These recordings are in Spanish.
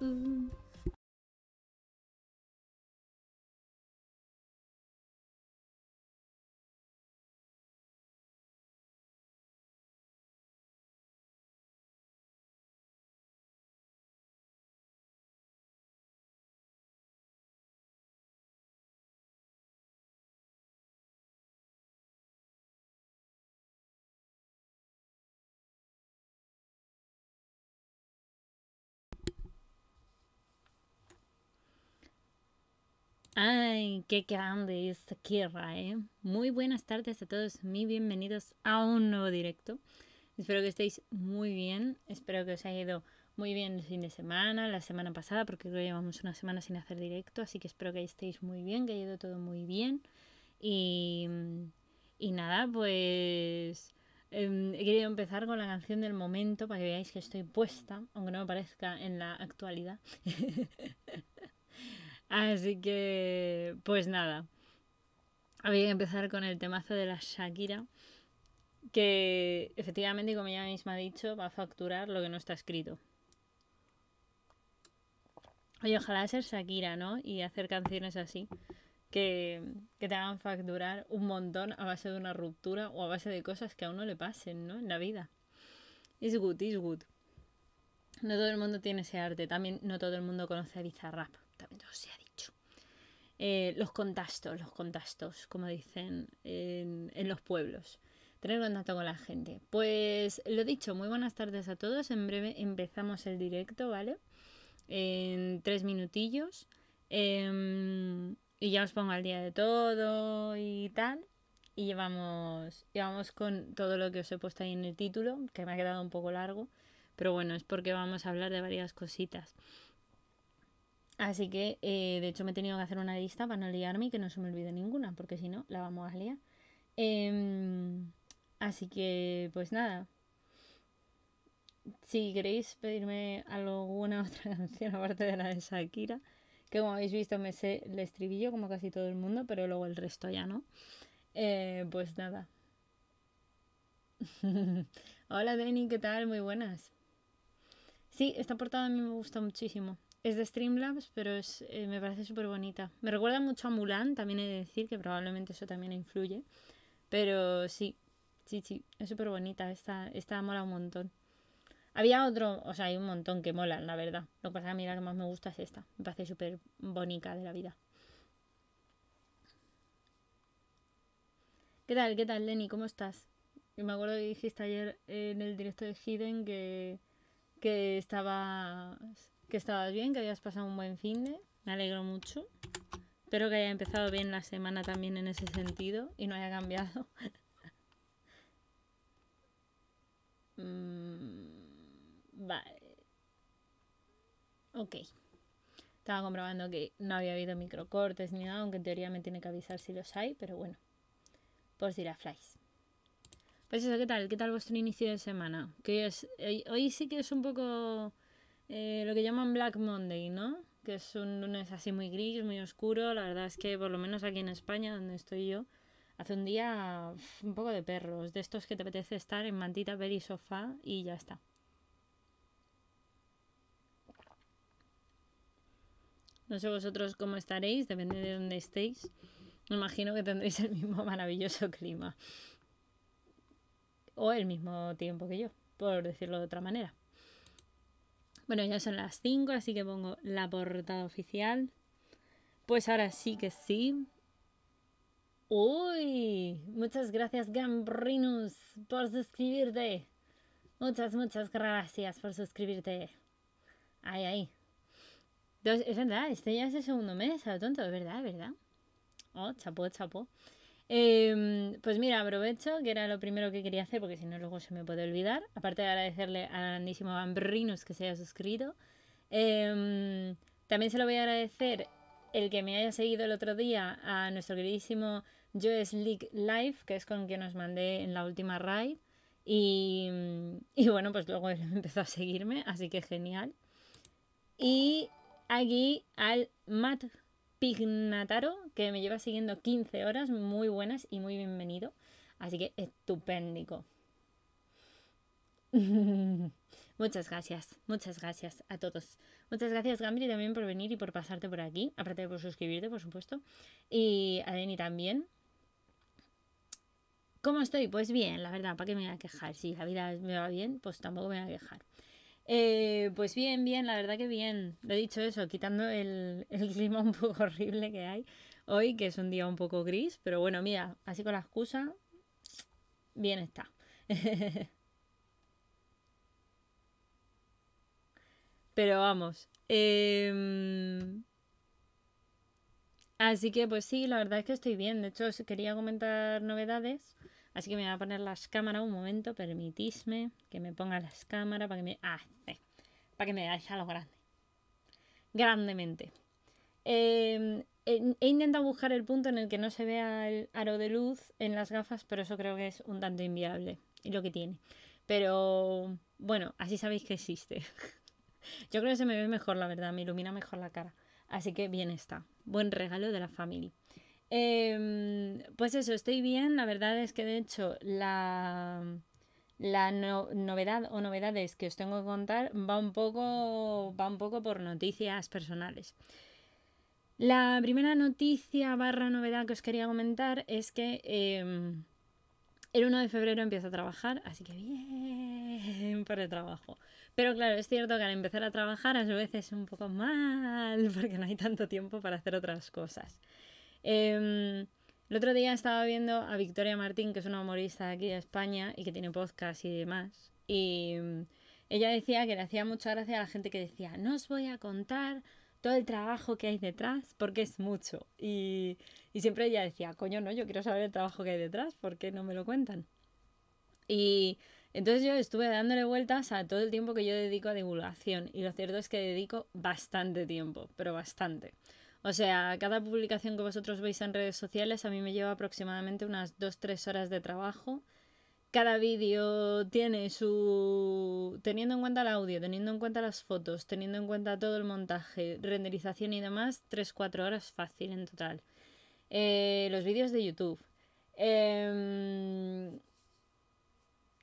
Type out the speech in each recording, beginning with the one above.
uh. Ay, qué grande es Kira, ¿eh? Muy buenas tardes a todos, muy bienvenidos a un nuevo directo. Espero que estéis muy bien, espero que os haya ido muy bien el fin de semana, la semana pasada, porque creo que llevamos una semana sin hacer directo, así que espero que estéis muy bien, que haya ido todo muy bien. Y, y nada, pues em, he querido empezar con la canción del momento para que veáis que estoy puesta, aunque no me parezca en la actualidad. Así que, pues nada. Había que empezar con el temazo de la Shakira, que efectivamente, como ella misma ha dicho, va a facturar lo que no está escrito. Oye, ojalá ser Shakira, ¿no? Y hacer canciones así, que, que te hagan facturar un montón a base de una ruptura o a base de cosas que a uno le pasen, ¿no? En la vida. It's good, it's good. No todo el mundo tiene ese arte, también no todo el mundo conoce a Bizarrap también os se ha dicho. Eh, los contactos, los contactos, como dicen en, los pueblos. Tener contacto con la gente. Pues lo dicho, muy buenas tardes a todos. En breve empezamos el directo, ¿vale? En tres minutillos. Eh, y ya os pongo al día de todo y tal. Y llevamos, llevamos con todo lo que os he puesto ahí en el título, que me ha quedado un poco largo. Pero bueno, es porque vamos a hablar de varias cositas. Así que, eh, de hecho, me he tenido que hacer una lista para no liarme y que no se me olvide ninguna, porque si no, la vamos a liar. Eh, así que, pues nada. Si queréis pedirme alguna otra canción aparte de la de Shakira, que como habéis visto me sé el estribillo como casi todo el mundo, pero luego el resto ya no. Eh, pues nada. Hola Denny, ¿qué tal? Muy buenas. Sí, esta portada a mí me gusta muchísimo. Es de Streamlabs, pero es, eh, me parece súper bonita. Me recuerda mucho a Mulan, también he de decir que probablemente eso también influye. Pero sí, sí, sí, es súper bonita. Esta, esta mola un montón. Había otro, o sea, hay un montón que molan, la verdad. Lo que pasa es que a mí la que más me gusta es esta. Me parece súper bonita de la vida. ¿Qué tal, qué tal, Lenny? ¿Cómo estás? Yo me acuerdo que dijiste ayer en el directo de Hidden que, que estabas que estabas bien, que habías pasado un buen fin de. Me alegro mucho. Espero que haya empezado bien la semana también en ese sentido y no haya cambiado. mm, vale. Ok. Estaba comprobando que no había habido microcortes ni nada, aunque en teoría me tiene que avisar si los hay, pero bueno. Por si la flies. Pues eso, ¿qué tal? ¿Qué tal vuestro inicio de semana? Que es, hoy sí que es un poco eh, lo que llaman Black Monday, ¿no? Que es un lunes así muy gris, muy oscuro. La verdad es que por lo menos aquí en España, donde estoy yo, hace un día un poco de perros, de estos que te apetece estar en mantita, ver y sofá y ya está. No sé vosotros cómo estaréis, depende de dónde estéis. Me imagino que tendréis el mismo maravilloso clima. O el mismo tiempo que yo, por decirlo de otra manera. Bueno, ya son las 5, así que pongo la portada oficial. Pues ahora sí que sí. Uy, muchas gracias Gambrinus por suscribirte. Muchas, muchas gracias por suscribirte. Ay, ay. es verdad, este ya es el segundo mes, a lo tonto, es verdad, es verdad. Oh, chapo, chapo. Eh, pues mira, aprovecho, que era lo primero que quería hacer, porque si no luego se me puede olvidar. Aparte de agradecerle al grandísimo Bambrinus que se haya suscrito. Eh, también se lo voy a agradecer el que me haya seguido el otro día a nuestro queridísimo Joes League Live, que es con quien os mandé en la última raid. Y, y bueno, pues luego él empezó a seguirme, así que genial. Y aquí al Matt Pignataro, que me lleva siguiendo 15 horas, muy buenas y muy bienvenido. Así que estupéndico. Muchas gracias, muchas gracias a todos. Muchas gracias, Gambri, también por venir y por pasarte por aquí, aparte de por suscribirte, por supuesto. Y a Deni también. ¿Cómo estoy? Pues bien, la verdad, ¿para qué me voy a quejar? Si la vida me va bien, pues tampoco me voy a quejar. Eh, pues bien, bien, la verdad que bien. Lo he dicho eso, quitando el, el clima un poco horrible que hay hoy, que es un día un poco gris, pero bueno, mira, así con la excusa, bien está. pero vamos. Em, así que pues sí, la verdad es que estoy bien. De hecho, quería comentar novedades. Así que me voy a poner las cámaras un momento. Permitidme que me ponga las cámaras para que me... Ah, para que me veáis a lo grande. Grandemente. Em, he intentado buscar el punto en el que no se vea el aro de luz en las gafas, pero eso creo que es un tanto inviable. Y lo que tiene. Pero bueno, así sabéis que existe. Yo creo que se me ve mejor, la verdad. Me ilumina mejor la cara. Así que bien está. Buen regalo de la familia. Em, pues eso, estoy bien. La verdad es que de hecho la, la novedad o novedades que os tengo que contar va un poco, va un poco por noticias personales. La primera noticia barra novedad que os quería comentar es que em, el 1 de febrero empiezo a trabajar, así que bien por el trabajo. Pero claro, es cierto que al empezar a trabajar a veces es un poco mal porque no hay tanto tiempo para hacer otras cosas. Em, el otro día estaba viendo a Victoria Martín, que es una humorista de aquí de España y que tiene podcast y demás. Y em, ella decía que le hacía mucha gracia a la gente que decía, no os voy a contar todo el trabajo que hay detrás, porque es mucho. Y, siempre ella decía, coño, no, yo quiero saber el trabajo que hay detrás, ¿por qué no me lo cuentan? Y entonces yo estuve dándole vueltas a todo el tiempo que yo dedico a divulgación. Y lo cierto es que dedico bastante tiempo, pero bastante. O sea, cada publicación que vosotros veis en redes sociales a mí me lleva aproximadamente unas 2-3 horas de trabajo cada vídeo tiene su... teniendo en cuenta el audio, teniendo en cuenta las fotos, teniendo en cuenta todo el montaje, renderización y demás, 3-4 horas fácil en total. Eh, los vídeos de YouTube. Em,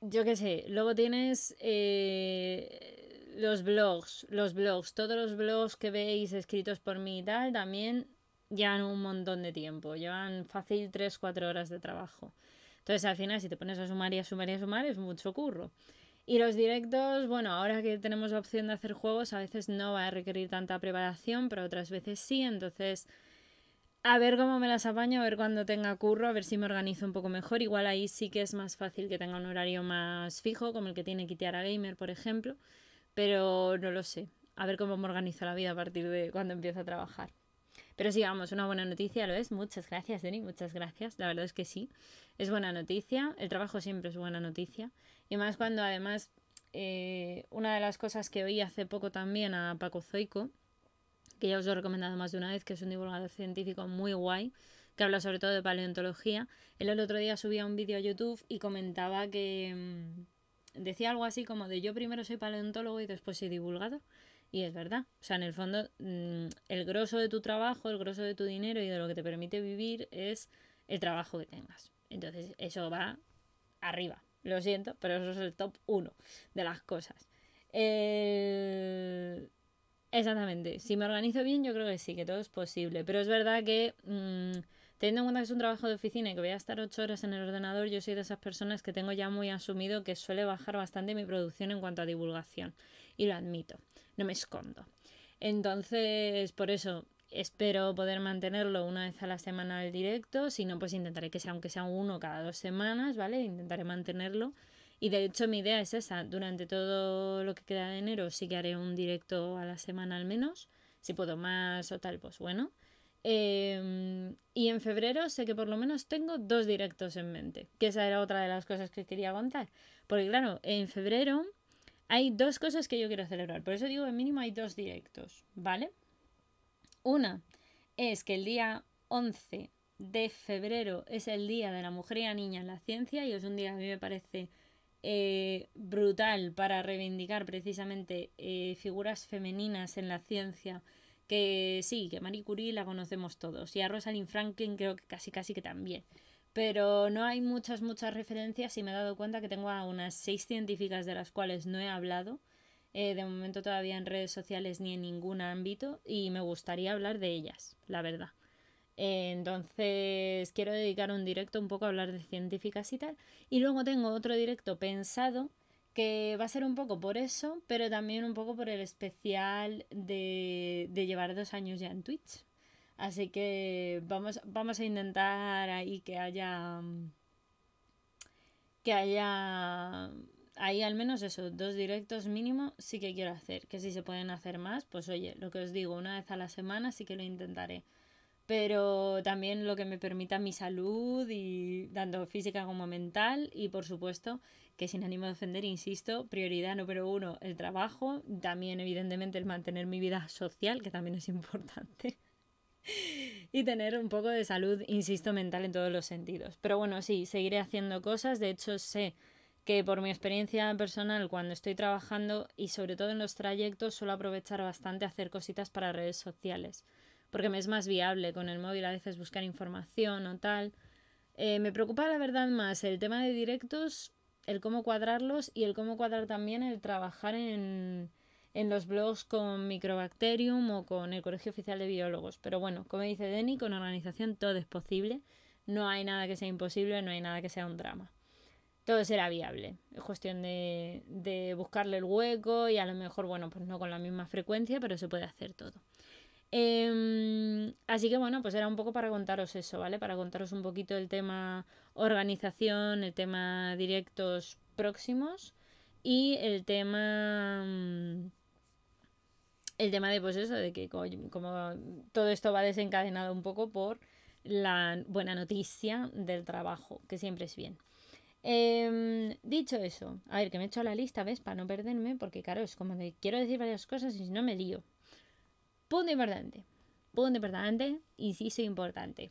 yo qué sé, luego tienes eh, los blogs, los blogs, todos los blogs que veis escritos por mí y tal, también llevan un montón de tiempo, llevan fácil 3-4 horas de trabajo. Entonces al final si te pones a sumar y a sumar y a sumar es mucho curro. Y los directos, bueno, ahora que tenemos la opción de hacer juegos, a veces no va a requerir tanta preparación, pero otras veces sí. Entonces, a ver cómo me las apaño, a ver cuando tenga curro, a ver si me organizo un poco mejor. Igual ahí sí que es más fácil que tenga un horario más fijo, como el que tiene Kiteara Gamer, por ejemplo. Pero no lo sé. A ver cómo me organizo la vida a partir de cuando empiezo a trabajar. Pero sí, vamos, una buena noticia lo es. Muchas gracias, Denny, muchas gracias. La verdad es que sí, es buena noticia. El trabajo siempre es buena noticia. Y más cuando además eh, una de las cosas que oí hace poco también a Paco Zoico, que ya os lo he recomendado más de una vez, que es un divulgador científico muy guay, que habla sobre todo de paleontología. Él el otro día subía un vídeo a YouTube y comentaba que mm, decía algo así como de yo primero soy paleontólogo y después soy divulgador. Y es verdad. O sea, en el fondo, mm, el grosso de tu trabajo, el grosso de tu dinero y de lo que te permite vivir es el trabajo que tengas. Entonces, eso va arriba. Lo siento, pero eso es el top uno de las cosas. Exactamente. Si me organizo bien, yo creo que sí, que todo es posible. Pero es verdad que, mm, teniendo en cuenta que es un trabajo de oficina y que voy a estar ocho horas en el ordenador, yo soy de esas personas que tengo ya muy asumido que suele bajar bastante mi producción en cuanto a divulgación. Y lo admito no me escondo. Entonces, por eso espero poder mantenerlo una vez a la semana el directo, si no, pues intentaré que sea, aunque sea uno cada dos semanas, ¿vale? Intentaré mantenerlo. Y de hecho mi idea es esa, durante todo lo que queda de enero sí que haré un directo a la semana al menos, si puedo más o tal, pues bueno. Em, y en febrero sé que por lo menos tengo dos directos en mente, que esa era otra de las cosas que quería contar. Porque claro, en febrero hay dos cosas que yo quiero celebrar. Por eso digo, en mínimo hay dos directos, ¿vale? Una es que el día 11 de febrero es el Día de la Mujer y la Niña en la Ciencia y es un día que a mí me parece eh, brutal para reivindicar precisamente eh, figuras femeninas en la ciencia que sí, que Marie Curie la conocemos todos y a Rosalind Franklin creo que casi casi que también pero no hay muchas, muchas referencias y me he dado cuenta que tengo a unas seis científicas de las cuales no he hablado eh, de momento todavía en redes sociales ni en ningún ámbito y me gustaría hablar de ellas, la verdad. Eh, entonces quiero dedicar un directo un poco a hablar de científicas y tal. Y luego tengo otro directo pensado que va a ser un poco por eso, pero también un poco por el especial de, de llevar dos años ya en Twitch. Así que vamos, vamos a intentar ahí que haya que haya ahí al menos eso, dos directos mínimo sí que quiero hacer. Que si se pueden hacer más, pues oye, lo que os digo, una vez a la semana sí que lo intentaré. Pero también lo que me permita mi salud y tanto física como mental y por supuesto que sin ánimo de ofender, insisto, prioridad número uno, el trabajo, también evidentemente el mantener mi vida social, que también es importante. y tener un poco de salud, insisto, mental en todos los sentidos. Pero bueno, sí, seguiré haciendo cosas. De hecho, sé que por mi experiencia personal cuando estoy trabajando y sobre todo en los trayectos suelo aprovechar bastante hacer cositas para redes sociales porque me es más viable con el móvil a veces buscar información o tal. Eh, me preocupa la verdad más el tema de directos, el cómo cuadrarlos y el cómo cuadrar también el trabajar en, en los blogs con Microbacterium o con el Colegio Oficial de Biólogos. Pero bueno, como dice Denny, con organización todo es posible. No hay nada que sea imposible, no hay nada que sea un drama todo será viable. Es cuestión de, de, buscarle el hueco y a lo mejor, bueno, pues no con la misma frecuencia, pero se puede hacer todo. Em, así que bueno, pues era un poco para contaros eso, ¿vale? Para contaros un poquito el tema organización, el tema directos próximos y el tema... Mm, el tema de pues eso, de que como todo esto va desencadenado un poco por la buena noticia del trabajo, que siempre es bien. Em, dicho eso, a ver, que me he hecho la lista, ¿ves? Para no perderme, porque claro, es como quiero decir varias cosas y si no me lío. Punto importante. Punto importante, soy importante.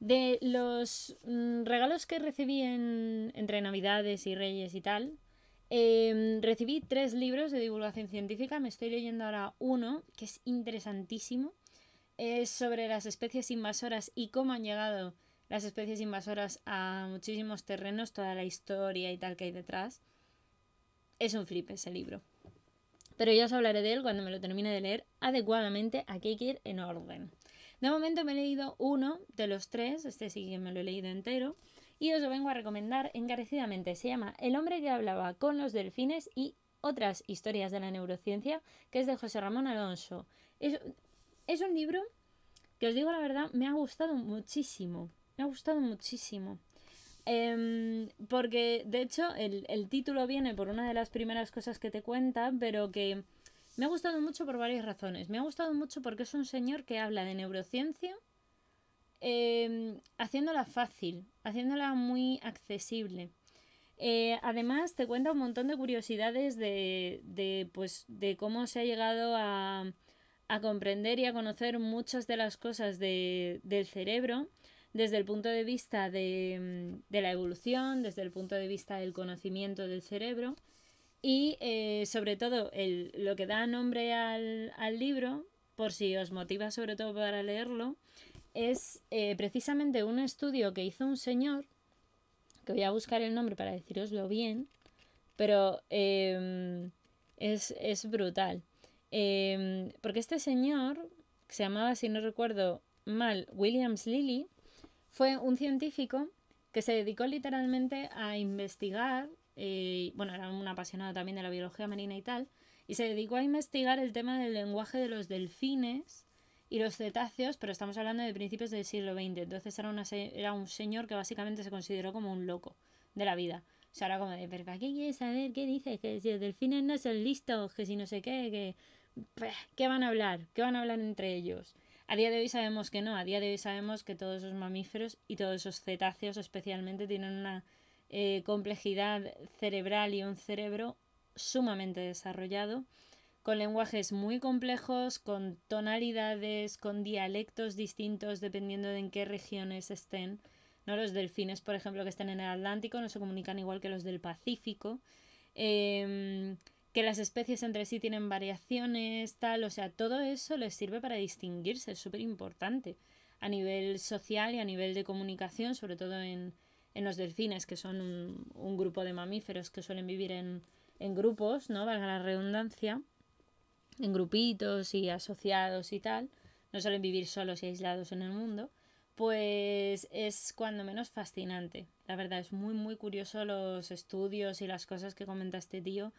De los mm, regalos que recibí en, entre Navidades y Reyes y tal, em, recibí tres libros de divulgación científica. Me estoy leyendo ahora uno que es interesantísimo. Es sobre las especies invasoras y cómo han llegado las especies invasoras a muchísimos terrenos, toda la historia y tal que hay detrás. Es un flip ese libro. Pero ya os hablaré de él cuando me lo termine de leer adecuadamente. Aquí hay ir en orden. De momento me he leído uno de los tres, este sí que me lo he leído entero, y os lo vengo a recomendar encarecidamente. Se llama El hombre que hablaba con los delfines y otras historias de la neurociencia, que es de José Ramón Alonso. Es, es un libro que os digo la verdad, me ha gustado muchísimo. Me ha gustado muchísimo. Em, porque, de hecho, el, el, título viene por una de las primeras cosas que te cuenta, pero que me ha gustado mucho por varias razones. Me ha gustado mucho porque es un señor que habla de neurociencia em, haciéndola fácil, haciéndola muy accesible. Eh, además, te cuenta un montón de curiosidades de, de, pues, de cómo se ha llegado a, a comprender y a conocer muchas de las cosas de, del cerebro desde el punto de vista de, mm, de, la evolución, desde el punto de vista del conocimiento del cerebro y eh, sobre todo el, lo que da nombre al, al, libro, por si os motiva sobre todo para leerlo, es eh, precisamente un estudio que hizo un señor, que voy a buscar el nombre para deciroslo bien, pero eh, es, es, brutal. Em, porque este señor, que se llamaba, si no recuerdo mal, Williams Lilly, fue un científico que se dedicó literalmente a investigar, eh, bueno, era un apasionado también de la biología marina y tal, y se dedicó a investigar el tema del lenguaje de los delfines y los cetáceos, pero estamos hablando de principios del siglo XX, entonces era, una, era un señor que básicamente se consideró como un loco de la vida. O sea, era como de, pero ¿para qué quieres saber qué dices? Que si los delfines no son listos, que si no sé qué, que... ¿Qué van a hablar? ¿Qué van a hablar entre ellos? A día de hoy sabemos que no, a día de hoy sabemos que todos esos mamíferos y todos esos cetáceos especialmente tienen una eh, complejidad cerebral y un cerebro sumamente desarrollado, con lenguajes muy complejos, con tonalidades, con dialectos distintos dependiendo de en qué regiones estén. ¿no? Los delfines, por ejemplo, que estén en el Atlántico no se comunican igual que los del Pacífico. Eh, que las especies entre sí tienen variaciones, tal, o sea, todo eso les sirve para distinguirse, es súper importante a nivel social y a nivel de comunicación, sobre todo en, en los delfines, que son un, grupo de mamíferos que suelen vivir en, en grupos, ¿no? Valga la redundancia, en grupitos y asociados y tal, no suelen vivir solos y aislados en el mundo, pues es cuando menos fascinante. La verdad, es muy, muy curioso los estudios y las cosas que comenta este tío.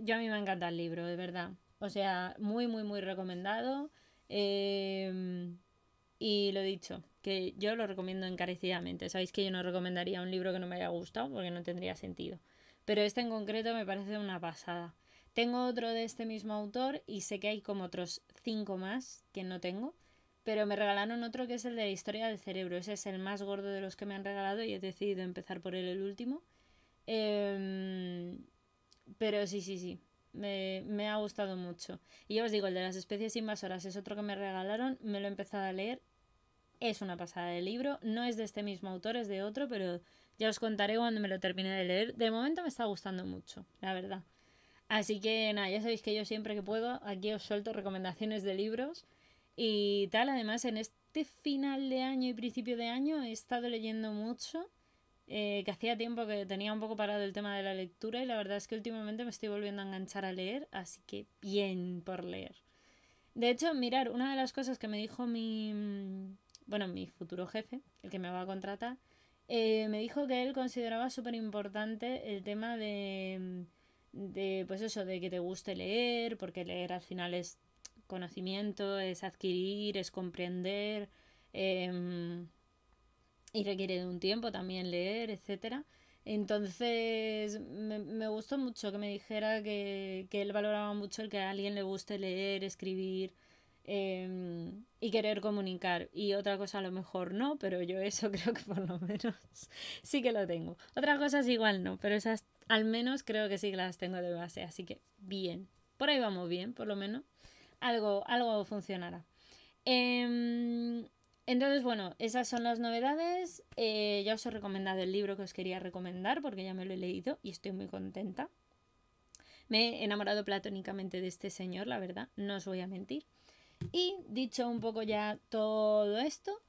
Yo a mí me encanta el libro, de verdad. O sea, muy, muy, muy recomendado. Em, y lo dicho, que yo lo recomiendo encarecidamente. Sabéis que yo no recomendaría un libro que no me haya gustado porque no tendría sentido. Pero este en concreto me parece una pasada. Tengo otro de este mismo autor y sé que hay como otros cinco más que no tengo. Pero me regalaron otro que es el de la historia del cerebro. Ese es el más gordo de los que me han regalado y he decidido empezar por él el último. Em, pero sí, sí, sí. Me, me, ha gustado mucho. Y ya os digo, el de las especies invasoras es otro que me regalaron. Me lo he empezado a leer. Es una pasada de libro. No es de este mismo autor, es de otro, pero ya os contaré cuando me lo termine de leer. De momento me está gustando mucho, la verdad. Así que nada, ya sabéis que yo siempre que puedo aquí os suelto recomendaciones de libros y tal, además en este final de año y principio de año he estado leyendo mucho, eh, que hacía tiempo que tenía un poco parado el tema de la lectura y la verdad es que últimamente me estoy volviendo a enganchar a leer, así que bien por leer. De hecho, mirar, una de las cosas que me dijo mi, bueno, mi futuro jefe, el que me va a contratar, eh, me dijo que él consideraba súper importante el tema de, de, pues eso, de que te guste leer, porque leer al final es conocimiento, es adquirir, es comprender em, y requiere de un tiempo también leer, etcétera. Entonces me, gustó mucho que me dijera que, él valoraba mucho el que a alguien le guste leer, escribir em, y querer comunicar. Y otra cosa a lo mejor no, pero yo eso creo que por lo menos sí que lo tengo. Otras cosas igual no, pero esas al menos creo que sí que las tengo de base. Así que bien. Por ahí vamos bien, por lo menos algo, algo funcionará. Em, entonces, bueno, esas son las novedades. Eh, ya os he recomendado el libro que os quería recomendar porque ya me lo he leído y estoy muy contenta. Me he enamorado platónicamente de este señor, la verdad, no os voy a mentir. Y dicho un poco ya todo esto,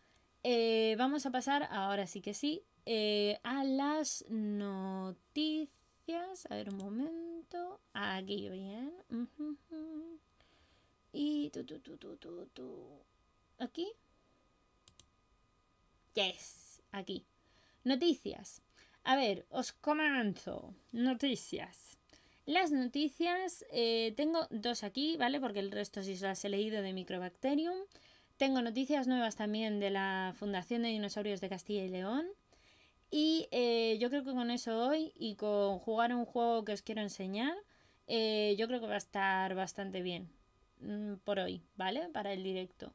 eh, vamos a pasar, ahora sí que sí, eh, a las noticias. A ver un momento. Aquí bien. Y tú, tú, tú, tú, tú, tú. ¿Aquí? Yes, aquí. Noticias. A ver, os comento. Noticias. Las noticias, eh, tengo dos aquí, ¿vale? Porque el resto sí las he leído de Microbacterium. Tengo noticias nuevas también de la Fundación de Dinosaurios de Castilla y León. Y eh, yo creo que con eso hoy y con jugar un juego que os quiero enseñar, eh, yo creo que va a estar bastante bien. Mm, por hoy, ¿vale? Para el directo.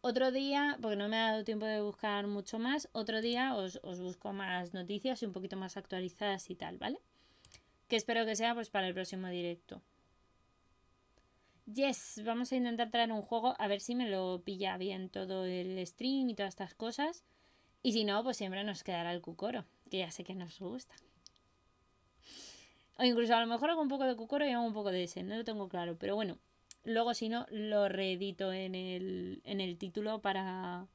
Otro día, porque no me ha dado tiempo de buscar mucho más, otro día os, busco más noticias y un poquito más actualizadas y tal, ¿vale? Que espero que sea pues para el próximo directo. Yes, vamos a intentar traer un juego a ver si me lo pilla bien todo el stream y todas estas cosas. Y si no, pues siempre nos quedará el cucoro, que ya sé que nos gusta. O incluso a lo mejor hago un poco de cucoro y hago un poco de ese, no lo tengo claro. Pero bueno, Luego, si no, lo reedito en el, en el título para,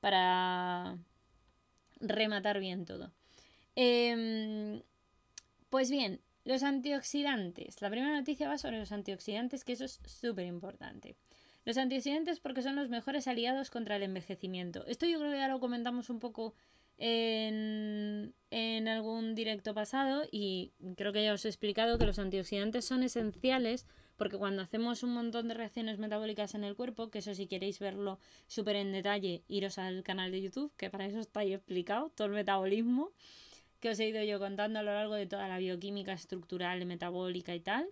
para rematar bien todo. Em, pues bien, los antioxidantes. La primera noticia va sobre los antioxidantes, que eso es súper importante. Los antioxidantes porque son los mejores aliados contra el envejecimiento. Esto yo creo que ya lo comentamos un poco en, en algún directo pasado y creo que ya os he explicado que los antioxidantes son esenciales porque cuando hacemos un montón de reacciones metabólicas en el cuerpo, que eso si queréis verlo súper en detalle, iros al canal de YouTube, que para eso está explicado todo el metabolismo que os he ido yo contando a lo largo de toda la bioquímica estructural, metabólica y tal.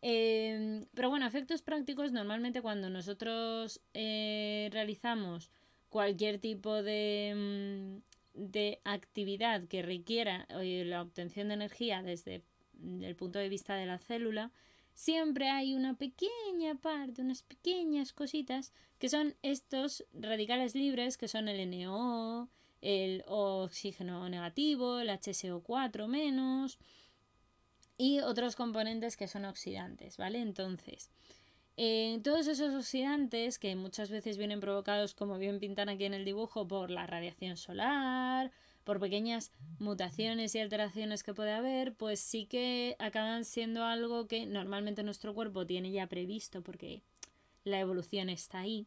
Em, pero bueno, efectos prácticos, normalmente cuando nosotros eh, realizamos cualquier tipo de, mm, de actividad que requiera eh, la obtención de energía desde el punto de vista de la célula, siempre hay una pequeña parte, unas pequeñas cositas que son estos radicales libres, que son el NO, el oxígeno negativo, el HSO4 menos y otros componentes que son oxidantes, ¿vale? Entonces, eh, todos esos oxidantes que muchas veces vienen provocados, como bien pintan aquí en el dibujo, por la radiación solar, por pequeñas mutaciones y alteraciones que puede haber, pues sí que acaban siendo algo que normalmente nuestro cuerpo tiene ya previsto porque la evolución está ahí.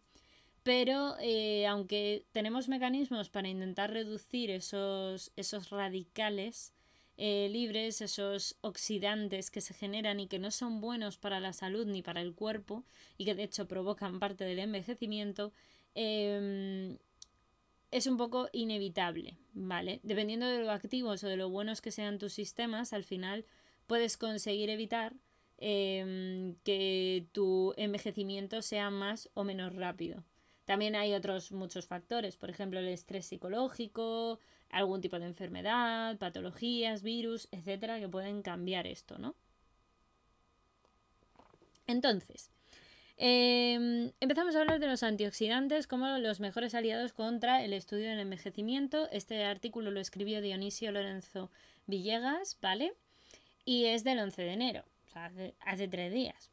Pero eh, aunque tenemos mecanismos para intentar reducir esos, esos radicales eh, libres, esos oxidantes que se generan y que no son buenos para la salud ni para el cuerpo y que de hecho provocan parte del envejecimiento, em, es un poco inevitable, ¿vale? Dependiendo de lo activos o de lo buenos que sean tus sistemas, al final puedes conseguir evitar em, que tu envejecimiento sea más o menos rápido. También hay otros muchos factores, por ejemplo el estrés psicológico, algún tipo de enfermedad, patologías, virus, etcétera, que pueden cambiar esto, ¿no? Entonces, em, empezamos a hablar de los antioxidantes como los mejores aliados contra el estudio del envejecimiento. Este artículo lo escribió Dionisio Lorenzo Villegas, ¿vale? Y es del 11 de enero, o sea, hace tres días.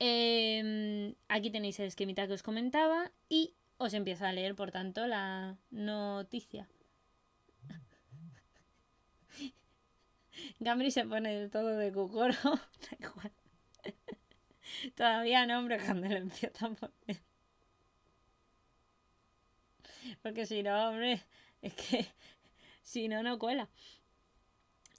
Em, aquí tenéis el esquemita que os comentaba y os empiezo a leer, por tanto, la noticia. Gambri se pone todo de cucoro. Todavía no, hombre, cuando lo empiezo a poner. Porque si no, hombre, es que si no, no cuela.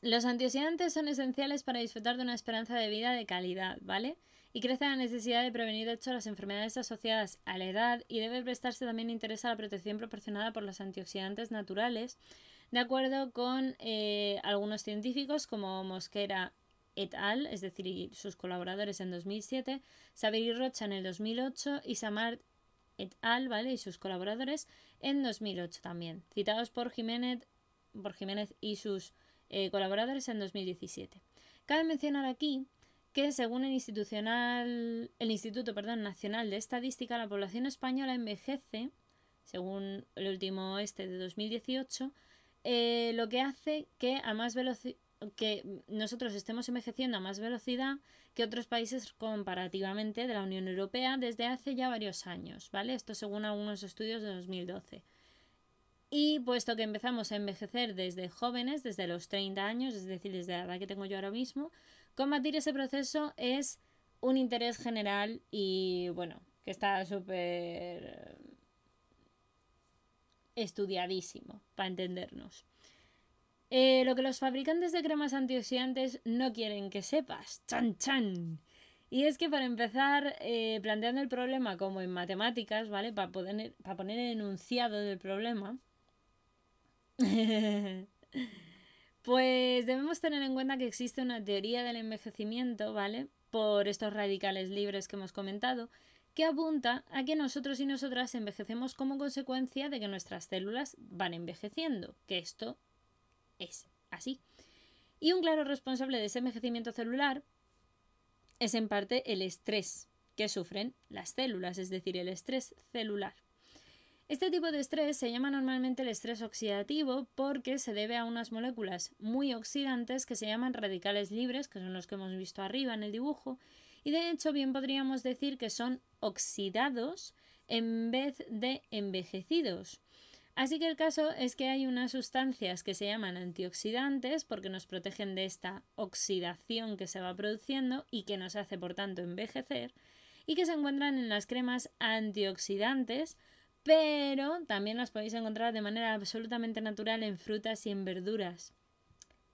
Los antioxidantes son esenciales para disfrutar de una esperanza de vida de calidad, ¿vale? y crece la necesidad de prevenir de hecho las enfermedades asociadas a la edad y debe prestarse también interés a la protección proporcionada por los antioxidantes naturales, de acuerdo con eh, algunos científicos como Mosquera et al., es decir, sus colaboradores en 2007, Saber Rocha en el 2008 y Samart et al., ¿vale? y sus colaboradores en 2008 también, citados por Jiménez, por Jiménez y sus eh, colaboradores en 2017. Cabe mencionar aquí que según el, institucional, el Instituto perdón, Nacional de Estadística, la población española envejece, según el último este de 2018, eh, lo que hace que a más que nosotros estemos envejeciendo a más velocidad que otros países comparativamente de la Unión Europea desde hace ya varios años, ¿vale? Esto según algunos estudios de 2012. Y puesto que empezamos a envejecer desde jóvenes, desde los 30 años, es decir, desde la edad que tengo yo ahora mismo, Combatir ese proceso es un interés general y bueno, que está súper estudiadísimo para entendernos. Eh, lo que los fabricantes de cremas antioxidantes no quieren que sepas. ¡Chan, chan! Y es que para empezar, eh, planteando el problema como en matemáticas, ¿vale? Para, poder, para poner el enunciado del problema. Pues debemos tener en cuenta que existe una teoría del envejecimiento, ¿vale? Por estos radicales libres que hemos comentado, que apunta a que nosotros y nosotras envejecemos como consecuencia de que nuestras células van envejeciendo, que esto es así. Y un claro responsable de ese envejecimiento celular es en parte el estrés que sufren las células, es decir, el estrés celular. Este tipo de estrés se llama normalmente el estrés oxidativo porque se debe a unas moléculas muy oxidantes que se llaman radicales libres, que son los que hemos visto arriba en el dibujo, y de hecho bien podríamos decir que son oxidados en vez de envejecidos. Así que el caso es que hay unas sustancias que se llaman antioxidantes porque nos protegen de esta oxidación que se va produciendo y que nos hace por tanto envejecer y que se encuentran en las cremas antioxidantes pero también las podéis encontrar de manera absolutamente natural en frutas y en verduras.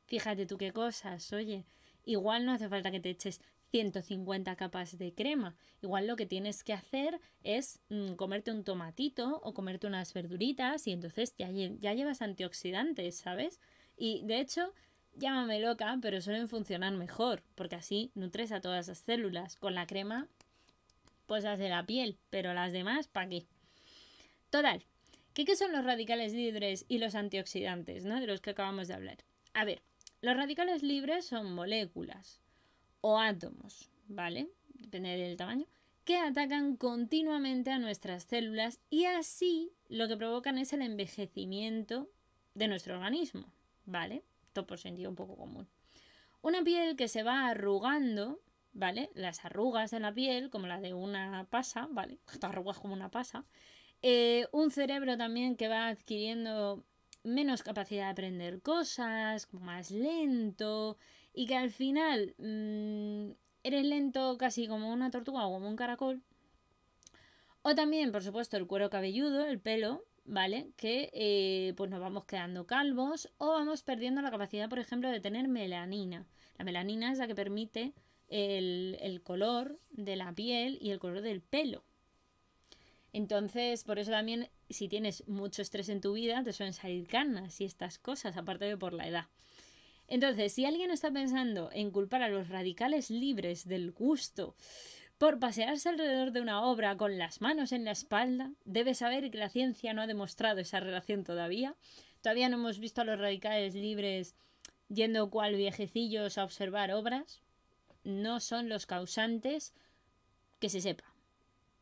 Fíjate tú qué cosas, oye, igual no hace falta que te eches 150 capas de crema. Igual lo que tienes que hacer es mm, comerte un tomatito o comerte unas verduritas y entonces ya, ya llevas antioxidantes, ¿sabes? Y de hecho, llámame loca, pero suelen funcionar mejor, porque así nutres a todas las células. Con la crema, pues las de la piel, pero las demás, ¿para qué? Total, ¿qué, son los radicales libres y los antioxidantes, ¿no? De los que acabamos de hablar. A ver, los radicales libres son moléculas o átomos, ¿vale? Depende del tamaño, que atacan continuamente a nuestras células y así lo que provocan es el envejecimiento de nuestro organismo, ¿vale? Todo por sentido un poco común. Una piel que se va arrugando, ¿vale? Las arrugas en la piel, como la de una pasa, ¿vale? Estas arrugas como una pasa, eh, un cerebro también que va adquiriendo menos capacidad de aprender cosas, más lento y que al final mm, eres lento casi como una tortuga o como un caracol. O también, por supuesto, el cuero cabelludo, el pelo, ¿vale? Que eh, pues nos vamos quedando calvos o vamos perdiendo la capacidad, por ejemplo, de tener melanina. La melanina es la que permite el, el color de la piel y el color del pelo. Entonces, por eso también, si tienes mucho estrés en tu vida, te suelen salir canas y estas cosas, aparte de por la edad. Entonces, si alguien está pensando en culpar a los radicales libres del gusto por pasearse alrededor de una obra con las manos en la espalda, debe saber que la ciencia no ha demostrado esa relación todavía. Todavía no hemos visto a los radicales libres yendo cual viejecillos a observar obras. No son los causantes que se sepa.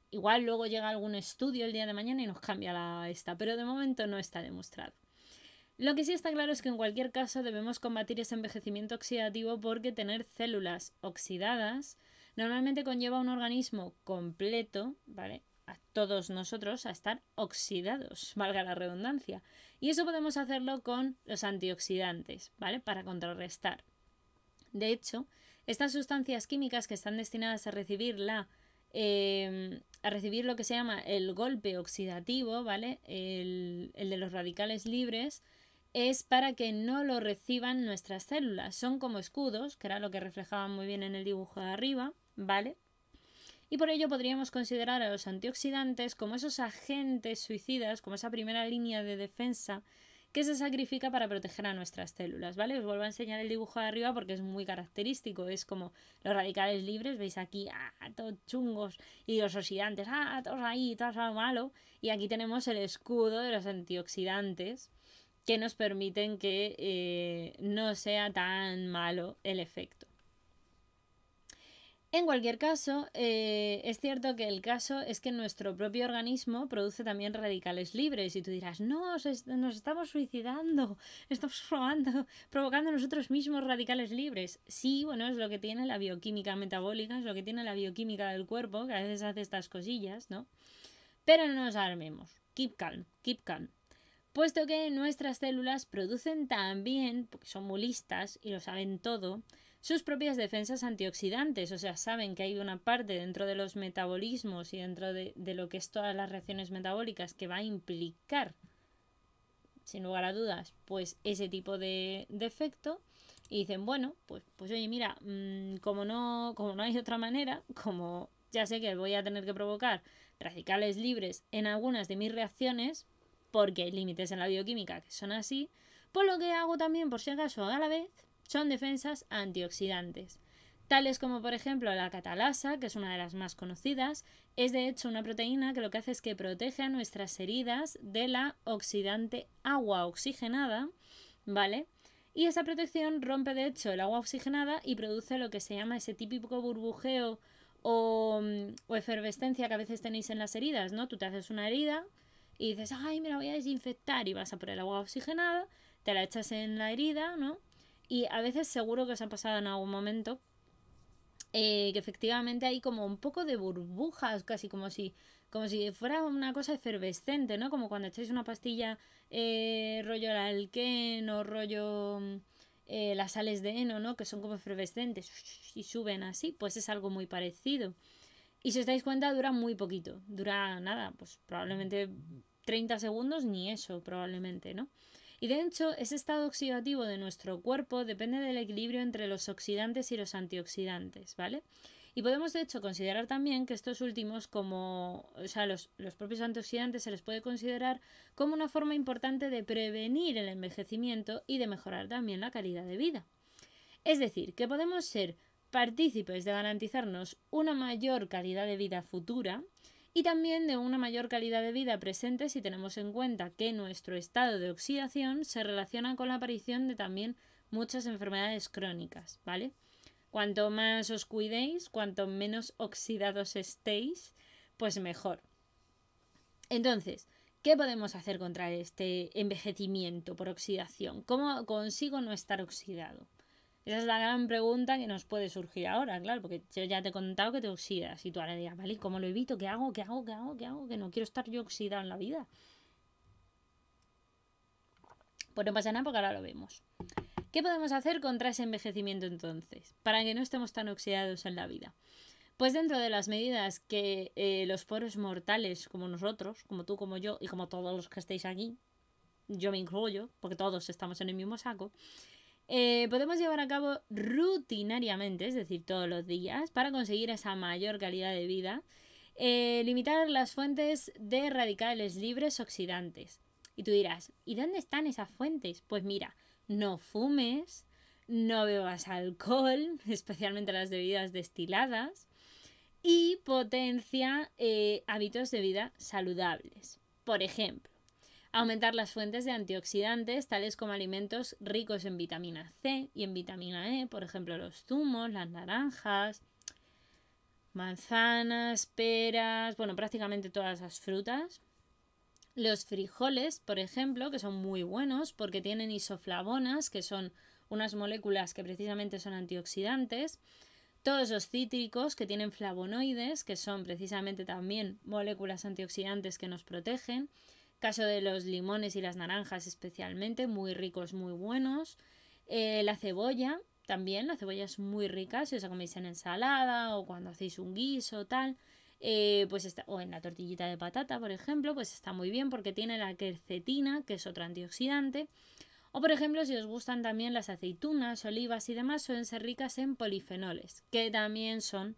Igual luego llega algún estudio el día de mañana y nos cambia la esta, pero de momento no está demostrado. Lo que sí está claro es que en cualquier caso debemos combatir ese envejecimiento oxidativo porque tener células oxidadas normalmente conlleva un organismo completo, ¿vale? A todos nosotros a estar oxidados, valga la redundancia. Y eso podemos hacerlo con los antioxidantes, ¿vale? Para contrarrestar. De hecho, estas sustancias químicas que están destinadas a recibir la Em, a recibir lo que se llama el golpe oxidativo, ¿vale? El, el, de los radicales libres, es para que no lo reciban nuestras células. Son como escudos, que era lo que reflejaban muy bien en el dibujo de arriba, ¿vale? Y por ello podríamos considerar a los antioxidantes como esos agentes suicidas, como esa primera línea de defensa que se sacrifica para proteger a nuestras células, ¿vale? Os vuelvo a enseñar el dibujo de arriba porque es muy característico, es como los radicales libres, veis aquí, ah, todos chungos, y los oxidantes, ah, todos ahí, todos lo malo, y aquí tenemos el escudo de los antioxidantes que nos permiten que eh, no sea tan malo el efecto. En cualquier caso, eh, es cierto que el caso es que nuestro propio organismo produce también radicales libres y tú dirás, no, nos estamos suicidando, estamos provocando nosotros mismos radicales libres. Sí, bueno, es lo que tiene la bioquímica metabólica, es lo que tiene la bioquímica del cuerpo, que a veces hace estas cosillas, ¿no? Pero no nos alarmemos, keep calm, keep calm. Puesto que nuestras células producen también, porque son muy listas y lo saben todo, sus propias defensas antioxidantes, o sea, saben que hay una parte dentro de los metabolismos y dentro de, lo que es todas las reacciones metabólicas que va a implicar, sin lugar a dudas, pues ese tipo de, efecto. Y dicen, bueno, pues, pues oye, mira, mm, como, no, como no hay otra manera, como ya sé que voy a tener que provocar radicales libres en algunas de mis reacciones, porque hay límites en la bioquímica que son así, pues lo que hago también, por si acaso, a la vez, son defensas antioxidantes, tales como por ejemplo la catalasa, que es una de las más conocidas, es de hecho una proteína que lo que hace es que protege a nuestras heridas de la oxidante agua oxigenada, ¿vale? Y esa protección rompe de hecho el agua oxigenada y produce lo que se llama ese típico burbujeo o, o efervescencia que a veces tenéis en las heridas, ¿no? Tú te haces una herida y dices, ay, me la voy a desinfectar y vas a por el agua oxigenada, te la echas en la herida, ¿no? Y a veces seguro que os ha pasado en algún momento eh, que efectivamente hay como un poco de burbujas, casi como si, como si fuera una cosa efervescente, ¿no? Como cuando echáis una pastilla eh, rollo el alquén o rollo eh, las sales de heno, ¿no? Que son como efervescentes y suben así, pues es algo muy parecido. Y si os dais cuenta, dura muy poquito. Dura nada, pues probablemente 30 segundos, ni eso, probablemente, ¿no? Y de hecho, ese estado oxidativo de nuestro cuerpo depende del equilibrio entre los oxidantes y los antioxidantes, ¿vale? Y podemos de hecho considerar también que estos últimos como, o sea, los, los, propios antioxidantes se les puede considerar como una forma importante de prevenir el envejecimiento y de mejorar también la calidad de vida. Es decir, que podemos ser partícipes de garantizarnos una mayor calidad de vida futura y también de una mayor calidad de vida presente si tenemos en cuenta que nuestro estado de oxidación se relaciona con la aparición de también muchas enfermedades crónicas, ¿vale? Cuanto más os cuidéis, cuanto menos oxidados estéis, pues mejor. Entonces, ¿qué podemos hacer contra este envejecimiento por oxidación? ¿Cómo consigo no estar oxidado? Esa es la gran pregunta que nos puede surgir ahora, claro, porque yo ya te he contado que te oxidas y tú ahora dirás, vale, ¿cómo lo evito? ¿Qué hago? ¿Qué hago? ¿Qué hago? ¿Qué hago? Que no quiero estar yo oxidado en la vida. Pues no pasa nada porque ahora lo vemos. ¿Qué podemos hacer contra ese envejecimiento entonces? Para que no estemos tan oxidados en la vida. Pues dentro de las medidas que eh, los poros mortales como nosotros, como tú, como yo y como todos los que estéis aquí, yo me incluyo, porque todos estamos en el mismo saco, eh, podemos llevar a cabo rutinariamente, es decir, todos los días, para conseguir esa mayor calidad de vida, eh, limitar las fuentes de radicales libres oxidantes. Y tú dirás, ¿y dónde están esas fuentes? Pues mira, no fumes, no bebas alcohol, especialmente las bebidas destiladas, y potencia eh, hábitos de vida saludables. Por ejemplo, aumentar las fuentes de antioxidantes, tales como alimentos ricos en vitamina C y en vitamina E, por ejemplo los zumos, las naranjas, manzanas, peras, bueno, prácticamente todas las frutas. Los frijoles, por ejemplo, que son muy buenos porque tienen isoflavonas, que son unas moléculas que precisamente son antioxidantes. Todos los cítricos que tienen flavonoides, que son precisamente también moléculas antioxidantes que nos protegen. Caso de los limones y las naranjas especialmente, muy ricos, muy buenos. Eh, la cebolla, también, la cebolla es muy rica si os coméis en ensalada o cuando hacéis un guiso tal. Eh, pues está, o en la tortillita de patata, por ejemplo, pues está muy bien porque tiene la quercetina, que es otro antioxidante. O por ejemplo, si os gustan también las aceitunas, olivas y demás, suelen ser ricas en polifenoles, que también son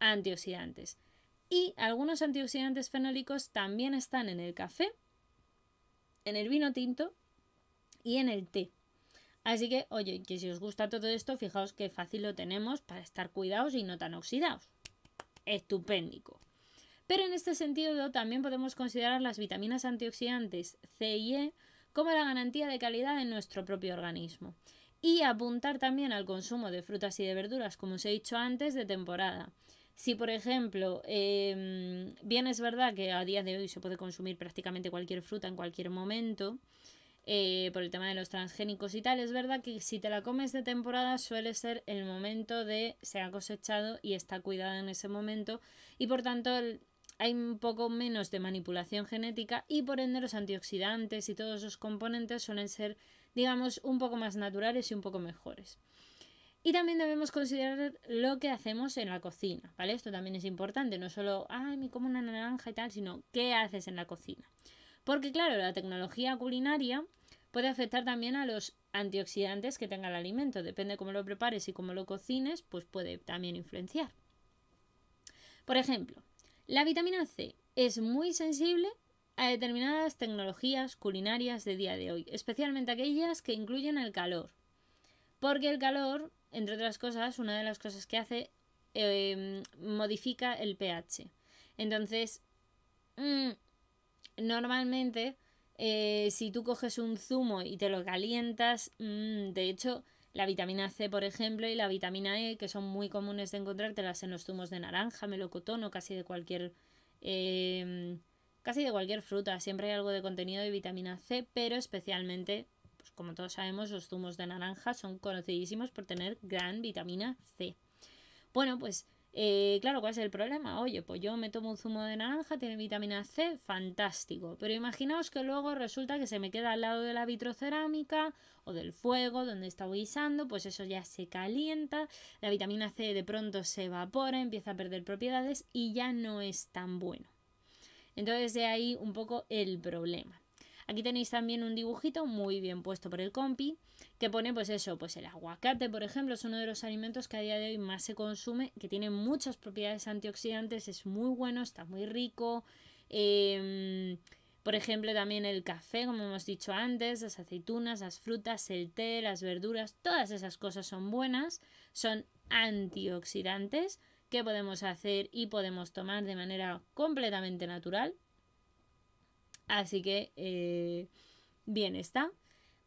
antioxidantes. Y algunos antioxidantes fenólicos también están en el café, en el vino tinto y en el té. Así que, oye, que si os gusta todo esto, fijaos qué fácil lo tenemos para estar cuidados y no tan oxidados. Estupéndico. Pero en este sentido también podemos considerar las vitaminas antioxidantes C y E como la garantía de calidad en nuestro propio organismo. Y apuntar también al consumo de frutas y de verduras, como os he dicho antes, de temporada. Si, por ejemplo, em, bien es verdad que a día de hoy se puede consumir prácticamente cualquier fruta en cualquier momento, eh, por el tema de los transgénicos y tal, es verdad que si te la comes de temporada suele ser el momento de se ha cosechado y está cuidada en ese momento y por tanto hay un poco menos de manipulación genética y por ende los antioxidantes y todos los componentes suelen ser, digamos, un poco más naturales y un poco mejores. Y también debemos considerar lo que hacemos en la cocina, ¿vale? Esto también es importante, no solo, ay, me como una naranja y tal, sino qué haces en la cocina. Porque claro, la tecnología culinaria puede afectar también a los antioxidantes que tenga el alimento. Depende cómo lo prepares y cómo lo cocines, pues puede también influenciar. Por ejemplo, la vitamina C es muy sensible a determinadas tecnologías culinarias de día de hoy, especialmente aquellas que incluyen el calor. Porque el calor entre otras cosas, una de las cosas que hace em, modifica el pH. Entonces, mm, normalmente, eh, si tú coges un zumo y te lo calientas, mm, de hecho, la vitamina C, por ejemplo, y la vitamina E, que son muy comunes de encontrártelas en los zumos de naranja, melocotón o casi de cualquier em, casi de cualquier fruta, siempre hay algo de contenido de vitamina C, pero especialmente como todos sabemos, los zumos de naranja son conocidísimos por tener gran vitamina C. Bueno, pues eh, claro, ¿cuál es el problema? Oye, pues yo me tomo un zumo de naranja, tiene vitamina C, fantástico. Pero imaginaos que luego resulta que se me queda al lado de la vitrocerámica o del fuego donde está guisando, pues eso ya se calienta, la vitamina C de pronto se evapora, empieza a perder propiedades y ya no es tan bueno. Entonces de ahí un poco el problema. Aquí tenéis también un dibujito muy bien puesto por el compi que pone pues eso, pues el aguacate por ejemplo es uno de los alimentos que a día de hoy más se consume, que tiene muchas propiedades antioxidantes, es muy bueno, está muy rico. Em, por ejemplo, también el café, como hemos dicho antes, las aceitunas, las frutas, el té, las verduras, todas esas cosas son buenas, son antioxidantes que podemos hacer y podemos tomar de manera completamente natural Así que, eh, bien está.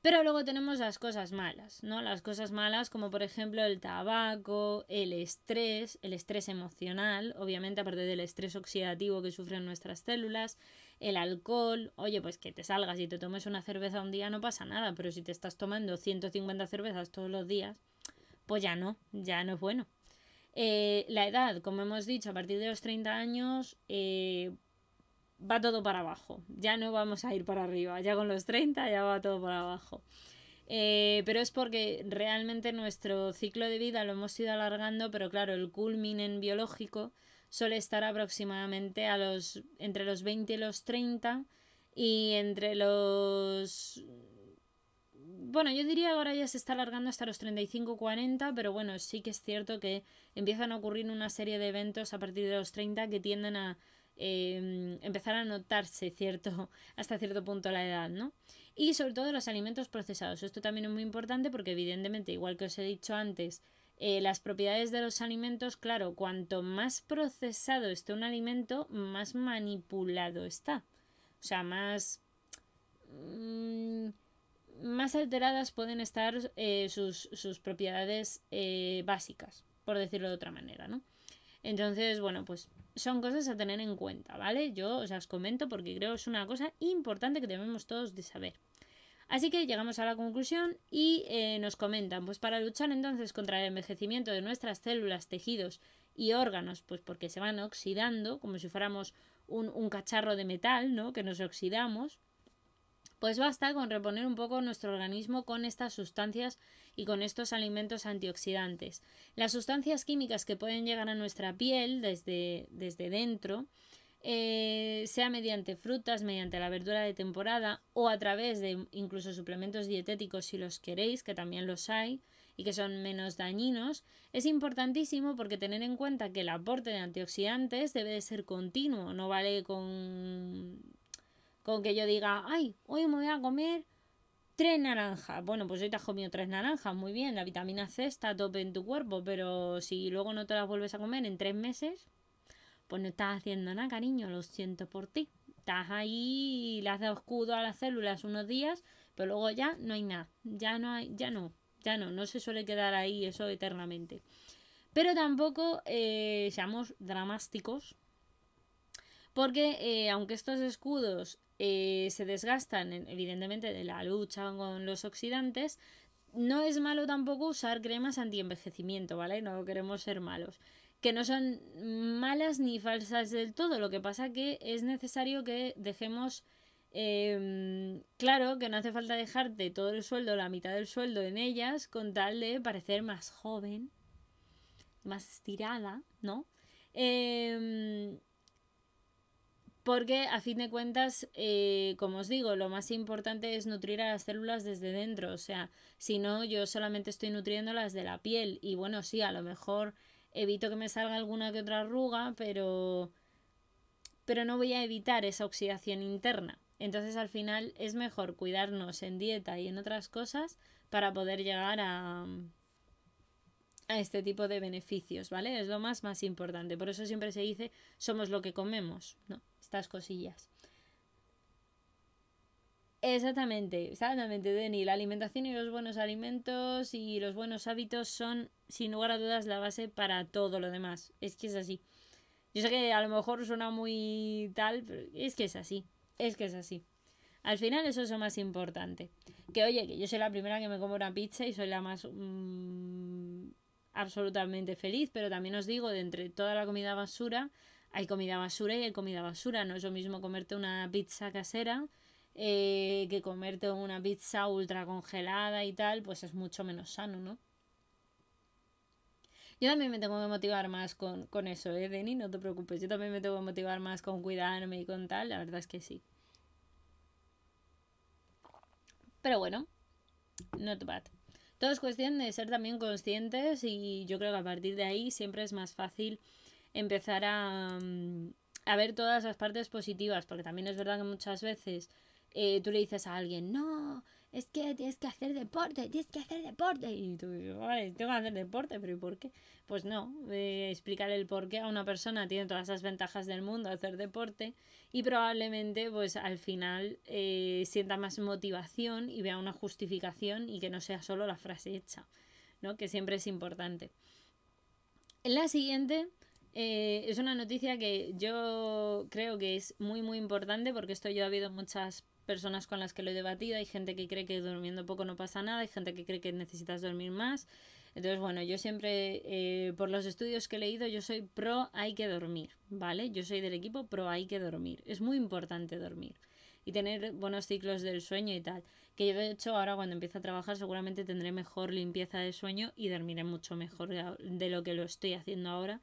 Pero luego tenemos las cosas malas, ¿no? Las cosas malas como por ejemplo el tabaco, el estrés, el estrés emocional, obviamente aparte del estrés oxidativo que sufren nuestras células, el alcohol, oye, pues que te salgas y te tomes una cerveza un día no pasa nada, pero si te estás tomando 150 cervezas todos los días, pues ya no, ya no es bueno. Eh, la edad, como hemos dicho, a partir de los 30 años, eh, va todo para abajo. Ya no vamos a ir para arriba. Ya con los 30 ya va todo para abajo. Eh, pero es porque realmente nuestro ciclo de vida lo hemos ido alargando, pero claro, el culminen biológico suele estar aproximadamente a los entre los 20 y los 30 y entre los bueno, yo diría ahora ya se está alargando hasta los 35-40, pero bueno, sí que es cierto que empiezan a ocurrir una serie de eventos a partir de los 30 que tienden a em, empezar a notarse cierto, hasta cierto punto la edad, ¿no? Y sobre todo los alimentos procesados. Esto también es muy importante porque evidentemente, igual que os he dicho antes, eh, las propiedades de los alimentos, claro, cuanto más procesado esté un alimento, más manipulado está. O sea, más... Mm, más alteradas pueden estar eh, sus, propiedades eh, básicas, por decirlo de otra manera, ¿no? Entonces, bueno, pues son cosas a tener en cuenta, ¿vale? Yo os las comento porque creo que es una cosa importante que debemos todos de saber. Así que llegamos a la conclusión y eh, nos comentan, pues para luchar entonces contra el envejecimiento de nuestras células, tejidos y órganos, pues porque se van oxidando, como si fuéramos un, un cacharro de metal, ¿no? Que nos oxidamos, pues basta con reponer un poco nuestro organismo con estas sustancias y con estos alimentos antioxidantes. Las sustancias químicas que pueden llegar a nuestra piel desde, desde dentro, eh, sea mediante frutas, mediante la verdura de temporada o a través de incluso suplementos dietéticos si los queréis, que también los hay y que son menos dañinos, es importantísimo porque tener en cuenta que el aporte de antioxidantes debe de ser continuo, no vale con con que yo diga, ay, hoy me voy a comer tres naranjas. Bueno, pues hoy te has comido tres naranjas, muy bien, la vitamina C está a tope en tu cuerpo, pero si luego no te las vuelves a comer en tres meses, pues no estás haciendo nada, cariño, lo siento por ti. Estás ahí, le has dado escudo a las células unos días, pero luego ya no hay nada, ya no hay, ya no, ya no, no se suele quedar ahí eso eternamente. Pero tampoco eh, seamos dramáticos, porque eh, aunque estos escudos eh, se desgastan, evidentemente, de la lucha con los oxidantes, no es malo tampoco usar cremas anti-envejecimiento, ¿vale? No queremos ser malos. Que no son malas ni falsas del todo, lo que pasa que es necesario que dejemos em, claro que no hace falta dejarte todo el sueldo, la mitad del sueldo en ellas, con tal de parecer más joven, más estirada, ¿no? Eh, porque a fin de cuentas, eh, como os digo, lo más importante es nutrir a las células desde dentro. O sea, si no, yo solamente estoy nutriéndolas de la piel. Y bueno, sí, a lo mejor evito que me salga alguna que otra arruga, pero, pero no voy a evitar esa oxidación interna. Entonces al final es mejor cuidarnos en dieta y en otras cosas para poder llegar a, a este tipo de beneficios, ¿vale? Es lo más más importante. Por eso siempre se dice somos lo que comemos, ¿no? Estas cosillas. Exactamente, exactamente, Denny. La alimentación y los buenos alimentos y los buenos hábitos son, sin lugar a dudas, la base para todo lo demás. Es que es así. Yo sé que a lo mejor suena muy tal, pero es que es así. Es que es así. Al final eso es lo más importante. Que oye, que yo soy la primera que me como una pizza y soy la más mm, absolutamente feliz, pero también os digo, de entre toda la comida basura, hay comida basura y hay comida basura. No es lo mismo comerte una pizza casera eh, que comerte una pizza ultra congelada y tal, pues es mucho menos sano, ¿no? Yo también me tengo que motivar más con, con eso, ¿eh, Denny? No te preocupes. Yo también me tengo que motivar más con cuidarme y con tal. La verdad es que sí. Pero bueno, not bad. Todo es cuestión de ser también conscientes y yo creo que a partir de ahí siempre es más fácil empezar a, mm, a ver todas las partes positivas, porque también es verdad que muchas veces eh, tú le dices a alguien, no, es que tienes que hacer deporte, tienes que hacer deporte. Y tú dices, vale, tengo que hacer deporte, pero ¿y por qué? Pues no, eh, explicar el por qué a una persona tiene todas las ventajas del mundo hacer deporte y probablemente pues al final eh, sienta más motivación y vea una justificación y que no sea solo la frase hecha, ¿no? Que siempre es importante. En la siguiente eh, es una noticia que yo creo que es muy muy importante porque esto yo ha habido muchas personas con las que lo he debatido. Hay gente que cree que durmiendo poco no pasa nada, hay gente que cree que necesitas dormir más. Entonces, bueno, yo siempre, eh, por los estudios que he leído, yo soy pro hay que dormir, ¿vale? Yo soy del equipo pro hay que dormir. Es muy importante dormir y tener buenos ciclos del sueño y tal. Que yo, de hecho, ahora cuando empiece a trabajar, seguramente tendré mejor limpieza de sueño y dormiré mucho mejor de lo que lo estoy haciendo ahora,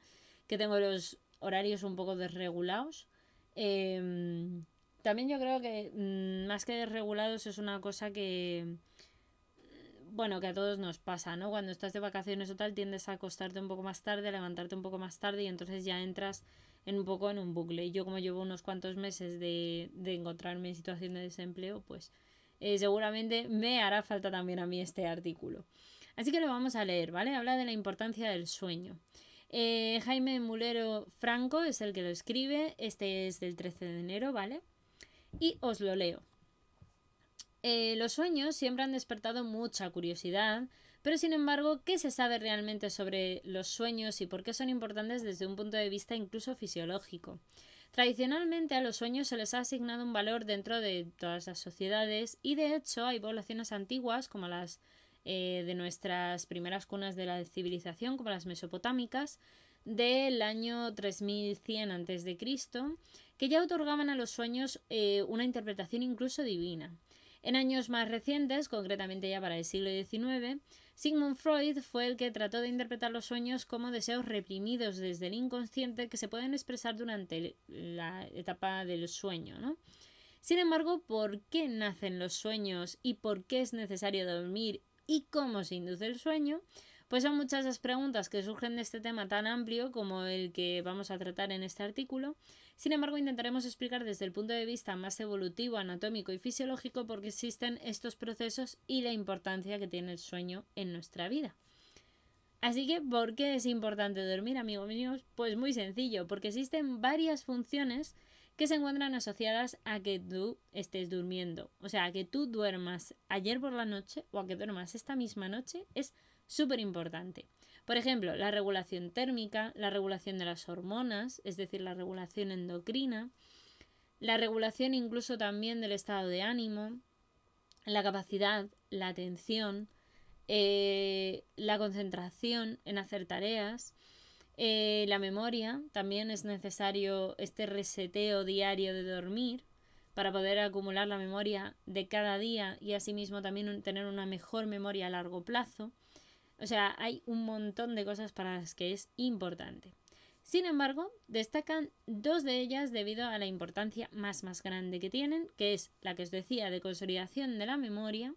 que tengo los horarios un poco desregulados. Em, también yo creo que mm, más que desregulados es una cosa que bueno, que a todos nos pasa, ¿no? Cuando estás de vacaciones o tal, tiendes a acostarte un poco más tarde, a levantarte un poco más tarde y entonces ya entras en un poco en un bucle. Y yo como llevo unos cuantos meses de, de encontrarme en situación de desempleo, pues eh, seguramente me hará falta también a mí este artículo. Así que lo vamos a leer, ¿vale? Habla de la importancia del sueño. Eh, Jaime Mulero Franco es el que lo escribe, este es del 13 de enero, ¿vale? Y os lo leo. Eh, los sueños siempre han despertado mucha curiosidad, pero sin embargo, ¿qué se sabe realmente sobre los sueños y por qué son importantes desde un punto de vista incluso fisiológico? Tradicionalmente a los sueños se les ha asignado un valor dentro de todas las sociedades y de hecho hay poblaciones antiguas como las eh, de nuestras primeras cunas de la civilización, como las mesopotámicas, del año 3100 a.C., que ya otorgaban a los sueños eh, una interpretación incluso divina. En años más recientes, concretamente ya para el siglo XIX, Sigmund Freud fue el que trató de interpretar los sueños como deseos reprimidos desde el inconsciente que se pueden expresar durante la etapa del sueño. ¿no? Sin embargo, ¿por qué nacen los sueños y por qué es necesario dormir y cómo se induce el sueño? Pues son muchas las preguntas que surgen de este tema tan amplio como el que vamos a tratar en este artículo. Sin embargo, intentaremos explicar desde el punto de vista más evolutivo, anatómico y fisiológico por qué existen estos procesos y la importancia que tiene el sueño en nuestra vida. Así que, ¿por qué es importante dormir, amigos míos? Pues muy sencillo, porque existen varias funciones que se encuentran asociadas a que tú estés durmiendo. O sea, a que tú duermas ayer por la noche o a que duermas esta misma noche es súper importante. Por ejemplo, la regulación térmica, la regulación de las hormonas, es decir, la regulación endocrina, la regulación incluso también del estado de ánimo, la capacidad, la atención, eh, la concentración en hacer tareas, eh, la memoria, también es necesario este reseteo diario de dormir para poder acumular la memoria de cada día y asimismo también tener una mejor memoria a largo plazo. O sea, hay un montón de cosas para las que es importante. Sin embargo, destacan dos de ellas debido a la importancia más más grande que tienen, que es la que os decía de consolidación de la memoria.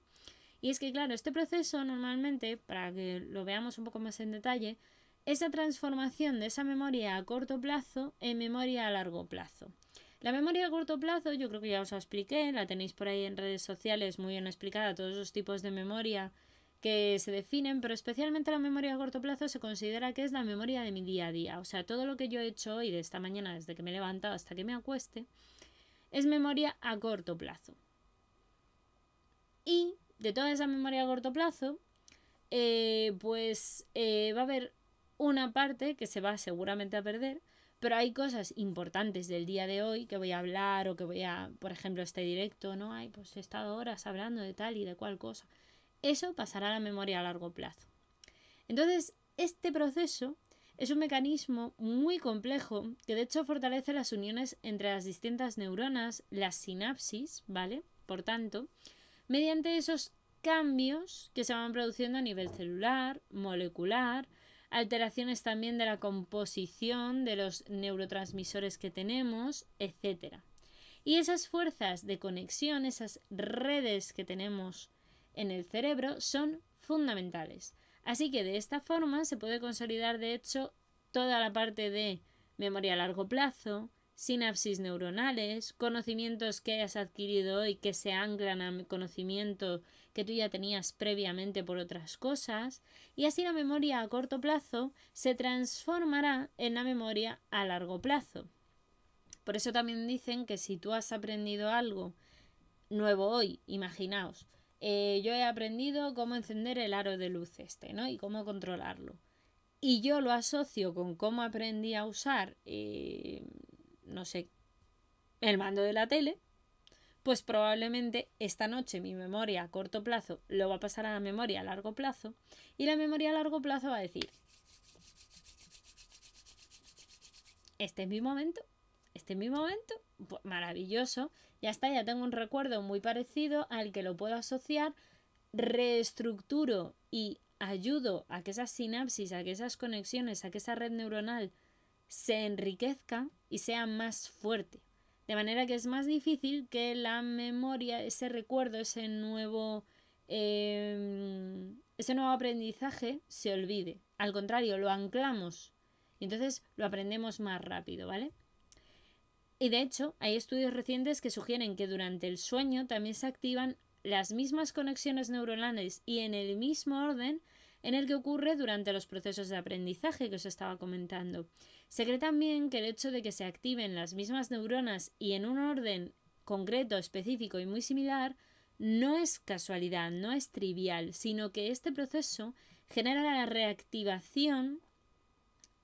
Y es que, claro, este proceso normalmente, para que lo veamos un poco más en detalle, es la transformación de esa memoria a corto plazo en memoria a largo plazo. La memoria a corto plazo, yo creo que ya os la expliqué, la tenéis por ahí en redes sociales muy bien explicada, todos los tipos de memoria que se definen, pero especialmente la memoria a corto plazo se considera que es la memoria de mi día a día. O sea, todo lo que yo he hecho hoy, de esta mañana, desde que me he levantado hasta que me acueste, es memoria a corto plazo. Y de toda esa memoria a corto plazo, eh, pues eh, va a haber una parte que se va seguramente a perder, pero hay cosas importantes del día de hoy que voy a hablar o que voy a, por ejemplo, este directo, ¿no? Ay, pues he estado horas hablando de tal y de cual cosa eso pasará a la memoria a largo plazo. Entonces, este proceso es un mecanismo muy complejo que de hecho fortalece las uniones entre las distintas neuronas, las sinapsis, ¿vale? Por tanto, mediante esos cambios que se van produciendo a nivel celular, molecular, alteraciones también de la composición de los neurotransmisores que tenemos, etc. Y esas fuerzas de conexión, esas redes que tenemos en el cerebro son fundamentales. Así que de esta forma se puede consolidar de hecho toda la parte de memoria a largo plazo, sinapsis neuronales, conocimientos que hayas adquirido hoy que se anclan a conocimiento que tú ya tenías previamente por otras cosas, y así la memoria a corto plazo se transformará en la memoria a largo plazo. Por eso también dicen que si tú has aprendido algo nuevo hoy, imaginaos, eh, yo he aprendido cómo encender el aro de luz este, ¿no? Y cómo controlarlo. Y yo lo asocio con cómo aprendí a usar, eh, no sé, el mando de la tele, pues probablemente esta noche mi memoria a corto plazo lo va a pasar a la memoria a largo plazo y la memoria a largo plazo va a decir, este es mi momento, este es mi momento, pues maravilloso, ya está, ya tengo un recuerdo muy parecido al que lo puedo asociar, reestructuro y ayudo a que esas sinapsis, a que esas conexiones, a que esa red neuronal se enriquezca y sea más fuerte. De manera que es más difícil que la memoria, ese recuerdo, ese nuevo, em, ese nuevo aprendizaje se olvide. Al contrario, lo anclamos y entonces lo aprendemos más rápido, ¿vale? Y de hecho, hay estudios recientes que sugieren que durante el sueño también se activan las mismas conexiones neuronales y en el mismo orden en el que ocurre durante los procesos de aprendizaje que os estaba comentando. Se cree también que el hecho de que se activen las mismas neuronas y en un orden concreto, específico y muy similar, no es casualidad, no es trivial, sino que este proceso genera la reactivación,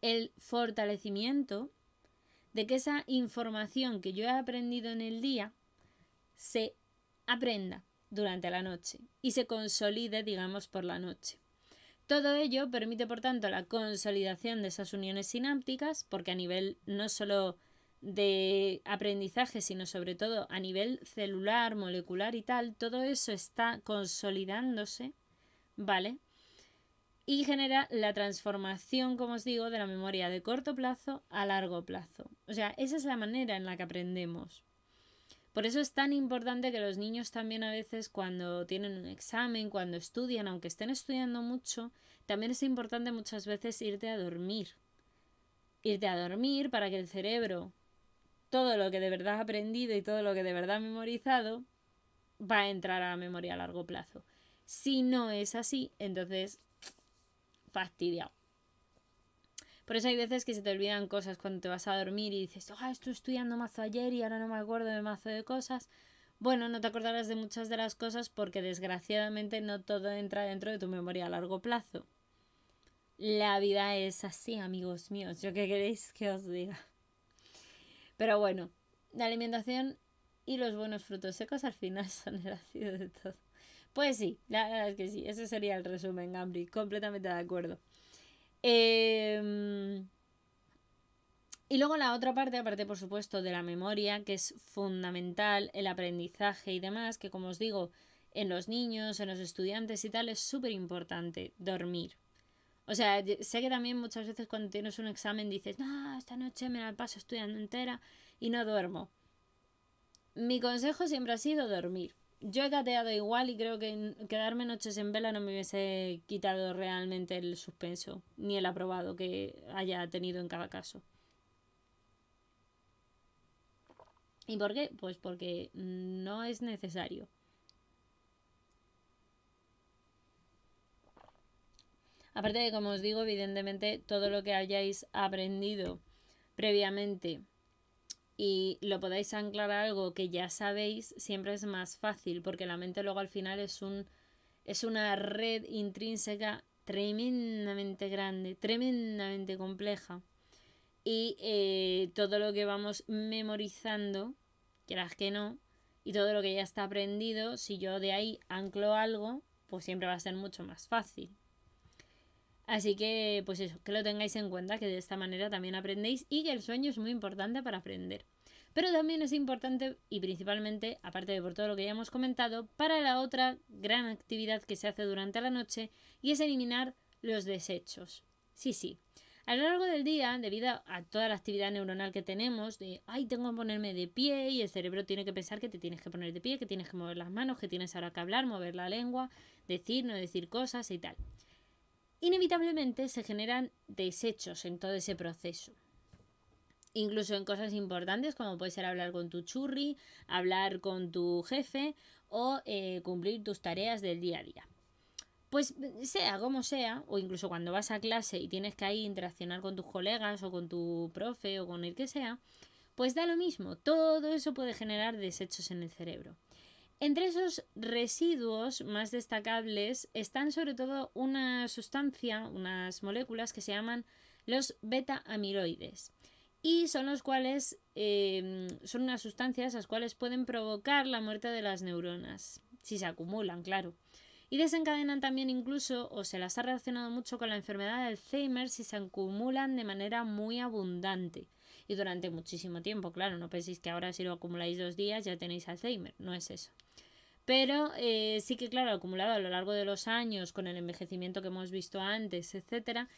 el fortalecimiento de que esa información que yo he aprendido en el día se aprenda durante la noche y se consolide, digamos, por la noche. Todo ello permite, por tanto, la consolidación de esas uniones sinápticas, porque a nivel no solo de aprendizaje, sino sobre todo a nivel celular, molecular y tal, todo eso está consolidándose, ¿vale? Y genera la transformación, como os digo, de la memoria de corto plazo a largo plazo. O sea, esa es la manera en la que aprendemos. Por eso es tan importante que los niños también a veces cuando tienen un examen, cuando estudian, aunque estén estudiando mucho, también es importante muchas veces irte a dormir. Irte a dormir para que el cerebro, todo lo que de verdad ha aprendido y todo lo que de verdad ha memorizado, va a entrar a la memoria a largo plazo. Si no es así, entonces fastidiado. Por eso hay veces que se te olvidan cosas cuando te vas a dormir y dices, ah, estoy estudiando mazo ayer y ahora no me acuerdo de mazo de cosas. Bueno, no te acordarás de muchas de las cosas porque desgraciadamente no todo entra dentro de tu memoria a largo plazo. La vida es así, amigos míos. ¿Yo qué queréis que os diga? Pero bueno, la alimentación y los buenos frutos secos al final son el ácido de todo. Pues sí, la verdad es que sí, ese sería el resumen, Gambri, completamente de acuerdo. Em, y luego la otra parte, aparte por supuesto de la memoria, que es fundamental, el aprendizaje y demás, que como os digo, en los niños, en los estudiantes y tal, es súper importante dormir. O sea, sé que también muchas veces cuando tienes un examen dices, no, esta noche me la paso estudiando entera y no duermo. Mi consejo siempre ha sido dormir yo he gateado igual y creo que quedarme noches en vela no me hubiese quitado realmente el suspenso, ni el aprobado que haya tenido en cada caso. ¿Y por qué? Pues porque no es necesario. Aparte de, como os digo, evidentemente todo lo que hayáis aprendido previamente y lo podáis anclar a algo que ya sabéis, siempre es más fácil, porque la mente luego al final es un es una red intrínseca tremendamente grande, tremendamente compleja. Y eh, todo lo que vamos memorizando, quieras que no, y todo lo que ya está aprendido, si yo de ahí anclo algo, pues siempre va a ser mucho más fácil. Así que, pues eso, que lo tengáis en cuenta, que de esta manera también aprendéis y que el sueño es muy importante para aprender. Pero también es importante y principalmente, aparte de por todo lo que ya hemos comentado, para la otra gran actividad que se hace durante la noche y es eliminar los desechos. Sí, sí. A lo largo del día, debido a toda la actividad neuronal que tenemos, de, ay, tengo que ponerme de pie y el cerebro tiene que pensar que te tienes que poner de pie, que tienes que mover las manos, que tienes ahora que hablar, mover la lengua, decir, no decir cosas y tal inevitablemente se generan desechos en todo ese proceso. Incluso en cosas importantes como puede ser hablar con tu churri, hablar con tu jefe o eh, cumplir tus tareas del día a día. Pues sea como sea, o incluso cuando vas a clase y tienes que ahí interaccionar con tus colegas o con tu profe o con el que sea, pues da lo mismo, todo eso puede generar desechos en el cerebro. Entre esos residuos más destacables están sobre todo una sustancia, unas moléculas que se llaman los beta-amiloides. y son los cuales em, son unas sustancias las cuales pueden provocar la muerte de las neuronas, si se acumulan, claro. Y desencadenan también incluso, o se las ha relacionado mucho con la enfermedad de Alzheimer si se acumulan de manera muy abundante y durante muchísimo tiempo. Claro, no penséis que ahora si lo acumuláis dos días ya tenéis Alzheimer, no es eso. Pero eh, sí que, claro, acumulado a lo largo de los años, con el envejecimiento que hemos visto antes, etcétera,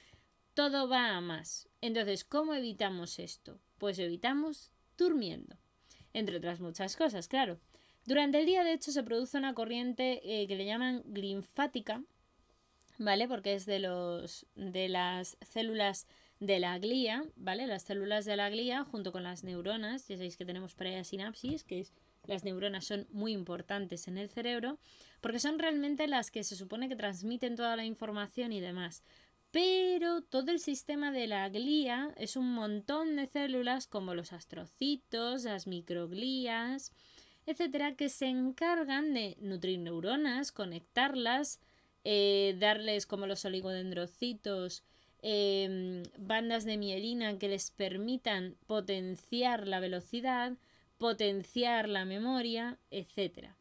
todo va a más. Entonces, ¿cómo evitamos esto? Pues evitamos durmiendo. Entre otras muchas cosas, claro. Durante el día, de hecho, se produce una corriente eh, que le llaman linfática, ¿vale? Porque es de, los, de las células de la glía, ¿vale? Las células de la glía junto con las neuronas, ya sabéis que tenemos para sinapsis, que es las neuronas son muy importantes en el cerebro porque son realmente las que se supone que transmiten toda la información y demás. Pero todo el sistema de la glía es un montón de células como los astrocitos, las microglías, etcétera, que se encargan de nutrir neuronas, conectarlas, eh, darles como los oligodendrocitos em, bandas de mielina que les permitan potenciar la velocidad, potenciar la memoria, etc.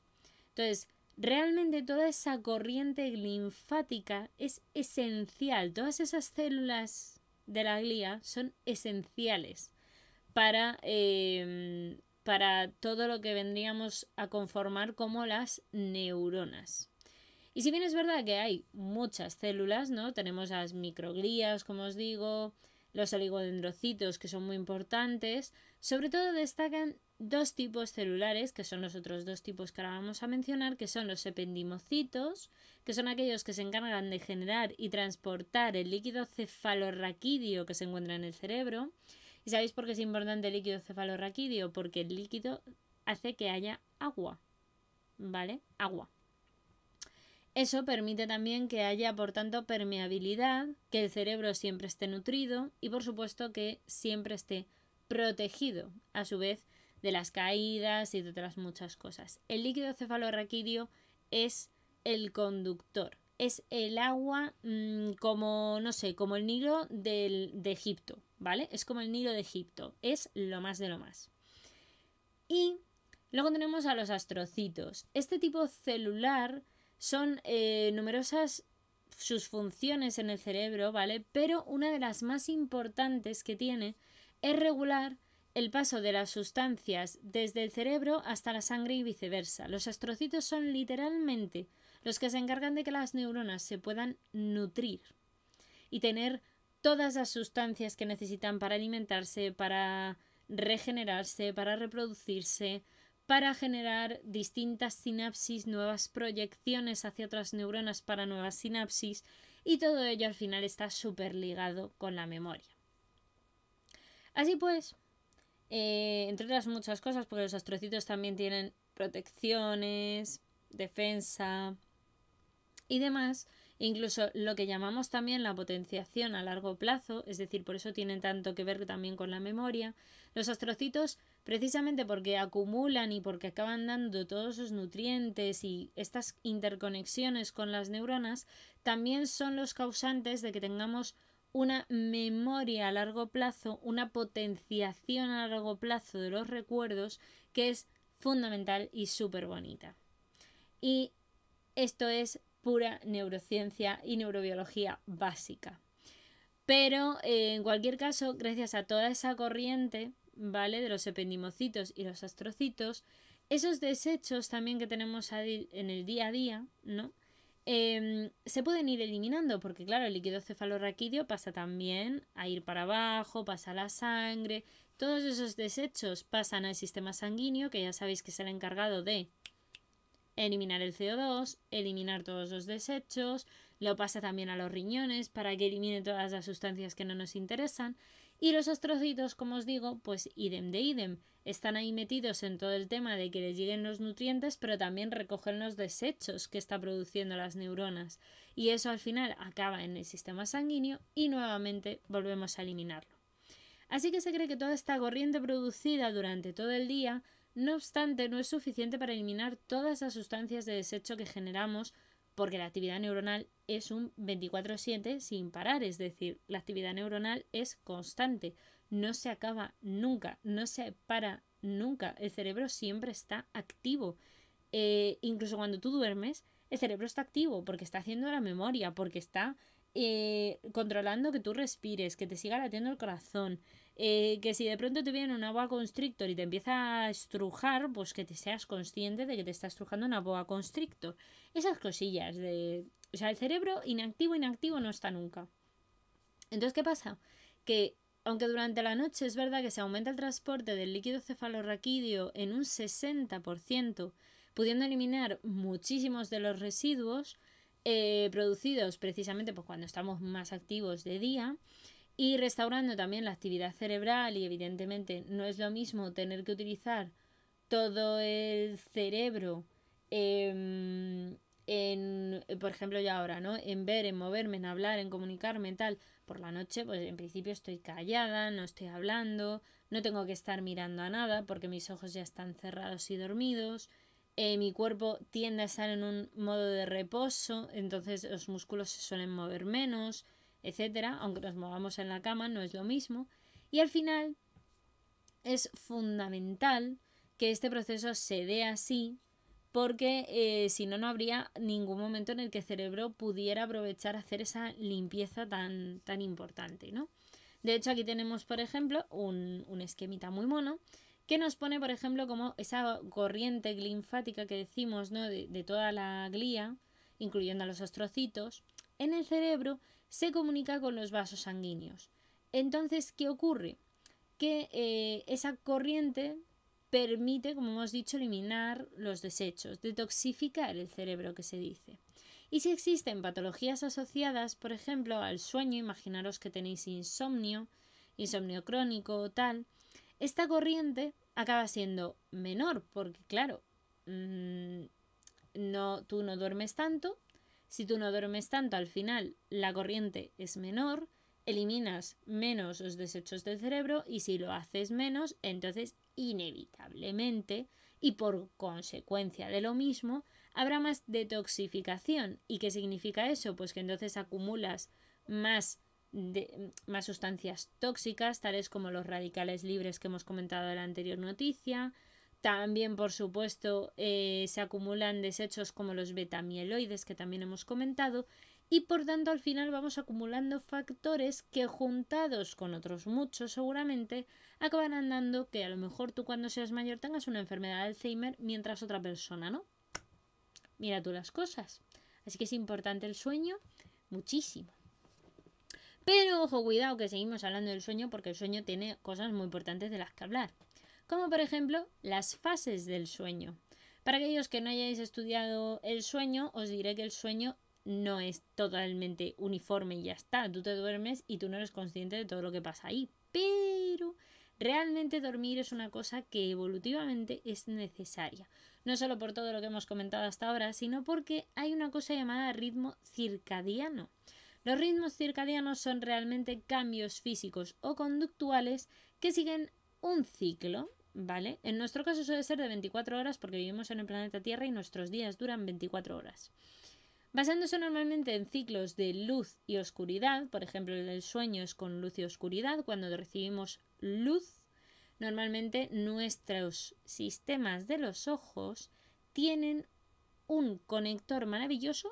Entonces, realmente toda esa corriente linfática es esencial. Todas esas células de la glía son esenciales para, em, para todo lo que vendríamos a conformar como las neuronas. Y si bien es verdad que hay muchas células, ¿no? Tenemos las microglías, como os digo, los oligodendrocitos que son muy importantes, sobre todo destacan dos tipos celulares, que son los otros dos tipos que ahora vamos a mencionar, que son los ependimocitos, que son aquellos que se encargan de generar y transportar el líquido cefalorraquídeo que se encuentra en el cerebro. ¿Y sabéis por qué es importante el líquido cefalorraquídeo? Porque el líquido hace que haya agua. ¿Vale? Agua. Eso permite también que haya, por tanto, permeabilidad, que el cerebro siempre esté nutrido y, por supuesto, que siempre esté protegido. A su vez, de las caídas y de otras muchas cosas. El líquido cefalorraquídeo es el conductor, es el agua mm, como, no sé, como el Nilo de Egipto, ¿vale? Es como el Nilo de Egipto, es lo más de lo más. Y luego tenemos a los astrocitos. Este tipo celular son eh, numerosas sus funciones en el cerebro, ¿vale? Pero una de las más importantes que tiene es regular el paso de las sustancias desde el cerebro hasta la sangre y viceversa. Los astrocitos son literalmente los que se encargan de que las neuronas se puedan nutrir y tener todas las sustancias que necesitan para alimentarse, para regenerarse, para reproducirse, para generar distintas sinapsis, nuevas proyecciones hacia otras neuronas para nuevas sinapsis y todo ello al final está súper ligado con la memoria. Así pues, eh, entre otras muchas cosas, porque los astrocitos también tienen protecciones, defensa y demás. Incluso lo que llamamos también la potenciación a largo plazo, es decir, por eso tienen tanto que ver también con la memoria. Los astrocitos, precisamente porque acumulan y porque acaban dando todos sus nutrientes y estas interconexiones con las neuronas, también son los causantes de que tengamos una memoria a largo plazo, una potenciación a largo plazo de los recuerdos que es fundamental y súper bonita. Y esto es pura neurociencia y neurobiología básica. Pero eh, en cualquier caso, gracias a toda esa corriente, ¿vale? De los ependimocitos y los astrocitos, esos desechos también que tenemos en el día a día, ¿no? Em, se pueden ir eliminando porque claro, el líquido cefalorraquídeo pasa también a ir para abajo, pasa a la sangre, todos esos desechos pasan al sistema sanguíneo, que ya sabéis que es el encargado de eliminar el CO2, eliminar todos los desechos, lo pasa también a los riñones para que elimine todas las sustancias que no nos interesan y los astrocitos, como os digo, pues idem de idem. Están ahí metidos en todo el tema de que les lleguen los nutrientes, pero también recogen los desechos que está produciendo las neuronas. Y eso al final acaba en el sistema sanguíneo y nuevamente volvemos a eliminarlo. Así que se cree que toda esta corriente producida durante todo el día, no obstante, no es suficiente para eliminar todas las sustancias de desecho que generamos porque la actividad neuronal es un 24/7 sin parar, es decir, la actividad neuronal es constante. No se acaba nunca, no se para nunca. El cerebro siempre está activo. Eh, incluso cuando tú duermes, el cerebro está activo porque está haciendo la memoria, porque está eh, controlando que tú respires, que te siga latiendo el corazón, eh, que si de pronto te viene una boa constrictor y te empieza a estrujar, pues que te seas consciente de que te está estrujando una boa constrictor. Esas cosillas de... O sea, el cerebro inactivo, inactivo no está nunca. Entonces, ¿qué pasa? Que aunque durante la noche es verdad que se aumenta el transporte del líquido cefalorraquídeo en un 60%, pudiendo eliminar muchísimos de los residuos eh, producidos precisamente pues, cuando estamos más activos de día y restaurando también la actividad cerebral. Y evidentemente no es lo mismo tener que utilizar todo el cerebro em, en, por ejemplo, ya ahora, ¿no? En ver, en moverme, en hablar, en comunicarme, tal. Por la noche, pues en principio estoy callada, no estoy hablando, no tengo que estar mirando a nada porque mis ojos ya están cerrados y dormidos. Eh, mi cuerpo tiende a estar en un modo de reposo, entonces los músculos se suelen mover menos, etcétera. Aunque nos movamos en la cama, no es lo mismo. Y al final es fundamental que este proceso se dé así porque eh, si no, no habría ningún momento en el que el cerebro pudiera aprovechar hacer esa limpieza tan, tan importante, ¿no? De hecho, aquí tenemos, por ejemplo, un, un esquemita muy mono que nos pone, por ejemplo, como esa corriente linfática que decimos, ¿no? De, toda la glía, incluyendo a los astrocitos, en el cerebro se comunica con los vasos sanguíneos. Entonces, ¿qué ocurre? Que eh, esa corriente permite, como hemos dicho, eliminar los desechos, detoxificar el cerebro que se dice. Y si existen patologías asociadas, por ejemplo, al sueño, imaginaros que tenéis insomnio, insomnio crónico o tal, esta corriente acaba siendo menor, porque claro, mm, no, tú no duermes tanto, si tú no duermes tanto, al final la corriente es menor, eliminas menos los desechos del cerebro y si lo haces menos, entonces inevitablemente y por consecuencia de lo mismo, habrá más detoxificación. ¿Y qué significa eso? Pues que entonces acumulas más, de, más sustancias tóxicas, tales como los radicales libres que hemos comentado en la anterior noticia. También, por supuesto, eh, se acumulan desechos como los betamieloides que también hemos comentado y por tanto al final vamos acumulando factores que juntados con otros muchos seguramente acabarán dando que a lo mejor tú cuando seas mayor tengas una enfermedad de Alzheimer mientras otra persona no. Mira tú las cosas. Así que es importante el sueño muchísimo. Pero ojo, cuidado que seguimos hablando del sueño porque el sueño tiene cosas muy importantes de las que hablar. Como por ejemplo las fases del sueño. Para aquellos que no hayáis estudiado el sueño, os diré que el sueño no es totalmente uniforme y ya está. Tú te duermes y tú no eres consciente de todo lo que pasa ahí. Pero realmente dormir es una cosa que evolutivamente es necesaria. No solo por todo lo que hemos comentado hasta ahora, sino porque hay una cosa llamada ritmo circadiano. Los ritmos circadianos son realmente cambios físicos o conductuales que siguen un ciclo, ¿vale? En nuestro caso suele ser de 24 horas porque vivimos en el planeta Tierra y nuestros días duran 24 horas. Basándose normalmente en ciclos de luz y oscuridad, por ejemplo el sueño es con luz y oscuridad, cuando recibimos luz, normalmente nuestros sistemas de los ojos tienen un conector maravilloso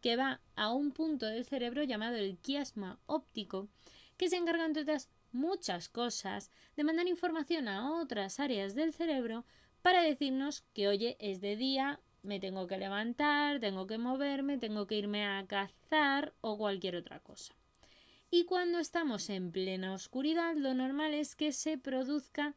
que va a un punto del cerebro llamado el quiasma óptico, que se encarga entre otras muchas cosas de mandar información a otras áreas del cerebro para decirnos que oye es de día me tengo que levantar, tengo que moverme, tengo que irme a cazar o cualquier otra cosa. Y cuando estamos en plena oscuridad, lo normal es que se produzca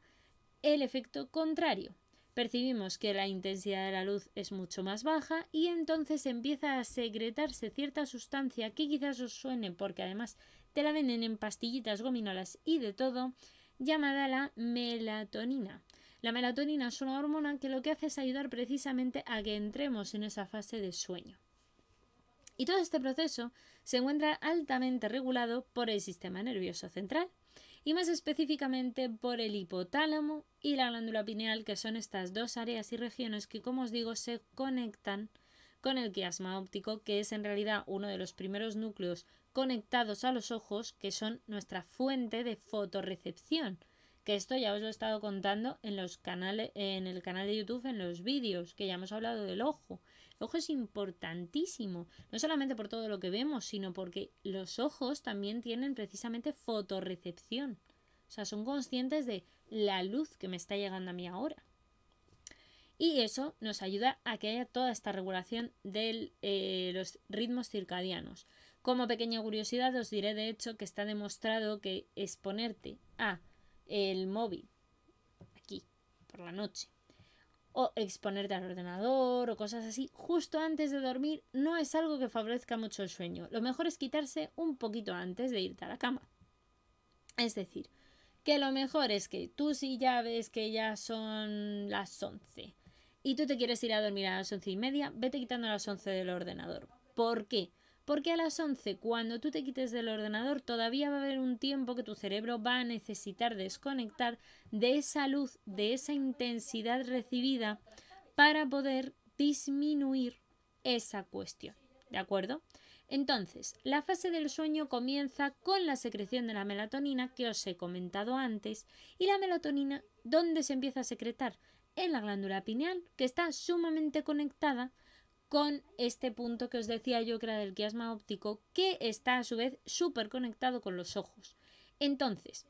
el efecto contrario. Percibimos que la intensidad de la luz es mucho más baja y entonces empieza a secretarse cierta sustancia que quizás os suene porque además te la venden en pastillitas, gominolas y de todo, llamada la melatonina. La melatonina es una hormona que lo que hace es ayudar precisamente a que entremos en esa fase de sueño. Y todo este proceso se encuentra altamente regulado por el sistema nervioso central y más específicamente por el hipotálamo y la glándula pineal, que son estas dos áreas y regiones que, como os digo, se conectan con el quiasma óptico, que es en realidad uno de los primeros núcleos conectados a los ojos, que son nuestra fuente de fotorrecepción. Que esto ya os lo he estado contando en los canales, en el canal de YouTube, en los vídeos, que ya hemos hablado del ojo. El ojo es importantísimo, no solamente por todo lo que vemos, sino porque los ojos también tienen precisamente fotorrecepción. O sea, son conscientes de la luz que me está llegando a mí ahora. Y eso nos ayuda a que haya toda esta regulación de eh, los ritmos circadianos. Como pequeña curiosidad os diré de hecho que está demostrado que exponerte a el móvil aquí por la noche o exponerte al ordenador o cosas así justo antes de dormir no es algo que favorezca mucho el sueño. Lo mejor es quitarse un poquito antes de irte a la cama. Es decir, que lo mejor es que tú si ya ves que ya son las 11 y tú te quieres ir a dormir a las once y media, vete quitando a las 11 del ordenador. ¿Por qué? Porque a las 11, cuando tú te quites del ordenador, todavía va a haber un tiempo que tu cerebro va a necesitar desconectar de esa luz, de esa intensidad recibida, para poder disminuir esa cuestión. ¿De acuerdo? Entonces, la fase del sueño comienza con la secreción de la melatonina que os he comentado antes. ¿Y la melatonina dónde se empieza a secretar? en la glándula pineal, que está sumamente conectada con este punto que os decía yo que era del quiasma óptico, que está a su vez súper conectado con los ojos. Entonces,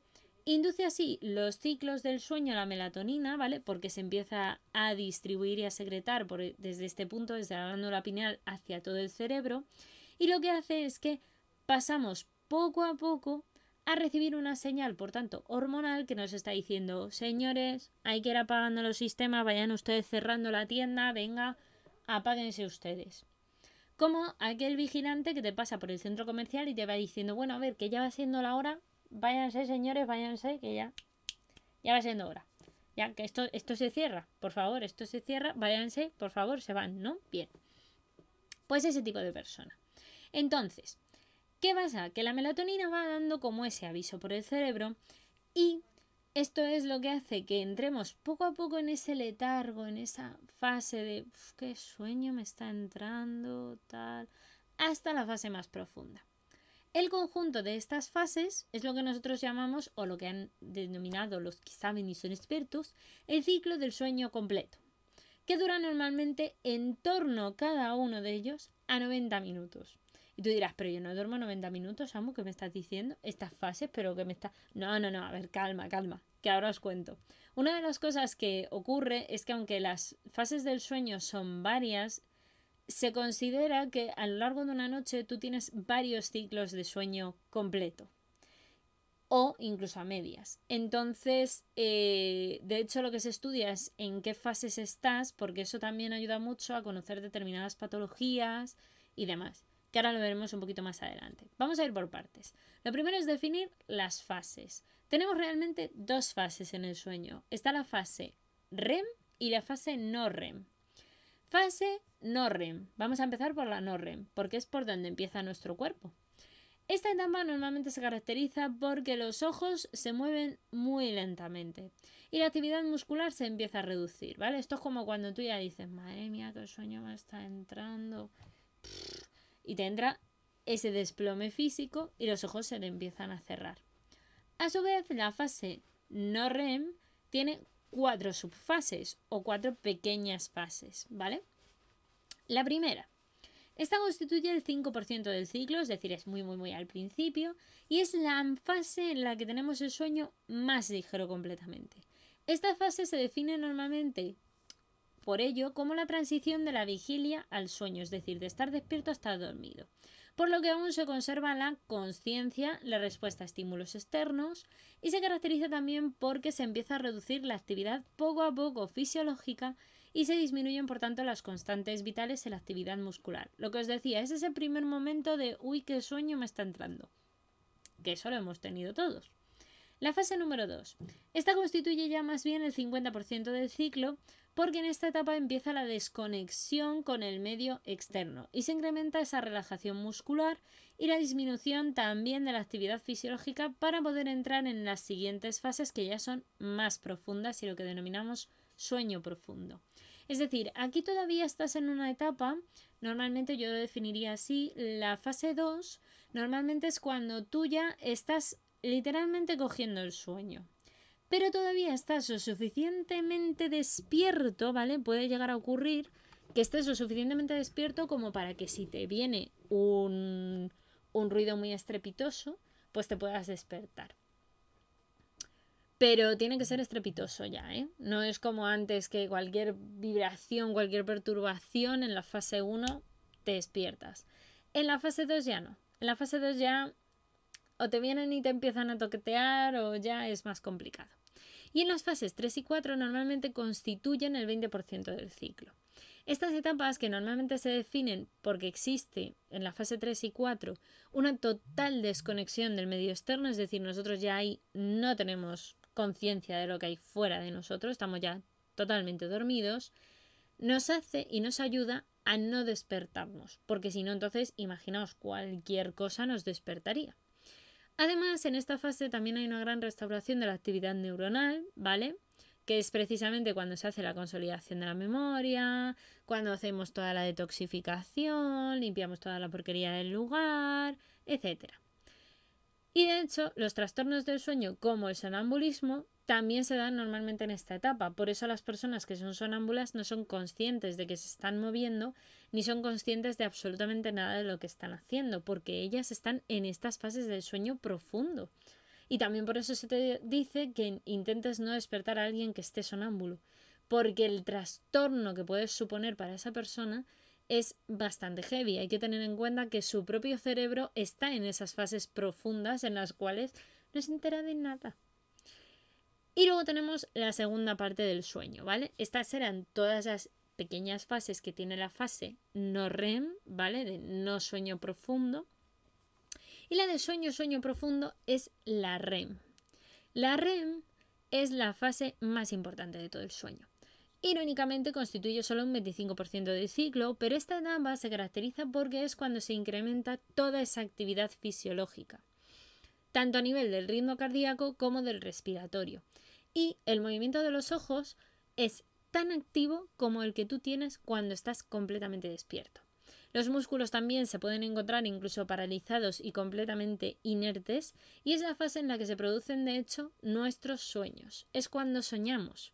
induce así los ciclos del sueño a la melatonina, ¿vale? Porque se empieza a distribuir y a secretar desde este punto, desde la glándula pineal hacia todo el cerebro, y lo que hace es que pasamos poco a poco a recibir una señal, por tanto, hormonal que nos está diciendo, señores, hay que ir apagando los sistemas, vayan ustedes cerrando la tienda, venga, apáguense ustedes. Como aquel vigilante que te pasa por el centro comercial y te va diciendo, bueno, a ver, que ya va siendo la hora, váyanse, señores, váyanse, que ya, ya va siendo hora. Ya, que esto, esto se cierra, por favor, esto se cierra, váyanse, por favor, se van, ¿no? Bien. Pues ese tipo de persona. Entonces, ¿Qué pasa? Que la melatonina va dando como ese aviso por el cerebro y esto es lo que hace que entremos poco a poco en ese letargo, en esa fase de qué sueño me está entrando, tal, hasta la fase más profunda. El conjunto de estas fases es lo que nosotros llamamos, o lo que han denominado los que saben y son expertos, el ciclo del sueño completo, que dura normalmente en torno cada uno de ellos a 90 minutos. Y tú dirás, pero yo no duermo 90 minutos, amo, ¿qué me estás diciendo? Estas fases, pero que me está... No, no, no, a ver, calma, calma, que ahora os cuento. Una de las cosas que ocurre es que aunque las fases del sueño son varias, se considera que a lo largo de una noche tú tienes varios ciclos de sueño completo o incluso a medias. Entonces, eh, de hecho, lo que se estudia es en qué fases estás, porque eso también ayuda mucho a conocer determinadas patologías y demás que ahora lo veremos un poquito más adelante. Vamos a ir por partes. Lo primero es definir las fases. Tenemos realmente dos fases en el sueño. Está la fase REM y la fase no REM. Fase no REM. Vamos a empezar por la no REM, porque es por donde empieza nuestro cuerpo. Esta etapa normalmente se caracteriza porque los ojos se mueven muy lentamente y la actividad muscular se empieza a reducir, ¿vale? Esto es como cuando tú ya dices, madre mía, que el sueño me está entrando y tendrá ese desplome físico y los ojos se le empiezan a cerrar. A su vez, la fase no REM tiene cuatro subfases o cuatro pequeñas fases, ¿vale? La primera. Esta constituye el 5% del ciclo, es decir, es muy, muy, muy al principio, y es la fase en la que tenemos el sueño más ligero completamente. Esta fase se define normalmente por ello, como la transición de la vigilia al sueño, es decir, de estar despierto hasta dormido. Por lo que aún se conserva la conciencia, la respuesta a estímulos externos y se caracteriza también porque se empieza a reducir la actividad poco a poco fisiológica y se disminuyen por tanto las constantes vitales en la actividad muscular. Lo que os decía, es ese primer momento de uy, qué sueño me está entrando. Que eso lo hemos tenido todos. La fase número 2. Esta constituye ya más bien el 50% del ciclo, porque en esta etapa empieza la desconexión con el medio externo y se incrementa esa relajación muscular y la disminución también de la actividad fisiológica para poder entrar en las siguientes fases que ya son más profundas y lo que denominamos sueño profundo. Es decir, aquí todavía estás en una etapa, normalmente yo lo definiría así, la fase 2 normalmente es cuando tú ya estás literalmente cogiendo el sueño. Pero todavía estás lo suficientemente despierto, ¿vale? Puede llegar a ocurrir que estés lo suficientemente despierto como para que si te viene un, un ruido muy estrepitoso, pues te puedas despertar. Pero tiene que ser estrepitoso ya, ¿eh? No es como antes que cualquier vibración, cualquier perturbación en la fase 1 te despiertas. En la fase 2 ya no. En la fase 2 ya o te vienen y te empiezan a toquetear o ya es más complicado. Y en las fases 3 y 4 normalmente constituyen el 20% del ciclo. Estas etapas que normalmente se definen porque existe en la fase 3 y 4 una total desconexión del medio externo, es decir, nosotros ya ahí no tenemos conciencia de lo que hay fuera de nosotros, estamos ya totalmente dormidos, nos hace y nos ayuda a no despertarnos, porque si no, entonces imaginaos cualquier cosa nos despertaría. Además, en esta fase también hay una gran restauración de la actividad neuronal, ¿vale? que es precisamente cuando se hace la consolidación de la memoria, cuando hacemos toda la detoxificación, limpiamos toda la porquería del lugar, etc. Y de hecho, los trastornos del sueño, como el sonambulismo, también se dan normalmente en esta etapa. Por eso las personas que son sonámbulas no son conscientes de que se están moviendo ni son conscientes de absolutamente nada de lo que están haciendo, porque ellas están en estas fases del sueño profundo. Y también por eso se te dice que intentes no despertar a alguien que esté sonámbulo, porque el trastorno que puedes suponer para esa persona es bastante heavy. Hay que tener en cuenta que su propio cerebro está en esas fases profundas en las cuales no se entera de nada. Y luego tenemos la segunda parte del sueño, ¿vale? Estas serán todas las pequeñas fases que tiene la fase no REM, ¿vale? De no sueño profundo. Y la de sueño, sueño profundo es la REM. La REM es la fase más importante de todo el sueño. Irónicamente constituye solo un 25% del ciclo, pero esta etapa se caracteriza porque es cuando se incrementa toda esa actividad fisiológica, tanto a nivel del ritmo cardíaco como del respiratorio. Y el movimiento de los ojos es tan activo como el que tú tienes cuando estás completamente despierto. Los músculos también se pueden encontrar incluso paralizados y completamente inertes y es la fase en la que se producen de hecho nuestros sueños. Es cuando soñamos.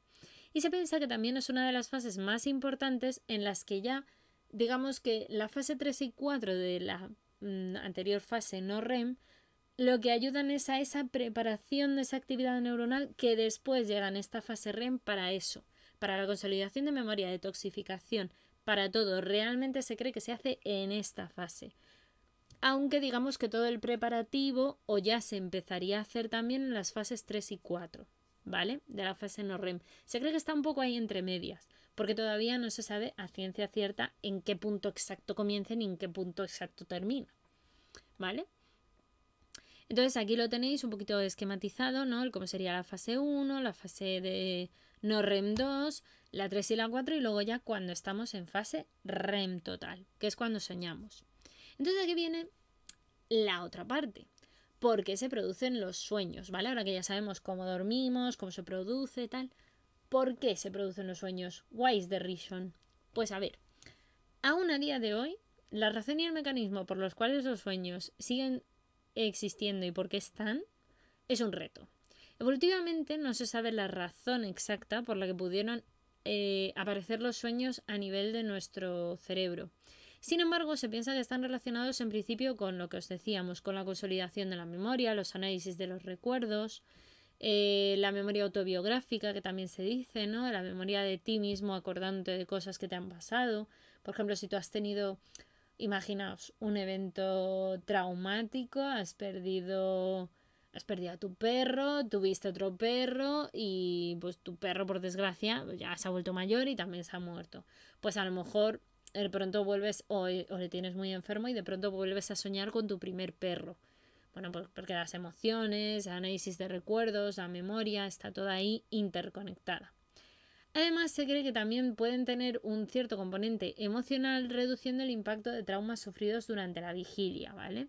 Y se piensa que también es una de las fases más importantes en las que ya digamos que la fase 3 y 4 de la mm, anterior fase no REM lo que ayudan es a esa preparación de esa actividad neuronal que después llega en esta fase REM para eso, para la consolidación de memoria, detoxificación, para todo. Realmente se cree que se hace en esta fase. Aunque digamos que todo el preparativo o ya se empezaría a hacer también en las fases 3 y 4, ¿vale? De la fase no REM. Se cree que está un poco ahí entre medias, porque todavía no se sabe a ciencia cierta en qué punto exacto comienza ni en qué punto exacto termina, ¿vale? Entonces aquí lo tenéis un poquito esquematizado, ¿no? El cómo sería la fase 1, la fase de no REM 2, la 3 y la 4 y luego ya cuando estamos en fase REM total, que es cuando soñamos. Entonces aquí viene la otra parte. ¿Por qué se producen los sueños? ¿Vale? Ahora que ya sabemos cómo dormimos, cómo se produce, tal. ¿Por qué se producen los sueños? Why is the reason? Pues a ver, aún a día de hoy, la razón y el mecanismo por los cuales los sueños siguen existiendo y por qué están es un reto. Evolutivamente no se sabe la razón exacta por la que pudieron eh, aparecer los sueños a nivel de nuestro cerebro. Sin embargo, se piensa que están relacionados en principio con lo que os decíamos, con la consolidación de la memoria, los análisis de los recuerdos, eh, la memoria autobiográfica, que también se dice, ¿no? La memoria de ti mismo acordándote de cosas que te han pasado. Por ejemplo, si tú has tenido, imaginaos, un evento traumático, has perdido has perdido a tu perro, tuviste otro perro y pues tu perro por desgracia ya se ha vuelto mayor y también se ha muerto. Pues a lo mejor de pronto vuelves o, le tienes muy enfermo y de pronto vuelves a soñar con tu primer perro. Bueno, pues porque las emociones, análisis de recuerdos, la memoria, está toda ahí interconectada. Además, se cree que también pueden tener un cierto componente emocional reduciendo el impacto de traumas sufridos durante la vigilia, ¿vale?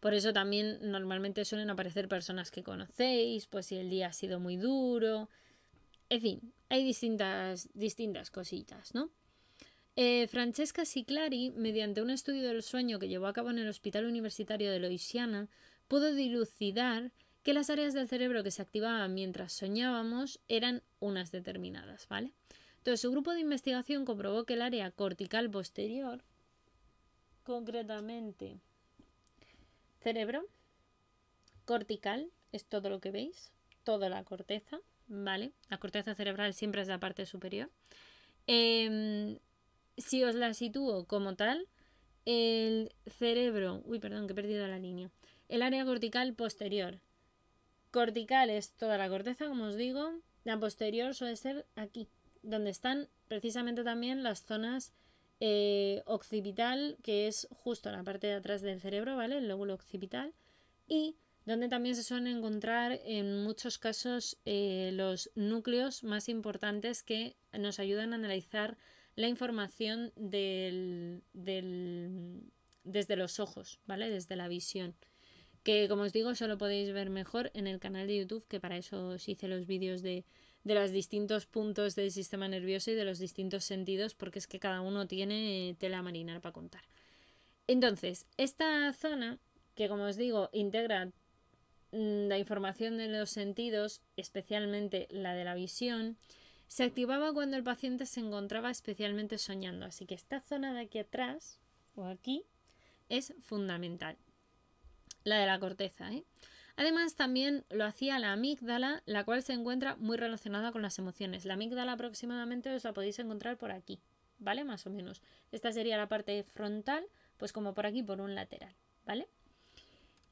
Por eso también normalmente suelen aparecer personas que conocéis, pues si el día ha sido muy duro, En fin, hay distintas, distintas cositas, ¿no? Eh, Francesca Siclari, mediante un estudio del sueño que llevó a cabo en el Hospital Universitario de Louisiana, pudo dilucidar que las áreas del cerebro que se activaban mientras soñábamos eran unas determinadas, ¿vale? Entonces, su grupo de investigación comprobó que el área cortical posterior, concretamente cerebro, cortical, es todo lo que veis, toda la corteza, ¿vale? La corteza cerebral siempre es la parte superior. Em, si os la sitúo como tal, el cerebro, uy, perdón, que he perdido la línea, el área cortical posterior. Cortical es toda la corteza, como os digo, la posterior suele ser aquí, donde están precisamente también las zonas eh, occipital, que es justo la parte de atrás del cerebro, ¿vale? El lóbulo occipital, y donde también se suelen encontrar en muchos casos eh, los núcleos más importantes que nos ayudan a analizar la información del, desde los ojos, ¿vale? Desde la visión. Que como os digo, solo podéis ver mejor en el canal de YouTube, que para eso os hice los vídeos de, de los distintos puntos del sistema nervioso y de los distintos sentidos, porque es que cada uno tiene tela marinar para contar. Entonces, esta zona, que como os digo, integra mm, la información de los sentidos, especialmente la de la visión, se activaba cuando el paciente se encontraba especialmente soñando. Así que esta zona de aquí atrás, o aquí, es fundamental. La de la corteza, ¿eh? Además, también lo hacía la amígdala, la cual se encuentra muy relacionada con las emociones. La amígdala aproximadamente os la podéis encontrar por aquí, ¿vale? Más o menos. Esta sería la parte frontal, pues como por aquí, por un lateral, ¿vale?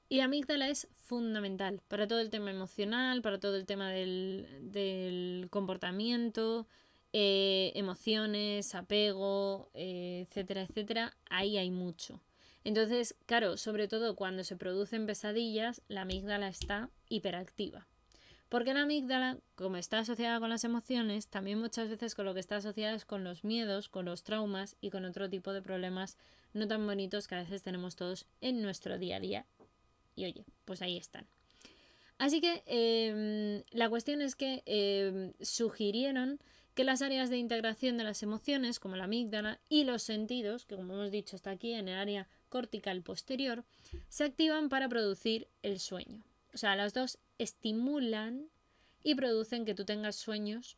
Y la amígdala es fundamental para todo el tema emocional, para todo el tema del, comportamiento, eh, emociones, apego, eh, etcétera, etcétera. Ahí hay mucho. Entonces, claro, sobre todo cuando se producen pesadillas, la amígdala está hiperactiva. Porque la amígdala, como está asociada con las emociones, también muchas veces con lo que está asociada es con los miedos, con los traumas y con otro tipo de problemas no tan bonitos que a veces tenemos todos en nuestro día a día y oye, pues ahí están. Así que em, la cuestión es que em, sugirieron que las áreas de integración de las emociones, como la amígdala y los sentidos, que como hemos dicho está aquí en el área cortical posterior, se activan para producir el sueño. O sea, las dos estimulan y producen que tú tengas sueños,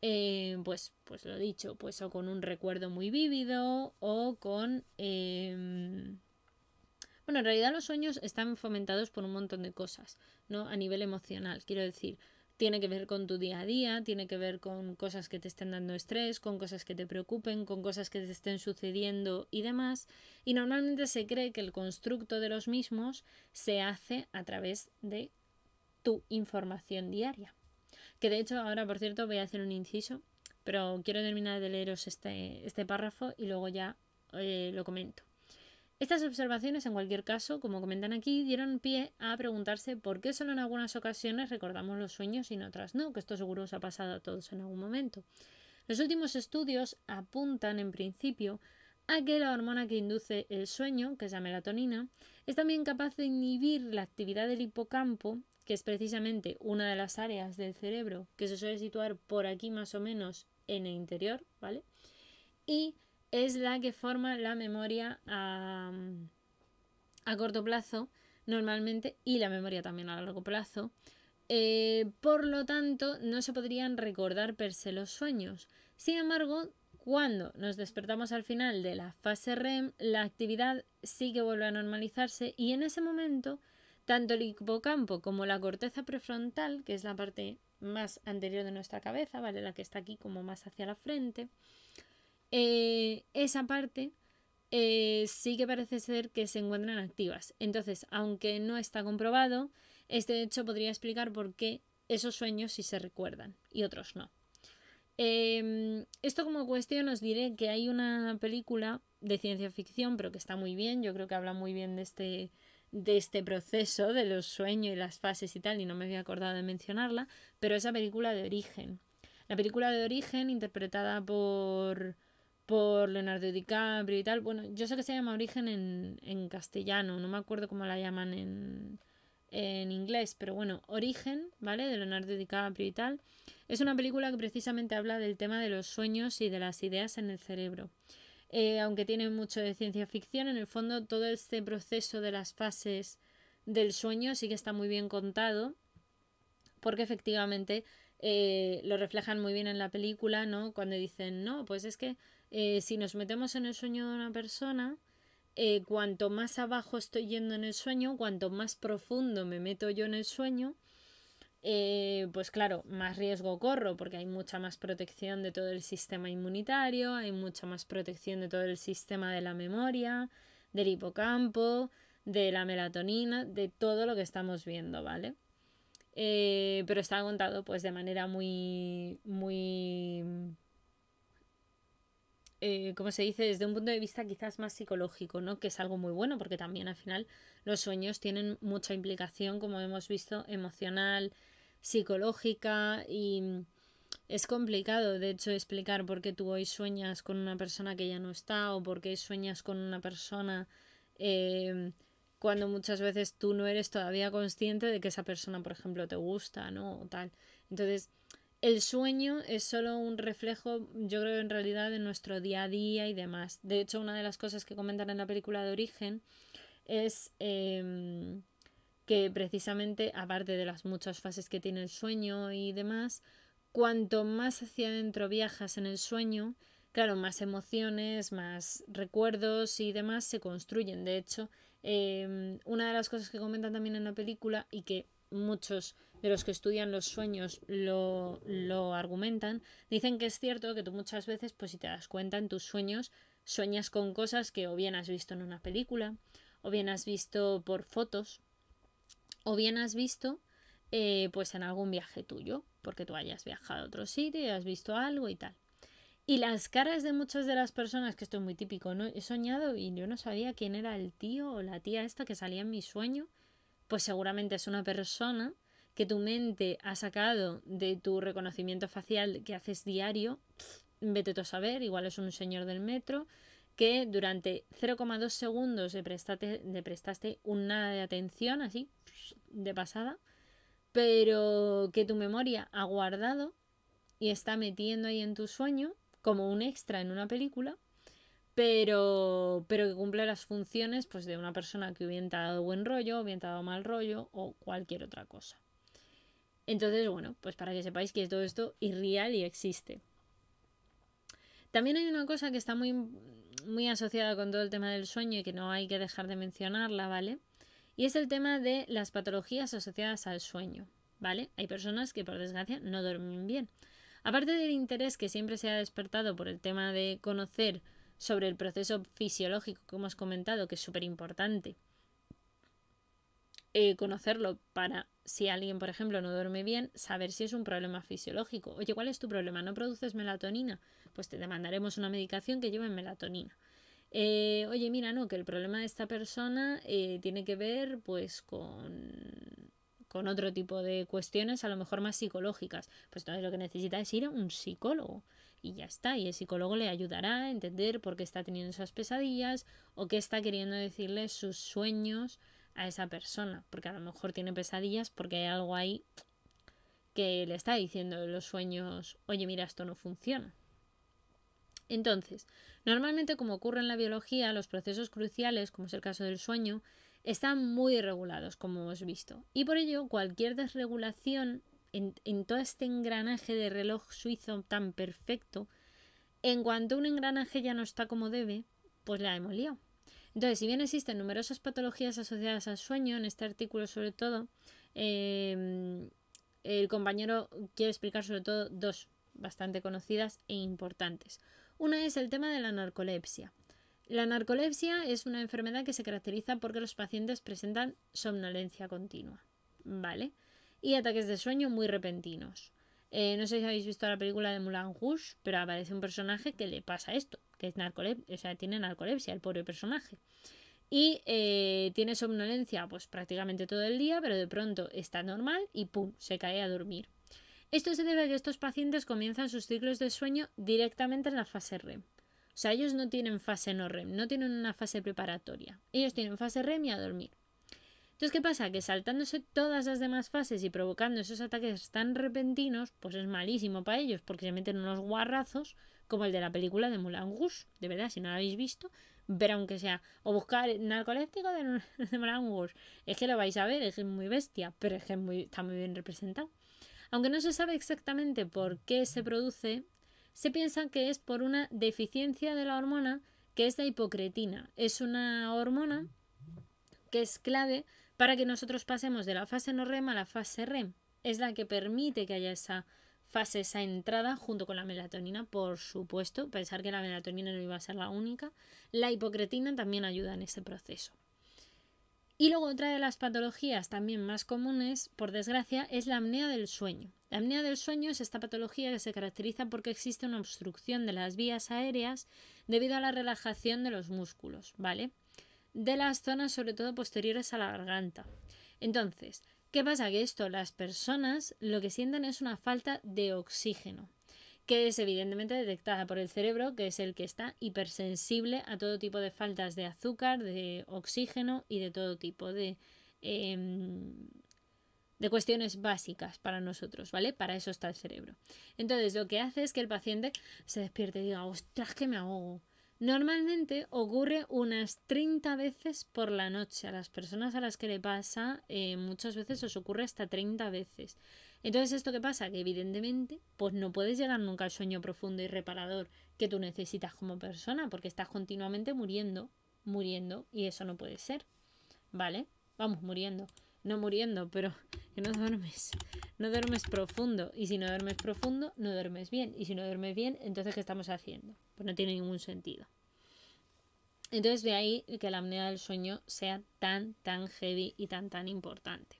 eh, pues, pues lo dicho, pues o con un recuerdo muy vívido o con em, bueno, en realidad los sueños están fomentados por un montón de cosas, ¿no? A nivel emocional, quiero decir, tiene que ver con tu día a día, tiene que ver con cosas que te estén dando estrés, con cosas que te preocupen, con cosas que te estén sucediendo y demás. Y normalmente se cree que el constructo de los mismos se hace a través de tu información diaria. Que de hecho ahora, por cierto, voy a hacer un inciso, pero quiero terminar de leeros este, este párrafo y luego ya eh, lo comento. Estas observaciones, en cualquier caso, como comentan aquí, dieron pie a preguntarse por qué solo en algunas ocasiones recordamos los sueños y en otras no, que esto seguro os ha pasado a todos en algún momento. Los últimos estudios apuntan, en principio, a que la hormona que induce el sueño, que es la melatonina, es también capaz de inhibir la actividad del hipocampo, que es precisamente una de las áreas del cerebro que se suele situar por aquí más o menos en el interior, ¿vale? Y es la que forma la memoria a, corto plazo normalmente y la memoria también a largo plazo. Eh, por lo tanto, no se podrían recordar per se los sueños. Sin embargo, cuando nos despertamos al final de la fase REM, la actividad sí que vuelve a normalizarse y en ese momento, tanto el hipocampo como la corteza prefrontal, que es la parte más anterior de nuestra cabeza, ¿vale? La que está aquí como más hacia la frente, eh, esa parte eh, sí que parece ser que se encuentran activas. Entonces, aunque no está comprobado, este hecho podría explicar por qué esos sueños sí se recuerdan y otros no. Em, esto como cuestión os diré que hay una película de ciencia ficción, pero que está muy bien, yo creo que habla muy bien de este, de este proceso, de los sueños y las fases y tal, y no me había acordado de mencionarla, pero esa película de origen. La película de origen, interpretada por por Leonardo DiCaprio y tal. Bueno, yo sé que se llama Origen en, castellano, no me acuerdo cómo la llaman en, en inglés, pero bueno, Origen, ¿vale? De Leonardo DiCaprio y tal. Es una película que precisamente habla del tema de los sueños y de las ideas en el cerebro. Eh, aunque tiene mucho de ciencia ficción, en el fondo todo este proceso de las fases del sueño sí que está muy bien contado, porque efectivamente eh, lo reflejan muy bien en la película, ¿no? Cuando dicen, no, pues es que eh, si nos metemos en el sueño de una persona, cuanto más abajo estoy yendo en el sueño, cuanto más profundo me meto yo en el sueño, eh, pues claro, más riesgo corro porque hay mucha más protección de todo el sistema inmunitario, hay mucha más protección de todo el sistema de la memoria, del hipocampo, de la melatonina, de todo lo que estamos viendo, ¿vale? Eh, pero está contado pues de manera muy, muy, eh, como se dice, desde un punto de vista quizás más psicológico, ¿no? Que es algo muy bueno porque también al final los sueños tienen mucha implicación, como hemos visto, emocional, psicológica y es complicado, de hecho, explicar por qué tú hoy sueñas con una persona que ya no está o por qué sueñas con una persona eh, cuando muchas veces tú no eres todavía consciente de que esa persona, por ejemplo, te gusta, ¿no? O tal. Entonces, el sueño es solo un reflejo, yo creo, en realidad, de nuestro día a día y demás. De hecho, una de las cosas que comentan en la película de origen es em, que precisamente, aparte de las muchas fases que tiene el sueño y demás, cuanto más hacia adentro viajas en el sueño, claro, más emociones, más recuerdos y demás se construyen. De hecho, em, una de las cosas que comentan también en la película y que muchos de los que estudian los sueños lo, lo argumentan, dicen que es cierto que tú muchas veces, pues si te das cuenta en tus sueños, sueñas con cosas que o bien has visto en una película, o bien has visto por fotos, o bien has visto eh, pues en algún viaje tuyo, porque tú hayas viajado a otro sitio y has visto algo y tal. Y las caras de muchas de las personas, que esto es muy típico, ¿no? He soñado y yo no sabía quién era el tío o la tía esta que salía en mi sueño, pues seguramente es una persona que tu mente ha sacado de tu reconocimiento facial que haces diario, vete tú a saber, igual es un señor del metro, que durante 0,2 segundos le prestaste, le prestaste un nada de atención, así, de pasada, pero que tu memoria ha guardado y está metiendo ahí en tu sueño como un extra en una película, pero, pero que cumple las funciones pues, de una persona que hubiera dado buen rollo, hubiera dado mal rollo o cualquier otra cosa. Entonces, bueno, pues para que sepáis que todo esto es real y existe. También hay una cosa que está muy muy asociada con todo el tema del sueño y que no hay que dejar de mencionarla, ¿vale? Y es el tema de las patologías asociadas al sueño, ¿vale? Hay personas que por desgracia no duermen bien. Aparte del interés que siempre se ha despertado por el tema de conocer sobre el proceso fisiológico que hemos comentado, que es súper importante, eh, conocerlo para si alguien, por ejemplo, no duerme bien, saber si es un problema fisiológico. Oye, ¿cuál es tu problema? ¿No produces melatonina? Pues te demandaremos una medicación que lleve melatonina. Eh, oye, mira, no, que el problema de esta persona eh, tiene que ver pues con, con otro tipo de cuestiones, a lo mejor más psicológicas. Pues entonces lo que necesita es ir a un psicólogo y ya está. Y el psicólogo le ayudará a entender por qué está teniendo esas pesadillas o qué está queriendo decirle sus sueños a esa persona, porque a lo mejor tiene pesadillas porque hay algo ahí que le está diciendo en los sueños, oye, mira, esto no funciona. Entonces, normalmente como ocurre en la biología, los procesos cruciales, como es el caso del sueño, están muy regulados, como hemos visto. Y por ello, cualquier desregulación en, en todo este engranaje de reloj suizo tan perfecto, en cuanto un engranaje ya no está como debe, pues la hemos liado. Entonces, si bien existen numerosas patologías asociadas al sueño, en este artículo sobre todo, em, el compañero quiere explicar sobre todo dos bastante conocidas e importantes. Una es el tema de la narcolepsia. La narcolepsia es una enfermedad que se caracteriza porque los pacientes presentan somnolencia continua, ¿vale? Y ataques de sueño muy repentinos. Eh, no sé si habéis visto la película de Moulin Rouge, pero aparece un personaje que le pasa esto que es narcolepsia, o sea, tiene narcolepsia el pobre personaje. Y eh, tiene somnolencia pues prácticamente todo el día, pero de pronto está normal y ¡pum! se cae a dormir. Esto se debe a que estos pacientes comienzan sus ciclos de sueño directamente en la fase REM. O sea, ellos no tienen fase no REM, no tienen una fase preparatoria. Ellos tienen fase REM y a dormir. Entonces, ¿qué pasa? Que saltándose todas las demás fases y provocando esos ataques tan repentinos, pues es malísimo para ellos, porque se meten unos guarrazos como el de la película de Moulin Rouge. De verdad, si no lo habéis visto, ver aunque sea, o buscar narcoléptico de, de Moulin Rouge. Es que lo vais a ver, es que es muy bestia, pero es que muy, está muy bien representado. Aunque no se sabe exactamente por qué se produce, se piensa que es por una deficiencia de la hormona que es la hipocretina. Es una hormona que es clave para que nosotros pasemos de la fase no REM a la fase REM. Es la que permite que haya esa fase, esa entrada junto con la melatonina, por supuesto. Pensar que la melatonina no iba a ser la única. La hipocretina también ayuda en ese proceso. Y luego otra de las patologías también más comunes, por desgracia, es la apnea del sueño. La apnea del sueño es esta patología que se caracteriza porque existe una obstrucción de las vías aéreas debido a la relajación de los músculos, ¿vale? De las zonas sobre todo posteriores a la garganta. Entonces, ¿qué pasa? Que esto las personas lo que sienten es una falta de oxígeno que es evidentemente detectada por el cerebro, que es el que está hipersensible a todo tipo de faltas de azúcar, de oxígeno y de todo tipo de, em, de cuestiones básicas para nosotros, ¿vale? Para eso está el cerebro. Entonces, lo que hace es que el paciente se despierte y diga, ostras, que me ahogo. Normalmente ocurre unas 30 veces por la noche. A las personas a las que le pasa, eh, muchas veces os ocurre hasta 30 veces. Entonces, ¿esto qué pasa? Que evidentemente, pues no puedes llegar nunca al sueño profundo y reparador que tú necesitas como persona, porque estás continuamente muriendo, muriendo, y eso no puede ser. ¿Vale? Vamos, muriendo. No muriendo, pero que no duermes. No duermes profundo. Y si no duermes profundo, no duermes bien. Y si no duermes bien, entonces ¿qué estamos haciendo? Pues no tiene ningún sentido. Entonces de ahí que la apnea del sueño sea tan, tan heavy y tan, tan importante.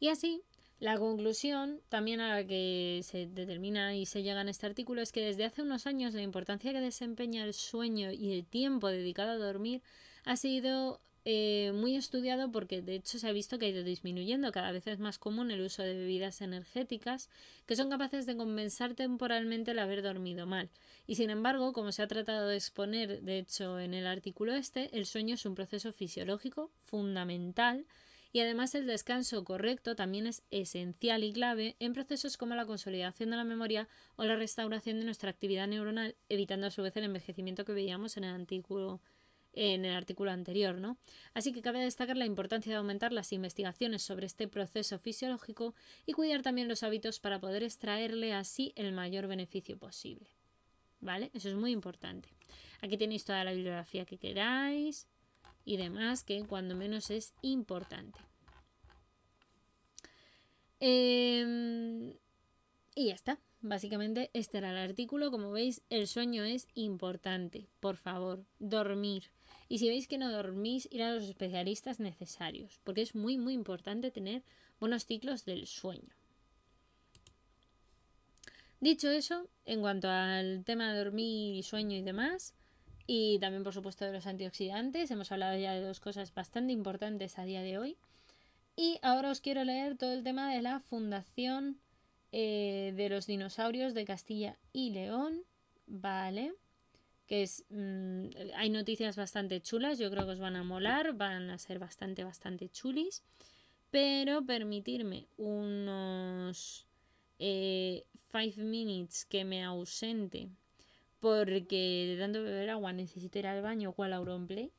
Y así la conclusión, también a la que se determina y se llega en este artículo, es que desde hace unos años la importancia que desempeña el sueño y el tiempo dedicado a dormir ha sido eh, muy estudiado porque de hecho se ha visto que ha ido disminuyendo. Cada vez es más común el uso de bebidas energéticas que son capaces de compensar temporalmente el haber dormido mal. Y sin embargo, como se ha tratado de exponer, de hecho, en el artículo este, el sueño es un proceso fisiológico fundamental y además el descanso correcto también es esencial y clave en procesos como la consolidación de la memoria o la restauración de nuestra actividad neuronal, evitando a su vez el envejecimiento que veíamos en el artículo, en el artículo anterior. ¿no? Así que cabe destacar la importancia de aumentar las investigaciones sobre este proceso fisiológico y cuidar también los hábitos para poder extraerle así el mayor beneficio posible. ¿Vale? Eso es muy importante. Aquí tenéis toda la bibliografía que queráis y demás, que cuando menos es importante. Em, y ya está. Básicamente este era el artículo. Como veis, el sueño es importante. Por favor, dormir. Y si veis que no dormís, ir a los especialistas necesarios. Porque es muy, muy importante tener buenos ciclos del sueño. Dicho eso, en cuanto al tema de dormir sueño y demás, y también por supuesto de los antioxidantes. Hemos hablado ya de dos cosas bastante importantes a día de hoy. Y ahora os quiero leer todo el tema de la Fundación eh, de los Dinosaurios de Castilla y León. Vale. Que es. Mm, hay noticias bastante chulas. Yo creo que os van a molar. Van a ser bastante, bastante chulis. Pero permitirme unos. 5 eh, minutes que me ausente porque de tanto beber agua necesito ir al baño cual Auronplay.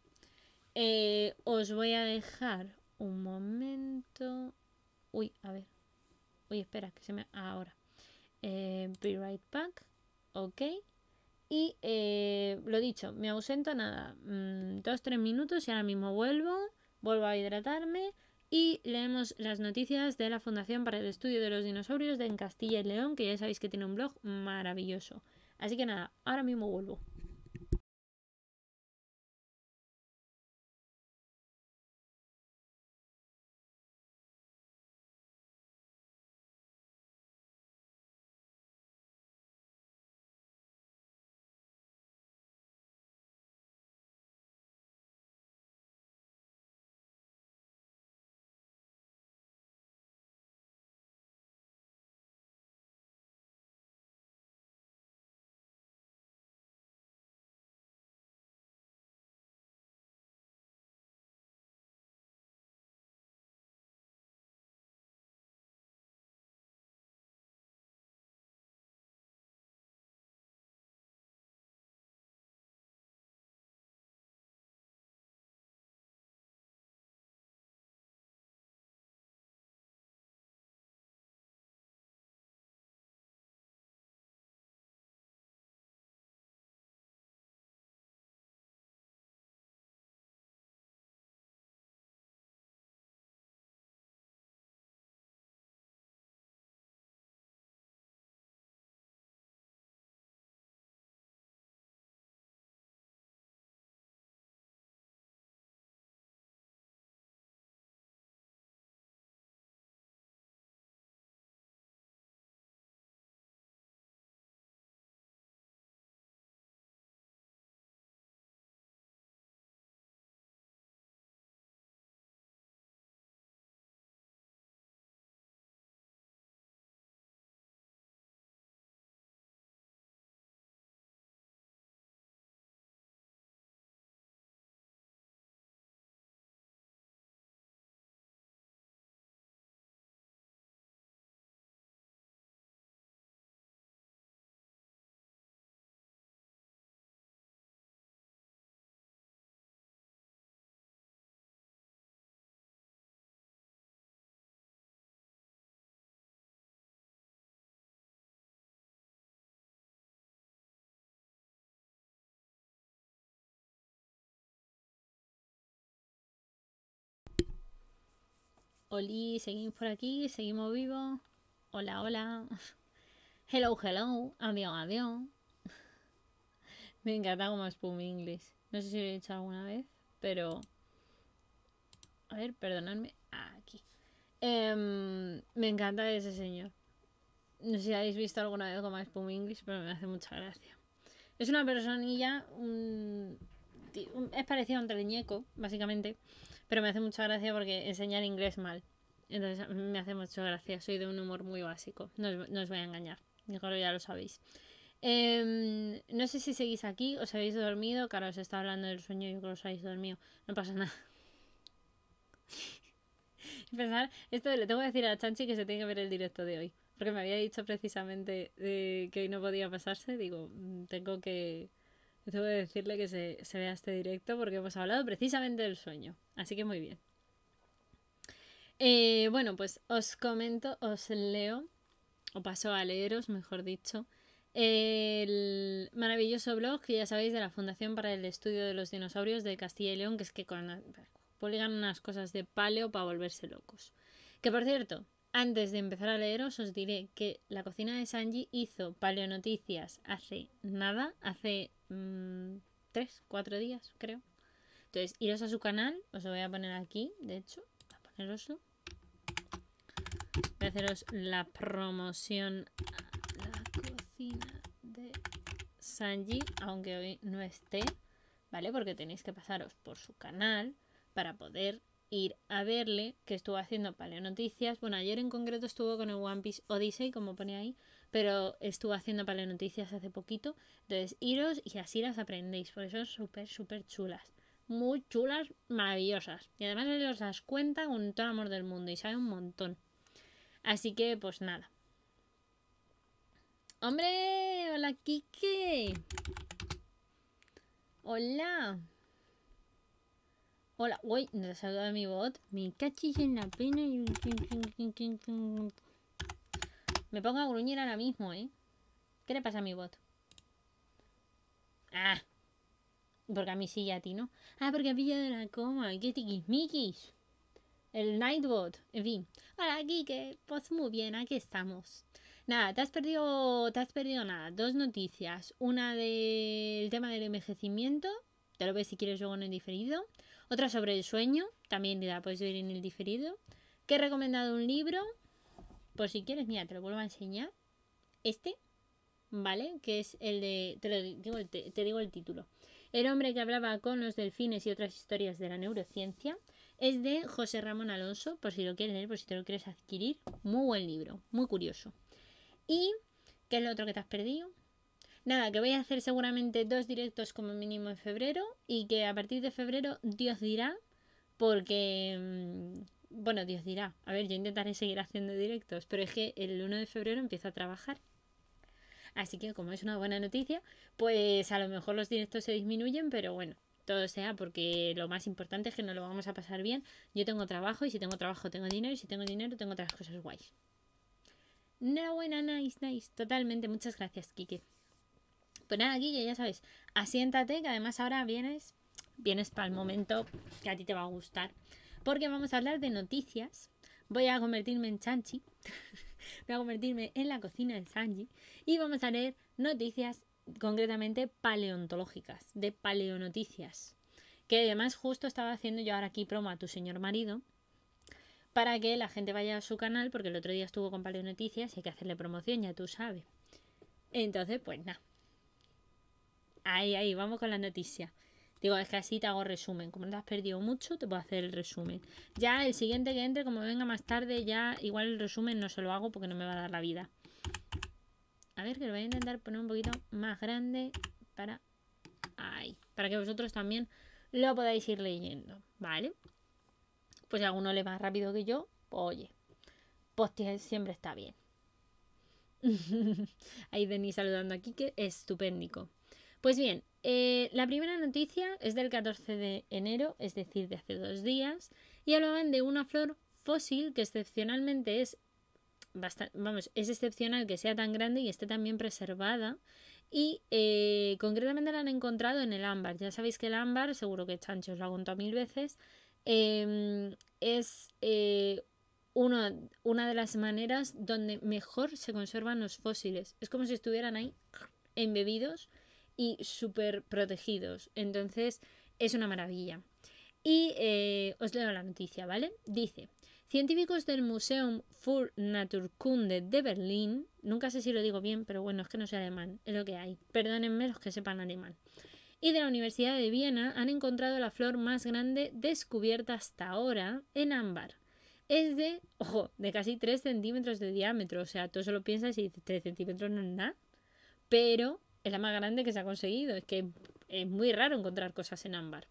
Eh, os voy a dejar un momento. Uy, a ver. Uy, espera, que se me. ahora. Eh, be right back. Ok. Y eh, lo dicho, me ausento nada. Mm, dos, tres minutos y ahora mismo vuelvo. Vuelvo a hidratarme. Y leemos las noticias de la Fundación para el Estudio de los Dinosaurios de en Castilla y León, que ya sabéis que tiene un blog maravilloso. Así que nada, ahora mismo vuelvo. Oli, seguimos por aquí, seguimos vivos. Hola, hola. Hello, hello. Adiós, adiós. Me encanta como Spoon English. No sé si lo he dicho alguna vez, pero. A ver, perdonadme. Aquí. Em, me encanta ese señor. No sé si habéis visto alguna vez como Spoon English, pero me hace mucha gracia. Es una personilla. es parecido a un teleñeco, básicamente. Pero me hace mucha gracia porque enseñar inglés mal. Entonces me hace mucha gracia. Soy de un humor muy básico. No os, voy a engañar. Mejor ya lo sabéis. Em, no sé si seguís aquí, os habéis dormido. Claro, os está hablando del sueño yo creo que os habéis dormido. No pasa nada. Pensar, esto le tengo que decir a Chanchi que se tiene que ver el directo de hoy. Porque me había dicho precisamente que hoy no podía pasarse. Digo, mm, tengo que, tengo que decirle que se, vea este directo porque hemos hablado precisamente del sueño. Así que muy bien. Eh, bueno, pues os comento, os leo, o paso a leeros, mejor dicho, el maravilloso blog que ya sabéis de la Fundación para el Estudio de los Dinosaurios de Castilla y León, que es que con, publican unas cosas de paleo para volverse locos. Que por cierto, antes de empezar a leeros, os diré que la cocina de Sanji hizo paleonoticias hace nada, hace mmm, tres, cuatro días, creo. Entonces, iros a su canal, os lo voy a poner aquí, de hecho, a poneroslo. Voy a haceros la promoción a la cocina de Sanji, aunque hoy no esté, ¿vale? Porque tenéis que pasaros por su canal para poder ir a verle, que estuvo haciendo paleonoticias. Bueno, ayer en concreto estuvo con el One Piece Odyssey, como pone ahí, pero estuvo haciendo paleonoticias hace poquito. Entonces, iros y así las aprendéis, por eso son súper, súper chulas. Muy chulas, maravillosas. Y además os las cuenta con todo el amor del mundo y sabe un montón. Así que, pues nada. ¡Hombre! ¡Hola, Kike! ¡Hola! Hola, uy, no te de mi bot. Me cachis en la pena. Me pongo a gruñir ahora mismo, ¿eh? ¿Qué le pasa a mi bot? Ah. Porque a mí sí y a ti no. Ah, porque ha pillado la coma. ¿Qué tiquismiquis? El Nightbot. En fin. Hola, que Pues muy bien, aquí estamos. Nada, te has perdido. Te has perdido nada. Dos noticias. Una del tema del envejecimiento. Te lo ves si quieres luego en el diferido. Otra sobre el sueño, también la puedes ver en el diferido. Que he recomendado un libro, por si quieres, mira, te lo vuelvo a enseñar. Este, ¿vale? Que es el de, te, digo, digo el título. El hombre que hablaba con los delfines y otras historias de la neurociencia. Es de José Ramón Alonso, por si lo quieres leer, por si te lo quieres adquirir. Muy buen libro, muy curioso. ¿Y qué es lo otro que te has perdido? Nada, que voy a hacer seguramente dos directos como mínimo en febrero y que a partir de febrero Dios dirá, porque... Bueno, Dios dirá. A ver, yo intentaré seguir haciendo directos, pero es que el 1 de febrero empiezo a trabajar. Así que como es una buena noticia, pues a lo mejor los directos se disminuyen, pero bueno, todo sea porque lo más importante es que nos lo vamos a pasar bien. Yo tengo trabajo y si tengo trabajo tengo dinero y si tengo dinero tengo otras cosas guays. Enhorabuena, nice, nice. Totalmente, muchas gracias, Kike. Pues nada, aquí ya sabes, asiéntate, que además ahora vienes, vienes para el momento que a ti te va a gustar. Porque vamos a hablar de noticias. Voy a convertirme en Chanchi. Voy a convertirme en la cocina de Sanji. Y vamos a leer noticias concretamente paleontológicas, de paleonoticias. Que además justo estaba haciendo yo ahora aquí promo a tu señor marido. Para que la gente vaya a su canal, porque el otro día estuvo con paleonoticias y hay que hacerle promoción, ya tú sabes. Entonces, pues nada, Ahí, ahí, vamos con la noticia. Digo, es que así te hago resumen. Como no te has perdido mucho, te puedo hacer el resumen. Ya el siguiente que entre, como venga más tarde, ya igual el resumen no se lo hago porque no me va a dar la vida. A ver, que lo voy a intentar poner un poquito más grande para... Ahí. Para que vosotros también lo podáis ir leyendo. ¿Vale? Pues si alguno le va rápido que yo, pues oye. Pues siempre está bien. Ahí Denis saludando aquí, que estupéndico. Pues bien, eh, la primera noticia es del 14 de enero, es decir, de hace dos días, y hablaban de una flor fósil que excepcionalmente es bastante, vamos, es excepcional que sea tan grande y esté tan bien preservada. Y eh, concretamente la han encontrado en el ámbar. Ya sabéis que el ámbar, seguro que Chancho os lo ha contado mil veces, em, es eh, uno, una de las maneras donde mejor se conservan los fósiles. Es como si estuvieran ahí embebidos y súper protegidos. Entonces es una maravilla. Y eh, os leo la noticia, ¿vale? Dice, científicos del Museum für Naturkunde de Berlín, nunca sé si lo digo bien, pero bueno, es que no sé alemán, es lo que hay. Perdónenme los que sepan alemán. Y de la Universidad de Viena han encontrado la flor más grande descubierta hasta ahora en ámbar. Es de, ojo, de casi 3 centímetros de diámetro. O sea, tú solo piensas y 3 centímetros no es nada. Pero es la más grande que se ha conseguido. Es que es muy raro encontrar cosas en ámbar.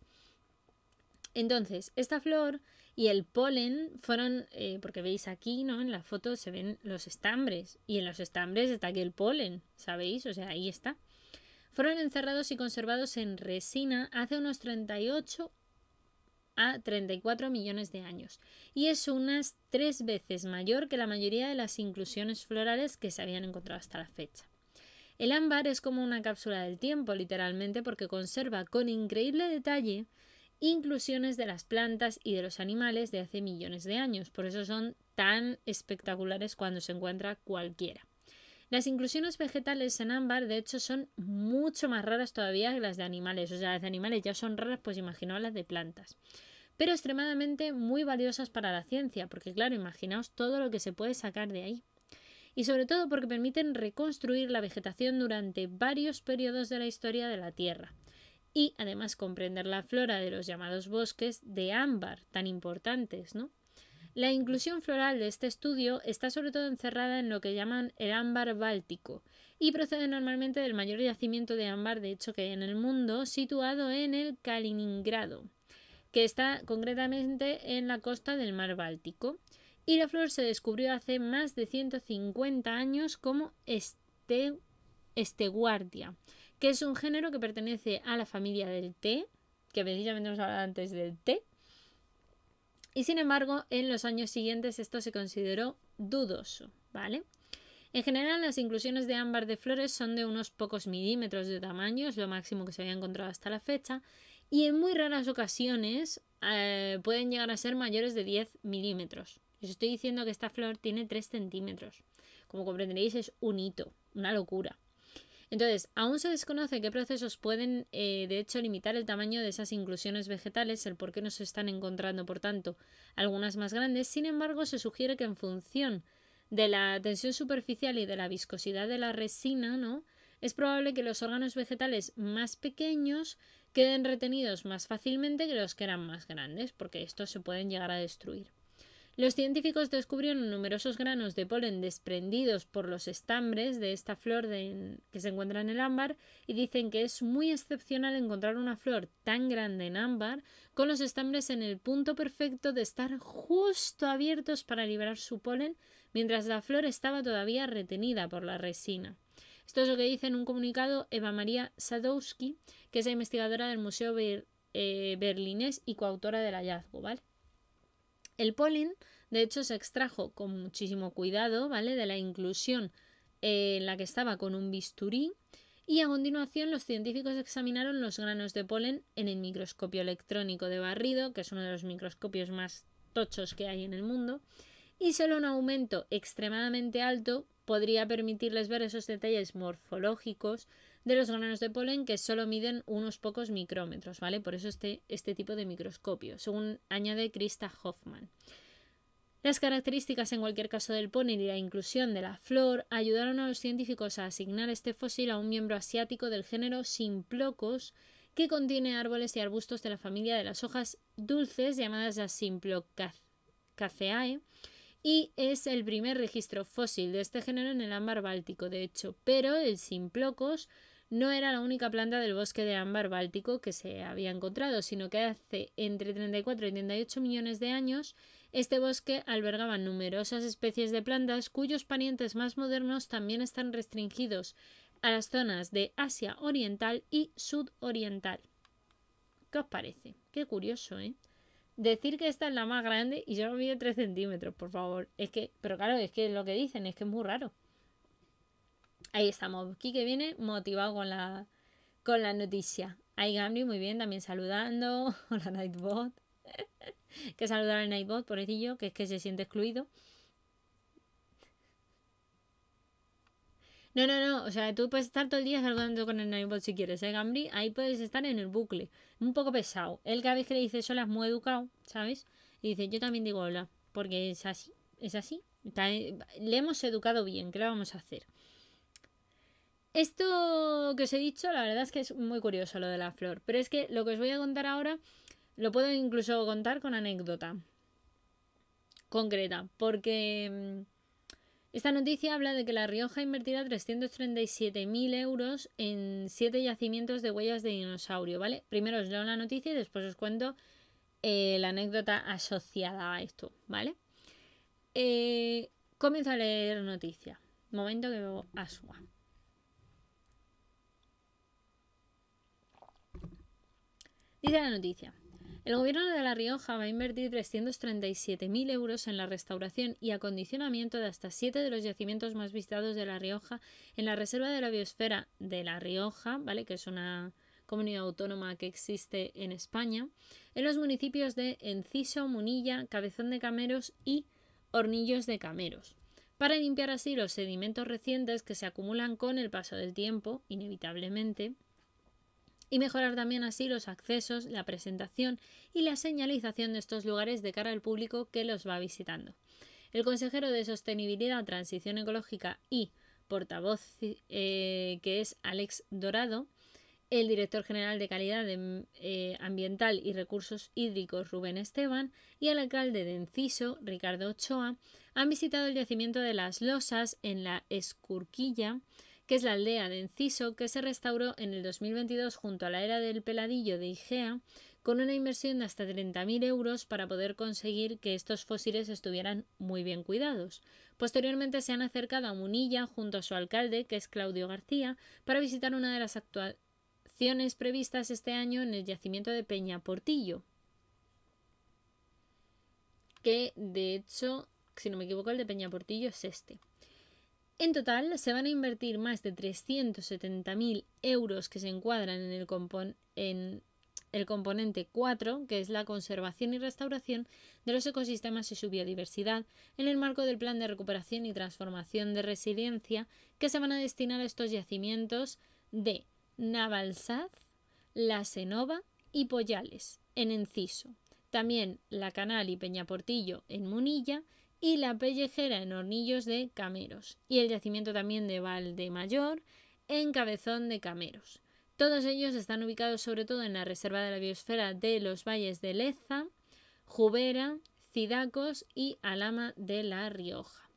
Entonces, esta flor y el polen fueron, eh, porque veis aquí, ¿no? En la foto se ven los estambres y en los estambres está aquí el polen, ¿sabéis? O sea, ahí está. Fueron encerrados y conservados en resina hace unos 38 a 34 millones de años y es unas tres veces mayor que la mayoría de las inclusiones florales que se habían encontrado hasta la fecha. El ámbar es como una cápsula del tiempo, literalmente, porque conserva con increíble detalle inclusiones de las plantas y de los animales de hace millones de años. Por eso son tan espectaculares cuando se encuentra cualquiera. Las inclusiones vegetales en ámbar, de hecho, son mucho más raras todavía que las de animales. O sea, las de animales ya son raras, pues imaginaos las de plantas. Pero extremadamente muy valiosas para la ciencia, porque claro, imaginaos todo lo que se puede sacar de ahí. Y sobre todo porque permiten reconstruir la vegetación durante varios periodos de la historia de la Tierra y además comprender la flora de los llamados bosques de ámbar, tan importantes, ¿no? La inclusión floral de este estudio está sobre todo encerrada en lo que llaman el ámbar báltico y procede normalmente del mayor yacimiento de ámbar de hecho que hay en el mundo, situado en el Kaliningrado, que está concretamente en la costa del mar Báltico. Y la flor se descubrió hace más de 150 años como este, esteguardia, que es un género que pertenece a la familia del té, que precisamente hemos hablado antes del té. Y sin embargo, en los años siguientes esto se consideró dudoso, ¿vale? En general, las inclusiones de ámbar de flores son de unos pocos milímetros de tamaño, es lo máximo que se había encontrado hasta la fecha, y en muy raras ocasiones eh, pueden llegar a ser mayores de 10 milímetros. Os estoy diciendo que esta flor tiene 3 centímetros. Como comprenderéis, es un hito, una locura. Entonces, aún se desconoce qué procesos pueden, eh, de hecho, limitar el tamaño de esas inclusiones vegetales, el por qué no se están encontrando, por tanto, algunas más grandes. Sin embargo, se sugiere que en función de la tensión superficial y de la viscosidad de la resina, ¿no? Es probable que los órganos vegetales más pequeños queden retenidos más fácilmente que los que eran más grandes, porque estos se pueden llegar a destruir. Los científicos descubrieron numerosos granos de polen desprendidos por los estambres de esta flor que se encuentra en el ámbar y dicen que es muy excepcional encontrar una flor tan grande en ámbar con los estambres en el punto perfecto de estar justo abiertos para liberar su polen mientras la flor estaba todavía retenida por la resina. Esto es lo que dice en un comunicado Eva María Sadowski, que es la investigadora del Museo eh, Berlinés y coautora del hallazgo. El polen, de hecho, se extrajo con muchísimo cuidado, ¿vale? De la inclusión en la que estaba con un bisturí y a continuación los científicos examinaron los granos de polen en el microscopio electrónico de barrido, que es uno de los microscopios más tochos que hay en el mundo, y solo un aumento extremadamente alto podría permitirles ver esos detalles morfológicos de los granos de polen que solo miden unos pocos micrómetros, ¿vale? Por eso este, este tipo de microscopio, según añade Krista Hoffman. Las características en cualquier caso del polen y la inclusión de la flor ayudaron a los científicos a asignar este fósil a un miembro asiático del género Simplocos que contiene árboles y arbustos de la familia de las hojas dulces llamadas las Simplocaceae y es el primer registro fósil de este género en el ámbar báltico, de hecho, pero el Simplocos no era la única planta del bosque de ámbar báltico que se había encontrado, sino que hace entre 34 y 38 millones de años este bosque albergaba numerosas especies de plantas cuyos parientes más modernos también están restringidos a las zonas de Asia Oriental y Sudoriental. ¿Qué os parece? Qué curioso, ¿eh? Decir que esta es la más grande y solo mide 3 centímetros, por favor. Es que, pero claro, es que lo que dicen es que es muy raro. Ahí estamos. que viene motivado con la, con la noticia. Ahí Gambri, muy bien, también saludando. Hola Nightbot. que saludar al Nightbot, pobrecillo, que es que se siente excluido. No, no, no. O sea, tú puedes estar todo el día saludando con el Nightbot si quieres, ¿eh, Gambri? Ahí puedes estar en el bucle. Un poco pesado. Él cada vez que le dice hola es muy educado, ¿sabes? Y dice, yo también digo hola. Porque es así. Es así. le hemos educado bien. ¿Qué le vamos a hacer? Esto que os he dicho, la verdad es que es muy curioso lo de la flor. Pero es que lo que os voy a contar ahora lo puedo incluso contar con anécdota concreta. Porque mm, esta noticia habla de que La Rioja invertirá 337.000 euros en siete yacimientos de huellas de dinosaurio, ¿vale? Primero os leo la noticia y después os cuento eh, la anécdota asociada a esto, ¿vale? Eh, comienzo a leer noticia. Momento que veo asua. Dice la noticia. El gobierno de La Rioja va a invertir 337.000 euros en la restauración y acondicionamiento de hasta siete de los yacimientos más visitados de La Rioja en la Reserva de la Biosfera de La Rioja, ¿vale? que es una comunidad autónoma que existe en España, en los municipios de Enciso, Munilla, Cabezón de Cameros y Hornillos de Cameros, para limpiar así los sedimentos recientes que se acumulan con el paso del tiempo, inevitablemente, y mejorar también así los accesos, la presentación y la señalización de estos lugares de cara al público que los va visitando. El consejero de Sostenibilidad, Transición Ecológica y portavoz eh, que es Alex Dorado, el director general de Calidad eh, Ambiental y Recursos Hídricos Rubén Esteban y el alcalde de Enciso, Ricardo Ochoa, han visitado el yacimiento de las Losas en la Escurquilla que es la aldea de Enciso que se restauró en el 2022 junto a la era del Peladillo de Igea con una inversión de hasta 30.000 euros para poder conseguir que estos fósiles estuvieran muy bien cuidados. Posteriormente se han acercado a Munilla junto a su alcalde, que es Claudio García, para visitar una de las actuaciones previstas este año en el yacimiento de Peña Portillo, que de hecho, si no me equivoco, el de Peña Portillo es este. En total, se van a invertir más de 370.000 euros que se encuadran en el, en el componente 4, que es la conservación y restauración de los ecosistemas y su biodiversidad, en el marco del Plan de Recuperación y Transformación de Resiliencia, que se van a destinar a estos yacimientos de Navalsaz, La Senova y Pollales, en Enciso. También La Canal y Peñaportillo, en Munilla, y la pellejera en Hornillos de Cameros y el yacimiento también de Valdemayor en Cabezón de Cameros. Todos ellos están ubicados sobre todo en la Reserva de la Biosfera de los valles de Leza, Jubera, Cidacos y Alama de la Rioja.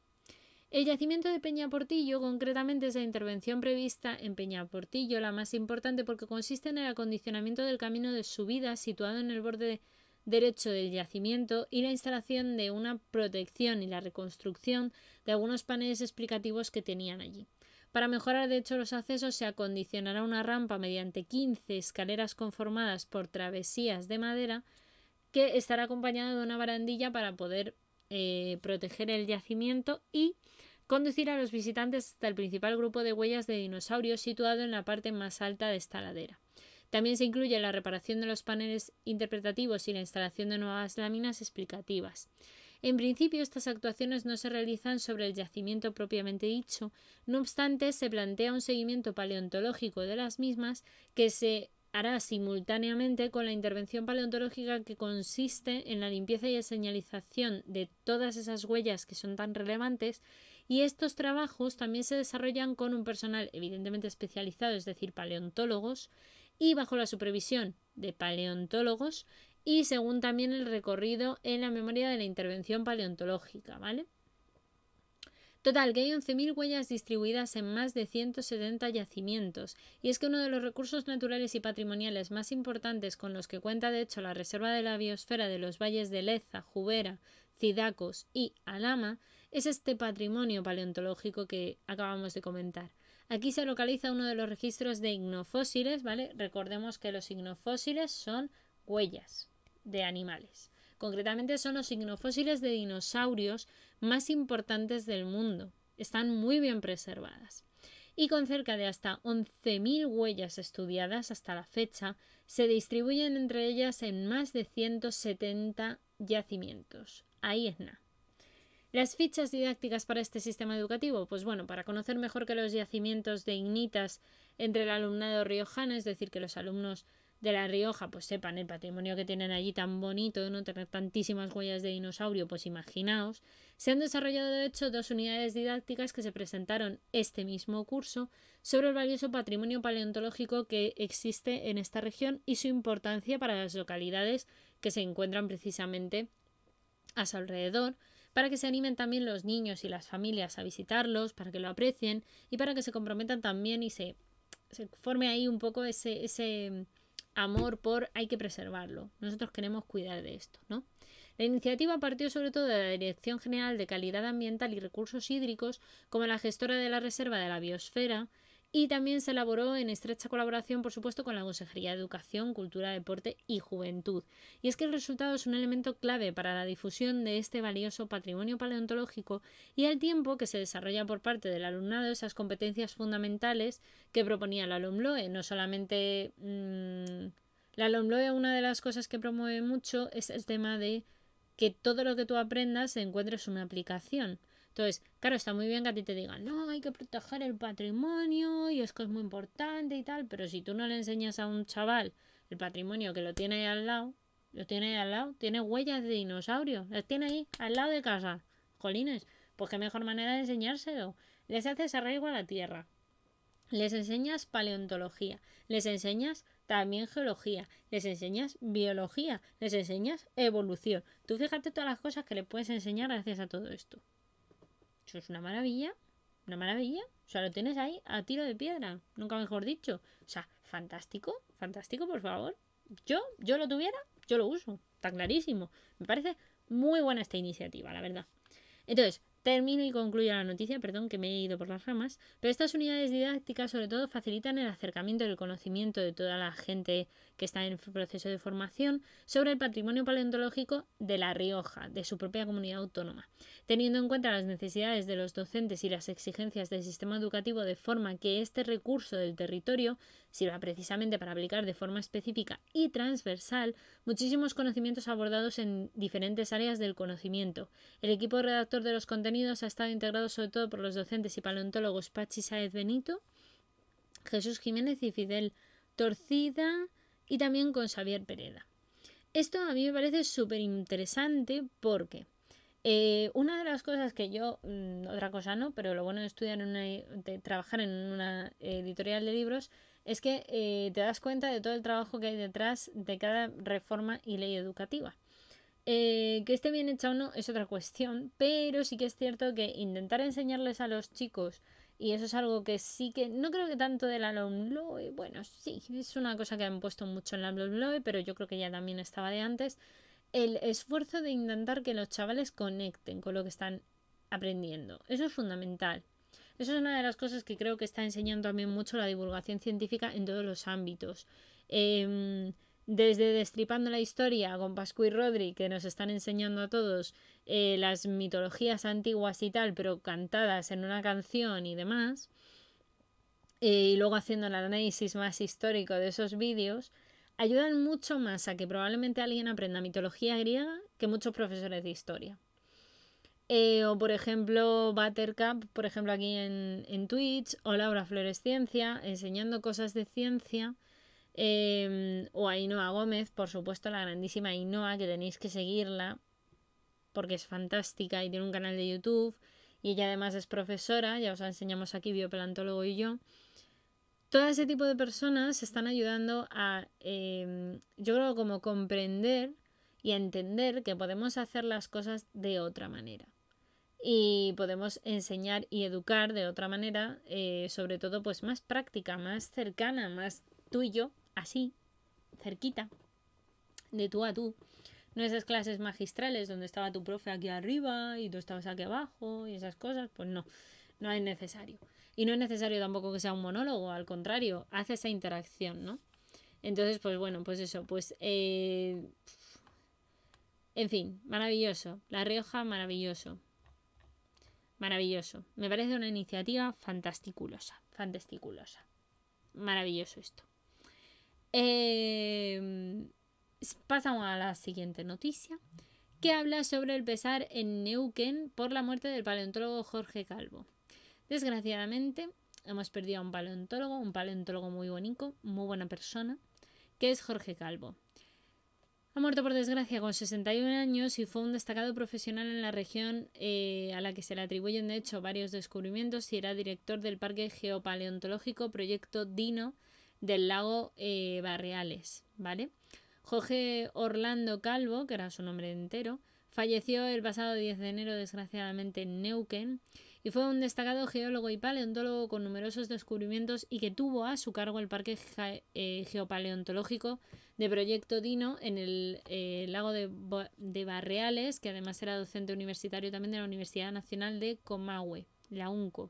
El yacimiento de Peñaportillo concretamente es la intervención prevista en Peñaportillo la más importante porque consiste en el acondicionamiento del camino de subida situado en el borde de derecho del yacimiento y la instalación de una protección y la reconstrucción de algunos paneles explicativos que tenían allí. Para mejorar de hecho los accesos se acondicionará una rampa mediante 15 escaleras conformadas por travesías de madera que estará acompañada de una barandilla para poder eh, proteger el yacimiento y conducir a los visitantes hasta el principal grupo de huellas de dinosaurios situado en la parte más alta de esta ladera. También se incluye la reparación de los paneles interpretativos y la instalación de nuevas láminas explicativas. En principio, estas actuaciones no se realizan sobre el yacimiento propiamente dicho, no obstante, se plantea un seguimiento paleontológico de las mismas que se hará simultáneamente con la intervención paleontológica que consiste en la limpieza y señalización de todas esas huellas que son tan relevantes y estos trabajos también se desarrollan con un personal evidentemente especializado, es decir, paleontólogos, y bajo la supervisión de paleontólogos y según también el recorrido en la memoria de la intervención paleontológica, ¿vale? Total, que hay 11.000 huellas distribuidas en más de 170 yacimientos, y es que uno de los recursos naturales y patrimoniales más importantes con los que cuenta de hecho la Reserva de la Biosfera de los valles de Leza, Jubera, Cidacos y Alama es este patrimonio paleontológico que acabamos de comentar. Aquí se localiza uno de los registros de ignofósiles, ¿vale? Recordemos que los ignofósiles son huellas de animales. Concretamente son los ignofósiles de dinosaurios más importantes del mundo. Están muy bien preservadas. Y con cerca de hasta 11.000 huellas estudiadas hasta la fecha, se distribuyen entre ellas en más de 170 yacimientos. Ahí es nada. Las fichas didácticas para este sistema educativo, pues bueno, para conocer mejor que los yacimientos de ignitas entre el alumnado riojano, es decir, que los alumnos de La Rioja pues sepan el patrimonio que tienen allí tan bonito no tener tantísimas huellas de dinosaurio, pues imaginaos, se han desarrollado de hecho dos unidades didácticas que se presentaron este mismo curso sobre el valioso patrimonio paleontológico que existe en esta región y su importancia para las localidades que se encuentran precisamente a su alrededor, para que se animen también los niños y las familias a visitarlos, para que lo aprecien y para que se comprometan también y se, forme ahí un poco ese, ese amor por hay que preservarlo. Nosotros queremos cuidar de esto, ¿no? La iniciativa partió sobre todo de la Dirección General de Calidad Ambiental y Recursos Hídricos, como la gestora de la Reserva de la Biosfera, y también se elaboró en estrecha colaboración, por supuesto, con la Consejería de Educación, Cultura, Deporte y Juventud. Y es que el resultado es un elemento clave para la difusión de este valioso patrimonio paleontológico y al tiempo que se desarrolla por parte del alumnado esas competencias fundamentales que proponía la LOMLOE. No solamente mm, la LOMLOE, una de las cosas que promueve mucho es el tema de que todo lo que tú aprendas encuentres una aplicación. Entonces, claro, está muy bien que a ti te digan, no, hay que proteger el patrimonio y es que es muy importante y tal, pero si tú no le enseñas a un chaval el patrimonio que lo tiene ahí al lado, lo tiene ahí al lado, tiene huellas de dinosaurio, las tiene ahí al lado de casa, jolines, pues qué mejor manera de enseñárselo. Les haces arraigo a la tierra, les enseñas paleontología, les enseñas también geología, les enseñas biología, les enseñas evolución. Tú fíjate todas las cosas que le puedes enseñar gracias a todo esto. Eso es una maravilla, una maravilla. O sea, lo tienes ahí a tiro de piedra, nunca mejor dicho. O sea, fantástico, fantástico, por favor. Yo, yo lo tuviera, yo lo uso, está clarísimo. Me parece muy buena esta iniciativa, la verdad. Entonces, Termino y concluyo la noticia, perdón que me he ido por las ramas, pero estas unidades didácticas sobre todo facilitan el acercamiento del conocimiento de toda la gente que está en proceso de formación sobre el patrimonio paleontológico de La Rioja, de su propia comunidad autónoma, teniendo en cuenta las necesidades de los docentes y las exigencias del sistema educativo de forma que este recurso del territorio sirva precisamente para aplicar de forma específica y transversal muchísimos conocimientos abordados en diferentes áreas del conocimiento. El equipo redactor de los contenidos ha estado integrado sobre todo por los docentes y paleontólogos Pachi Saez Benito, Jesús Jiménez y Fidel Torcida, y también con Xavier Pereda. Esto a mí me parece súper interesante porque eh, una de las cosas que yo, mm, otra cosa no, pero lo bueno de estudiar en una, de trabajar en una editorial de libros es que eh, te das cuenta de todo el trabajo que hay detrás de cada reforma y ley educativa. Eh, que esté bien hecha o no es otra cuestión, pero sí que es cierto que intentar enseñarles a los chicos y eso es algo que sí que, no creo que tanto de la LOMLOE, bueno, sí, es una cosa que han puesto mucho en la LOMLOE, pero yo creo que ya también estaba de antes, el esfuerzo de intentar que los chavales conecten con lo que están aprendiendo. Eso es fundamental. Eso es una de las cosas que creo que está enseñando también mucho la divulgación científica en todos los ámbitos. Eh, desde Destripando la Historia con Pascu y Rodri, que nos están enseñando a todos eh, las mitologías antiguas y tal, pero cantadas en una canción y demás, eh, y luego haciendo el análisis más histórico de esos vídeos, ayudan mucho más a que probablemente alguien aprenda mitología griega que muchos profesores de historia. Eh, o por ejemplo Buttercup, por ejemplo aquí en, en Twitch, o Laura Floresciencia, enseñando cosas de ciencia Em, o Ainhoa Gómez, por supuesto, la grandísima Ainhoa, que tenéis que seguirla porque es fantástica y tiene un canal de YouTube. Y ella además es profesora, ya os enseñamos aquí, biopelantólogo y yo. Todo ese tipo de personas están ayudando a, em, yo creo, como comprender y a entender que podemos hacer las cosas de otra manera. Y podemos enseñar y educar de otra manera, eh, sobre todo pues más práctica, más cercana, más tú y yo, así, cerquita, de tú a tú. No esas clases magistrales donde estaba tu profe aquí arriba y tú estabas aquí abajo y esas cosas, pues no, no es necesario. Y no es necesario tampoco que sea un monólogo, al contrario, hace esa interacción, ¿no? Entonces, pues bueno, pues eso, pues... Eh, en fin, maravilloso. La Rioja, maravilloso. Maravilloso. Me parece una iniciativa fantasticulosa, fantasticulosa. Maravilloso esto. Eh, pasamos a la siguiente noticia, que habla sobre el pesar en Neuquén por la muerte del paleontólogo Jorge Calvo. Desgraciadamente, hemos perdido a un paleontólogo, un paleontólogo muy bonito, muy buena persona, que es Jorge Calvo. Ha muerto por desgracia con 61 años y fue un destacado profesional en la región eh, a la que se le atribuyen de hecho varios descubrimientos y era director del Parque Geopaleontológico Proyecto Dino del lago eh, Barreales, ¿vale? Jorge Orlando Calvo, que era su nombre entero, falleció el pasado 10 de enero desgraciadamente en Neuquén y fue un destacado geólogo y paleontólogo con numerosos descubrimientos y que tuvo a su cargo el Parque eh, Geopaleontológico de Proyecto Dino en el eh, lago de, Barreales, que además era docente universitario también de la Universidad Nacional de Comahue, la UNCO.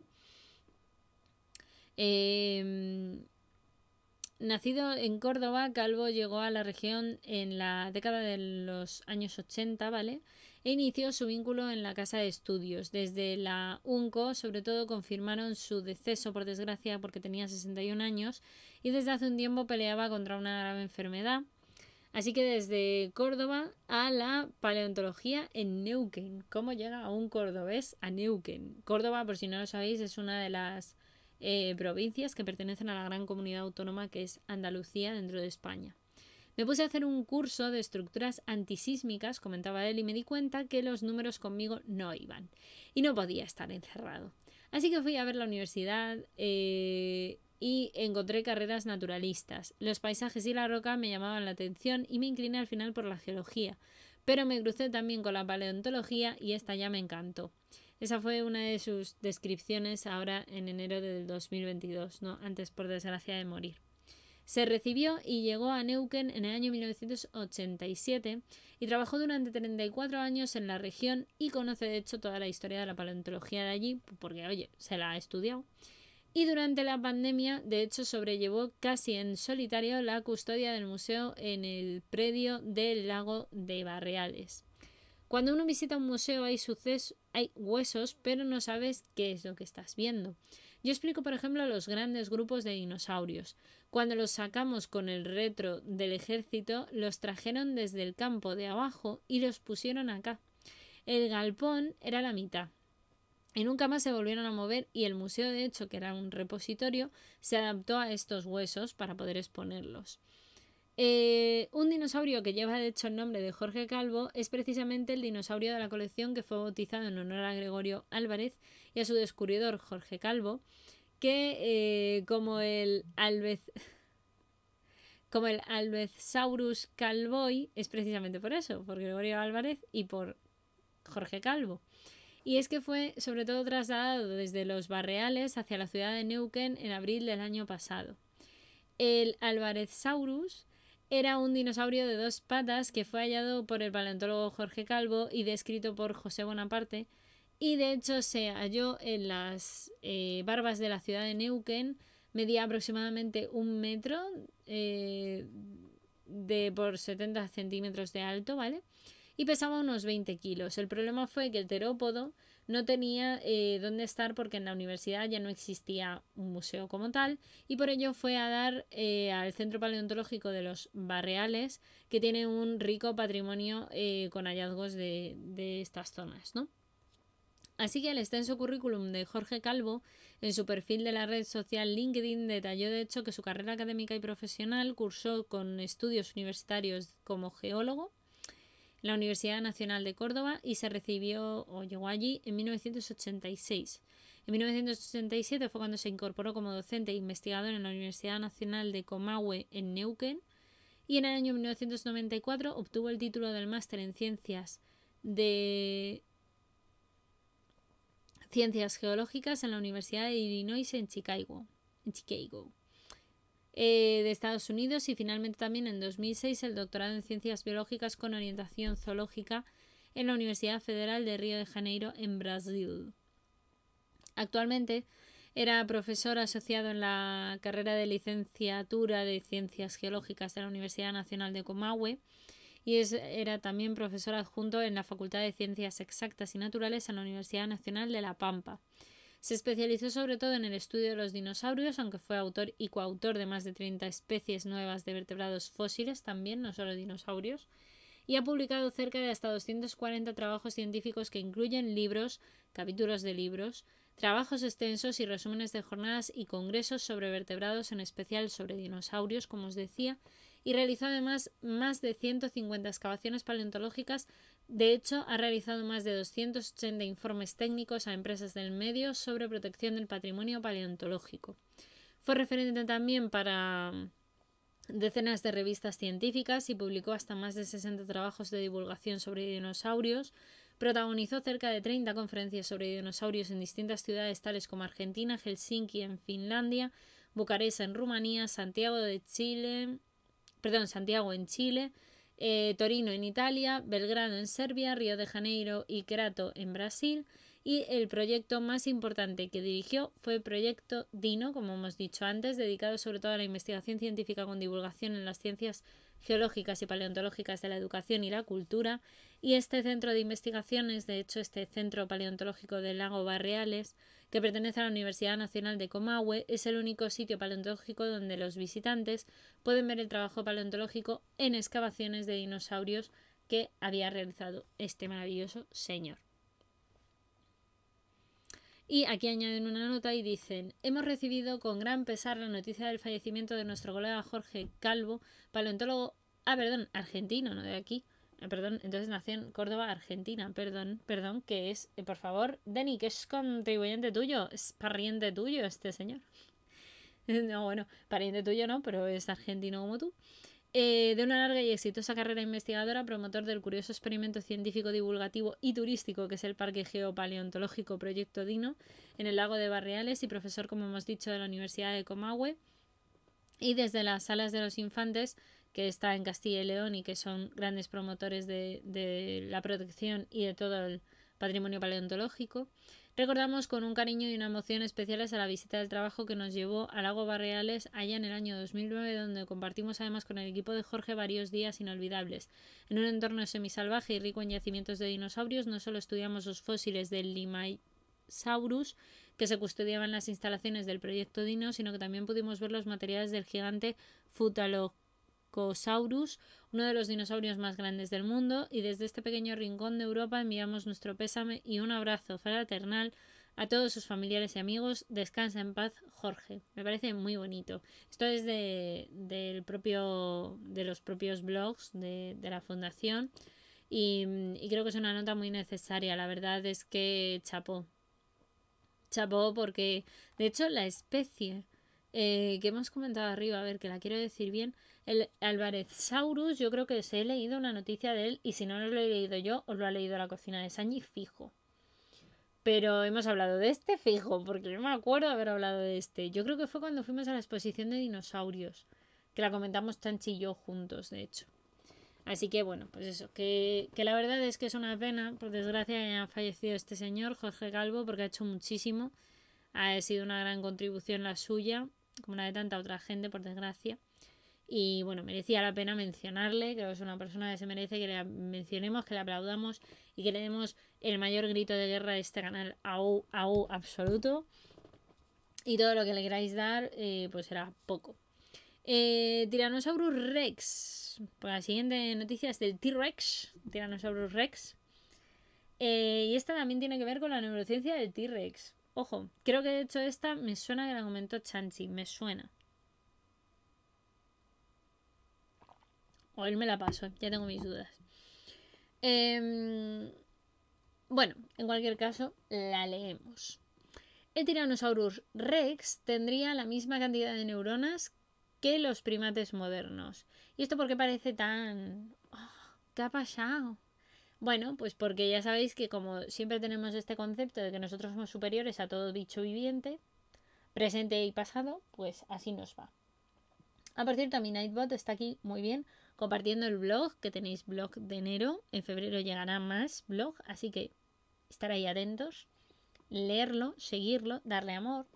Em, nacido en Córdoba, Calvo llegó a la región en la década de los años 80, ¿vale? E inició su vínculo en la casa de estudios. Desde la UNCO, sobre todo, confirmaron su deceso por desgracia porque tenía 61 años y desde hace un tiempo peleaba contra una grave enfermedad. Así que desde Córdoba a la paleontología en Neuquén. ¿Cómo llega a un cordobés a Neuquén? Córdoba, por si no lo sabéis, es una de las eh, provincias que pertenecen a la gran comunidad autónoma que es Andalucía dentro de España. Me puse a hacer un curso de estructuras antisísmicas, comentaba él, y me di cuenta que los números conmigo no iban. Y no podía estar encerrado. Así que fui a ver la universidad eh, y encontré carreras naturalistas. Los paisajes y la roca me llamaban la atención y me incliné al final por la geología. Pero me crucé también con la paleontología y esta ya me encantó. Esa fue una de sus descripciones ahora en enero del 2022, ¿no? antes por desgracia de morir. Se recibió y llegó a Neuquén en el año 1987 y trabajó durante 34 años en la región y conoce de hecho toda la historia de la paleontología de allí, porque oye, se la ha estudiado. Y durante la pandemia, de hecho, sobrellevó casi en solitario la custodia del museo en el predio del lago de Barreales. Cuando uno visita un museo hay, sucesos, hay huesos, pero no sabes qué es lo que estás viendo. Yo explico, por ejemplo, los grandes grupos de dinosaurios. Cuando los sacamos con el retro del ejército, los trajeron desde el campo de abajo y los pusieron acá. El galpón era la mitad. Y nunca más se volvieron a mover y el museo, de hecho, que era un repositorio, se adaptó a estos huesos para poder exponerlos. Eh, un dinosaurio que lleva de hecho el nombre de Jorge Calvo es precisamente el dinosaurio de la colección que fue bautizado en honor a Gregorio Álvarez y a su descubridor Jorge Calvo, que eh, como el Alvez como el Alvezaurus calvoi es precisamente por eso, por Gregorio Álvarez y por Jorge Calvo. Y es que fue sobre todo trasladado desde los Barreales hacia la ciudad de Neuquén en abril del año pasado. El Alvarezsaurus era un dinosaurio de dos patas que fue hallado por el paleontólogo Jorge Calvo y descrito por José Bonaparte y de hecho se halló en las eh, barbas de la ciudad de Neuquén, medía aproximadamente un metro eh, de por 70 centímetros de alto, ¿vale? Y pesaba unos 20 kilos. El problema fue que el terópodo no tenía eh, dónde estar porque en la universidad ya no existía un museo como tal y por ello fue a dar eh, al Centro Paleontológico de los Barreales que tiene un rico patrimonio eh, con hallazgos de, de estas zonas, ¿no? Así que el extenso currículum de Jorge Calvo en su perfil de la red social LinkedIn detalló de hecho que su carrera académica y profesional cursó con estudios universitarios como geólogo, la Universidad Nacional de Córdoba y se recibió o llegó allí en 1986. En 1987 fue cuando se incorporó como docente e investigador en la Universidad Nacional de Comahue en Neuquén y en el año 1994 obtuvo el título del máster en ciencias de ciencias geológicas en la Universidad de Illinois en Chicago. En Chicago. Eh, de Estados Unidos y finalmente también en 2006 el doctorado en Ciencias Biológicas con orientación zoológica en la Universidad Federal de Río de Janeiro en Brasil. Actualmente era profesor asociado en la carrera de licenciatura de Ciencias Geológicas de la Universidad Nacional de Comahue y era también profesor adjunto en la Facultad de Ciencias Exactas y Naturales en la Universidad Nacional de La Pampa. Se especializó sobre todo en el estudio de los dinosaurios, aunque fue autor y coautor de más de 30 especies nuevas de vertebrados fósiles también, no solo dinosaurios. y ha publicado cerca de hasta 240 trabajos científicos que incluyen libros, capítulos de libros, trabajos extensos y resúmenes de jornadas y congresos sobre vertebrados, en especial sobre dinosaurios, como os decía, y realizó además más de 150 excavaciones paleontológicas. De hecho, ha realizado más de 280 informes técnicos a empresas del medio sobre protección del patrimonio paleontológico. Fue referente también para decenas de revistas científicas y publicó hasta más de 60 trabajos de divulgación sobre dinosaurios. Protagonizó cerca de 30 conferencias sobre dinosaurios en distintas ciudades tales como Argentina, Helsinki en Finlandia, Bucarest en Rumanía, Santiago de Chile, perdón, Santiago en Chile, eh, Torino en Italia, Belgrado en Serbia, Río de Janeiro y Crato en Brasil. Y el proyecto más importante que dirigió fue el proyecto DINO, como hemos dicho antes, dedicado sobre todo a la investigación científica con divulgación en las ciencias geológicas y paleontológicas de la educación y la cultura. Y este centro de investigaciones, de hecho, este centro paleontológico del lago Barreales, que pertenece a la Universidad Nacional de Comahue, es el único sitio paleontológico donde los visitantes pueden ver el trabajo paleontológico en excavaciones de dinosaurios que había realizado este maravilloso señor. Y aquí añaden una nota y dicen, hemos recibido con gran pesar la noticia del fallecimiento de nuestro colega Jorge Calvo, paleontólogo, ah, perdón, argentino, no de aquí, Ah, perdón, entonces nació en Córdoba, Argentina. Perdón, perdón, que es, eh, por favor, Denny, que es contribuyente tuyo, es pariente tuyo este señor. no, bueno, pariente tuyo no, pero es argentino como tú. Eh, de una larga y exitosa carrera investigadora, promotor del curioso experimento científico divulgativo y turístico que es el Parque Geopaleontológico Proyecto Dino en el lago de Barreales y profesor, como hemos dicho, de la Universidad de Comahue. Y desde las salas de los infantes que está en Castilla y León y que son grandes promotores de, la protección y de todo el patrimonio paleontológico. Recordamos con un cariño y una emoción especiales a la visita del trabajo que nos llevó a Lago Barreales allá en el año 2009, donde compartimos además con el equipo de Jorge varios días inolvidables. En un entorno semisalvaje y rico en yacimientos de dinosaurios, no solo estudiamos los fósiles del Limasaurus, que se custodiaban las instalaciones del proyecto Dino, sino que también pudimos ver los materiales del gigante Futalo Cosaurus, uno de los dinosaurios más grandes del mundo, y desde este pequeño rincón de Europa enviamos nuestro pésame y un abrazo fraternal a todos sus familiares y amigos. Descansa en paz, Jorge. Me parece muy bonito. Esto es de, del propio, de los propios blogs de, la fundación y, y, creo que es una nota muy necesaria. La verdad es que chapó. Chapó porque, de hecho, la especie eh, que hemos comentado arriba, a ver, que la quiero decir bien, el Saurus, yo creo que os he leído una noticia de él y si no lo he leído yo, os lo ha leído la cocina de Sanji fijo. Pero hemos hablado de este fijo, porque no me acuerdo haber hablado de este. Yo creo que fue cuando fuimos a la exposición de dinosaurios, que la comentamos Chanchi y yo juntos, de hecho. Así que bueno, pues eso, que, que la verdad es que es una pena, por desgracia, que haya fallecido este señor, Jorge Calvo, porque ha hecho muchísimo. Ha sido una gran contribución la suya, como la de tanta otra gente, por desgracia. Y bueno, merecía la pena mencionarle, que es una persona que se merece que le mencionemos, que le aplaudamos y que le demos el mayor grito de guerra de este canal au, au absoluto. Y todo lo que le queráis dar, eh, pues será poco. Eh, Tyrannosaurus Rex. Pues la siguiente noticia es del T-Rex. Tyrannosaurus Rex. Eh, y esta también tiene que ver con la neurociencia del T-Rex. Ojo, creo que de hecho esta me suena que la comentó Chanchi. Me suena. O él me la pasó, ya tengo mis dudas. Em, bueno, en cualquier caso, la leemos. El Tyrannosaurus rex tendría la misma cantidad de neuronas que los primates modernos. ¿Y esto por qué parece tan... Oh, ¿Qué ha pasado? Bueno, pues porque ya sabéis que como siempre tenemos este concepto de que nosotros somos superiores a todo bicho viviente, presente y pasado, pues así nos va. A por cierto, mi Nightbot está aquí muy bien compartiendo el blog, que tenéis blog de enero. En febrero llegará más blog, así que estar ahí atentos, leerlo, seguirlo, darle amor.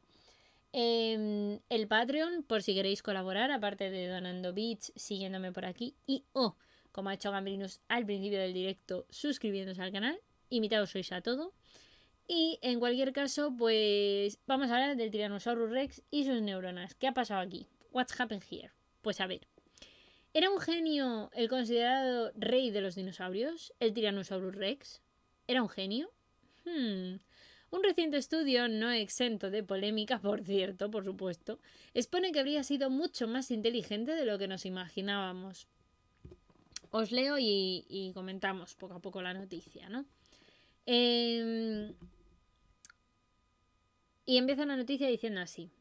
Em, el Patreon, por si queréis colaborar, aparte de Donando Beats, siguiéndome por aquí. Y, oh, como ha hecho Gambrinus al principio del directo, suscribiéndose al canal. Invitados sois a todo. Y en cualquier caso, pues vamos a hablar del Tyrannosaurus Rex y sus neuronas. ¿Qué ha pasado aquí? What's happened here? Pues a ver. ¿Era un genio el considerado rey de los dinosaurios, el Tyrannosaurus Rex? ¿Era un genio? Hmm. Un reciente estudio, no exento de polémica, por cierto, por supuesto, expone que habría sido mucho más inteligente de lo que nos imaginábamos. Os leo y, comentamos poco a poco la noticia, ¿no? Em, y empieza la noticia diciendo así.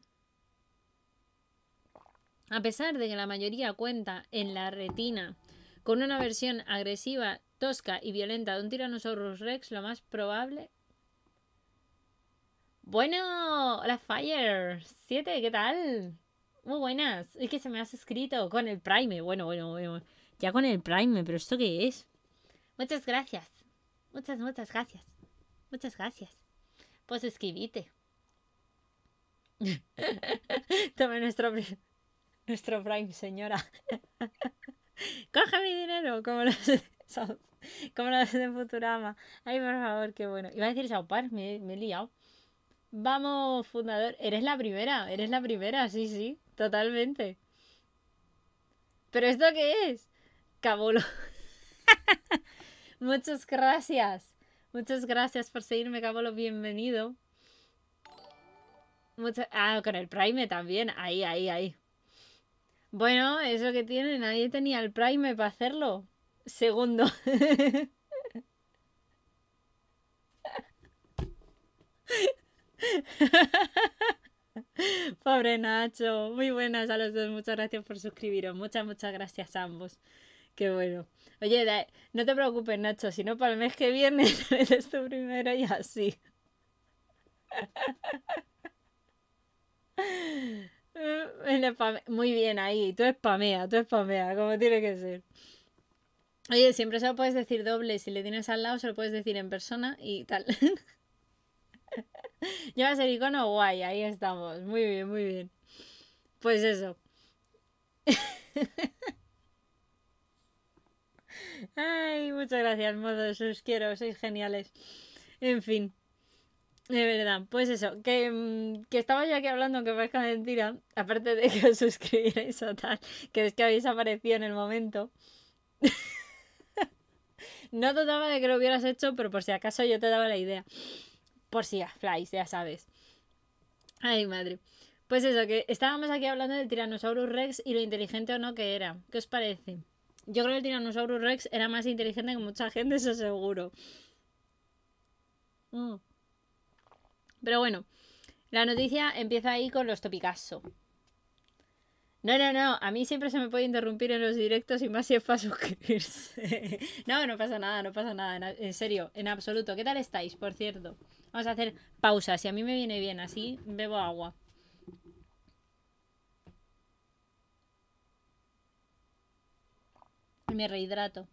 A pesar de que la mayoría cuenta en la retina con una versión agresiva, tosca y violenta de un Tyrannosaurus Rex, lo más probable. Bueno, hola Fire 7, ¿qué tal? Muy buenas. Es que se me has escrito con el Prime. Bueno, bueno, bueno. Ya con el Prime, pero ¿esto qué es? Muchas gracias. Muchas, muchas gracias. Muchas gracias. Pues escribite. Tome nuestro, nuestro Prime, señora. Coge mi dinero, como los, como los de Futurama. Ay, por favor, qué bueno. Iba a decir South me, me he liado. Vamos, fundador. Eres la primera, eres la primera, sí, sí, totalmente. ¿Pero esto qué es? Cabolo. Muchas gracias. Muchas gracias por seguirme, Cabolo. Bienvenido. Ah, con el Prime también. Ahí, ahí, ahí. Bueno, eso que tiene, nadie tenía el Prime para hacerlo. Segundo. Pobre Nacho. Muy buenas a los dos. Muchas gracias por suscribiros. Muchas, muchas gracias a ambos. Qué bueno. Oye, no te preocupes, Nacho. Si no, para el mes que viene es tu primero y así. Muy bien ahí, tú spamea, tú spamea, como tiene que ser. Oye, siempre se lo puedes decir doble, si le tienes al lado se lo puedes decir en persona y tal. Lleva a ser icono guay, ahí estamos. Muy bien, muy bien. Pues eso. Ay, muchas gracias, modos. Os quiero, sois geniales. En fin. De verdad, pues eso, que, mm, que estaba yo aquí hablando, que parezca mentira, aparte de que os suscribierais o tal, que es que habéis aparecido en el momento. no dudaba de que lo hubieras hecho, pero por si acaso yo te daba la idea. Por si flies, ya sabes. Ay, madre. Pues eso, que estábamos aquí hablando del Tyrannosaurus Rex y lo inteligente o no que era. ¿Qué os parece? Yo creo que el Tyrannosaurus Rex era más inteligente que mucha gente, eso seguro. Mm. Pero bueno, la noticia empieza ahí con los topicasso. No, no, no, a mí siempre se me puede interrumpir en los directos y más si es para suscribirse. no, no pasa nada, no pasa nada, en serio, en absoluto. ¿Qué tal estáis, por cierto? Vamos a hacer pausa, si a mí me viene bien, así bebo agua. Me rehidrato.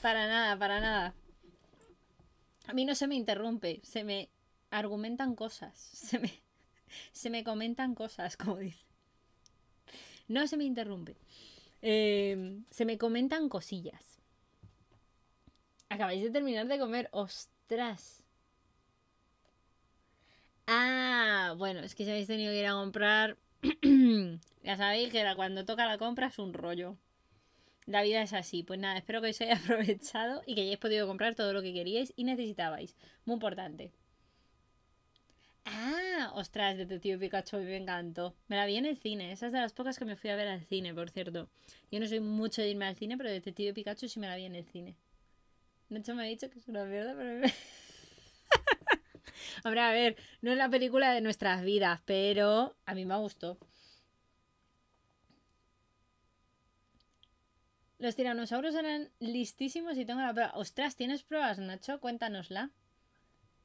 para nada, para nada. A mí no se me interrumpe, se me argumentan cosas, se me, se me comentan cosas, como dice. No se me interrumpe. Em, se me comentan cosillas. Acabáis de terminar de comer. ¡Ostras! Ah, bueno, es que si habéis tenido que ir a comprar. ya sabéis que cuando toca la compra es un rollo. La vida es así. Pues nada, espero que os haya aprovechado y que hayáis podido comprar todo lo que queríais y necesitabais. Muy importante. Ah, ostras, Detective Pikachu me encantó. Me la vi en el cine. Esa es de las pocas que me fui a ver al cine, por cierto. Yo no soy mucho de irme al cine, pero Detective Pikachu sí me la vi en el cine. Nacho me ha dicho que es una mierda, pero... Hombre, a ver, no es la película de nuestras vidas, pero a mí me gustó. Los tiranosaurios eran listísimos y tengo la prueba. Ostras, ¿tienes pruebas, Nacho? Cuéntanosla.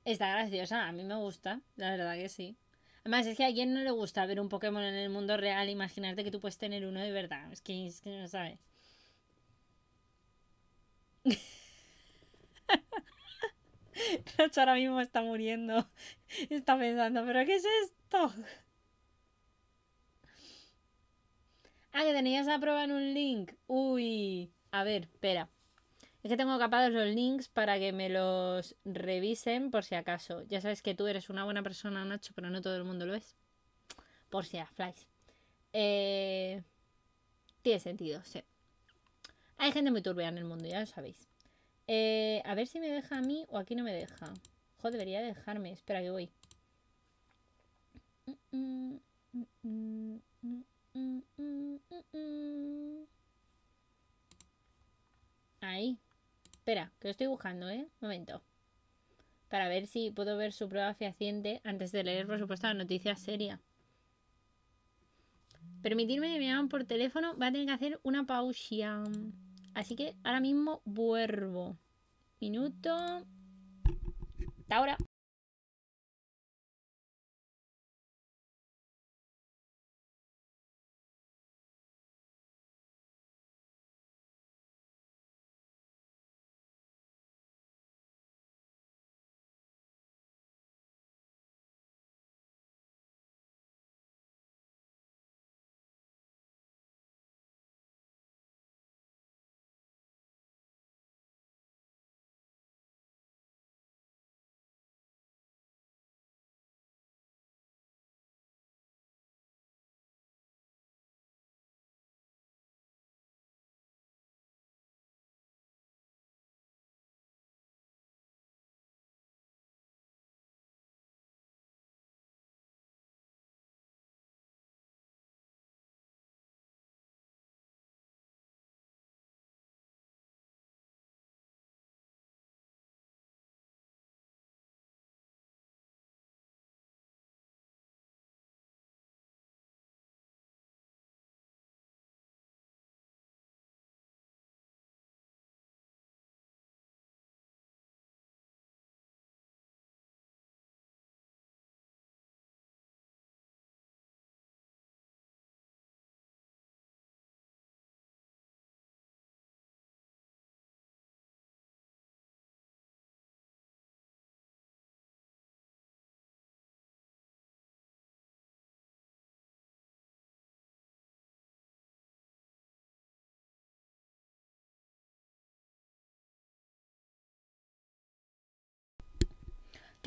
Está graciosa, a mí me gusta, la verdad que sí. Además, es que a quien no le gusta ver un Pokémon en el mundo real, imaginarte que tú puedes tener uno de verdad. Es que, es que no sabe. Nacho ahora mismo está muriendo. Está pensando, ¿pero qué es esto? Ah, que tenías la prueba un link. Uy. A ver, espera. Es que tengo capados los links para que me los revisen por si acaso. Ya sabes que tú eres una buena persona, Nacho, pero no todo el mundo lo es. por si las flies. Eh, tiene sentido, sí. Hay gente muy turbia en el mundo, ya lo sabéis. Eh, a ver si me deja a mí o aquí no me deja. Joder, debería dejarme. Espera que voy. Ahí. Espera, que lo estoy buscando, ¿eh? Momento. Para ver si puedo ver su prueba fehaciente antes de leer, por supuesto, la noticia seria. Permitirme que me llamen por teléfono va a tener que hacer una pausa. Así que ahora mismo vuelvo. Minuto. Hasta ahora.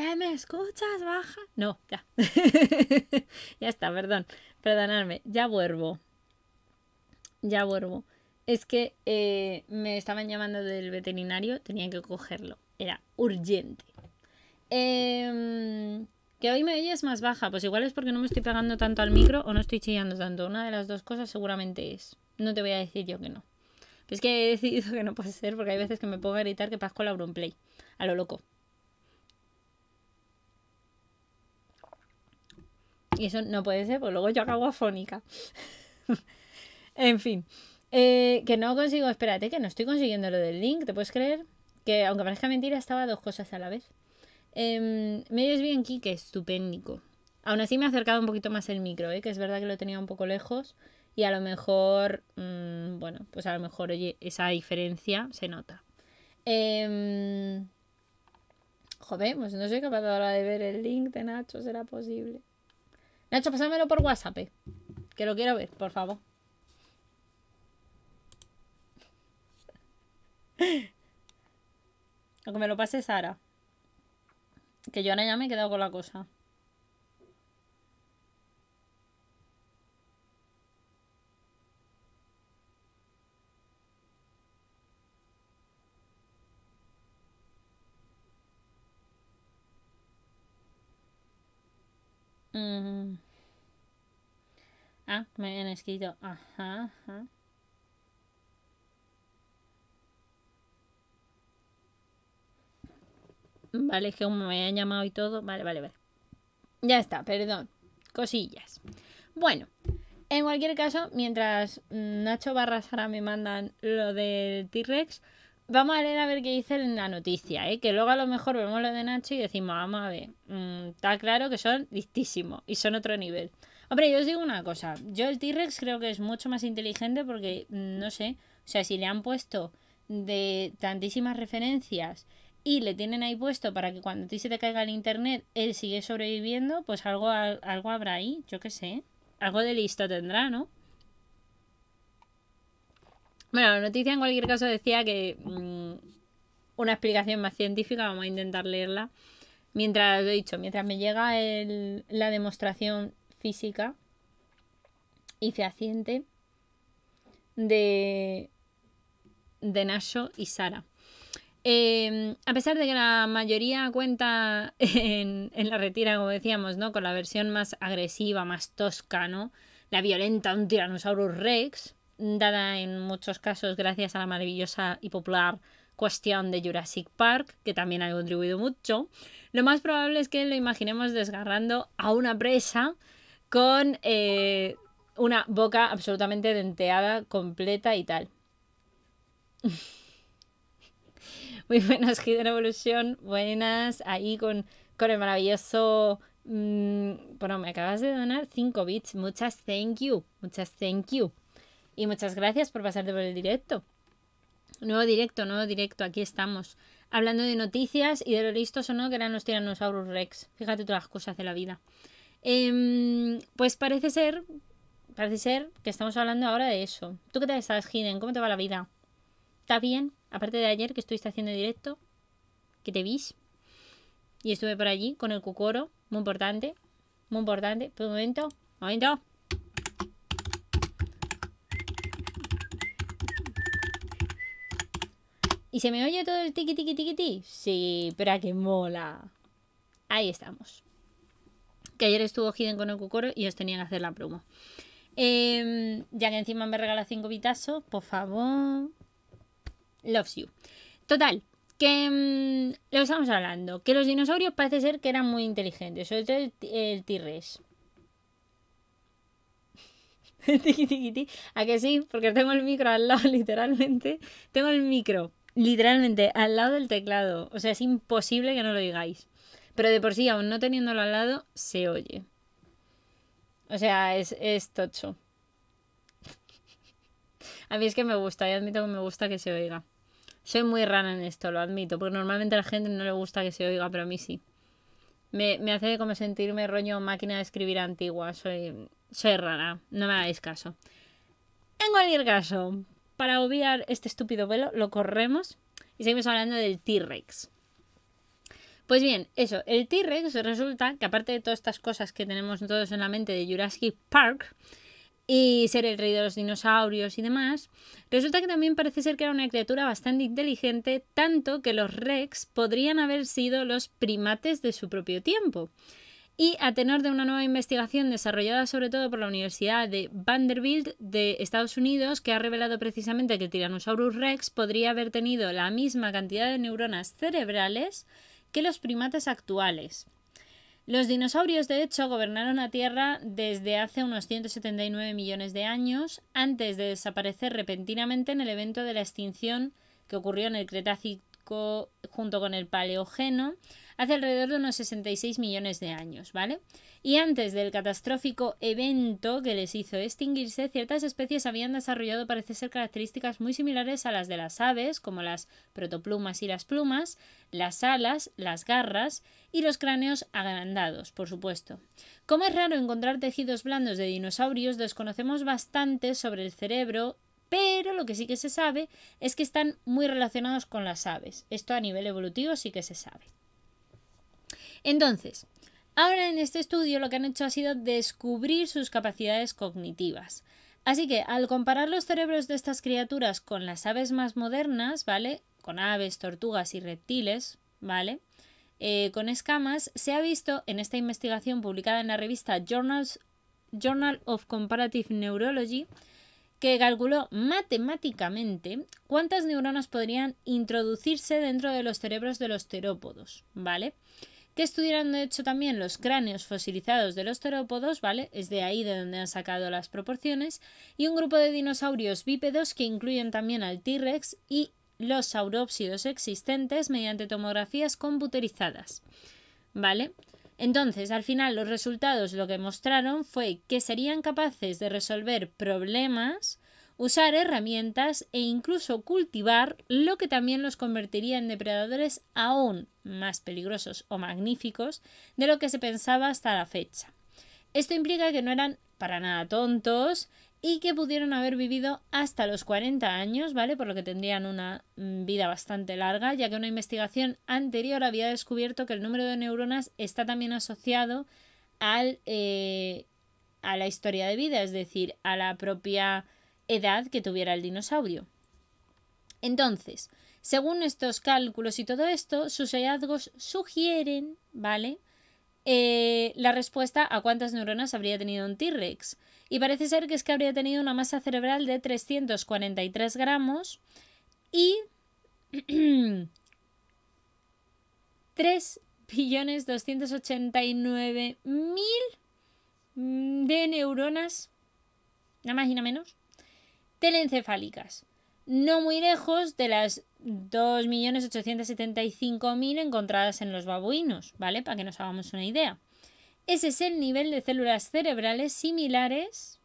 ¿Qué me escuchas, baja? No, ya. ya está, perdón. Perdonadme. Ya vuelvo. Ya vuelvo. Es que eh, me estaban llamando del veterinario, tenía que cogerlo. Era urgente. Em, que hoy me oyes más baja. Pues igual es porque no me estoy pegando tanto al micro o no estoy chillando tanto. Una de las dos cosas seguramente es. No te voy a decir yo que no. es que he decidido que no puede ser porque hay veces que me puedo gritar que pasco la Play. A lo loco. Y eso no puede ser, porque luego yo acabo afónica. en fin. Eh, que no consigo, espérate, que no estoy consiguiendo lo del link, ¿te puedes creer? Que aunque parezca mentira, estaba dos cosas a la vez. Eh, me oyes bien, Kike, estupéndico. Aún así me ha acercado un poquito más el micro, ¿eh? que es verdad que lo tenía un poco lejos y a lo mejor, mm, bueno, pues a lo mejor, oye, esa diferencia se nota. Eh, joder, pues no soy capaz ahora de ver el link de Nacho, ¿será posible? Nacho, pásamelo por WhatsApp. Eh. Que lo quiero ver, por favor. O que me lo pase Sara. Que yo ahora ya me he quedado con la cosa. Mm. Ah, me habían escrito. Ajá, ajá. Vale, es que me habían llamado y todo. Vale, vale, vale. Ya está, perdón. Cosillas. Bueno, en cualquier caso, mientras Nacho Barra Sara me mandan lo del T-Rex, vamos a leer a ver qué dice en la noticia, ¿eh? que luego a lo mejor vemos lo de Nacho y decimos, vamos a ver, mm, está claro que son listísimos y son otro nivel. Hombre, yo os digo una cosa, yo el T-Rex creo que es mucho más inteligente porque, mm, no sé, o sea, si le han puesto de tantísimas referencias y le tienen ahí puesto para que cuando a ti se te caiga el internet él sigue sobreviviendo, pues algo, algo habrá ahí, yo qué sé, algo de listo tendrá, ¿no? Bueno, la noticia en cualquier caso decía que mm, una explicación más científica, vamos a intentar leerla. Mientras, he dicho, mientras me llega la demostración física y fehaciente de, de Nasho y Sara. Em, a pesar de que la mayoría cuenta en, en, la retira, como decíamos, ¿no? Con la versión más agresiva, más tosca, ¿no? La violenta, un Tyrannosaurus Rex, dada en muchos casos gracias a la maravillosa y popular cuestión de Jurassic Park, que también ha contribuido mucho. Lo más probable es que lo imaginemos desgarrando a una presa con eh, una boca absolutamente denteada, completa y tal. Muy buenas, Hidden Evolution. Buenas, ahí con, con el maravilloso. Mm, bueno, me acabas de donar 5 bits. Muchas thank you. Muchas thank you. Y muchas gracias por pasarte por el directo. Nuevo directo, nuevo directo. Aquí estamos. Hablando de noticias y de lo listos o no que eran los Tyrannosaurus Rex. Fíjate todas las cosas de la vida. Em, pues parece ser. Parece ser que estamos hablando ahora de eso. ¿Tú qué tal estás, Hidden? ¿Cómo te va la vida? ¿Está bien? Aparte de ayer que estuviste haciendo directo, que te vis. Y estuve por allí con el cucoro, muy importante, muy importante. Un momento, momento. ¿Y se me oye todo el tiki tiki tiki tiki? Sí, pero a que mola. Ahí estamos. Que ayer estuvo Hidden con el cucoro y os tenían que hacer la promo. Em, ya que encima me regala cinco vitazos, por favor, loves you. Total, que mm, lo estamos hablando, que los dinosaurios parece ser que eran muy inteligentes, sobre todo el, T-Rex. ¿A que sí? Porque tengo el micro al lado, literalmente. Tengo el micro, literalmente, al lado del teclado. O sea, es imposible que no lo digáis. Pero de por sí, aún no teniéndolo al lado, se oye. O sea, es, es tocho. A mí es que me gusta, y admito que me gusta que se oiga. Soy muy rara en esto, lo admito, porque normalmente a la gente no le gusta que se oiga, pero a mí sí. Me, hace como sentirme rollo máquina de escribir antigua. Soy, soy rara, no me hagáis caso. En cualquier caso, para obviar este estúpido velo, lo corremos y seguimos hablando del T-Rex. Pues bien, eso, el T-Rex resulta que aparte de todas estas cosas que tenemos todos en la mente de Jurassic Park, y ser el rey de los dinosaurios y demás, resulta que también parece ser que era una criatura bastante inteligente, tanto que los Rex podrían haber sido los primates de su propio tiempo. Y a tenor de una nueva investigación desarrollada sobre todo por la Universidad de Vanderbilt de Estados Unidos, que ha revelado precisamente que el Tyrannosaurus Rex podría haber tenido la misma cantidad de neuronas cerebrales que los primates actuales. Los dinosaurios, de hecho, gobernaron la Tierra desde hace unos 179 millones de años, antes de desaparecer repentinamente en el evento de la extinción que ocurrió en el Cretácico junto con el Paleógeno hace alrededor de unos 66 millones de años, ¿vale? Y antes del catastrófico evento que les hizo extinguirse, ciertas especies habían desarrollado parece ser características muy similares a las de las aves, como las protoplumas y las plumas, las alas, las garras y los cráneos agrandados, por supuesto. Como es raro encontrar tejidos blandos de dinosaurios, desconocemos bastante sobre el cerebro pero lo que sí que se sabe es que están muy relacionados con las aves. Esto a nivel evolutivo sí que se sabe. Entonces, Ahora en este estudio lo que han hecho ha sido descubrir sus capacidades cognitivas. Así que al comparar los cerebros de estas criaturas con las aves más modernas, ¿vale? Con aves, tortugas y reptiles, ¿vale? Eh, con escamas, se ha visto en esta investigación publicada en la revista Journal of Comparative Neurology que calculó matemáticamente cuántas neuronas podrían introducirse dentro de los cerebros de los terópodos, ¿vale? que estudiaron de hecho también los cráneos fosilizados de los terópodos, ¿vale? Es de ahí de donde han sacado las proporciones, y un grupo de dinosaurios bípedos que incluyen también al T-Rex y los saurópsidos existentes mediante tomografías computerizadas. ¿Vale? Entonces, al final, los resultados lo que mostraron fue que serían capaces de resolver problemas usar herramientas e incluso cultivar, lo que también los convertiría en depredadores aún más peligrosos o magníficos de lo que se pensaba hasta la fecha. Esto implica que no eran para nada tontos y que pudieron haber vivido hasta los 40 años, ¿vale? Por lo que tendrían una mm, vida bastante larga, ya que una investigación anterior había descubierto que el número de neuronas está también asociado al eh, a la historia de vida, es decir, a la propia edad que tuviera el dinosaurio. Entonces, según estos cálculos y todo esto, sus hallazgos sugieren, ¿vale? Eh, la respuesta a cuántas neuronas habría tenido un T-Rex. Y parece ser que es que habría tenido una masa cerebral de 343 gramos y 3 billones 289 mil de neuronas, nada más y menos, telencefálicas. No muy lejos de las 2.875.000 encontradas en los babuinos, ¿vale? Para que nos hagamos una idea. Ese es el nivel de células cerebrales similares,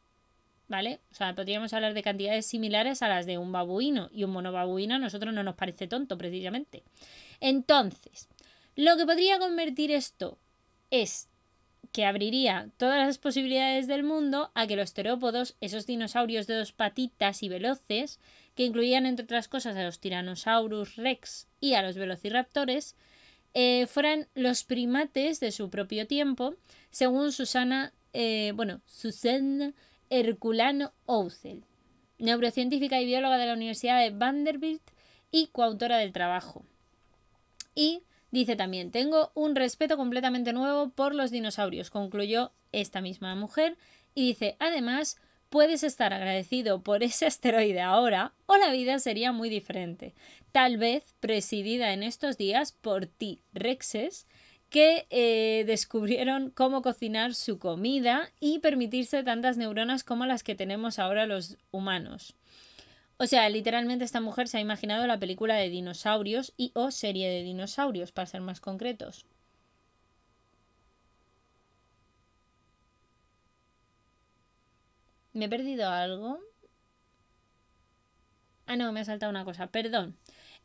¿vale? O sea, podríamos hablar de cantidades similares a las de un babuino y un monobabuino a nosotros no nos parece tonto precisamente. Entonces, lo que podría convertir esto es que abriría todas las posibilidades del mundo a que los terópodos, esos dinosaurios de dos patitas y veloces, que incluían entre otras cosas a los Tyrannosaurus rex y a los velociraptores, eh, fueran los primates de su propio tiempo, según Susana, eh, bueno, Susanna Herculano Ouzel, neurocientífica y bióloga de la Universidad de Vanderbilt y coautora del trabajo. Y dice también, tengo un respeto completamente nuevo por los dinosaurios, concluyó esta misma mujer, y dice, además, puedes estar agradecido por ese asteroide ahora o la vida sería muy diferente tal vez presidida en estos días por T-Rexes que eh, descubrieron cómo cocinar su comida y permitirse tantas neuronas como las que tenemos ahora los humanos. O sea, literalmente esta mujer se ha imaginado la película de dinosaurios y o serie de dinosaurios, para ser más concretos. ¿Me he perdido algo? Ah, no, me ha saltado una cosa, perdón.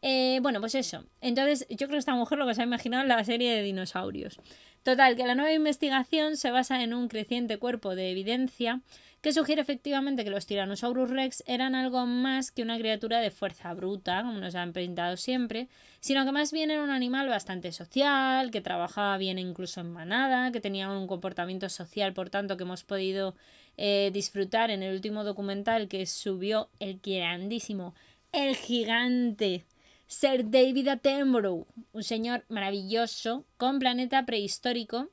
Eh, bueno, pues eso. Entonces, yo creo que esta mujer lo que se ha imaginado es la serie de dinosaurios. Total, que la nueva investigación se basa en un creciente cuerpo de evidencia que sugiere efectivamente que los Tyrannosaurus rex eran algo más que una criatura de fuerza bruta, como nos han pintado siempre, sino que más bien era un animal bastante social, que trabajaba bien incluso en manada, que tenía un comportamiento social, por tanto, que hemos podido eh, disfrutar en el último documental que subió el grandísimo, el gigante Sir David Attenborough, un señor maravilloso con planeta prehistórico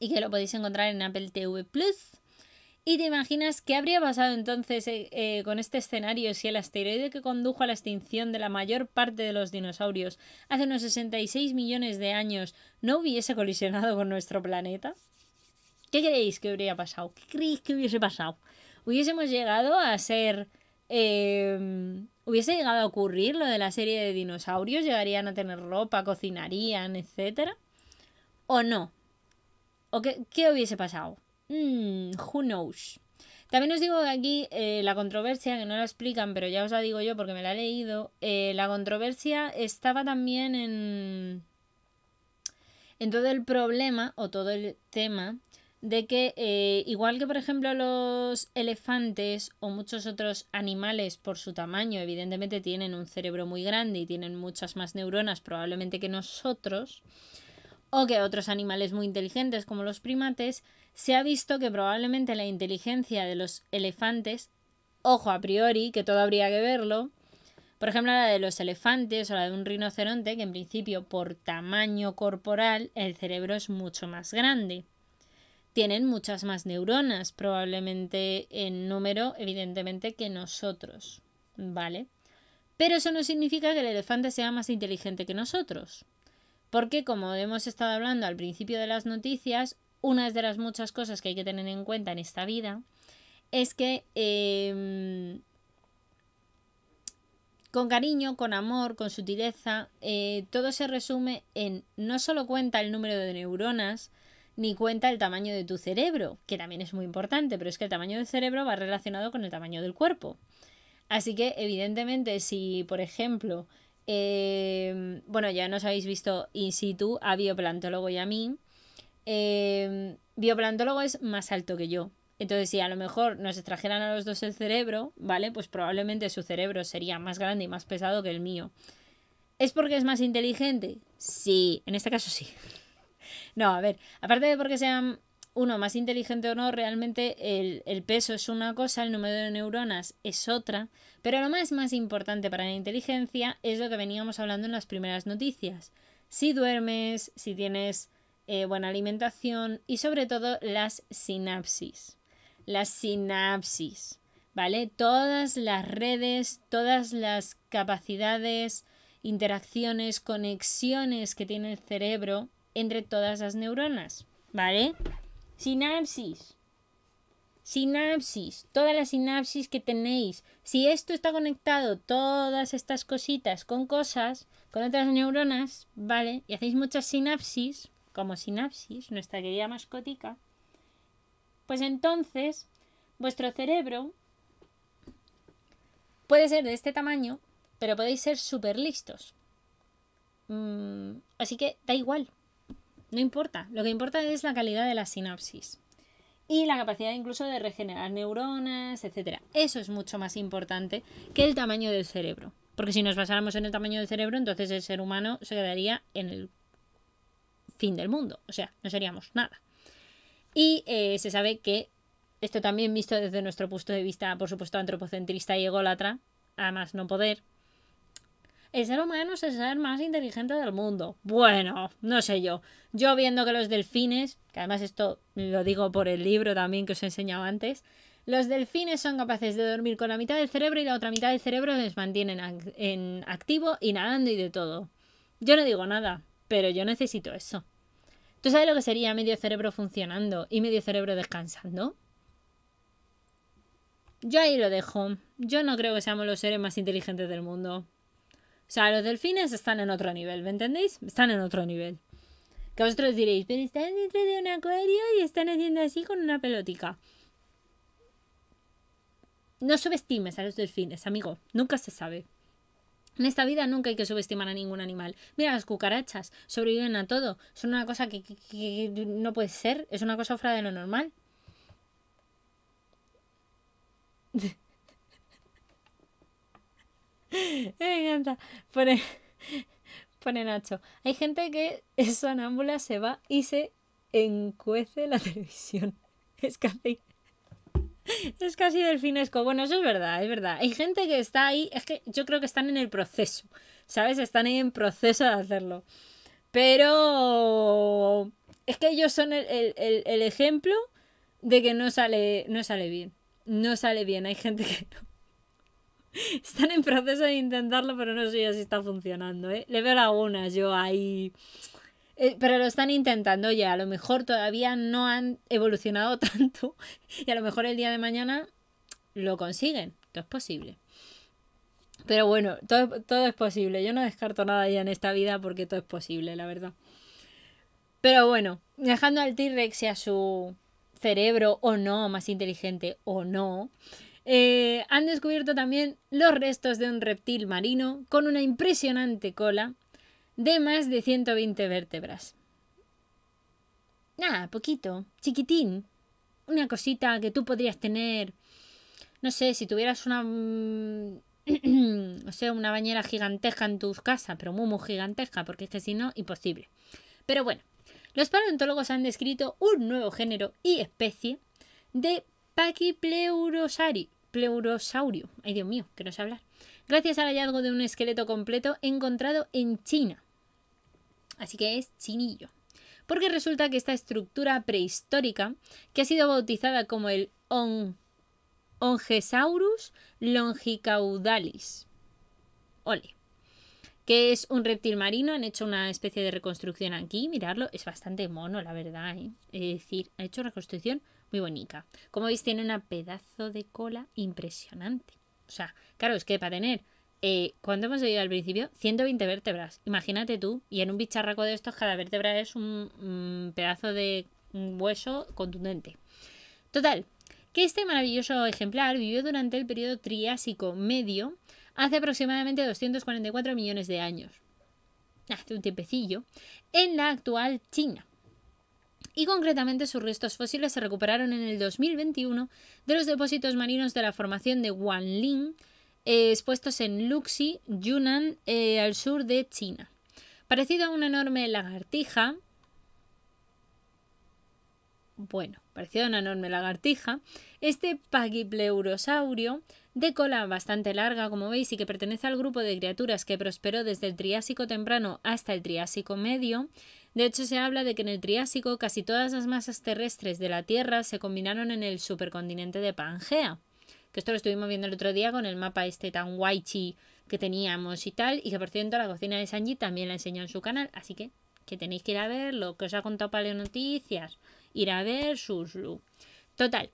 y que lo podéis encontrar en Apple TV Plus. Y te imaginas qué habría pasado entonces eh, eh, con este escenario si el asteroide que condujo a la extinción de la mayor parte de los dinosaurios hace unos 66 millones de años no hubiese colisionado con nuestro planeta? ¿Qué creéis que habría pasado? ¿Qué creéis que hubiese pasado? ¿Hubiésemos llegado a ser eh, ¿Hubiese llegado a ocurrir lo de la serie de dinosaurios? ¿Llegarían a tener ropa, cocinarían, etcétera? ¿O no? ¿O qué, qué hubiese pasado? Mm, who knows? También os digo que aquí eh, la controversia, que no la explican, pero ya os la digo yo porque me la he leído, eh, la controversia estaba también en, en todo el problema o todo el tema de que eh, igual que por ejemplo los elefantes o muchos otros animales por su tamaño evidentemente tienen un cerebro muy grande y tienen muchas más neuronas probablemente que nosotros o que otros animales muy inteligentes como los primates se ha visto que probablemente la inteligencia de los elefantes ojo a priori que todo habría que verlo por ejemplo la de los elefantes o la de un rinoceronte que en principio por tamaño corporal el cerebro es mucho más grande tienen muchas más neuronas, probablemente en número, evidentemente, que nosotros, ¿vale? Pero eso no significa que el elefante sea más inteligente que nosotros. Porque, como hemos estado hablando al principio de las noticias, una de las muchas cosas que hay que tener en cuenta en esta vida es que em, con cariño, con amor, con sutileza, eh, todo se resume en no solo cuenta el número de neuronas, ni cuenta el tamaño de tu cerebro, que también es muy importante, pero es que el tamaño del cerebro va relacionado con el tamaño del cuerpo. Así que, evidentemente, si, por ejemplo, em, bueno, ya nos habéis visto in situ a bioplantólogo y a mí, eh, bioplantólogo es más alto que yo. Entonces, si a lo mejor nos extrajeran a los dos el cerebro, ¿vale? Pues probablemente su cerebro sería más grande y más pesado que el mío. ¿Es porque es más inteligente? Sí, en este caso sí. No, a ver, aparte de porque sean uno más inteligente o no, realmente el, el, peso es una cosa, el número de neuronas es otra, pero lo más, más importante para la inteligencia es lo que veníamos hablando en las primeras noticias. Si duermes, si tienes eh, buena alimentación y sobre todo las sinapsis. Las sinapsis, ¿vale? Todas las redes, todas las capacidades, interacciones, conexiones que tiene el cerebro entre todas las neuronas, ¿vale? Sinapsis. Sinapsis, todas las sinapsis que tenéis. Si esto está conectado, todas estas cositas con cosas, con otras neuronas, ¿vale? Y hacéis muchas sinapsis, como sinapsis, nuestra querida mascótica, pues entonces vuestro cerebro puede ser de este tamaño, pero podéis ser súper listos. Mm, así que da igual, no importa. Lo que importa es la calidad de la sinapsis y la capacidad incluso de regenerar neuronas, etc. Eso es mucho más importante que el tamaño del cerebro. Porque si nos basáramos en el tamaño del cerebro, entonces el ser humano se quedaría en el fin del mundo. O sea, no seríamos nada. Y eh, se sabe que esto también visto desde nuestro punto de vista, por supuesto, antropocentrista y ególatra, además no poder, el ser humano es el ser más inteligente del mundo. Bueno, no sé yo. Yo viendo que los delfines, que además esto lo digo por el libro también que os he enseñado antes, los delfines son capaces de dormir con la mitad del cerebro y la otra mitad del cerebro les mantienen en activo y nadando y de todo. Yo no digo nada, pero yo necesito eso. ¿Tú sabes lo que sería medio cerebro funcionando y medio cerebro descansando? Yo ahí lo dejo. Yo no creo que seamos los seres más inteligentes del mundo. O sea, los delfines están en otro nivel, ¿me entendéis? Están en otro nivel. Que vosotros diréis, pero están dentro de un acuario y están haciendo así con una pelotica. No subestimes a los delfines, amigo. Nunca se sabe. En esta vida nunca hay que subestimar a ningún animal. Mira, las cucarachas sobreviven a todo. Son una cosa que, no puede ser. Es una cosa fuera de lo normal. Me encanta. Pone, pone Nacho. Hay gente que es sonámbula, se va y se encuece la televisión. Es casi es casi delfinesco. Bueno, eso es verdad, es verdad. Hay gente que está ahí, es que yo creo que están en el proceso, ¿sabes? Están ahí en proceso de hacerlo. Pero es que ellos son el, ejemplo de que no sale, no sale bien. No sale bien. Hay gente que Están en proceso de intentarlo, pero no sé si está funcionando, ¿eh? Le veo lagunas yo ahí. Eh, pero lo están intentando ya, a lo mejor todavía no han evolucionado tanto y a lo mejor el día de mañana lo consiguen, todo es posible. Pero bueno, todo, todo es posible, yo no descarto nada ya en esta vida porque todo es posible, la verdad. Pero bueno, dejando al T-Rex y a su cerebro o no, más inteligente o no, eh, han descubierto también los restos de un reptil marino con una impresionante cola de más de 120 vértebras. Nada, poquito, chiquitín. Una cosita que tú podrías tener, no sé, si tuvieras una, no sé, una bañera gigantesca en tu casa, pero muy, muy gigantesca, porque es que si no, imposible. Pero bueno, los paleontólogos han descrito un nuevo género y especie de Pachypleurosaurio. Pleurosaurio. Ay, Dios mío, que no sé hablar. Gracias al hallazgo de un esqueleto completo encontrado en China. Así que es chinillo. Porque resulta que esta estructura prehistórica, que ha sido bautizada como el Ongesaurus longicaudalis, ole, que es un reptil marino, han hecho una especie de reconstrucción aquí, mirarlo, es bastante mono, la verdad, ¿eh? es decir, ha hecho reconstrucción muy bonita. Como veis, tiene una pedazo de cola impresionante. O sea, claro, es que para tener eh, ¿cuánto hemos oído al principio? 120 vértebras. Imagínate tú, y en un bicharraco de estos cada vértebra es un, pedazo de hueso contundente. Total, que este maravilloso ejemplar vivió durante el periodo Triásico medio hace aproximadamente 244 millones de años. Hace un tiempecillo, en la actual China. Y concretamente sus restos fósiles se recuperaron en el 2021 de los depósitos marinos de la formación de Wanling, eh, expuestos en Luxi, Yunnan, eh, al sur de China. Parecido a una enorme lagartija, bueno, parecido a una enorme lagartija, este paquipleurosaurio de cola bastante larga, como veis, y que pertenece al grupo de criaturas que prosperó desde el Triásico temprano hasta el Triásico medio. De hecho, se habla de que en el Triásico casi todas las masas terrestres de la Tierra se combinaron en el supercontinente de Pangea. Que esto lo estuvimos viendo el otro día con el mapa este tan guaychi que teníamos y tal, y que por cierto la cocina de Sanji también la enseñó en su canal, así que que tenéis que ir a ver lo que os ha contado Paleonoticias, ir a ver Suslu. Total,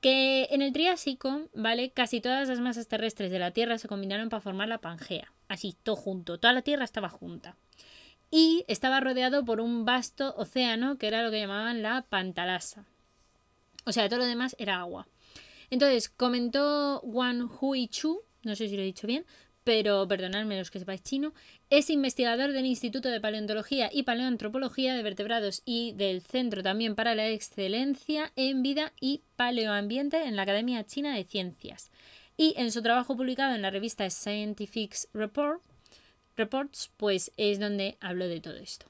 que en el Triásico, ¿vale? Casi todas las masas terrestres de la Tierra se combinaron para formar la Pangea. Así, todo junto. Toda la Tierra estaba junta. Y estaba rodeado por un vasto océano que era lo que llamaban la Pantalasa. O sea, todo lo demás era agua. Entonces, comentó Wang Hui Chu, no sé si lo he dicho bien, pero perdonadme los que sepáis chino, es investigador del Instituto de Paleontología y Paleoantropología de Vertebrados y del Centro también para la Excelencia en Vida y Paleoambiente en la Academia China de Ciencias. Y en su trabajo publicado en la revista Scientific Report, Reports, pues es donde habló de todo esto.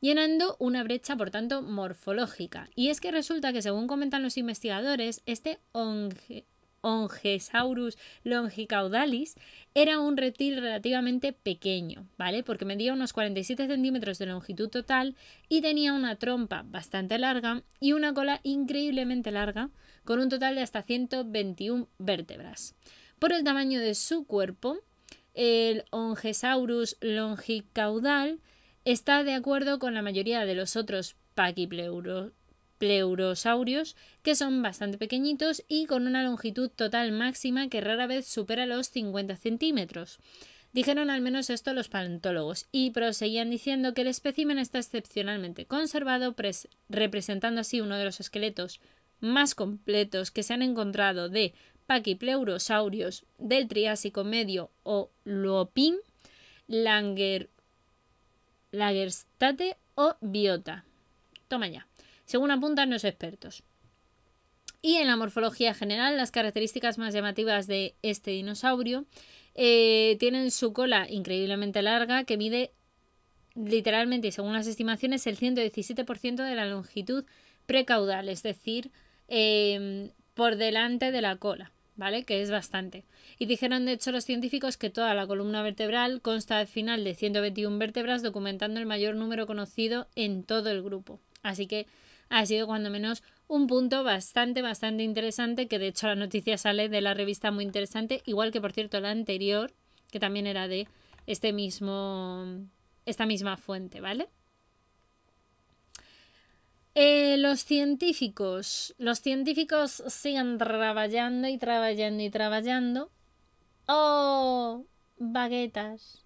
Llenando una brecha, por tanto, morfológica. Y es que resulta que, según comentan los investigadores, este Ongesaurus longicaudalis era un reptil relativamente pequeño, ¿vale? Porque medía unos 47 centímetros de longitud total y tenía una trompa bastante larga y una cola increíblemente larga, con un total de hasta 121 vértebras. Por el tamaño de su cuerpo, el Ongesaurus longicaudal está de acuerdo con la mayoría de los otros paquipleuros pleurosaurios, que son bastante pequeñitos y con una longitud total máxima que rara vez supera los 50 centímetros. Dijeron al menos esto los paleontólogos y proseguían diciendo que el espécimen está excepcionalmente conservado, representando así uno de los esqueletos más completos que se han encontrado de paquiplerosaurios del Triásico medio o Luopin, Langer, Lagerstate o Biota. Toma ya según apuntan los expertos. Y en la morfología general, las características más llamativas de este dinosaurio eh, tienen su cola increíblemente larga que mide literalmente y según las estimaciones el 117% de la longitud precaudal, es decir, em, por delante de la cola, ¿vale? Que es bastante. Y dijeron de hecho los científicos que toda la columna vertebral consta al final de 121 vértebras, documentando el mayor número conocido en todo el grupo. Así que ha sido cuando menos un punto bastante, bastante interesante, que de hecho la noticia sale de la revista muy interesante, igual que por cierto la anterior, que también era de este mismo, esta misma fuente, ¿vale? Eh, los científicos, los científicos siguen trabajando y trabajando y trabajando. ¡Oh! Baguetas.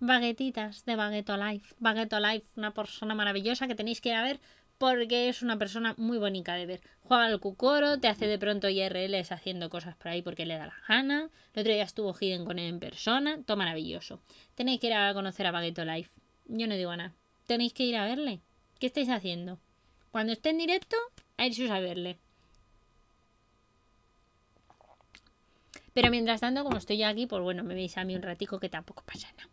Baguetitas de Bagueto Life. Bagueto Life, una persona maravillosa que tenéis que ir a ver porque es una persona muy bonita de ver. Juega al cucoro, te hace de pronto IRLs haciendo cosas por ahí porque le da la gana. El otro día estuvo Hidden con él en persona, todo maravilloso. Tenéis que ir a conocer a Bagueto Life. Yo no digo nada. Tenéis que ir a verle. ¿Qué estáis haciendo? Cuando esté en directo, a ir a verle. Pero mientras tanto, como estoy aquí, pues bueno, me veis a mí un ratico que tampoco pasa nada.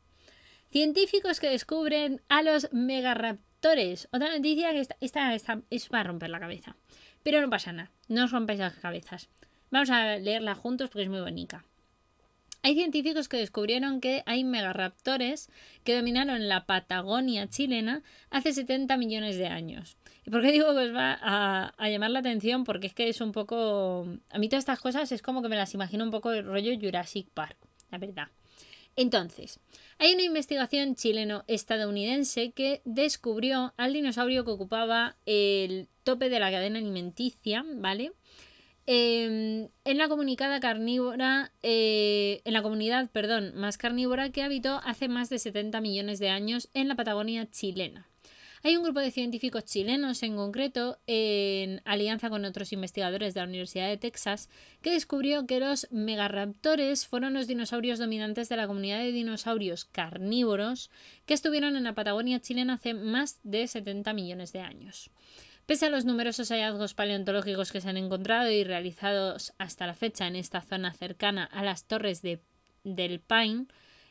Científicos que descubren a los megaraptors otra noticia que esta, esta, es para romper la cabeza. Pero no pasa nada, no os rompáis las cabezas. Vamos a leerla juntos porque es muy bonita. Hay científicos que descubrieron que hay megaraptores que dominaron la Patagonia chilena hace 70 millones de años. ¿Y por qué digo que os va a, llamar la atención? Porque es que es un poco... A mí todas estas cosas es como que me las imagino un poco el rollo Jurassic Park, la verdad. Entonces, hay una investigación chileno-estadounidense que descubrió al dinosaurio que ocupaba el tope de la cadena alimenticia, ¿vale? Em, en la comunicada carnívora, eh, en la comunidad, perdón, más carnívora que habitó hace más de 70 millones de años en la Patagonia chilena. Hay un grupo de científicos chilenos en concreto, en alianza con otros investigadores de la Universidad de Texas, que descubrió que los megaraptores fueron los dinosaurios dominantes de la comunidad de dinosaurios carnívoros que estuvieron en la Patagonia chilena hace más de 70 millones de años. Pese a los numerosos hallazgos paleontológicos que se han encontrado y realizados hasta la fecha en esta zona cercana a las torres de, del Paine,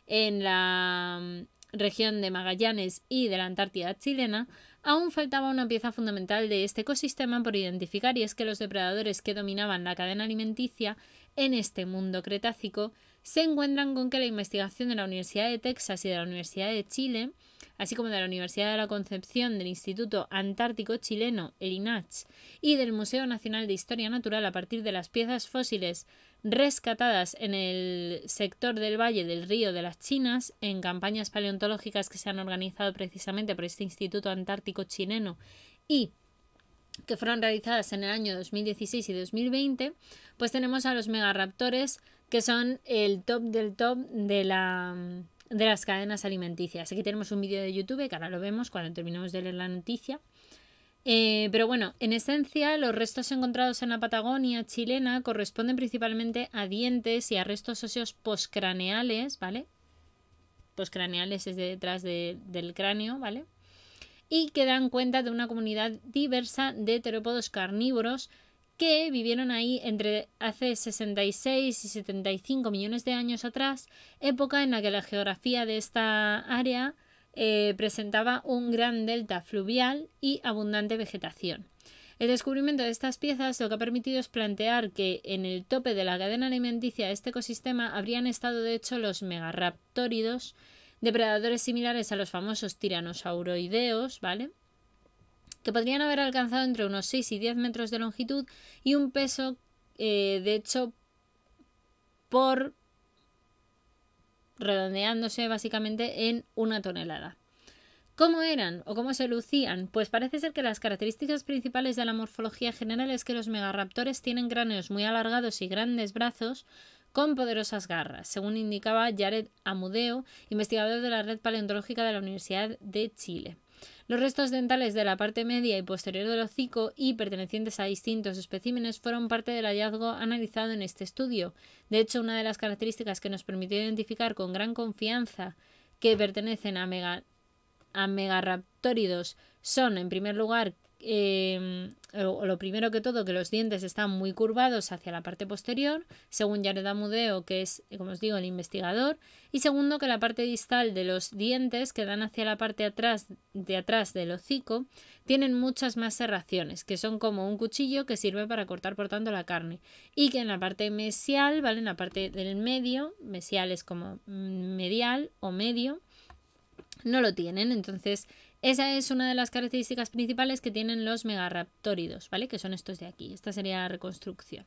en la región de Magallanes y de la Antártida chilena, aún faltaba una pieza fundamental de este ecosistema por identificar y es que los depredadores que dominaban la cadena alimenticia en este mundo cretácico se encuentran con que la investigación de la Universidad de Texas y de la Universidad de Chile, así como de la Universidad de la Concepción del Instituto Antártico Chileno, el INACH, y del Museo Nacional de Historia Natural a partir de las piezas fósiles rescatadas en el sector del Valle del Río de las Chinas, en campañas paleontológicas que se han organizado precisamente por este Instituto Antártico Chileno y que fueron realizadas en el año 2016 y 2020, pues tenemos a los megaraptores que son el top del top de, la, de las cadenas alimenticias. Aquí tenemos un vídeo de YouTube que ahora lo vemos cuando terminemos de leer la noticia. Eh, pero bueno, en esencia, los restos encontrados en la Patagonia chilena corresponden principalmente a dientes y a restos óseos poscraneales, ¿vale? Poscraneales es detrás del cráneo, ¿vale? Y que dan cuenta de una comunidad diversa de terópodos carnívoros que vivieron ahí entre hace 66 y 75 millones de años atrás, época en la que la geografía de esta área eh, presentaba un gran delta fluvial y abundante vegetación. El descubrimiento de estas piezas lo que ha permitido es plantear que en el tope de la cadena alimenticia de este ecosistema habrían estado de hecho los megaraptóridos, depredadores similares a los famosos tiranosauroideos, ¿vale? Que podrían haber alcanzado entre unos 6 y 10 metros de longitud y un peso, eh, de hecho, por redondeándose básicamente en una tonelada. ¿Cómo eran o cómo se lucían? Pues parece ser que las características principales de la morfología general es que los megaraptores tienen cráneos muy alargados y grandes brazos con poderosas garras, según indicaba Jared Amudeo, investigador de la red paleontológica de la Universidad de Chile. Los restos dentales de la parte media y posterior del hocico y pertenecientes a distintos especímenes fueron parte del hallazgo analizado en este estudio. De hecho, una de las características que nos permitió identificar con gran confianza que pertenecen a, a megaraptóridos son, en primer lugar, eh, lo primero que todo, que los dientes están muy curvados hacia la parte posterior, según Jared Amudeo, que es, como os digo, el investigador, y segundo, que la parte distal de los dientes, que dan hacia la parte atrás, de atrás del hocico, tienen muchas más serraciones, que son como un cuchillo que sirve para cortar, por tanto, la carne, y que en la parte mesial, ¿vale? En la parte del medio, mesial es como medial o medio, no lo tienen, entonces esa es una de las características principales que tienen los megaraptóridos, ¿vale? Que son estos de aquí. Esta sería la reconstrucción.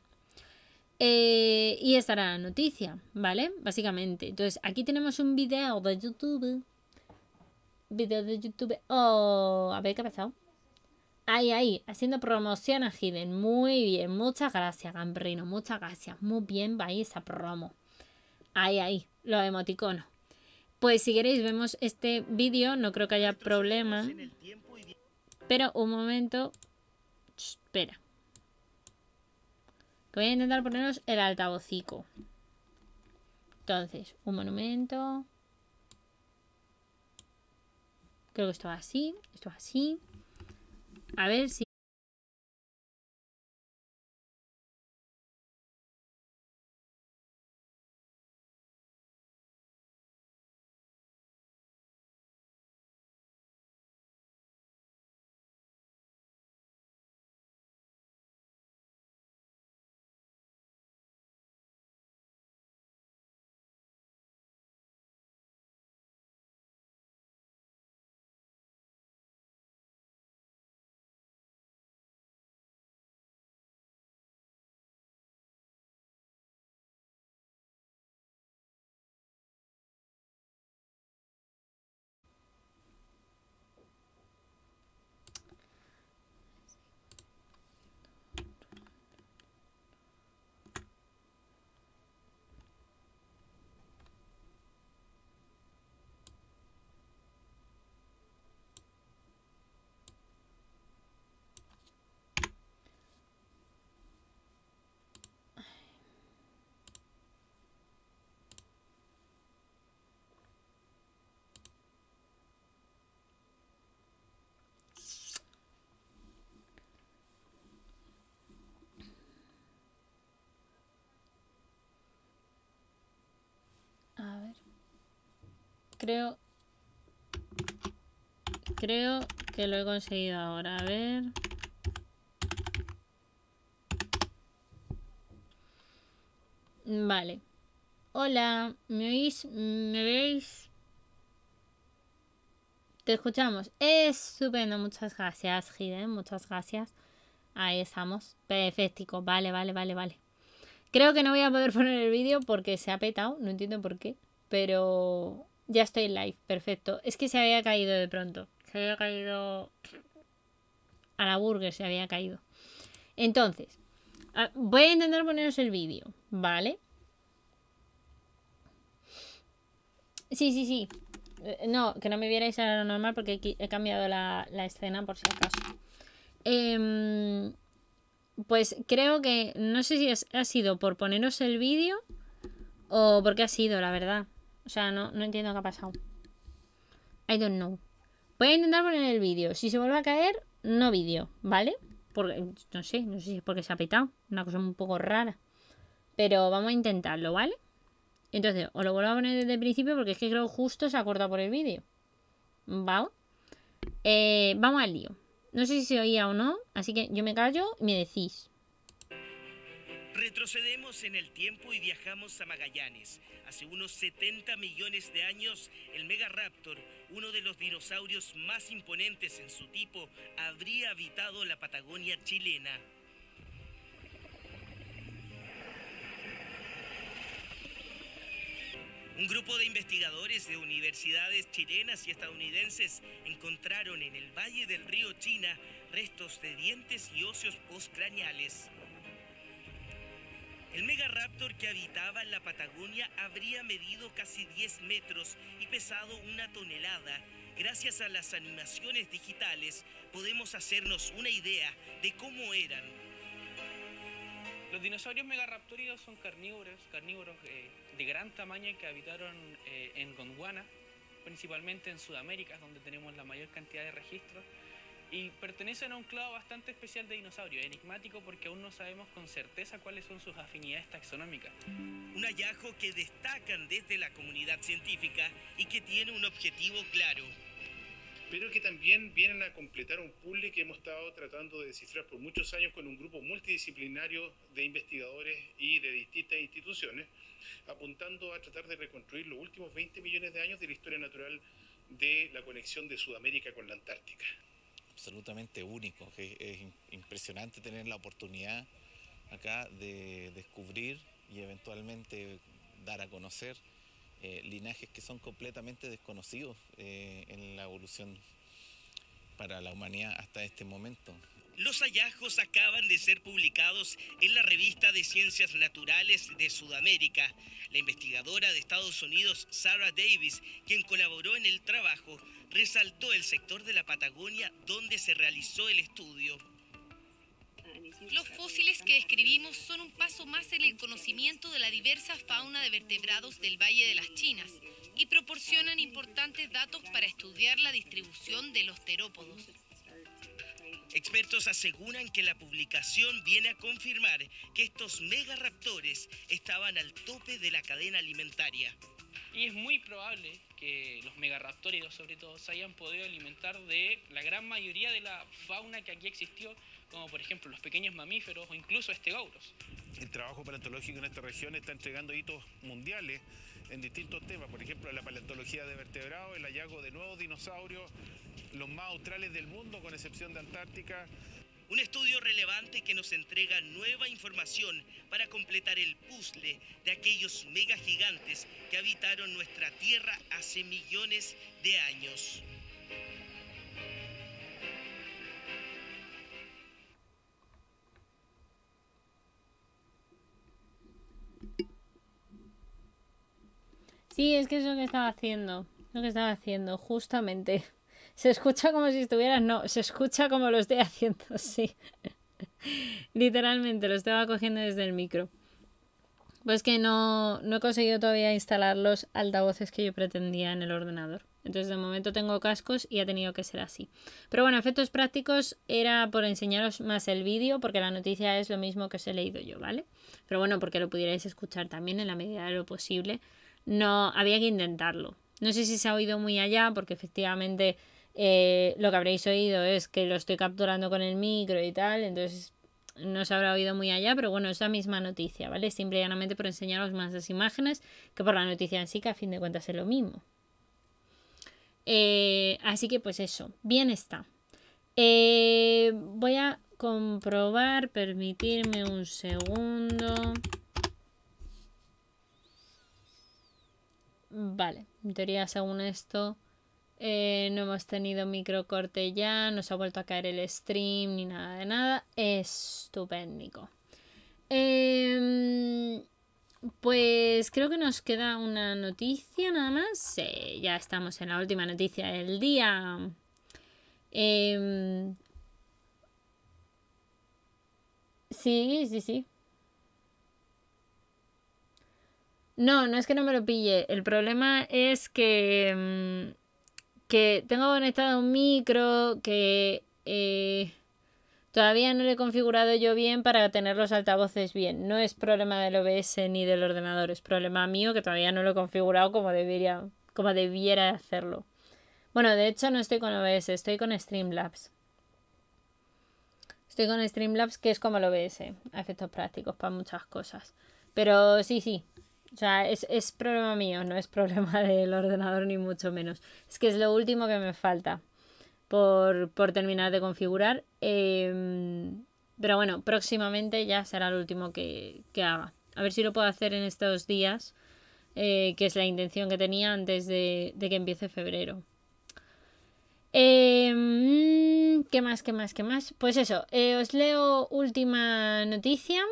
Eh, y esta era la noticia, ¿vale? Básicamente. Entonces, aquí tenemos un video de YouTube. Video de YouTube. Oh, a ver qué ha pasado. Ahí, ahí, haciendo promoción a Hidden. Muy bien, muchas gracias, Gambrino. Muchas gracias. Muy bien, va ahí esa promo. Ahí, ahí, los emoticonos. Pues si queréis vemos este vídeo, no creo que haya problema. Pero un momento. espera. Que voy a intentar poneros el altavocico. Entonces, un monumento. Creo que esto va así, esto va así. A ver si creo creo que lo he conseguido ahora. A ver. Vale. Hola, ¿me oís? ¿Me veis? Te escuchamos. Estupendo, muchas gracias, Gide, muchas gracias. Ahí estamos. Perfecto, vale, vale, vale, vale. Creo que no voy a poder poner el vídeo porque se ha petado, no entiendo por qué. Pero ya estoy en live, perfecto. Es que se había caído de pronto. Se había caído... A la burger se había caído. Entonces, voy a intentar poneros el vídeo, ¿vale? Sí, sí, sí. Eh, no, que no me vierais a lo normal porque he cambiado la, la escena por si acaso. Eh, pues creo que, no sé si ha sido por poneros el vídeo o porque ha sido, la verdad. O sea, no, no entiendo qué ha pasado. I don't know. Voy a intentar poner el vídeo. Si se vuelve a caer, no vídeo, ¿vale? Porque, no sé, no sé si es porque se ha petado. Una cosa un poco rara. Pero vamos a intentarlo, ¿vale? Entonces, os lo vuelvo a poner desde el principio porque es que creo justo se ha cortado por el vídeo. ¿Vale? Eh, vamos al lío. No sé si se oía o no, así que yo me callo y me decís. Retrocedemos en el tiempo y viajamos a Magallanes. Hace unos 70 millones de años, el Megaraptor, uno de los dinosaurios más imponentes en su tipo, habría habitado la Patagonia chilena. Un grupo de investigadores de universidades chilenas y estadounidenses encontraron en el valle del río China restos de dientes y óseos postcraneales. El megaraptor que habitaba en la Patagonia habría medido casi 10 metros y pesado una tonelada. Gracias a las animaciones digitales podemos hacernos una idea de cómo eran los dinosaurios megaraptóridos son carnívoros, carnívoros eh, de gran tamaño que habitaron eh, en Gondwana, principalmente en Sudamérica, donde tenemos la mayor cantidad de registros, y pertenecen a un clado bastante especial de dinosaurios, enigmático porque aún no sabemos con certeza cuáles son sus afinidades taxonómicas. Un hallazgo que destacan desde la comunidad científica y que tiene un objetivo claro pero que también vienen a completar un puzzle que hemos estado tratando de descifrar por muchos años con un grupo multidisciplinario de investigadores y de distintas instituciones, apuntando a tratar de reconstruir los últimos 20 millones de años de la historia natural de la conexión de Sudamérica con la Antártica. Absolutamente único, es impresionante tener la oportunidad acá de descubrir y eventualmente dar a conocer eh, linajes que son completamente desconocidos eh, en la evolución para la humanidad hasta este momento. Los hallazgos acaban de ser publicados en la revista de Ciencias Naturales de Sudamérica. La investigadora de Estados Unidos, Sarah Davis, quien colaboró en el trabajo, resaltó el sector de la Patagonia donde se realizó el estudio. Los fósiles que describimos son un paso más en el conocimiento de la diversa fauna de vertebrados del Valle de las Chinas y proporcionan importantes datos para estudiar la distribución de los terópodos. Expertos aseguran que la publicación viene a confirmar que estos megaraptores estaban al tope de la cadena alimentaria. Y es muy probable que los megaraptóridos, sobre todo, se hayan podido alimentar de la gran mayoría de la fauna que aquí existió como por ejemplo los pequeños mamíferos o incluso estegauros. El trabajo paleontológico en esta región está entregando hitos mundiales en distintos temas, por ejemplo la paleontología de vertebrados, el hallazgo de nuevos dinosaurios, los más australes del mundo con excepción de Antártica. Un estudio relevante que nos entrega nueva información para completar el puzzle de aquellos megagigantes que habitaron nuestra Tierra hace millones de años. Sí, es que es lo que estaba haciendo. Lo que estaba haciendo, justamente. Se escucha como si estuvieras. No, se escucha como lo estoy haciendo, sí. Literalmente, lo estaba cogiendo desde el micro. Pues que no, no he conseguido todavía instalar los altavoces que yo pretendía en el ordenador. Entonces de momento tengo cascos y ha tenido que ser así. Pero bueno, efectos prácticos era por enseñaros más el vídeo porque la noticia es lo mismo que os he leído yo, ¿vale? Pero bueno, porque lo pudierais escuchar también en la medida de lo posible no había que intentarlo. No sé si se ha oído muy allá, porque efectivamente eh, lo que habréis oído es que lo estoy capturando con el micro y tal, entonces no se habrá oído muy allá, pero bueno, es la misma noticia, ¿vale? Simple y llanamente por enseñaros más las imágenes que por la noticia en sí, que a fin de cuentas es lo mismo. Eh, así que pues eso, bien está. Eh, voy a comprobar, permitirme un segundo. Vale, en teoría según esto eh, no hemos tenido microcorte ya, no se ha vuelto a caer el stream ni nada de nada. Estupéndico. Em, pues creo que nos queda una noticia nada más. Ya estamos en la última noticia del día. Em, sí, sí, sí. No, no es que no me lo pille. El problema es que em, que tengo conectado un micro que eh, todavía no lo he configurado yo bien para tener los altavoces bien. No es problema del OBS ni del ordenador, es problema mío que todavía no lo he configurado como debería, como debiera hacerlo. Bueno, de hecho no estoy con OBS, estoy con Streamlabs. Estoy con Streamlabs que es como el OBS, a efectos prácticos para muchas cosas. Pero sí, sí, o sea, es, es problema mío, no es problema del ordenador ni mucho menos. Es que es lo último que me falta por, terminar de configurar. Em, pero bueno, próximamente ya será lo último que, haga. A ver si lo puedo hacer en estos días, eh, que es la intención que tenía antes de, que empiece febrero. Em, ¿Qué más? ¿Qué más? ¿Qué más? Pues eso, eh, os leo última noticia.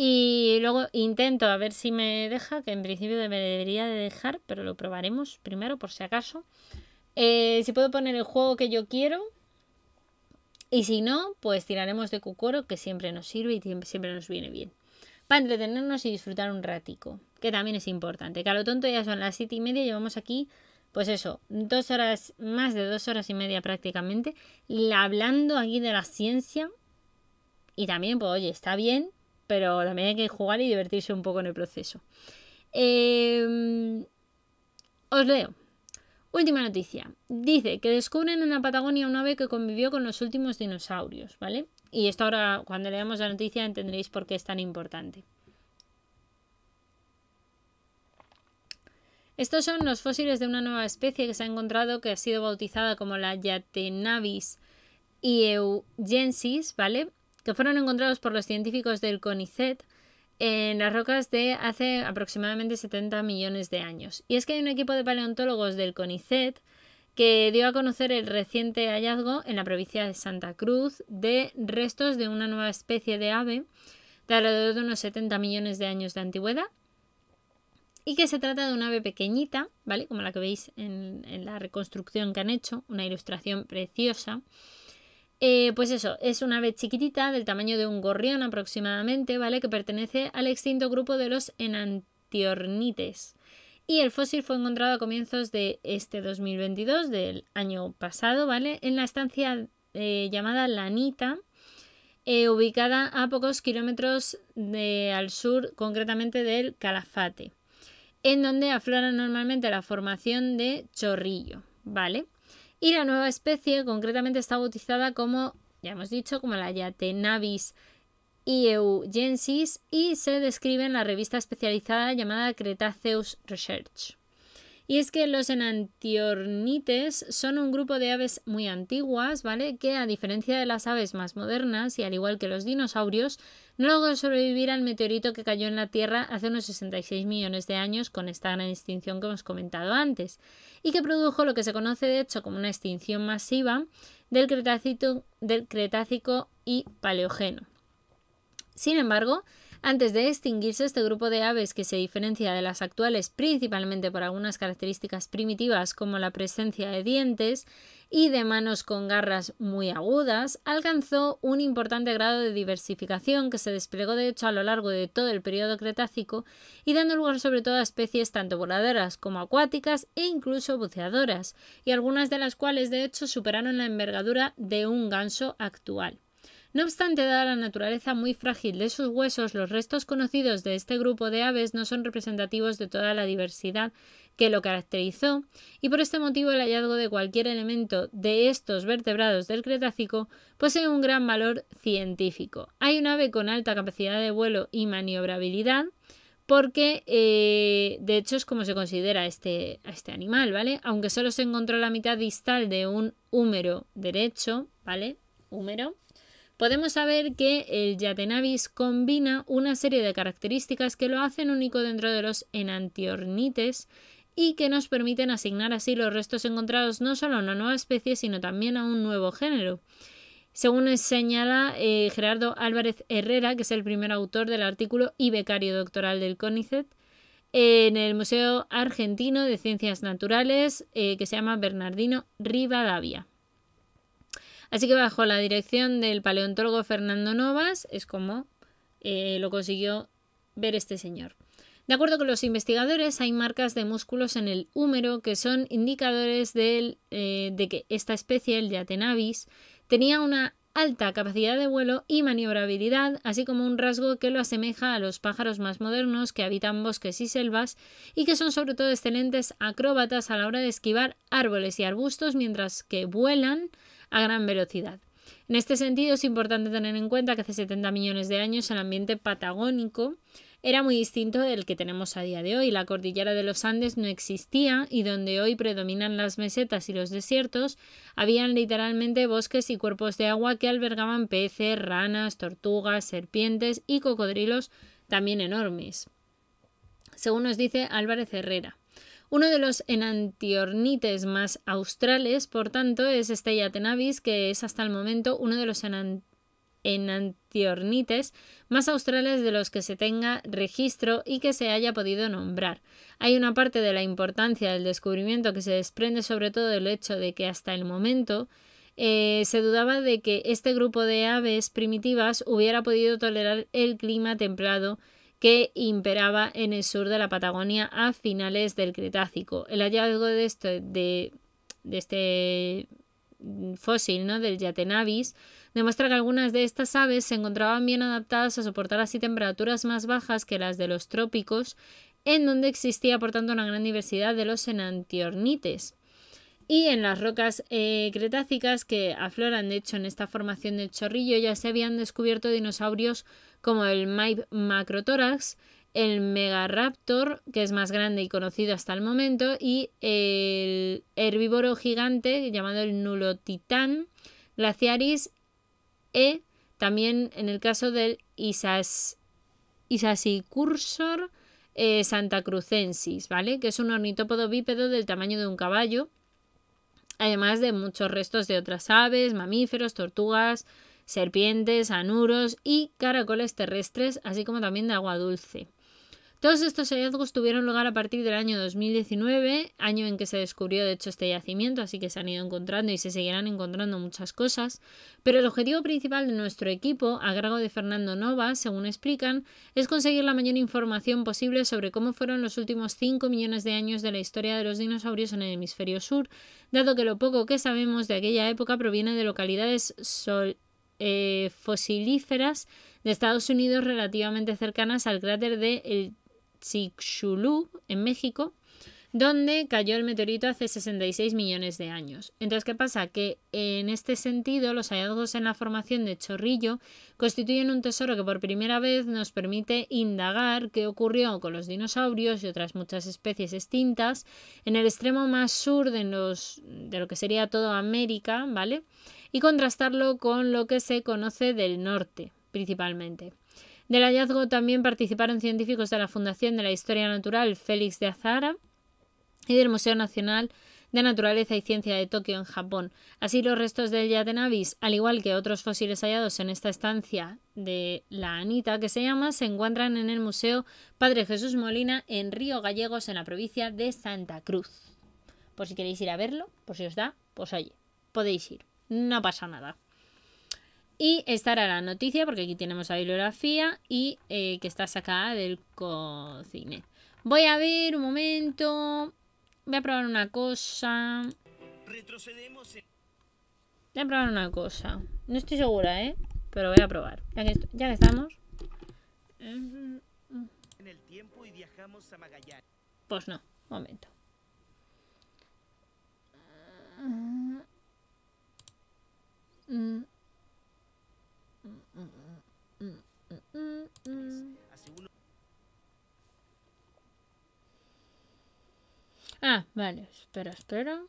Y luego intento a ver si me deja, que en principio me debería de dejar, pero lo probaremos primero por si acaso. Eh, si puedo poner el juego que yo quiero. Y si no, pues tiraremos de Kukoro, que siempre nos sirve y siempre nos viene bien. Para entretenernos y disfrutar un ratico, que también es importante. Que a lo tonto ya son las siete y media, llevamos aquí, pues eso, dos horas, más de dos horas y media prácticamente, hablando aquí de la ciencia. Y también, pues oye, está bien, pero también hay que jugar y divertirse un poco en el proceso. Em, os leo. Última noticia. Dice que descubren en la Patagonia un ave que convivió con los últimos dinosaurios, ¿vale? Y esto ahora, cuando leamos la noticia, entenderéis por qué es tan importante. Estos son los fósiles de una nueva especie que se ha encontrado que ha sido bautizada como la Yatenavis eugensis, ¿vale? Que fueron encontrados por los científicos del CONICET en las rocas de hace aproximadamente 70 millones de años. Y es que hay un equipo de paleontólogos del CONICET que dio a conocer el reciente hallazgo en la provincia de Santa Cruz de restos de una nueva especie de ave de alrededor de unos 70 millones de años de antigüedad y que se trata de una ave pequeñita, ¿vale? Como la que veis en, en la reconstrucción que han hecho, una ilustración preciosa eh, pues eso, es una ave chiquitita del tamaño de un gorrión aproximadamente, ¿vale? Que pertenece al extinto grupo de los enantiornites. Y el fósil fue encontrado a comienzos de este 2022, del año pasado, ¿vale? En la estancia eh, llamada Lanita, eh, ubicada a pocos kilómetros de, al sur, concretamente del Calafate, en donde aflora normalmente la formación de chorrillo, ¿vale? Y la nueva especie concretamente está bautizada como, ya hemos dicho, como la Yatenavis eugensis y se describe en la revista especializada llamada Cretaceous Research. Y es que los enantiornites son un grupo de aves muy antiguas, ¿vale? Que a diferencia de las aves más modernas y al igual que los dinosaurios, no logró sobrevivir al meteorito que cayó en la Tierra hace unos 66 millones de años con esta gran extinción que hemos comentado antes, y que produjo lo que se conoce de hecho como una extinción masiva del Cretácico, del Cretácico y Paleógeno. Sin embargo, antes de extinguirse, este grupo de aves, que se diferencia de las actuales principalmente por algunas características primitivas como la presencia de dientes y de manos con garras muy agudas, alcanzó un importante grado de diversificación que se desplegó de hecho a lo largo de todo el periodo Cretácico y dando lugar sobre todo a especies tanto voladoras como acuáticas e incluso buceadoras, y algunas de las cuales de hecho superaron la envergadura de un ganso actual. No obstante, dada la naturaleza muy frágil de sus huesos, los restos conocidos de este grupo de aves no son representativos de toda la diversidad que lo caracterizó, y por este motivo el hallazgo de cualquier elemento de estos vertebrados del Cretácico posee un gran valor científico. Hay un ave con alta capacidad de vuelo y maniobrabilidad, porque eh, de hecho es como se considera este, este animal, ¿vale? Aunque solo se encontró la mitad distal de un húmero derecho, ¿vale? Húmero. Podemos saber que el Yatenavis combina una serie de características que lo hacen único dentro de los enantiornites y que nos permiten asignar así los restos encontrados no solo a una nueva especie, sino también a un nuevo género. Según señala eh, Gerardo Álvarez Herrera, que es el primer autor del artículo y becario doctoral del CONICET, en el Museo Argentino de Ciencias Naturales, eh, que se llama Bernardino Rivadavia. Así que bajo la dirección del paleontólogo Fernando Novas es como eh, lo consiguió ver este señor. De acuerdo con los investigadores, hay marcas de músculos en el húmero que son indicadores de que esta especie, el Yatenavis, Tenía una alta capacidad de vuelo y maniobrabilidad, así como un rasgo que lo asemeja a los pájaros más modernos que habitan bosques y selvas y que son sobre todo excelentes acróbatas a la hora de esquivar árboles y arbustos mientras que vuelan a gran velocidad. En este sentido es importante tener en cuenta que hace 70 millones de años el ambiente patagónico era muy distinto del que tenemos a día de hoy. La cordillera de los Andes no existía y donde hoy predominan las mesetas y los desiertos, habían literalmente bosques y cuerpos de agua que albergaban peces, ranas, tortugas, serpientes y cocodrilos también enormes. Según nos dice Álvarez Herrera. Uno de los enantiornites más australes, por tanto, es Stella tenavis, que es hasta el momento uno de los enantiornites más australes de los que se tenga registro y que se haya podido nombrar. Hay una parte de la importancia del descubrimiento que se desprende sobre todo del hecho de que hasta el momento eh, se dudaba de que este grupo de aves primitivas hubiera podido tolerar el clima templado que imperaba en el sur de la Patagonia a finales del Cretácico. El hallazgo de este, de, este fósil, ¿no? del Yatenavis, demuestra que algunas de estas aves se encontraban bien adaptadas a soportar así temperaturas más bajas que las de los trópicos, en donde existía por tanto una gran diversidad de los enantiornites. Y en las rocas eh, cretácicas que afloran de hecho en esta formación del chorrillo ya se habían descubierto dinosaurios como el macrotórax, el Megaraptor, que es más grande y conocido hasta el momento, y el herbívoro gigante llamado el Nulotitán glaciaris e también en el caso del Isas, Isasicursor eh, santacrucensis, ¿vale? Que es un ornitópodo bípedo del tamaño de un caballo, además de muchos restos de otras aves, mamíferos, tortugas, serpientes, anuros y caracoles terrestres, así como también de agua dulce. Todos estos hallazgos tuvieron lugar a partir del año 2019, año en que se descubrió de hecho este yacimiento, así que se han ido encontrando y se seguirán encontrando muchas cosas, pero el objetivo principal de nuestro equipo, a cargo de Fernando Nova, según explican, es conseguir la mayor información posible sobre cómo fueron los últimos 5 millones de años de la historia de los dinosaurios en el hemisferio sur, dado que lo poco que sabemos de aquella época proviene de localidades eh, fosilíferas de Estados Unidos relativamente cercanas al cráter de el Chicxulub, en México, donde cayó el meteorito hace 66 millones de años. Entonces, ¿qué pasa? Que en este sentido, los hallazgos en la formación de Chorrillo constituyen un tesoro que por primera vez nos permite indagar qué ocurrió con los dinosaurios y otras muchas especies extintas en el extremo más sur de, los, de lo que sería toda América, ¿vale? Y contrastarlo con lo que se conoce del norte, principalmente. Del hallazgo también participaron científicos de la Fundación de la Historia Natural Félix de Azara y del Museo Nacional de Naturaleza y Ciencia de Tokio en Japón. Así los restos del Yatenavis, al igual que otros fósiles hallados en esta estancia de la Anita que se llama, se encuentran en el Museo Padre Jesús Molina en Río Gallegos en la provincia de Santa Cruz. Por si queréis ir a verlo, por si os da, pues oye, podéis ir. No pasa nada. Y esta era la noticia, porque aquí tenemos la bibliografía y eh, que está sacada del cocine. Voy a ver un momento. Voy a probar una cosa. Retrocedemos. Voy a probar una cosa. No estoy segura, ¿eh? pero voy a probar. Ya que, ya que estamos. En el tiempo y viajamos a Magallanes. Pues no, momento. Ah, vale, espera, espera.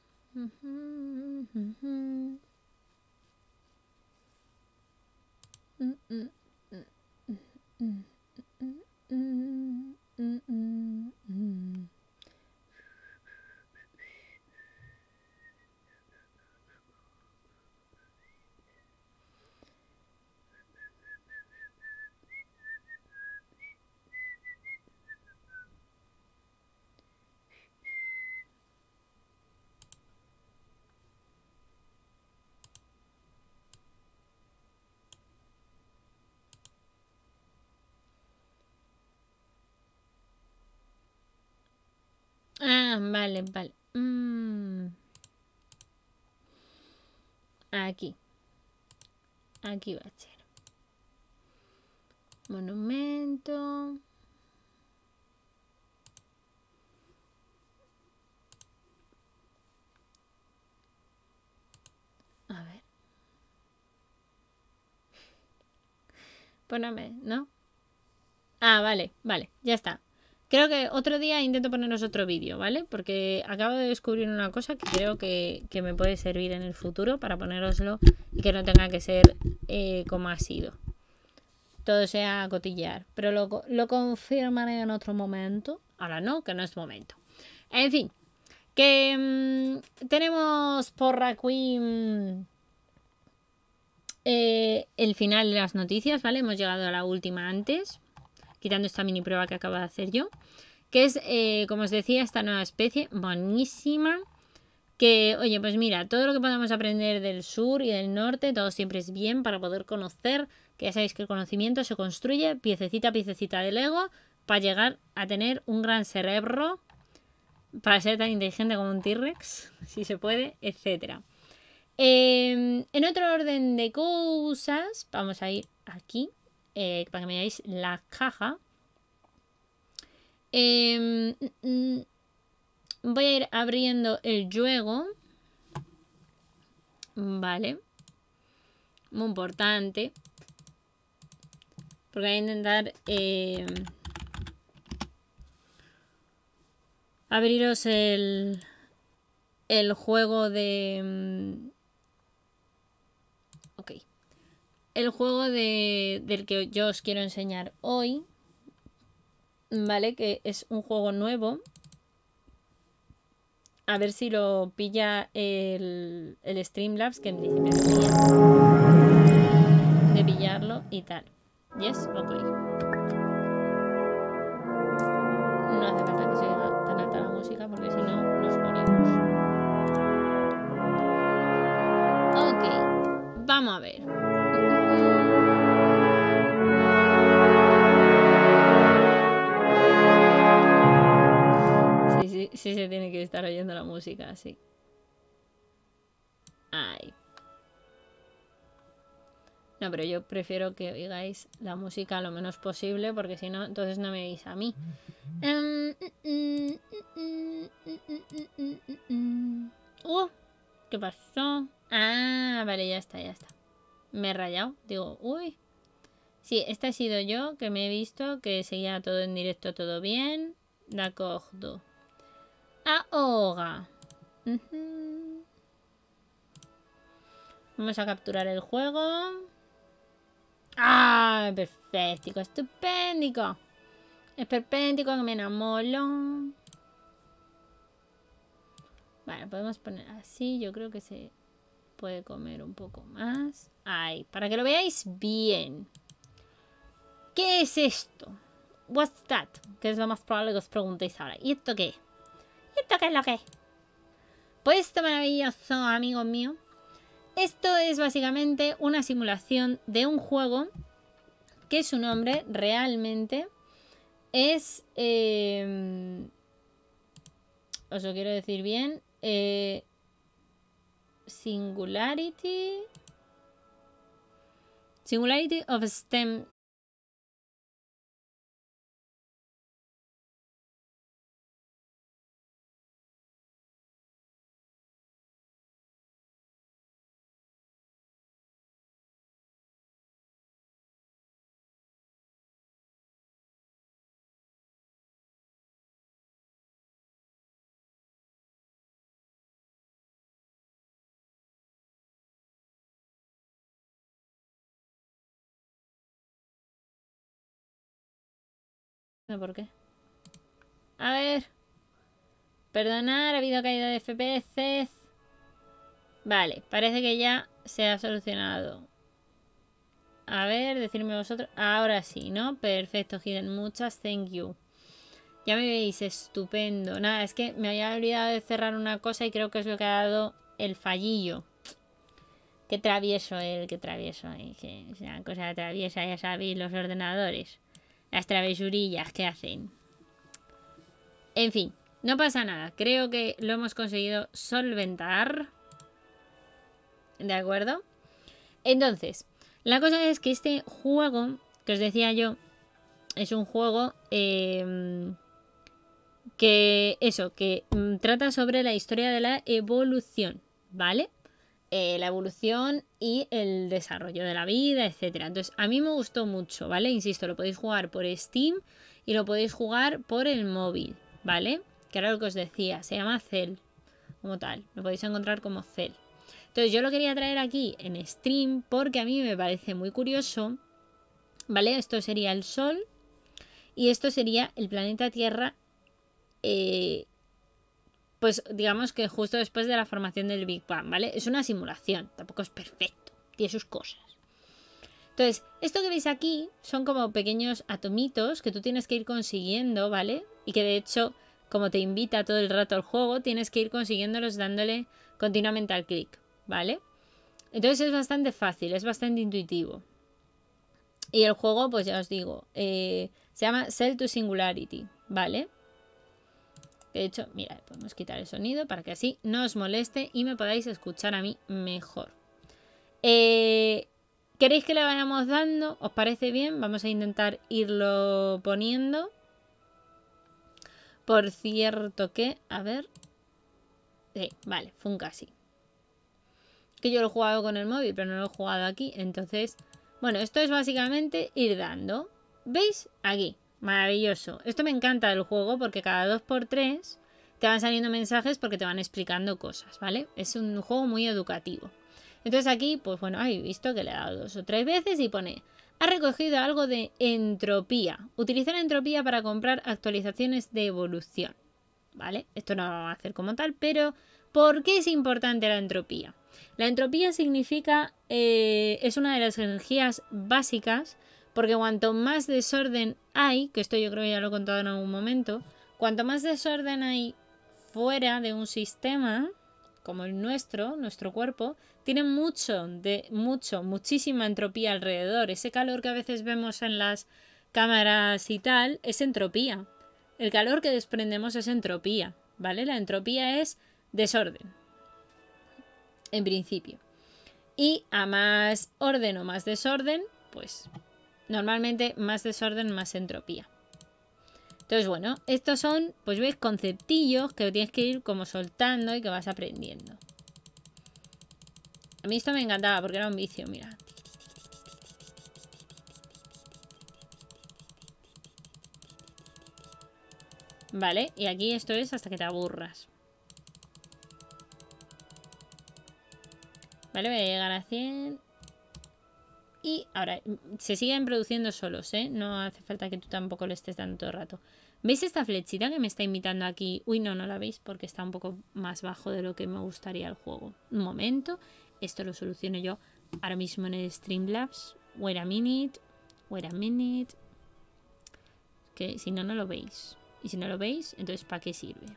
Ah, vale, vale. Mm. Aquí. Aquí va a ser. Monumento. A ver. Póname, ¿no? Ah, vale, vale, ya está. Creo que otro día intento poneros otro vídeo, ¿vale? Porque acabo de descubrir una cosa que creo que, que me puede servir en el futuro para poneroslo y que no tenga que ser eh, como ha sido. Todo sea cotillear. Pero lo, lo confirmaré en otro momento. Ahora no, que no es momento. En fin, que mm, tenemos por aquí eh, el final de las noticias, ¿vale? Hemos llegado a la última antes quitando esta mini prueba que acabo de hacer yo, que es, eh, como os decía, esta nueva especie buenísima, que, oye, pues mira, todo lo que podamos aprender del sur y del norte, todo siempre es bien para poder conocer, que ya sabéis que el conocimiento se construye piececita a piececita del ego para llegar a tener un gran cerebro, para ser tan inteligente como un T-Rex, si se puede, etcétera. Eh, en otro orden de cosas, vamos a ir aquí eh, para que me veáis la caja. Em, mm, mm, voy a ir abriendo el juego. Vale. Muy importante. Porque voy a intentar em, abriros el, el juego de... mm, Ok el juego de, del que yo os quiero enseñar hoy, ¿vale? Que es un juego nuevo. A ver si lo pilla el, el Streamlabs, que en principio debería de pillarlo y tal. Yes, ok. No hace falta que se oiga tan alta la música porque si no nos morimos. Ok, vamos a ver. Sí, se tiene que estar oyendo la música, sí. Ay. No, pero yo prefiero que oigáis la música lo menos posible porque si no, entonces no me veis a mí. Uh, ¿Qué pasó? Ah, vale, ya está, ya está. Me he rayado. Digo, uy. Sí, esta he sido yo, que me he visto que seguía todo en directo, todo bien. D'accordo. Ahora. Vamos a capturar el juego. ¡Ah! Perfecto, estupendo. Es perfecto, que me enamoro. Vale, podemos poner así. Yo creo que se puede comer un poco más. Ahí, para que lo veáis bien. ¿Qué es esto? What's that? Que es lo más probable que os preguntéis ahora. ¿Y esto qué? ¿Y esto qué es lo que es? Pues esto maravilloso, amigo mío. Esto es básicamente una simulación de un juego que su nombre realmente es... eh, os lo quiero decir bien. eh, Singularity. Singularity of STEM por qué. A ver. Perdonar, ha habido caída de FPS. Vale, parece que ya se ha solucionado. A ver, decirme vosotros. Ahora sí, ¿no? Perfecto, Hidden. Muchas thank you. Ya me veis, estupendo. Nada, es que me había olvidado de cerrar una cosa y creo que es lo que ha dado el fallillo. Qué travieso él, qué travieso. Es una cosa traviesa, ya sabéis, los ordenadores las travesurillas que hacen. En fin, no pasa nada. Creo que lo hemos conseguido solventar. ¿De acuerdo? Entonces, la cosa es que este juego, que os decía yo, es un juego em, que, eso, que mm, trata sobre la historia de la evolución, ¿vale? Eh, la evolución y el desarrollo de la vida, etcétera. Entonces, a mí me gustó mucho, ¿vale? Insisto, lo podéis jugar por Steam y lo podéis jugar por el móvil, ¿vale? Que era lo que os decía, se llama Cell, como tal, lo podéis encontrar como Cell. Entonces, yo lo quería traer aquí en stream porque a mí me parece muy curioso, ¿vale? Esto sería el Sol y esto sería el planeta Tierra eh, pues digamos que justo después de la formación del Big Bang, ¿vale? Es una simulación, tampoco es perfecto, tiene sus cosas. Entonces, esto que veis aquí son como pequeños atomitos que tú tienes que ir consiguiendo, ¿vale? Y que de hecho, como te invita todo el rato al juego, tienes que ir consiguiéndolos dándole continuamente al clic, ¿vale? Entonces es bastante fácil, es bastante intuitivo. Y el juego, pues ya os digo, eh, se llama Cell to Singularity, ¿vale? De hecho, mira, podemos quitar el sonido para que así no os moleste y me podáis escuchar a mí mejor. Eh, ¿Queréis que le vayamos dando? ¿Os parece bien? Vamos a intentar irlo poniendo. Por cierto que, a ver. Sí, vale, fue un casi. Que yo lo he jugado con el móvil, pero no lo he jugado aquí. Entonces, bueno, esto es básicamente ir dando. ¿Veis? Aquí. Maravilloso. Esto me encanta del juego porque cada dos por tres te van saliendo mensajes porque te van explicando cosas, ¿vale? Es un juego muy educativo. Entonces aquí, pues bueno, he visto que le he dado dos o tres veces y pone, ha recogido algo de entropía. Utilizar entropía para comprar actualizaciones de evolución, ¿vale? Esto no lo vamos a hacer como tal, pero ¿por qué es importante la entropía? La entropía significa, eh, es una de las energías básicas porque cuanto más desorden hay, que esto yo creo que ya lo he contado en algún momento, cuanto más desorden hay fuera de un sistema como el nuestro, nuestro cuerpo, tiene mucho, de mucho, muchísima entropía alrededor. Ese calor que a veces vemos en las cámaras y tal es entropía. El calor que desprendemos es entropía, ¿vale? La entropía es desorden, en principio. Y a más orden o más desorden, pues Normalmente más desorden, más entropía. Entonces, bueno, estos son, pues veis, conceptillos que tienes que ir como soltando y que vas aprendiendo. A mí esto me encantaba porque era un vicio, mira. Vale, y aquí esto es hasta que te aburras. Vale, voy a llegar a 100. Y ahora, se siguen produciendo solos, ¿eh? No hace falta que tú tampoco le estés dando todo el rato. ¿Veis esta flechita que me está invitando aquí? Uy, no, no la veis porque está un poco más bajo de lo que me gustaría el juego. Un momento, esto lo soluciono yo ahora mismo en el Streamlabs. Wait a minute, wait a minute. Que si no, no lo veis. Y si no lo veis, entonces ¿para qué sirve?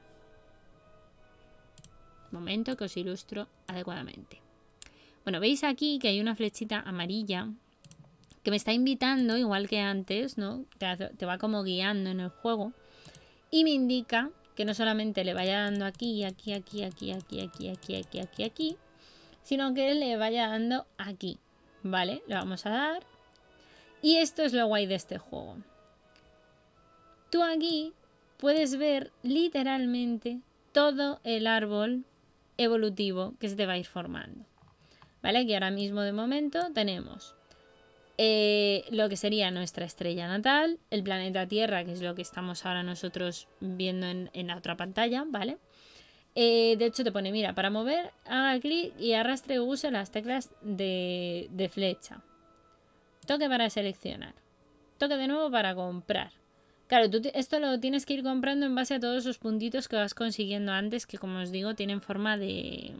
Momento que os ilustro adecuadamente. Bueno, veis aquí que hay una flechita amarilla que me está invitando, igual que antes, ¿no? Te, va como guiando en el juego. Y me indica que no solamente le vaya dando aquí, aquí, aquí, aquí, aquí, aquí, aquí, aquí, aquí, aquí, sino que le vaya dando aquí, ¿vale? Le vamos a dar. Y esto es lo guay de este juego. Tú aquí puedes ver literalmente todo el árbol evolutivo que se te va a ir formando. ¿Vale? Aquí ahora mismo de momento tenemos eh, lo que sería nuestra estrella natal, el planeta Tierra, que es lo que estamos ahora nosotros viendo en, la otra pantalla, ¿vale? Eh, de hecho te pone, mira, para mover, haga clic y arrastre o use las teclas de, de flecha. Toque para seleccionar. Toque de nuevo para comprar. Claro, tú esto lo tienes que ir comprando en base a todos esos puntitos que vas consiguiendo antes, que como os digo, tienen forma de...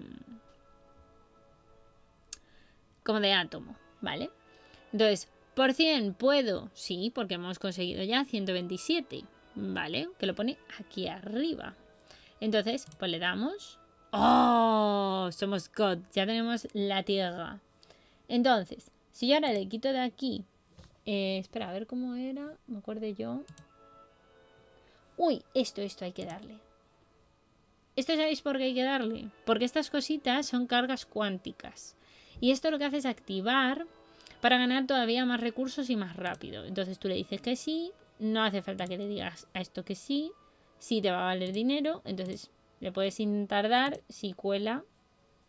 como de átomo, ¿vale? Entonces, ¿por 100 puedo? Sí, porque hemos conseguido ya 127, ¿vale? Que lo pone aquí arriba. Entonces, pues le damos... ¡Oh! Somos God, ya tenemos la tierra. Entonces, si yo ahora le quito de aquí... Eh, espera, a ver cómo era, me acuerdo yo. Uy, esto, esto hay que darle. ¿Esto sabéis por qué hay que darle? Porque estas cositas son cargas cuánticas. Y esto lo que hace es activar para ganar todavía más recursos y más rápido. Entonces tú le dices que sí, no hace falta que le digas a esto que sí, sí te va a valer dinero, entonces le puedes intentar dar, si cuela.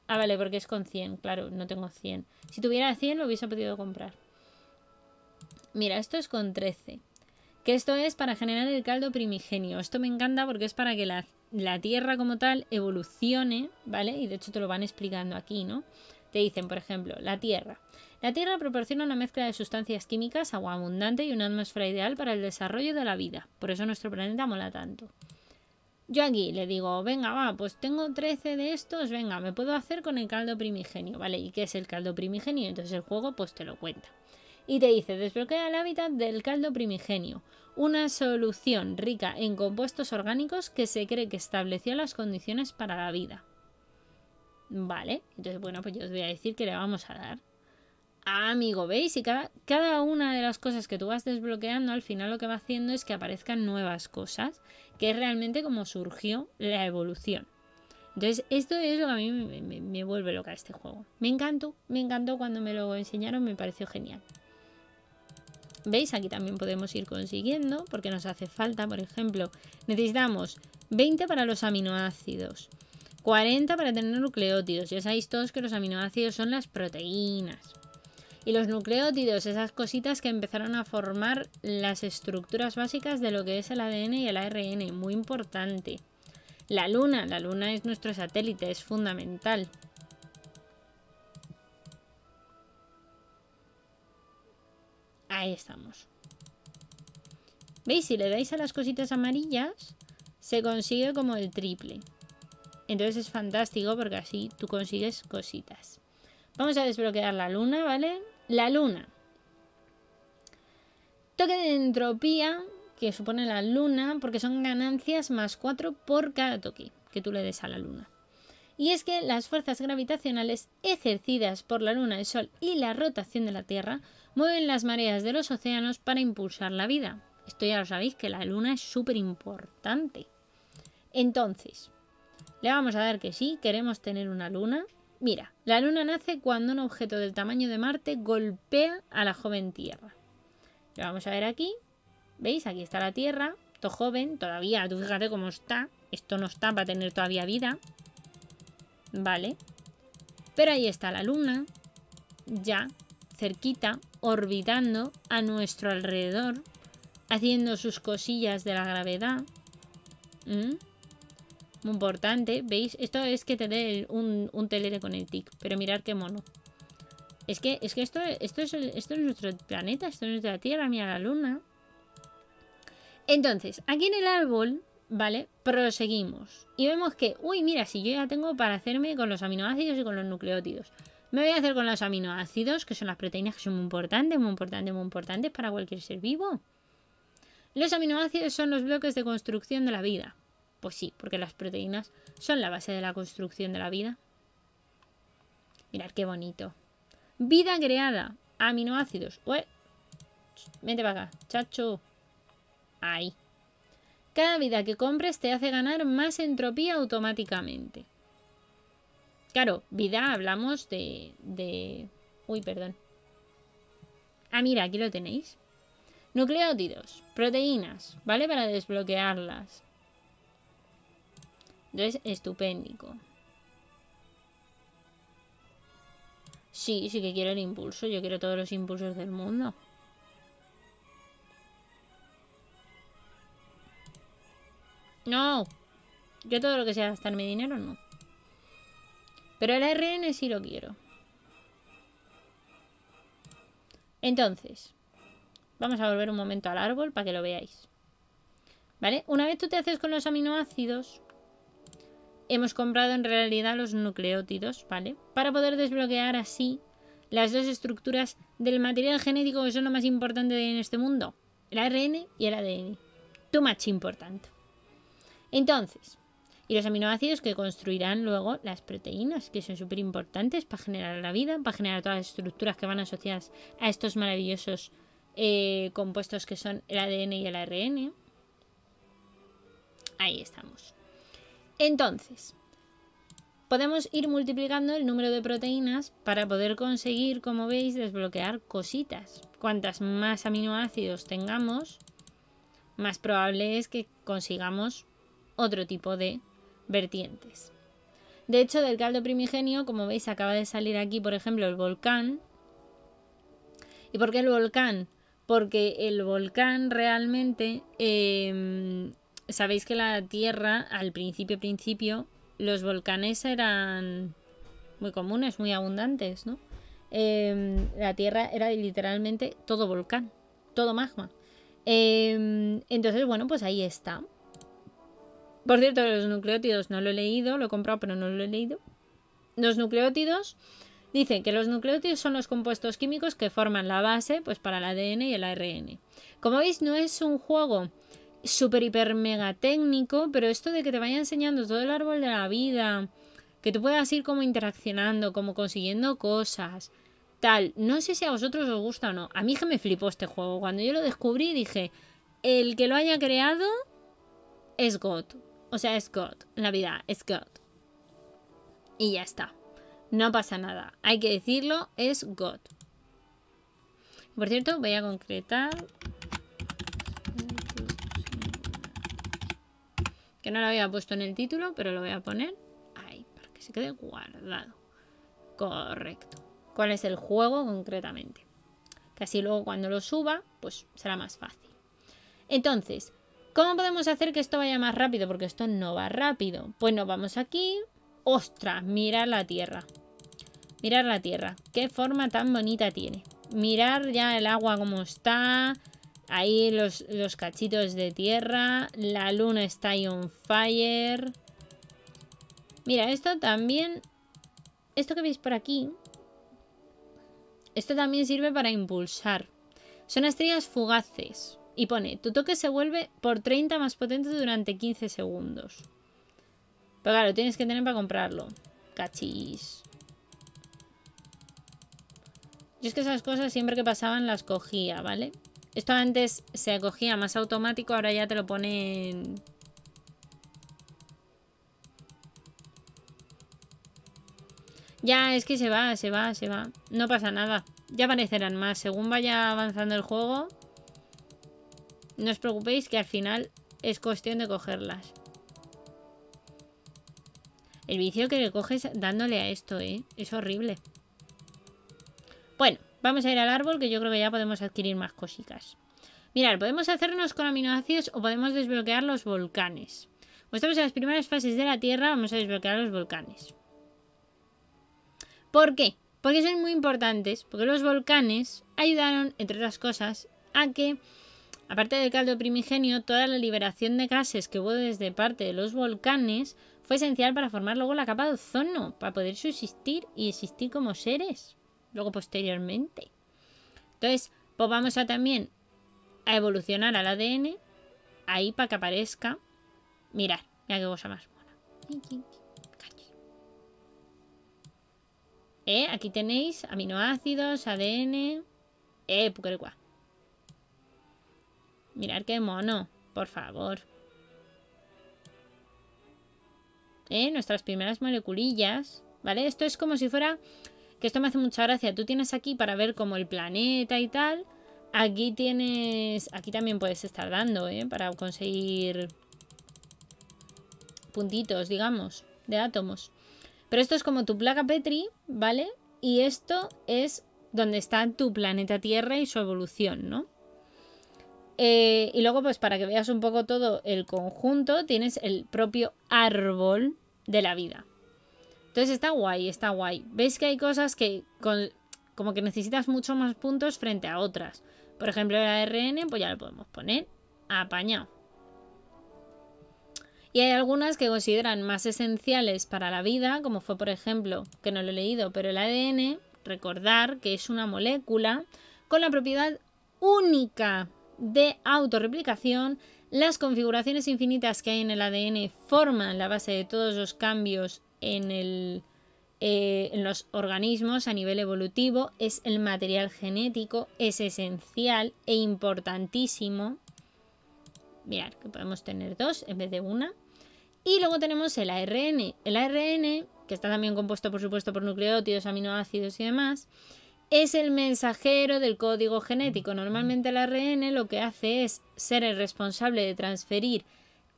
Ah, vale, porque es con 100, claro, no tengo 100. Si tuviera 100 lo hubiese podido comprar. Mira, esto es con 13. Que esto es para generar el caldo primigenio. Esto me encanta porque es para que la, la tierra como tal evolucione, ¿vale? Y de hecho te lo van explicando aquí, ¿no? Te dicen, por ejemplo, la tierra. La Tierra proporciona una mezcla de sustancias químicas, agua abundante y una atmósfera ideal para el desarrollo de la vida. Por eso nuestro planeta mola tanto. Yo aquí le digo, venga, va, pues tengo 13 de estos, venga, me puedo hacer con el caldo primigenio, ¿vale? ¿Y qué es el caldo primigenio? Entonces el juego pues te lo cuenta. Y te dice, desbloquea el hábitat del caldo primigenio, una solución rica en compuestos orgánicos que se cree que estableció las condiciones para la vida. Vale, entonces bueno, pues yo os voy a decir que le vamos a dar. Amigo, ¿veis? Y cada, cada una de las cosas que tú vas desbloqueando, al final lo que va haciendo es que aparezcan nuevas cosas, que es realmente como surgió la evolución. Entonces, esto es lo que a mí me, vuelve loca este juego. Me encantó, me encantó cuando me lo enseñaron, me pareció genial. ¿Veis? Aquí también podemos ir consiguiendo, porque nos hace falta, por ejemplo, necesitamos 20 para los aminoácidos, 40 para tener nucleótidos. Ya sabéis todos que los aminoácidos son las proteínas. Y los nucleótidos, esas cositas que empezaron a formar las estructuras básicas de lo que es el ADN y el ARN, muy importante. La luna, la luna es nuestro satélite, es fundamental. Ahí estamos. ¿Veis? Si le dais a las cositas amarillas, se consigue como el triple. Entonces es fantástico porque así tú consigues cositas. Vamos a desbloquear la luna, ¿vale? La luna. Toque de entropía que supone la luna porque son ganancias más 4 por cada toque que tú le des a la luna. Y es que las fuerzas gravitacionales ejercidas por la luna, el sol y la rotación de la Tierra mueven las mareas de los océanos para impulsar la vida. Esto ya lo sabéis que la luna es súper importante. Entonces, le vamos a dar que sí, queremos tener una luna, Mira, la luna nace cuando un objeto del tamaño de Marte golpea a la joven Tierra. Lo vamos a ver aquí. ¿Veis? Aquí está la Tierra. Esto joven, todavía. Tú fíjate cómo está. Esto no está para tener todavía vida. Vale. Pero ahí está la luna. Ya, cerquita, orbitando a nuestro alrededor. Haciendo sus cosillas de la gravedad. ¿Mm? Muy importante. ¿Veis? Esto es que te dé un, un con el tic. Pero mirar qué mono. Es que, es que esto, esto, es, esto es nuestro planeta, esto es nuestra Tierra, mira la Luna. Entonces, aquí en el árbol, ¿vale? Proseguimos. Y vemos que, uy, mira, si yo ya tengo para hacerme con los aminoácidos y con los nucleótidos. Me voy a hacer con los aminoácidos, que son las proteínas que son muy importantes, muy importantes, muy importantes para cualquier ser vivo. Los aminoácidos son los bloques de construcción de la vida. Pues sí, porque las proteínas son la base de la construcción de la vida. Mirad qué bonito. Vida creada. Aminoácidos. Ué. Vente para acá. Chacho. Ahí. Cada vida que compres te hace ganar más entropía automáticamente. Claro, vida hablamos de... de... Uy, perdón. Ah, mira, aquí lo tenéis. Nucleótidos, proteínas, ¿vale? Para desbloquearlas. Entonces, estupéndico. Sí, sí que quiero el impulso. Yo quiero todos los impulsos del mundo. No. Yo todo lo que sea gastarme dinero, no. Pero el RN sí lo quiero. Entonces, vamos a volver un momento al árbol para que lo veáis. ¿Vale? Una vez tú te haces con los aminoácidos, hemos comprado en realidad los nucleótidos, ¿vale? Para poder desbloquear así las dos estructuras del material genético que son lo más importante en este mundo. El ARN y el ADN. Too much importante. Entonces, y los aminoácidos que construirán luego las proteínas, que son súper importantes para generar la vida, para generar todas las estructuras que van asociadas a estos maravillosos eh, compuestos que son el ADN y el ARN. Ahí estamos. Entonces, podemos ir multiplicando el número de proteínas para poder conseguir, como veis, desbloquear cositas. Cuantas más aminoácidos tengamos, más probable es que consigamos otro tipo de vertientes. De hecho, del caldo primigenio, como veis, acaba de salir aquí, por ejemplo, el volcán. ¿Y por qué el volcán? Porque el volcán realmente... Em, sabéis que la Tierra, al principio, principio, los volcanes eran muy comunes, muy abundantes, ¿no? Em, la Tierra era literalmente todo volcán, todo magma. Em, entonces, bueno, pues ahí está. Por cierto, los nucleótidos no lo he leído, lo he comprado pero no lo he leído. Los nucleótidos dicen que los nucleótidos son los compuestos químicos que forman la base pues, para el ADN y el ARN. Como veis, no es un juego súper, hiper, mega técnico, pero esto de que te vaya enseñando todo el árbol de la vida, que tú puedas ir como interaccionando, como consiguiendo cosas, tal. No sé si a vosotros os gusta o no. A mí que me flipó este juego. Cuando yo lo descubrí dije, el que lo haya creado es God. O sea, es God. La vida es God. Y ya está. No pasa nada. Hay que decirlo, es God. Por cierto, voy a concretar. Que no lo había puesto en el título, pero lo voy a poner ahí, para que se quede guardado. Correcto. ¿Cuál es el juego concretamente? Que así luego cuando lo suba, pues será más fácil. Entonces, ¿Cómo podemos hacer que esto vaya más rápido? Porque esto no va rápido. Pues nos vamos aquí. ¡Ostras! Mirar la Tierra. Mirar la Tierra. Qué forma tan bonita tiene. Mirar ya el agua como está. Ahí los, los cachitos de tierra. La luna está ahí on fire. Mira, esto también... Esto que veis por aquí... Esto también sirve para impulsar. Son estrellas fugaces. Y pone, tu toque se vuelve por 30 más potente durante 15 segundos. Pero claro, tienes que tener para comprarlo. Cachis. Yo es que esas cosas siempre que pasaban las cogía, ¿vale? Esto antes se cogía más automático, ahora ya te lo ponen... Ya, es que se va, se va, se va. No pasa nada. Ya aparecerán más. Según vaya avanzando el juego, no os preocupéis que al final es cuestión de cogerlas. El vicio que le coges dándole a esto, ¿eh? Es horrible. Bueno, vamos a ir al árbol que yo creo que ya podemos adquirir más cositas. Mirad, podemos hacernos con aminoácidos o podemos desbloquear los volcanes. Pues estamos en las primeras fases de la Tierra, vamos a desbloquear los volcanes. ¿Por qué? Porque son muy importantes, porque los volcanes ayudaron, entre otras cosas, a que Aparte del caldo primigenio, toda la liberación de gases que hubo desde parte de los volcanes fue esencial para formar luego la capa de ozono, para poder subsistir y existir como seres, luego posteriormente. Entonces, pues vamos a también a evolucionar al ADN, ahí para que aparezca. Mirad, mira qué cosa más buena. Eh, aquí tenéis aminoácidos, ADN, eh, guay. Mirad qué mono, por favor. ¿Eh? Nuestras primeras moleculillas, ¿vale? Esto es como si fuera que esto me hace mucha gracia. Tú tienes aquí para ver como el planeta y tal. Aquí tienes, aquí también puedes estar dando, ¿eh? Para conseguir puntitos, digamos, de átomos. Pero esto es como tu placa Petri, ¿vale? Y esto es donde está tu planeta Tierra y su evolución, ¿no? Eh, y luego, pues para que veas un poco todo el conjunto, tienes el propio árbol de la vida. Entonces está guay, está guay. Veis que hay cosas que como que necesitas mucho más puntos frente a otras. Por ejemplo, el ARN, pues ya lo podemos poner apañado. Y hay algunas que consideran más esenciales para la vida, como fue por ejemplo, que no lo he leído, pero el ADN, recordar que es una molécula con la propiedad única de autorreplicación. Las configuraciones infinitas que hay en el ADN forman la base de todos los cambios eh, en los organismos a nivel evolutivo. Es el material genético, es esencial e importantísimo. Mirad que podemos tener dos en vez de una. Y luego tenemos el ARN. El ARN, que está también compuesto por supuesto por nucleótidos, aminoácidos y demás, es el mensajero del código genético. Normalmente el ARN lo que hace es ser el responsable de transferir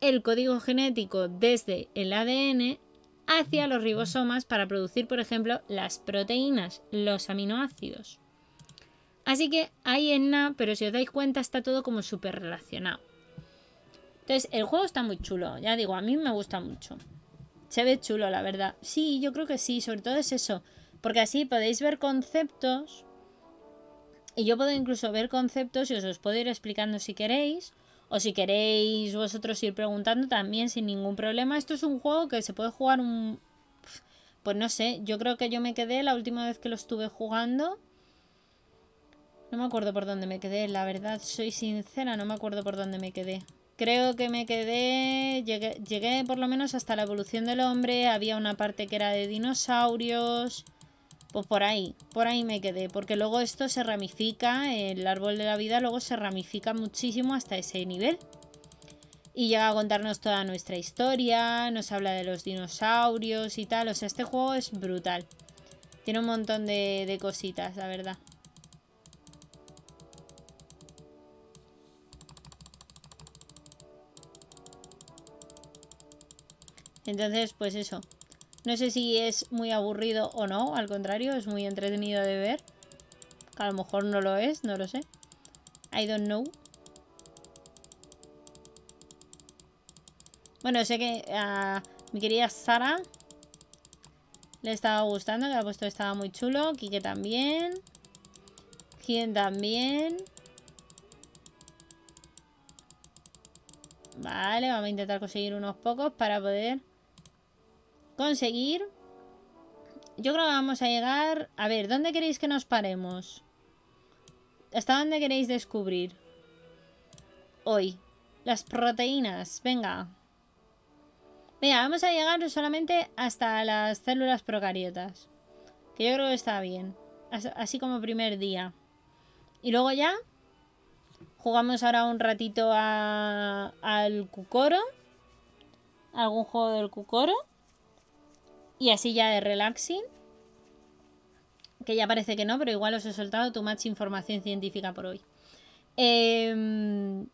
el código genético desde el ADN hacia los ribosomas para producir, por ejemplo, las proteínas, los aminoácidos. Así que ahí en nada, pero si os dais cuenta está todo como súper relacionado. Entonces, el juego está muy chulo, ya digo, a mí me gusta mucho. Se ve chulo, la verdad. Sí, yo creo que sí, sobre todo es eso. Porque así podéis ver conceptos. Y yo puedo incluso ver conceptos y os los puedo ir explicando si queréis. O si queréis vosotros ir preguntando también sin ningún problema. Esto es un juego que se puede jugar un... Pues no sé, yo creo que yo me quedé la última vez que lo estuve jugando. No me acuerdo por dónde me quedé, la verdad, soy sincera, no me acuerdo por dónde me quedé. Creo que me quedé, llegué, por lo menos hasta la evolución del hombre, había una parte que era de dinosaurios, pues por ahí, por ahí me quedé, porque luego esto se ramifica, el árbol de la vida luego se ramifica muchísimo hasta ese nivel. Y llega a contarnos toda nuestra historia, nos habla de los dinosaurios y tal, o sea, este juego es brutal. Tiene un montón de, cositas, la verdad. Entonces, pues eso. No sé si es muy aburrido o no, al contrario, es muy entretenido de ver. A lo mejor no lo es, no lo sé. I don't know. Bueno, sé que a mi querida Sara le estaba gustando, que ha puesto estaba muy chulo. Kike también. Quien también. Vale, vamos a intentar conseguir unos pocos para poder conseguir. Yo creo que vamos a llegar... A ver, ¿dónde queréis que nos paremos? ¿Hasta dónde queréis descubrir? Hoy. Las proteínas. Venga. Venga, vamos a llegar solamente hasta las células procariotas. Que yo creo que está bien. Así como primer día. Y luego ya... Jugamos ahora un ratito al Cucoro. Algún juego del Cucoro. Y así ya de relaxing. Que ya parece que no, pero igual os he soltado tu más información científica por hoy. Em,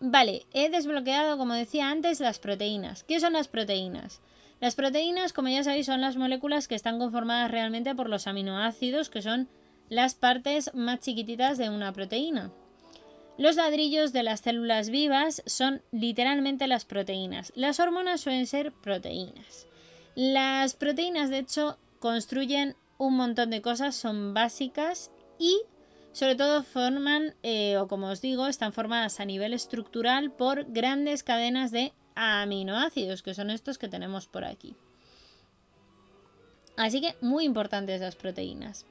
vale, he desbloqueado, como decía antes, las proteínas. ¿Qué son las proteínas? Las proteínas, como ya sabéis, son las moléculas que están conformadas realmente por los aminoácidos, que son las partes más chiquititas de una proteína. Los ladrillos de las células vivas son literalmente las proteínas. Las hormonas suelen ser proteínas. Las proteínas, de hecho, construyen un montón de cosas, son básicas y sobre todo forman, eh, o como os digo, están formadas a nivel estructural por grandes cadenas de aminoácidos, que son estos que tenemos por aquí. Así que muy importantes las proteínas.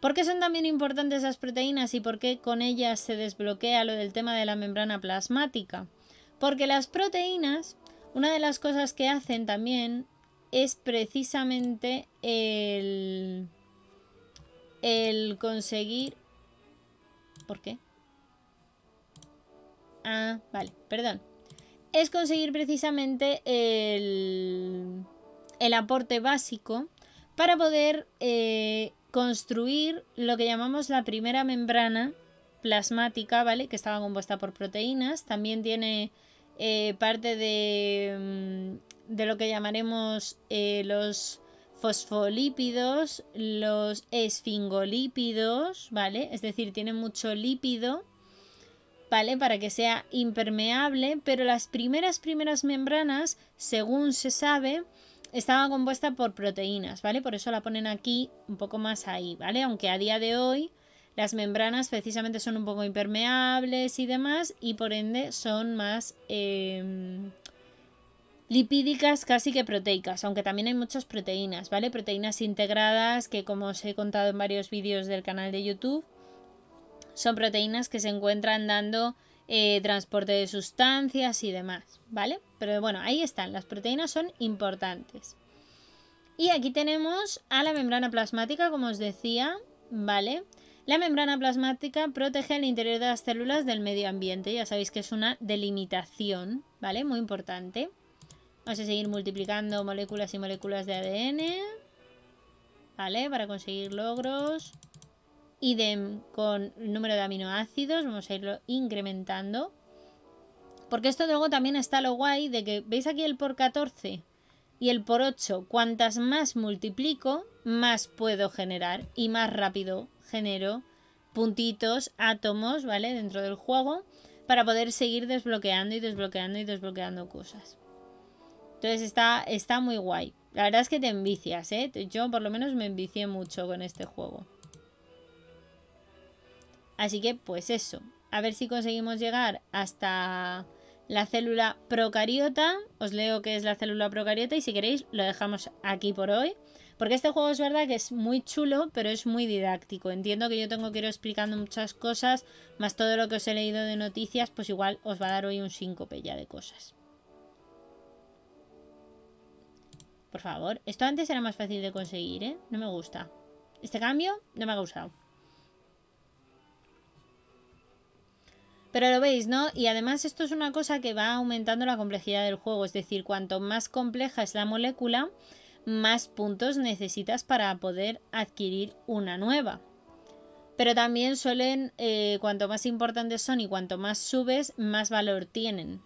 ¿Por qué son también importantes las proteínas y por qué con ellas se desbloquea lo del tema de la membrana plasmática? Porque las proteínas, una de las cosas que hacen también es precisamente el, el conseguir... ¿Por qué? Ah, vale, perdón. Es conseguir precisamente el, el aporte básico para poder eh, construir lo que llamamos la primera membrana plasmática, ¿vale? Que estaba compuesta por proteínas. También tiene eh, parte de, mm, de, lo que llamaremos eh, los fosfolípidos, los esfingolípidos, ¿vale? Es decir, tiene mucho lípido, ¿vale? Para que sea impermeable, pero las primeras, primeras membranas, según se sabe, estaban compuestas por proteínas, ¿vale? Por eso la ponen aquí un poco más ahí, ¿vale? Aunque a día de hoy las membranas precisamente son un poco impermeables y demás y por ende son más em, lipídicas casi que proteicas, aunque también hay muchas proteínas, ¿vale? Proteínas integradas que como os he contado en varios vídeos del canal de YouTube, son proteínas que se encuentran dando eh, transporte de sustancias y demás, ¿vale? Pero bueno, ahí están, las proteínas son importantes. Y aquí tenemos a la membrana plasmática, como os decía, ¿vale? La membrana plasmática protege el interior de las células del medio ambiente. Ya sabéis que es una delimitación, ¿vale? Muy importante. Vamos a seguir multiplicando moléculas y moléculas de ADN, ¿vale? Para conseguir logros. Idem con número de aminoácidos, vamos a irlo incrementando. Porque esto luego también está lo guay de que, ¿veis aquí el por 14? Y el por 8, cuantas más multiplico, más puedo generar y más rápido genero puntitos, átomos, ¿vale? Dentro del juego para poder seguir desbloqueando y desbloqueando y desbloqueando cosas. Entonces está, está muy guay. La verdad es que te envicias, ¿eh? Yo por lo menos me envicié mucho con este juego. Así que pues eso. A ver si conseguimos llegar hasta la célula procariota. Os leo qué es la célula procariota y si queréis lo dejamos aquí por hoy. Porque este juego es verdad que es muy chulo, pero es muy didáctico. Entiendo que yo tengo que ir explicando muchas cosas, más todo lo que os he leído de noticias, pues igual os va a dar hoy un síncope ya de cosas. Por favor, esto antes era más fácil de conseguir, ¿eh? No me gusta. Este cambio no me ha gustado. Pero lo veis, ¿no? Y además esto es una cosa que va aumentando la complejidad del juego. Es decir, cuanto más compleja es la molécula, más puntos necesitas para poder adquirir una nueva. Pero también suelen, eh, cuanto más importantes son y cuanto más subes, más valor tienen.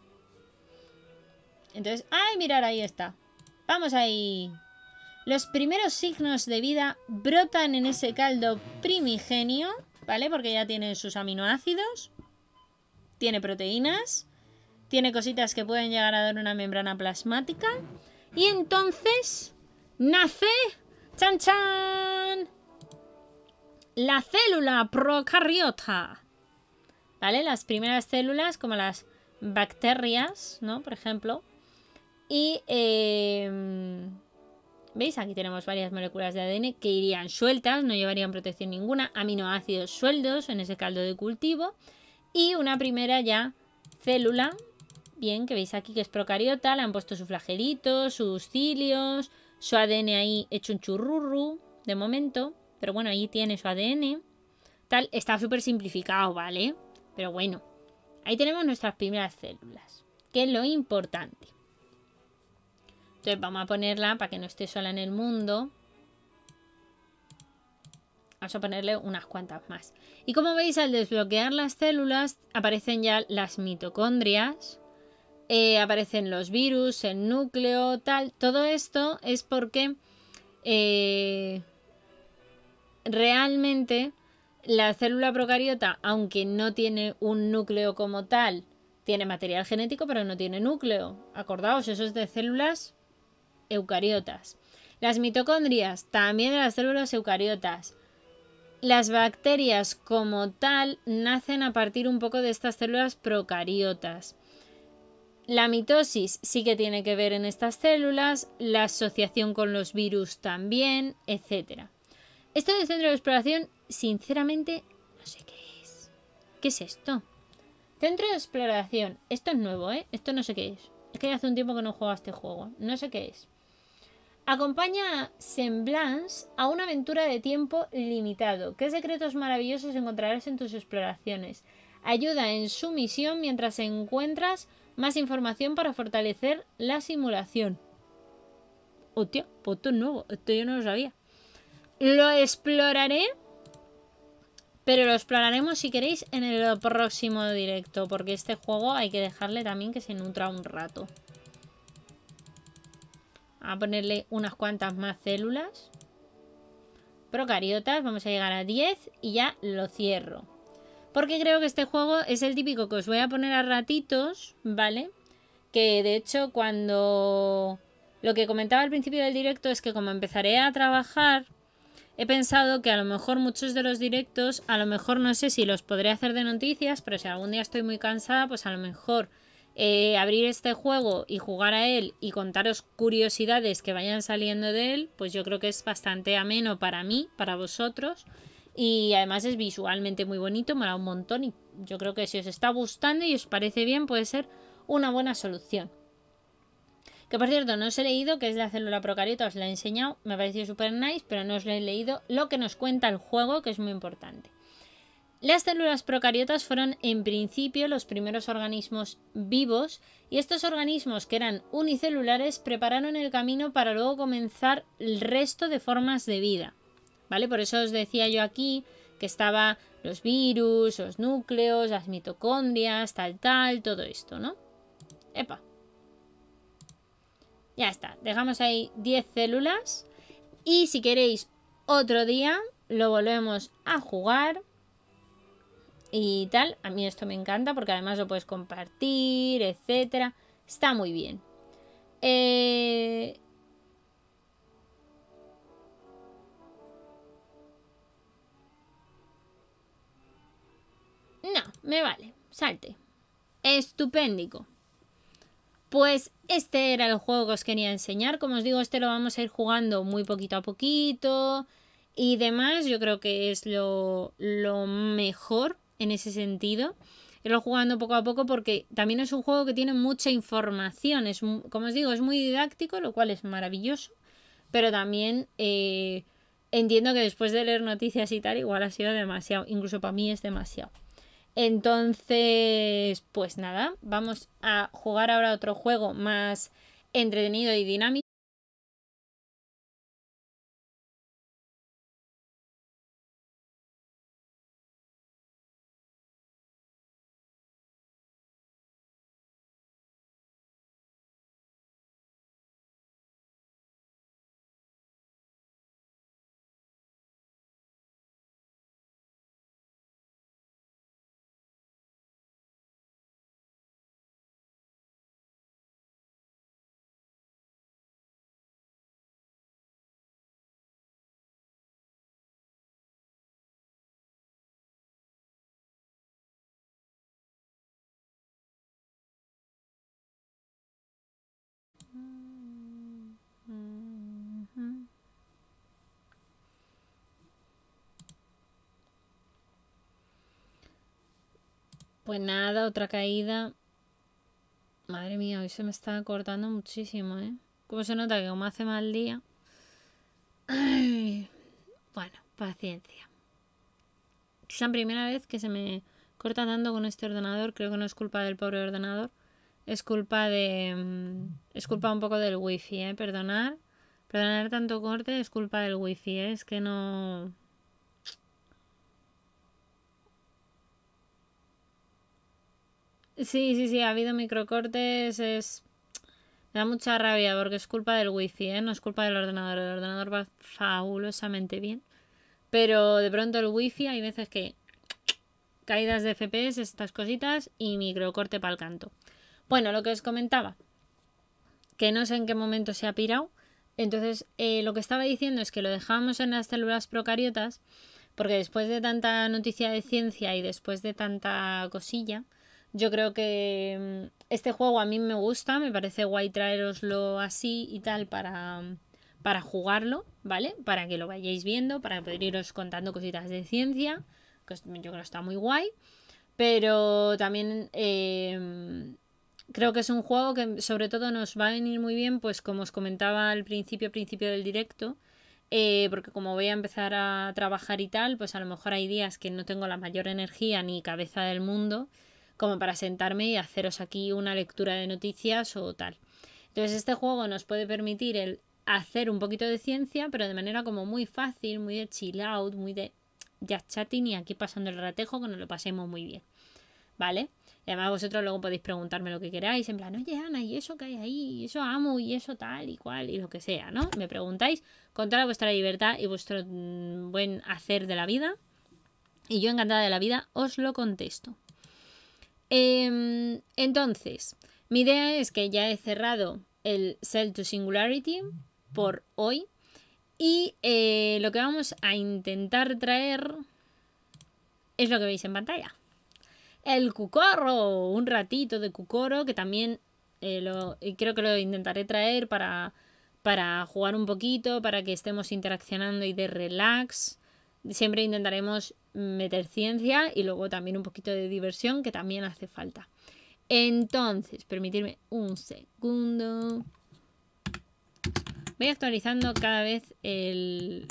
Entonces, ¡ay, mirar, ahí está! Vamos ahí. Los primeros signos de vida brotan en ese caldo primigenio, ¿vale? Porque ya tiene sus aminoácidos, tiene proteínas, tiene cositas que pueden llegar a dar una membrana plasmática. Y entonces nace, chan chan, la célula procariota. ¿Vale? Las primeras células, como las bacterias, ¿no? Por ejemplo. Y, em, ¿veis? Aquí tenemos varias moléculas de ADN que irían sueltas, no llevarían protección ninguna. Aminoácidos sueldos en ese caldo de cultivo. Y una primera ya célula, bien, que veis aquí que es procariota, le han puesto su flagelito, sus cilios, su ADN ahí hecho un churrurru de momento. Pero bueno, ahí tiene su ADN. Tal, está súper simplificado, ¿vale? Pero bueno, ahí tenemos nuestras primeras células. Que es lo importante. Entonces vamos a ponerla para que no esté sola en el mundo. Vamos a ponerle unas cuantas más. Y como veis, al desbloquear las células, aparecen ya las mitocondrias eh, aparecen los virus, el núcleo, tal. Todo esto es porque eh, realmente la célula procariota, aunque no tiene un núcleo como tal, tiene material genético, pero no tiene núcleo. Acordaos, eso es de células eucariotas. Las mitocondrias, también de las células eucariotas. Las bacterias como tal nacen a partir un poco de estas células procariotas. La mitosis sí que tiene que ver en estas células, la asociación con los virus también, etc. Esto del centro de exploración, sinceramente, no sé qué es. ¿Qué es esto? Centro de exploración. Esto es nuevo, ¿eh? Esto no sé qué es. Es que hace un tiempo que no juego a este juego. No sé qué es. Acompaña Semblance a una aventura de tiempo limitado. ¿Qué secretos maravillosos encontrarás en tus exploraciones? Ayuda en su misión mientras encuentras más información para fortalecer la simulación. Hostia, es nuevo, esto yo no lo sabía. Lo exploraré, pero lo exploraremos si queréis en el próximo directo, porque este juego hay que dejarle también que se nutra un rato. A ponerle unas cuantas más células. Procariotas, vamos a llegar a 10 y ya lo cierro. Porque creo que este juego es el típico que os voy a poner a ratitos, ¿vale? Que de hecho cuando... Lo que comentaba al principio del directo es que como empezaré a trabajar, he pensado que a lo mejor muchos de los directos, a lo mejor no sé si los podré hacer de noticias, pero si algún día estoy muy cansada, pues a lo mejor eh, abrir este juego y jugar a él y contaros curiosidades que vayan saliendo de él, pues yo creo que es bastante ameno para mí, para vosotros. Y además es visualmente muy bonito, me da un montón y yo creo que si os está gustando y os parece bien puede ser una buena solución. Que por cierto, no os he leído, que es la célula procariota, os la he enseñado, me ha parecido súper nice, pero no os lo he leído lo que nos cuenta el juego, que es muy importante. Las células procariotas fueron en principio los primeros organismos vivos y estos organismos que eran unicelulares prepararon el camino para luego comenzar el resto de formas de vida. ¿Vale? Por eso os decía yo aquí que estaba los virus, los núcleos, las mitocondrias, tal tal, todo esto, ¿no? Epa. Ya está, dejamos ahí 10 células y si queréis otro día lo volvemos a jugar y tal. A mí esto me encanta porque además lo puedes compartir, etcétera. Está muy bien. Eh... No, me vale. Salte. Estupéndico. Pues este era el juego que os quería enseñar. Como os digo, este lo vamos a ir jugando muy poquito a poquito y demás. Yo creo que es lo, lo mejor en ese sentido. Irlo jugando poco a poco porque también es un juego que tiene mucha información. Es, como os digo, es muy didáctico, lo cual es maravilloso. Pero también eh, entiendo que después de leer noticias y tal, igual ha sido demasiado. Incluso para mí es demasiado. Entonces, pues nada, vamos a jugar ahora otro juego más entretenido y dinámico. Pues nada, otra caída. Madre mía, hoy se me está cortando muchísimo, ¿eh? Como se nota que como hace mal día. Bueno, paciencia. Es la primera vez que se me corta tanto con este ordenador. Creo que no es culpa del pobre ordenador. Es culpa de... Mm, es culpa un poco del wifi, ¿eh? Perdonar. Perdonar tanto corte es culpa del wifi, ¿eh? Es que no... Sí, sí, sí, ha habido microcortes, es... Me da mucha rabia porque es culpa del wifi, ¿eh? No es culpa del ordenador, el ordenador va fabulosamente bien. Pero de pronto el wifi hay veces que... Caídas de FPS, estas cositas y microcorte para el canto. Bueno, lo que os comentaba, que no sé en qué momento se ha pirado. Entonces, eh, lo que estaba diciendo es que lo dejamos en las células procariotas, porque después de tanta noticia de ciencia y después de tanta cosilla, yo creo que mm, este juego a mí me gusta, me parece guay traeroslo así y tal para, para jugarlo, ¿vale? Para que lo vayáis viendo, para poder iros contando cositas de ciencia, que yo creo que está muy guay. Pero también eh, creo que es un juego que sobre todo nos va a venir muy bien, pues como os comentaba al principio, principio del directo, eh, porque como voy a empezar a trabajar y tal, pues a lo mejor hay días que no tengo la mayor energía ni cabeza del mundo como para sentarme y haceros aquí una lectura de noticias o tal. Entonces este juego nos puede permitir el hacer un poquito de ciencia, pero de manera como muy fácil, muy de chill out, muy de ya chatting y aquí pasando el ratejo que nos lo pasemos muy bien. ¿Vale? Y además vosotros luego podéis preguntarme lo que queráis, en plan, oye Ana, ¿y eso que hay ahí? ¿Y eso amo? ¿Y eso tal y cual? Y lo que sea, ¿no? Me preguntáis con toda vuestra libertad y vuestro mm, buen hacer de la vida. Y yo encantada de la vida os lo contesto. Em, entonces, mi idea es que ya he cerrado el Cell to Singularity por hoy. Y eh, lo que vamos a intentar traer es lo que veis en pantalla el cucorro, un ratito de cucoro que también eh, lo, creo que lo intentaré traer para, para jugar un poquito, para que estemos interaccionando y de relax. Siempre intentaremos meter ciencia y luego también un poquito de diversión que también hace falta. Entonces, permitirme un segundo. Voy actualizando cada vez el,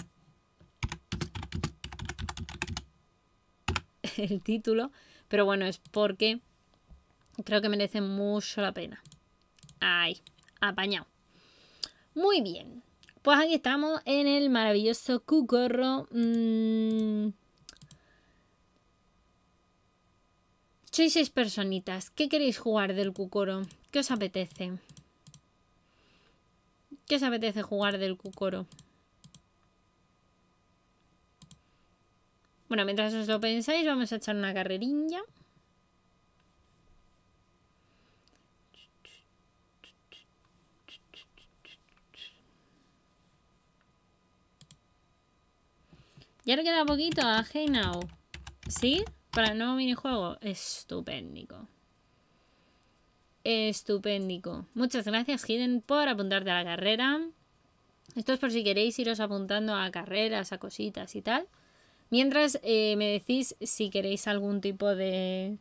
el título pero bueno, es porque creo que merece mucho la pena. Ay, apañado. Muy bien. Pues aquí estamos en el maravilloso Cucorro. Mm. Sois seis personitas. ¿Qué queréis jugar del Cucoro? ¿Qué os apetece? ¿Qué os apetece jugar del Cucoro? Bueno, mientras os lo pensáis, vamos a echar una carrerilla. Ya le queda poquito a Hey. ¿Sí? Para el nuevo minijuego. Estupéndico. Estupéndico. Muchas gracias, Hidden, por apuntarte a la carrera. Esto es por si queréis iros apuntando a carreras, a cositas y tal. Mientras eh, me decís si queréis algún tipo de,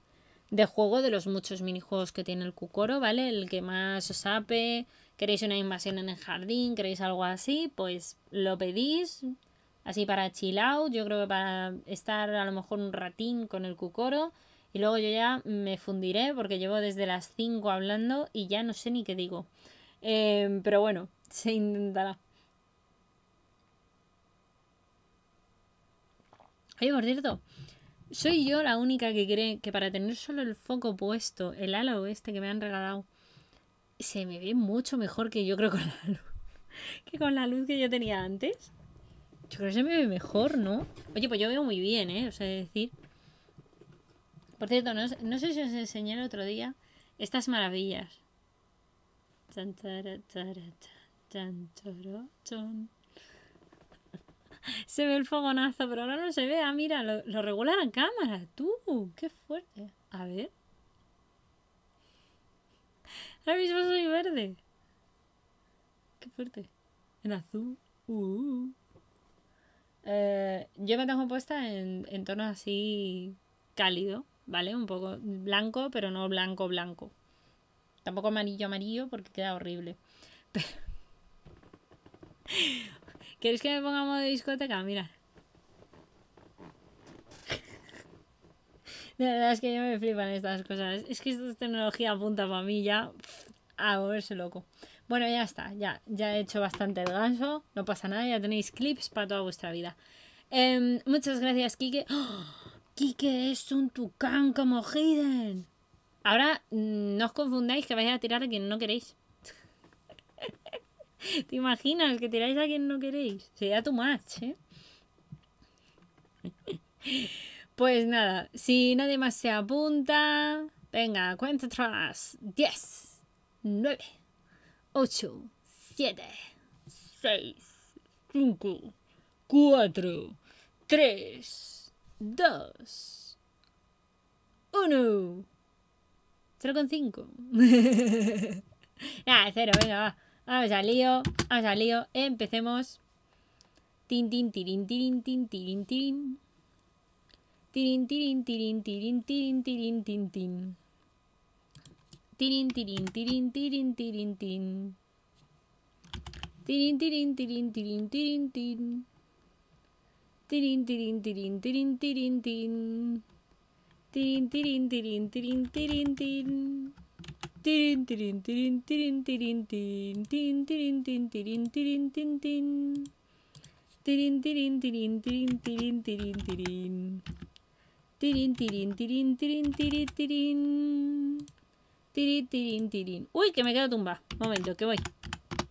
de juego de los muchos minijuegos que tiene el Cucoro, ¿vale? El que más os ape, queréis una invasión en el jardín, queréis algo así, pues lo pedís. Así para chill out, yo creo que para estar a lo mejor un ratín con el Cucoro. Y luego yo ya me fundiré porque llevo desde las 5 hablando y ya no sé ni qué digo. Eh, pero bueno, se intentará. Oye, por cierto, soy yo la única que cree que para tener solo el foco puesto, el halo este que me han regalado, se me ve mucho mejor que yo creo con la luz. Que con la luz que yo tenía antes. Yo creo que se me ve mejor, ¿no? Oye, pues yo veo muy bien, ¿eh? O sea, decir... Por cierto, no, no sé si os enseñé el otro día estas maravillas. se ve el fogonazo, pero ahora no se ve. Ah, mira, lo, lo regula la cámara. Tú, qué fuerte. A ver. Ahora mismo soy verde. Qué fuerte. En azul. Uh. Eh, yo me tengo puesta en, en tono así cálido, ¿vale? Un poco blanco, pero no blanco, blanco. Tampoco amarillo, amarillo, porque queda horrible. ¿Quieres que me ponga modo discoteca? Mira. De verdad es que yo me flipan estas cosas. Es que esta es tecnología punta para mí ya a volverse loco. Bueno, ya está. Ya, ya he hecho bastante el ganso. No pasa nada. Ya tenéis clips para toda vuestra vida. Em, muchas gracias, Kike. ¡Oh! Kike es un tucán como Hidden. Ahora, mm, no os confundáis que vais a tirar a quien no queréis. ¿Te imaginas que tiráis a quien no queréis? Sería tu match, ¿eh? Pues nada, si nadie más se apunta, venga, cuenta atrás. 10, 9, 8, 7, 6, 5, 4, 3, 2, 1. 0,5. Nada, cero, venga, va. Vamos al lío, vamos al lío. Empecemos. Tin, tin, tirin, tirin, tin, tirin, tirin. Tirin, tirin, tirin, tirin, tirin, tirin, tin, tin. Tirin, tirin, tirin, tirin, tirin, tin. Tirin, tirin, tirin, tirin, tirin, tin. Tirin, tirin, tirin, tirin, tirin, tin. Tirin, tirin, tirin, tirin, tirin, tin. Tirin, tirin, tirin, tirin, tirin, tin, tirin, tin, tirin, tirin, tin, tin. Tirin, tirin, tirin, tirin, tirin, tirin, tirin. Tirin, tirin, tirin, tirin, tirin, tirin. Tirin, tirin, tirin. Uy, que me quedo tumba. Momento, que voy.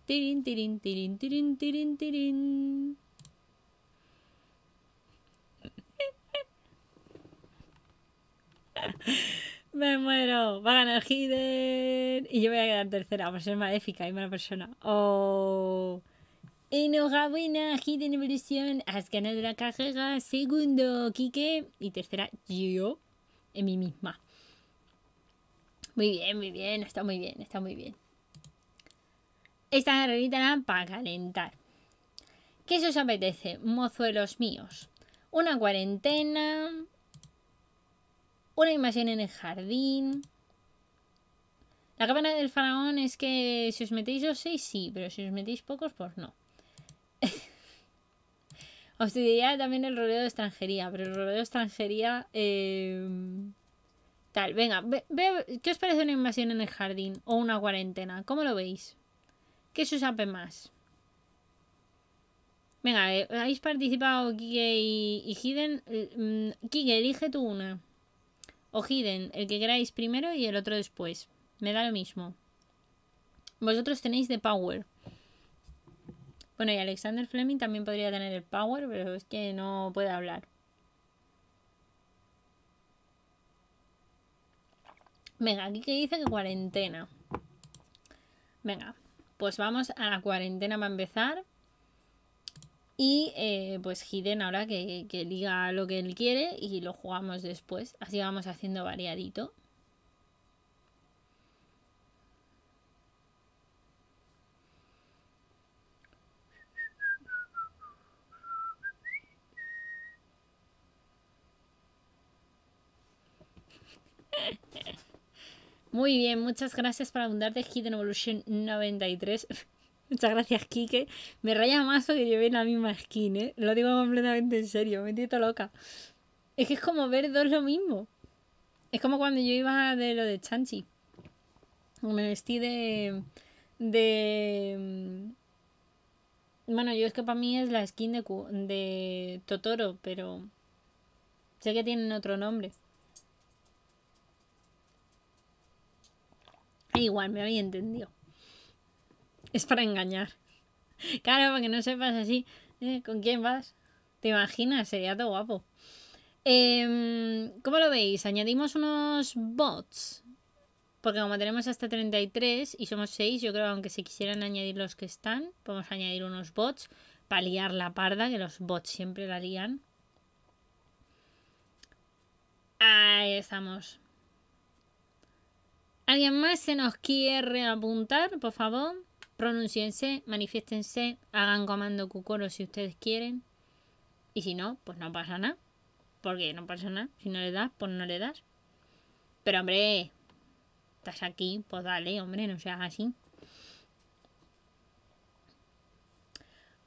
Tirin, tirin, tirin, tirin, tirin, tirin. Me muero. Va a ganar Hiden. Y yo voy a quedar tercera por ser maléfica y mala persona. Oh. Enhorabuena, Hiden Evolución. Has ganado la carrera. Segundo, Kike. Y tercera, yo. En mí misma. Muy bien, muy bien. Está muy bien, está muy bien. Esta carrerita era para calentar. ¿Qué se os apetece, mozuelos míos? Una cuarentena, una invasión en el jardín. La cámara del faraón es que si os metéis los seis, sí, pero si os metéis pocos, pues no. os diría también el rodeo de extranjería, pero el rodeo de extranjería... Eh, tal, venga, ¿qué os parece una invasión en el jardín o una cuarentena? ¿Cómo lo veis? ¿Qué se sabe más? Venga, eh, habéis participado Kike y, y Hiden. Mm, Kike, elige tú una. O Hiden, el que queráis primero y el otro después. Me da lo mismo. Vosotros tenéis de Power. Bueno, y Alexander Fleming también podría tener el Power, pero es que no puede hablar. Venga, aquí que dice que cuarentena. Venga, pues vamos a la cuarentena para empezar. Y eh, pues Hiden ahora que, que diga lo que él quiere y lo jugamos después. Así vamos haciendo variadito. Muy bien, muchas gracias por abundar de Hidden Evolution 93. Muchas gracias, Kike. Me raya más que lleve la misma skin, ¿eh? Lo digo completamente en serio, me siento loca. Es que es como ver dos lo mismo. Es como cuando yo iba de lo de Chanchi. Me vestí de. de. Mm, bueno, yo es que para mí es la skin de, de Totoro, pero. Sé que tienen otro nombre. Igual, me había entendido. Es para engañar. Claro, para que no sepas así. ¿eh? ¿Con quién vas? ¿Te imaginas? Sería todo guapo. Em, ¿Cómo lo veis? Añadimos unos bots. Porque como tenemos hasta 33 y somos 6, yo creo que aunque se quisieran añadir los que están, podemos añadir unos bots para liar la parda, que los bots siempre la lían. Ahí estamos. ¿Alguien más se nos quiere apuntar, por favor? Pronunciense, manifiéstense, hagan comando cucoro si ustedes quieren. Y si no, pues no pasa nada. Porque no pasa nada. Si no le das, pues no le das. Pero hombre, estás aquí, pues dale, hombre, no seas así.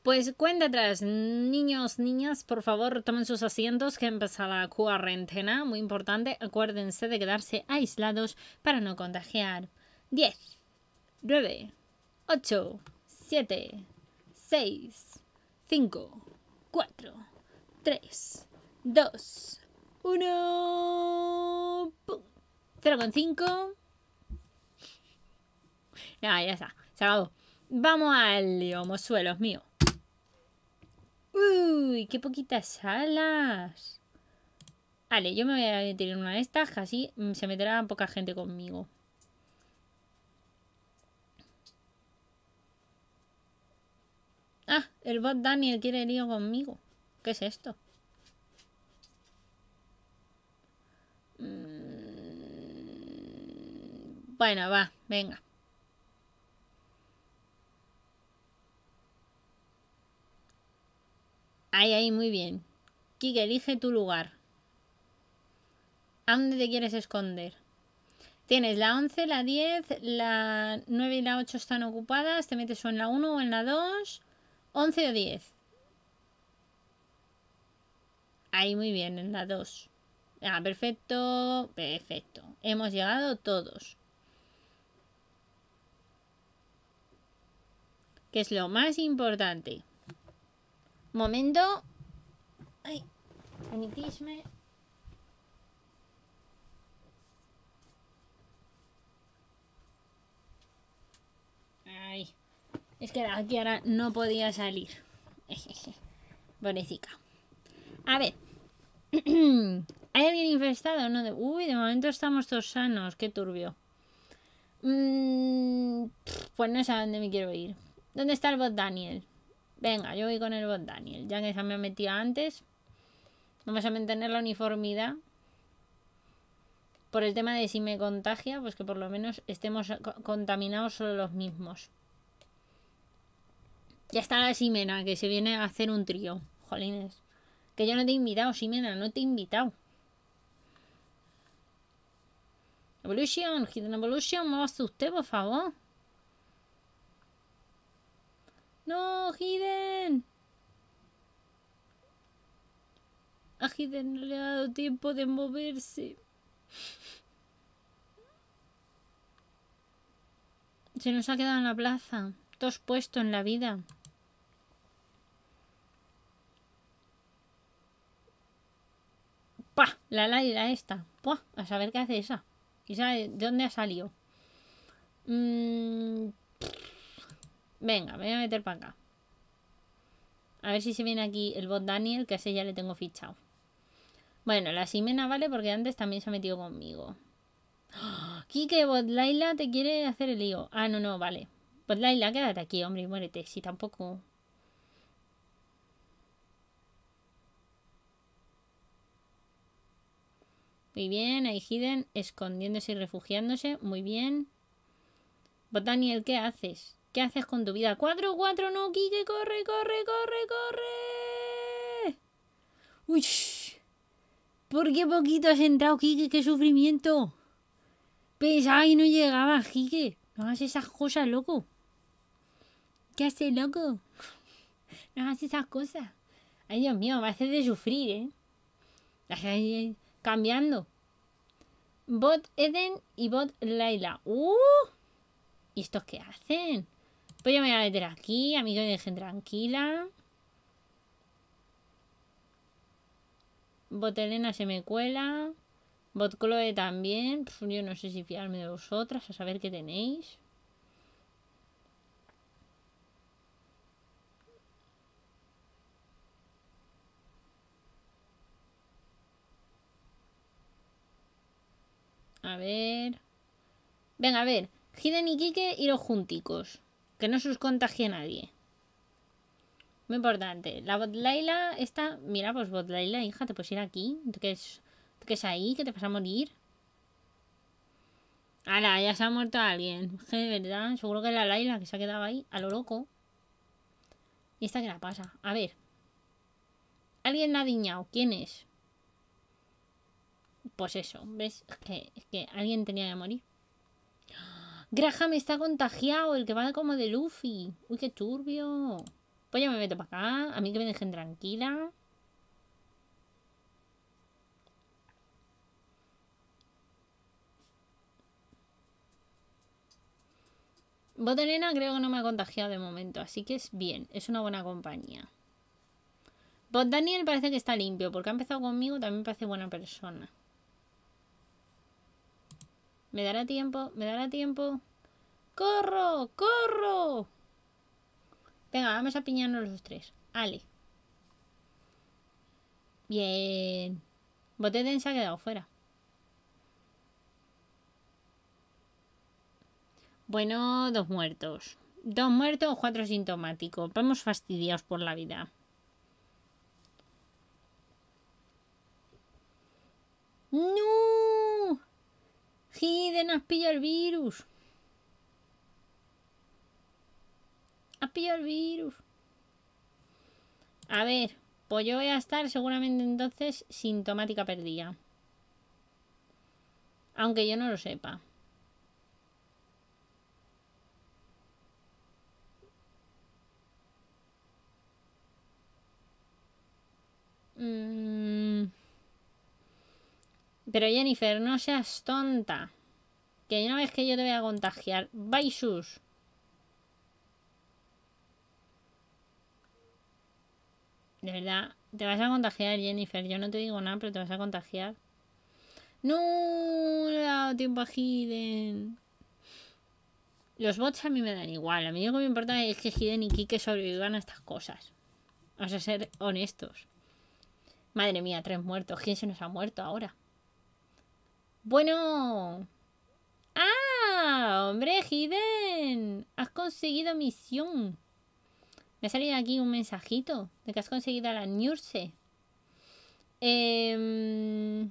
Pues cuenta atrás, niños, niñas, por favor tomen sus asientos que empieza la cuarentena, muy importante, acuérdense de quedarse aislados para no contagiar. 10, 9, 8, 7, 6, 5, 4, 3, 2, 1. ¡Pum! 0,5. Ya, ya está. Se acabó. Vamos al lío, mozuelos mío. Uy, qué poquitas alas. Vale, yo me voy a meter en una de estas, así se meterá poca gente conmigo. Ah, el bot Daniel quiere lío conmigo. ¿Qué es esto? Mm, bueno, va, venga. Ahí, ahí, muy bien. Kike, elige tu lugar. ¿A dónde te quieres esconder? Tienes la 11, la 10, la 9 y la 8 están ocupadas. Te metes o en la 1 o en la 2. 11 de 10. Ahí muy bien, en la 2. Ah, perfecto, perfecto. Hemos llegado todos. Que es lo más importante. Momento. Ay, emitisme. Es que aquí ahora no podía salir. Bonecica. A ver. ¿Hay alguien infestado? No, de... Uy, de momento estamos todos sanos. Qué turbio. Mm, pues no sé a dónde me quiero ir. ¿Dónde está el bot Daniel? Venga, yo voy con el bot Daniel. Ya que se me metido antes. Vamos a mantener la uniformidad. Por el tema de si me contagia, pues que por lo menos estemos contaminados solo los mismos. Ya está la Simena, que se viene a hacer un trío. Jolines. Que yo no te he invitado, Simena, no te he invitado. Evolution, Hidden Evolution, muévase usted, por favor. No, Hidden. A Hidden no le ha dado tiempo de moverse. Se nos ha quedado en la plaza. Todos puesto en la vida. ¡Pah! La Laila esta. ¡Pah! A saber qué hace esa. ¿Y sabe de dónde ha salido? Mm, venga, me voy a meter para acá. A ver si se viene aquí el bot Daniel, que ese ya le tengo fichado. Bueno, la Simena vale porque antes también se ha metido conmigo. Kike, bot Laila te quiere hacer el lío. Ah, no, no, vale. Bot Laila, quédate aquí, hombre, muérete. Si tampoco... Muy bien, ahí Hidden escondiéndose y refugiándose. Muy bien. Botaniel, ¿qué haces? ¿Qué haces con tu vida? ¡Cuatro, cuatro! ¡No, Kike! ¡Corre, corre, corre, corre! ¡Uy! ¿Por qué poquito has entrado, Kike? ¡Qué sufrimiento! Pensaba y no llegaba, Kike. No hagas esas cosas, loco. ¿Qué haces, loco? No hagas esas cosas. Ay, Dios mío, me hace de sufrir, ¿eh? Cambiando. Bot Eden y bot Laila. ¡Uh! ¿Y estos qué hacen? Pues yo me voy a meter aquí, amigo, dejen tranquila. Bot Elena se me cuela. Bot Chloe también. yo no sé si fiarme de vosotras, a saber qué tenéis. A ver. Venga, a ver. Hiden y Kike, iros junticos. Que no se os contagie nadie. Muy importante. La bot Laila está... Mira, pues bot Laila, hija, te puedes ir aquí. ¿Tú qué es, es ahí? ¿Que te vas a morir? ¡Hala! Ya se ha muerto alguien. de verdad, seguro que la Laila que se ha quedado ahí a lo loco. ¿Y esta qué la pasa? A ver. Alguien la ha diñado. ¿Quién es? Pues eso, ¿ves? que, que alguien tenía que morir. Graham está contagiado, el que va como de Luffy. Uy, qué turbio. Pues ya me meto para acá. A mí que me dejen tranquila. Botanena creo que no me ha contagiado de momento, así que es bien, es una buena compañía. Bot Daniel parece que está limpio, porque ha empezado conmigo, también parece buena persona. ¿Me dará tiempo? ¿Me dará tiempo? ¡Corro! ¡Corro! Venga, vamos a piñarnos los tres. Ale. Bien. Boteden se ha quedado fuera. Bueno, dos muertos. Dos muertos cuatro sintomáticos. Vamos fastidiados por la vida. ¡No! Hiden, has pillado el virus. Has pillado el virus. A ver, pues yo voy a estar seguramente entonces sintomática perdida. Aunque yo no lo sepa. Mmm... Pero Jennifer, no seas tonta. Que una vez que yo te voy a contagiar. Baisus. De verdad, te vas a contagiar, Jennifer. Yo no te digo nada, pero te vas a contagiar. No, no he dado tiempo a Hiden. Los bots a mí me dan igual. A mí lo que me importa es que Hiden y Kike sobrevivan a estas cosas. Vamos a ser honestos. Madre mía, tres muertos. ¿Quién se nos ha muerto ahora? Bueno. ¡Ah! ¡Hombre, Hiden! Has conseguido misión. Me ha salido aquí un mensajito de que has conseguido a la Nurse. Eh...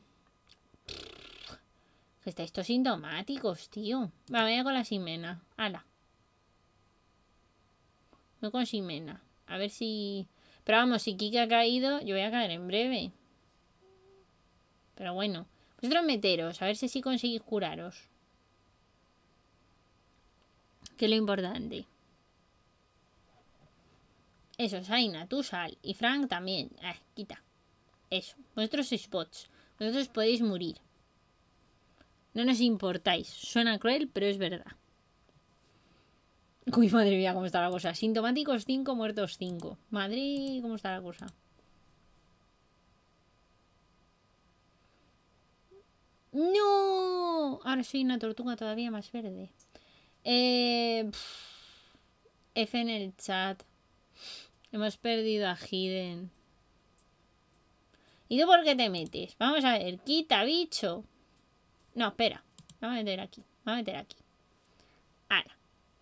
Estáis todos sintomáticos, tío. Va, voy a con la Simena. Hala. Voy con Simena. A ver si... Pero vamos, si Kike ha caído, yo voy a caer en breve. Pero bueno. Vosotros meteros, a ver si sí conseguís curaros. Que es lo importante. Eso, Saina, tú sal. Y Frank también. Eh, quita. Eso. Vosotros sois bots. Vosotros podéis morir. No nos importáis. Suena cruel, pero es verdad. Uy, madre mía, cómo está la cosa. Sintomáticos 5, muertos 5. Madre, cómo está la cosa. ¡No! Ahora soy una tortuga todavía más verde. Eh, F en el chat. Hemos perdido a Hiden. ¿Y tú por qué te metes? Vamos a ver, quita, bicho. No, espera. Vamos a meter aquí. Vamos a meter aquí. Ahora.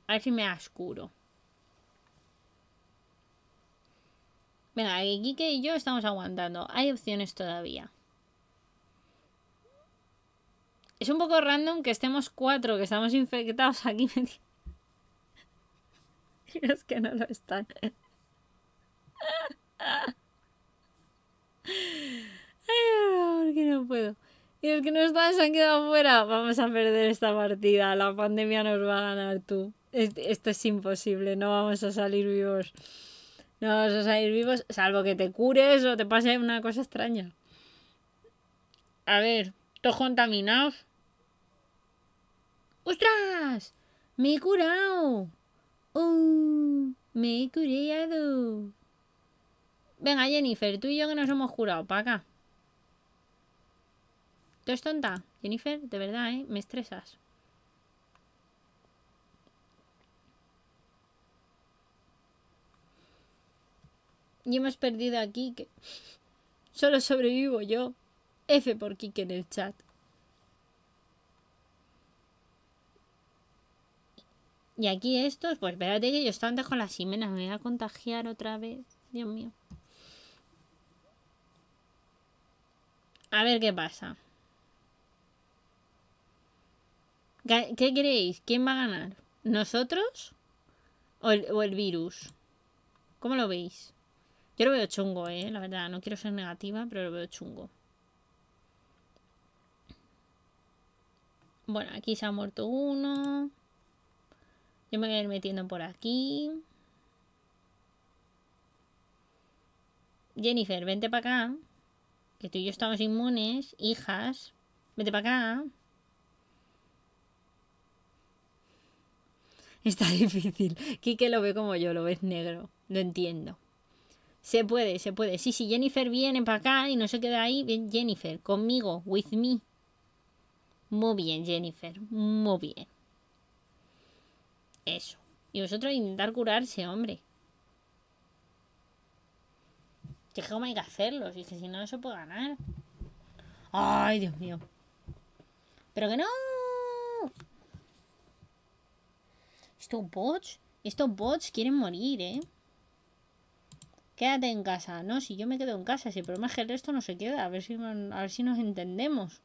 A ver si me oscuro. Venga, Kike y yo estamos aguantando. Hay opciones todavía. Es un poco random que estemos cuatro, que estamos infectados aquí. y es que no lo están. Ay, ¿por qué no puedo? Y los que no están se han quedado fuera. Vamos a perder esta partida. La pandemia nos va a ganar tú. Esto es imposible. No vamos a salir vivos. No vamos a salir vivos. Salvo que te cures o te pase una cosa extraña. A ver. Todos contaminados. ¡Ostras! Me he curado. ¡Oh! Me he curado. Venga, Jennifer, tú y yo que nos hemos curado. Para acá. ¿Tú eres tonta? Jennifer, de verdad, ¿eh? Me estresas. Y hemos perdido aquí que solo sobrevivo yo. F por Kike en el chat. Y aquí estos, pues espérate que yo estaba antes con la Ximena, me voy a contagiar otra vez. Dios mío. A ver qué pasa. ¿Qué creéis? ¿Quién va a ganar? ¿Nosotros? ¿O el, virus? ¿Cómo lo veis? Yo lo veo chungo, eh, la verdad. No quiero ser negativa, pero lo veo chungo. Bueno, aquí se ha muerto uno. Yo me voy a ir metiendo por aquí. Jennifer, vente para acá. Que tú y yo estamos inmunes. Hijas, vente para acá. Está difícil. Kike lo ve como yo, lo ves negro. Lo entiendo. Se puede, se puede. Sí, sí, Jennifer viene para acá y no se queda ahí. Bien, Jennifer, conmigo, with me. Muy bien, Jennifer. Muy bien. Eso. Y vosotros intentar curarse, hombre. Que cómo hay que hacerlo, es que si no, no se puede ganar. Ay, Dios mío. Pero que no. Estos bots, estos bots quieren morir, ¿eh? Quédate en casa. No, si yo me quedo en casa, si el problema es que el resto no se queda. A ver si, a ver si nos entendemos.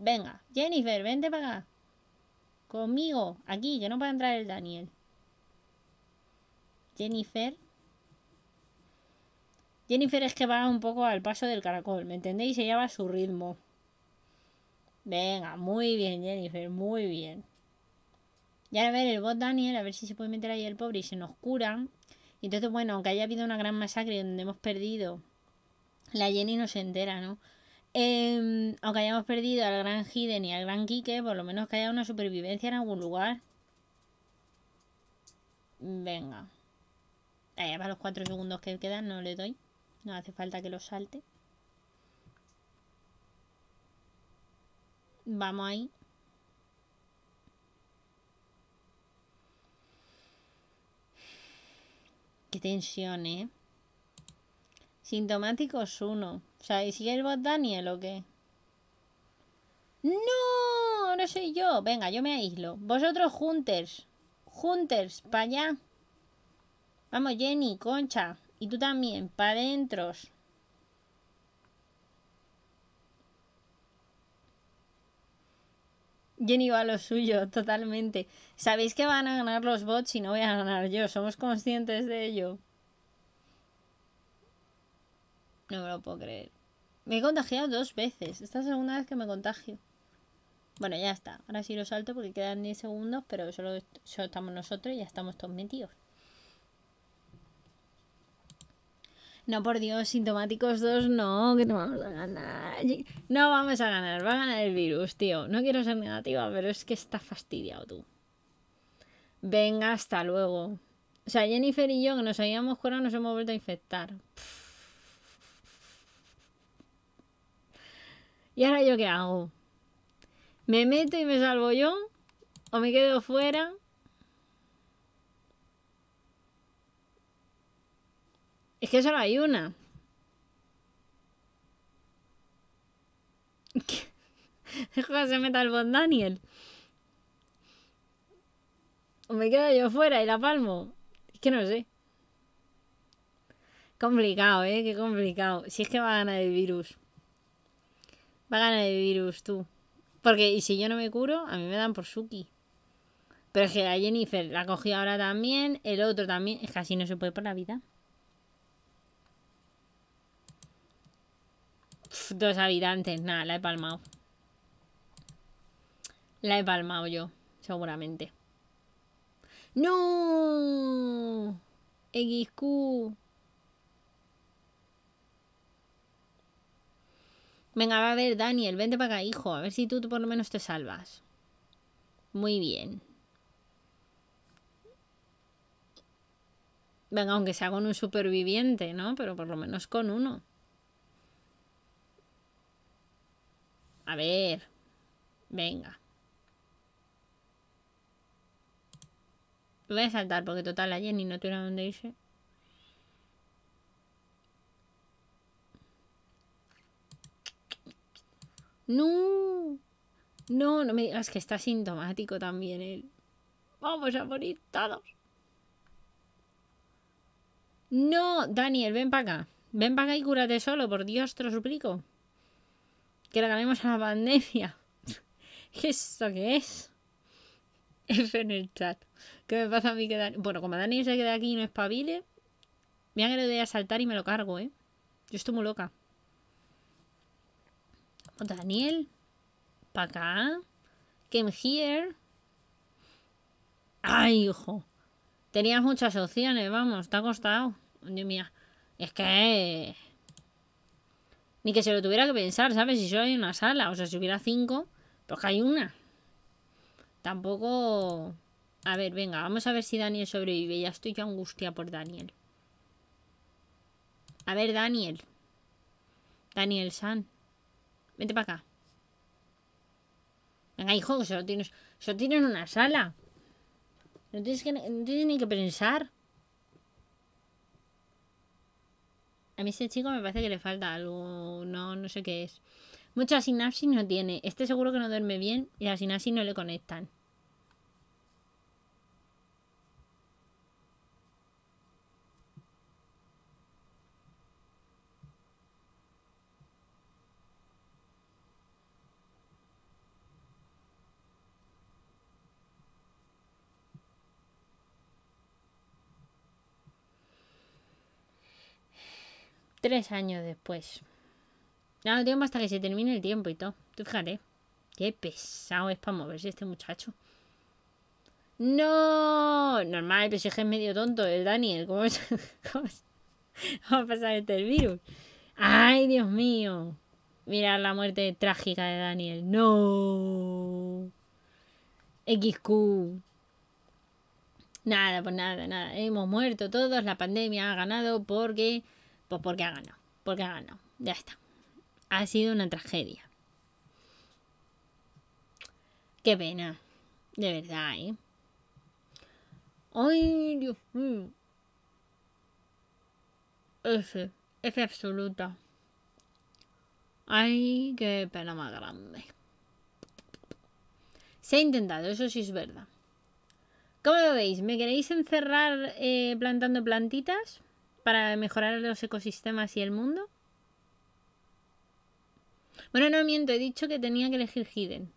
Venga, Jennifer, vente para acá. Conmigo, aquí, que no puede entrar el Daniel. Jennifer. Jennifer es que va un poco al paso del caracol, ¿me entendéis? Ella va a su ritmo. Venga, muy bien, Jennifer, muy bien. Y ahora a ver el bot Daniel, a ver si se puede meter ahí el pobre y se nos cura. Y entonces, bueno, aunque haya habido una gran masacre donde hemos perdido, la Jenny no se entera, ¿no? Em, aunque hayamos perdido al gran Hiden y al gran Kike, por lo menos que haya una supervivencia en algún lugar. Venga. Ahí para los cuatro segundos que quedan no le doy. No hace falta que lo salte. Vamos ahí. Qué tensión, ¿eh? Sintomáticos uno. O sea, ¿y sigue el bot Daniel o qué? ¡No! No soy yo. Venga, yo me aíslo. Vosotros Hunters. Hunters, para allá. Vamos, Jenny, Concha. Y tú también, para adentro. Jenny va a lo suyo, totalmente. Sabéis que van a ganar los bots y no voy a ganar yo. Somos conscientes de ello. No me lo puedo creer. Me he contagiado dos veces. Esta es la segunda vez que me contagio. Bueno, ya está. Ahora sí lo salto porque quedan 10 segundos, pero solo, solo estamos nosotros y ya estamos todos metidos. No, por Dios, sintomáticos 2 no, que no vamos a ganar. No vamos a ganar, va a ganar el virus, tío. No quiero ser negativa, pero es que está fastidiado tú. Venga, hasta luego. O sea, Jennifer y yo, que nos habíamos curado, nos hemos vuelto a infectar. ¿Y ahora yo qué hago? ¿Me meto y me salvo yo? ¿O me quedo fuera? Es que solo hay una. Dejo que se meta el bot Daniel. O me quedo yo fuera y la palmo. Es que no sé. Complicado, ¿eh? Qué complicado. Si es que va a ganar el virus. Va a ganar el virus, tú. Porque, y si yo no me curo, a mí me dan por Suki. Pero es que a Jennifer la cogí ahora también. El otro también. Es que así no se puede por la vida. dos habitantes. Nada, la he palmado. La he palmado yo, seguramente. ¡No! XQ. Venga, va a ver, Daniel, vente para acá, hijo. A ver si tú, por lo menos te salvas. Muy bien. Venga, aunque sea con un superviviente, ¿no? Pero por lo menos con uno. A ver. Venga. Voy a saltar porque total la Jenny no tiene dónde irse. No. No, no me digas que está sintomático también él. Vamos a morir todos. No, Daniel, ven para acá. Ven para acá y cúrate solo, por Dios, te lo suplico. Que le ganemos a la pandemia. ¿Qué es esto que es? F en el chat. ¿Qué me pasa a mí que Dani... Bueno, como Dani se queda aquí y no espabile, mira que le doy a saltar y me lo cargo, ¿eh? Yo estoy muy loca. Daniel. Para acá. Came here. Ay, hijo. Tenías muchas opciones, vamos. Te ha costado. Dios mío. Es que... Ni que se lo tuviera que pensar, ¿sabes? Si solo hay una sala, o sea, si hubiera cinco, pues que hay una. Tampoco... A ver, venga, vamos a ver si Daniel sobrevive. Ya estoy yo angustia por Daniel. A ver, Daniel. Daniel San. Vente para acá. Venga, hijo, que solo tienes, solo tienes una sala. No tienes, que, no tienes ni que pensar. A mí ese chico me parece que le falta algo, no, no sé qué es. Mucha sinapsis no tiene. Este seguro que no duerme bien y a sinapsis no le conectan. Tres años después. Ya no tiempo hasta que se termine el tiempo y todo. Tú fíjate. Qué pesado es para moverse este muchacho. No, normal, pero si es medio tonto el Daniel. ¿Cómo, es? ¿Cómo, va a pasar este virus? Ay, Dios mío. Mira la muerte trágica de Daniel. No. XQ. Nada, pues nada, nada. Hemos muerto todos, la pandemia ha ganado porque... Pues porque ha ganado, porque ha ganado. Ya está. Ha sido una tragedia. Qué pena. De verdad, ¿eh? Ay, Dios mío. F. F absoluta. Ay, qué pena más grande. Se ha intentado, eso sí es verdad. ¿Cómo lo veis? ¿Me queréis encerrar eh, plantando plantitas para mejorar los ecosistemas y el mundo? Bueno, no miento, he dicho que tenía que elegir Hidden.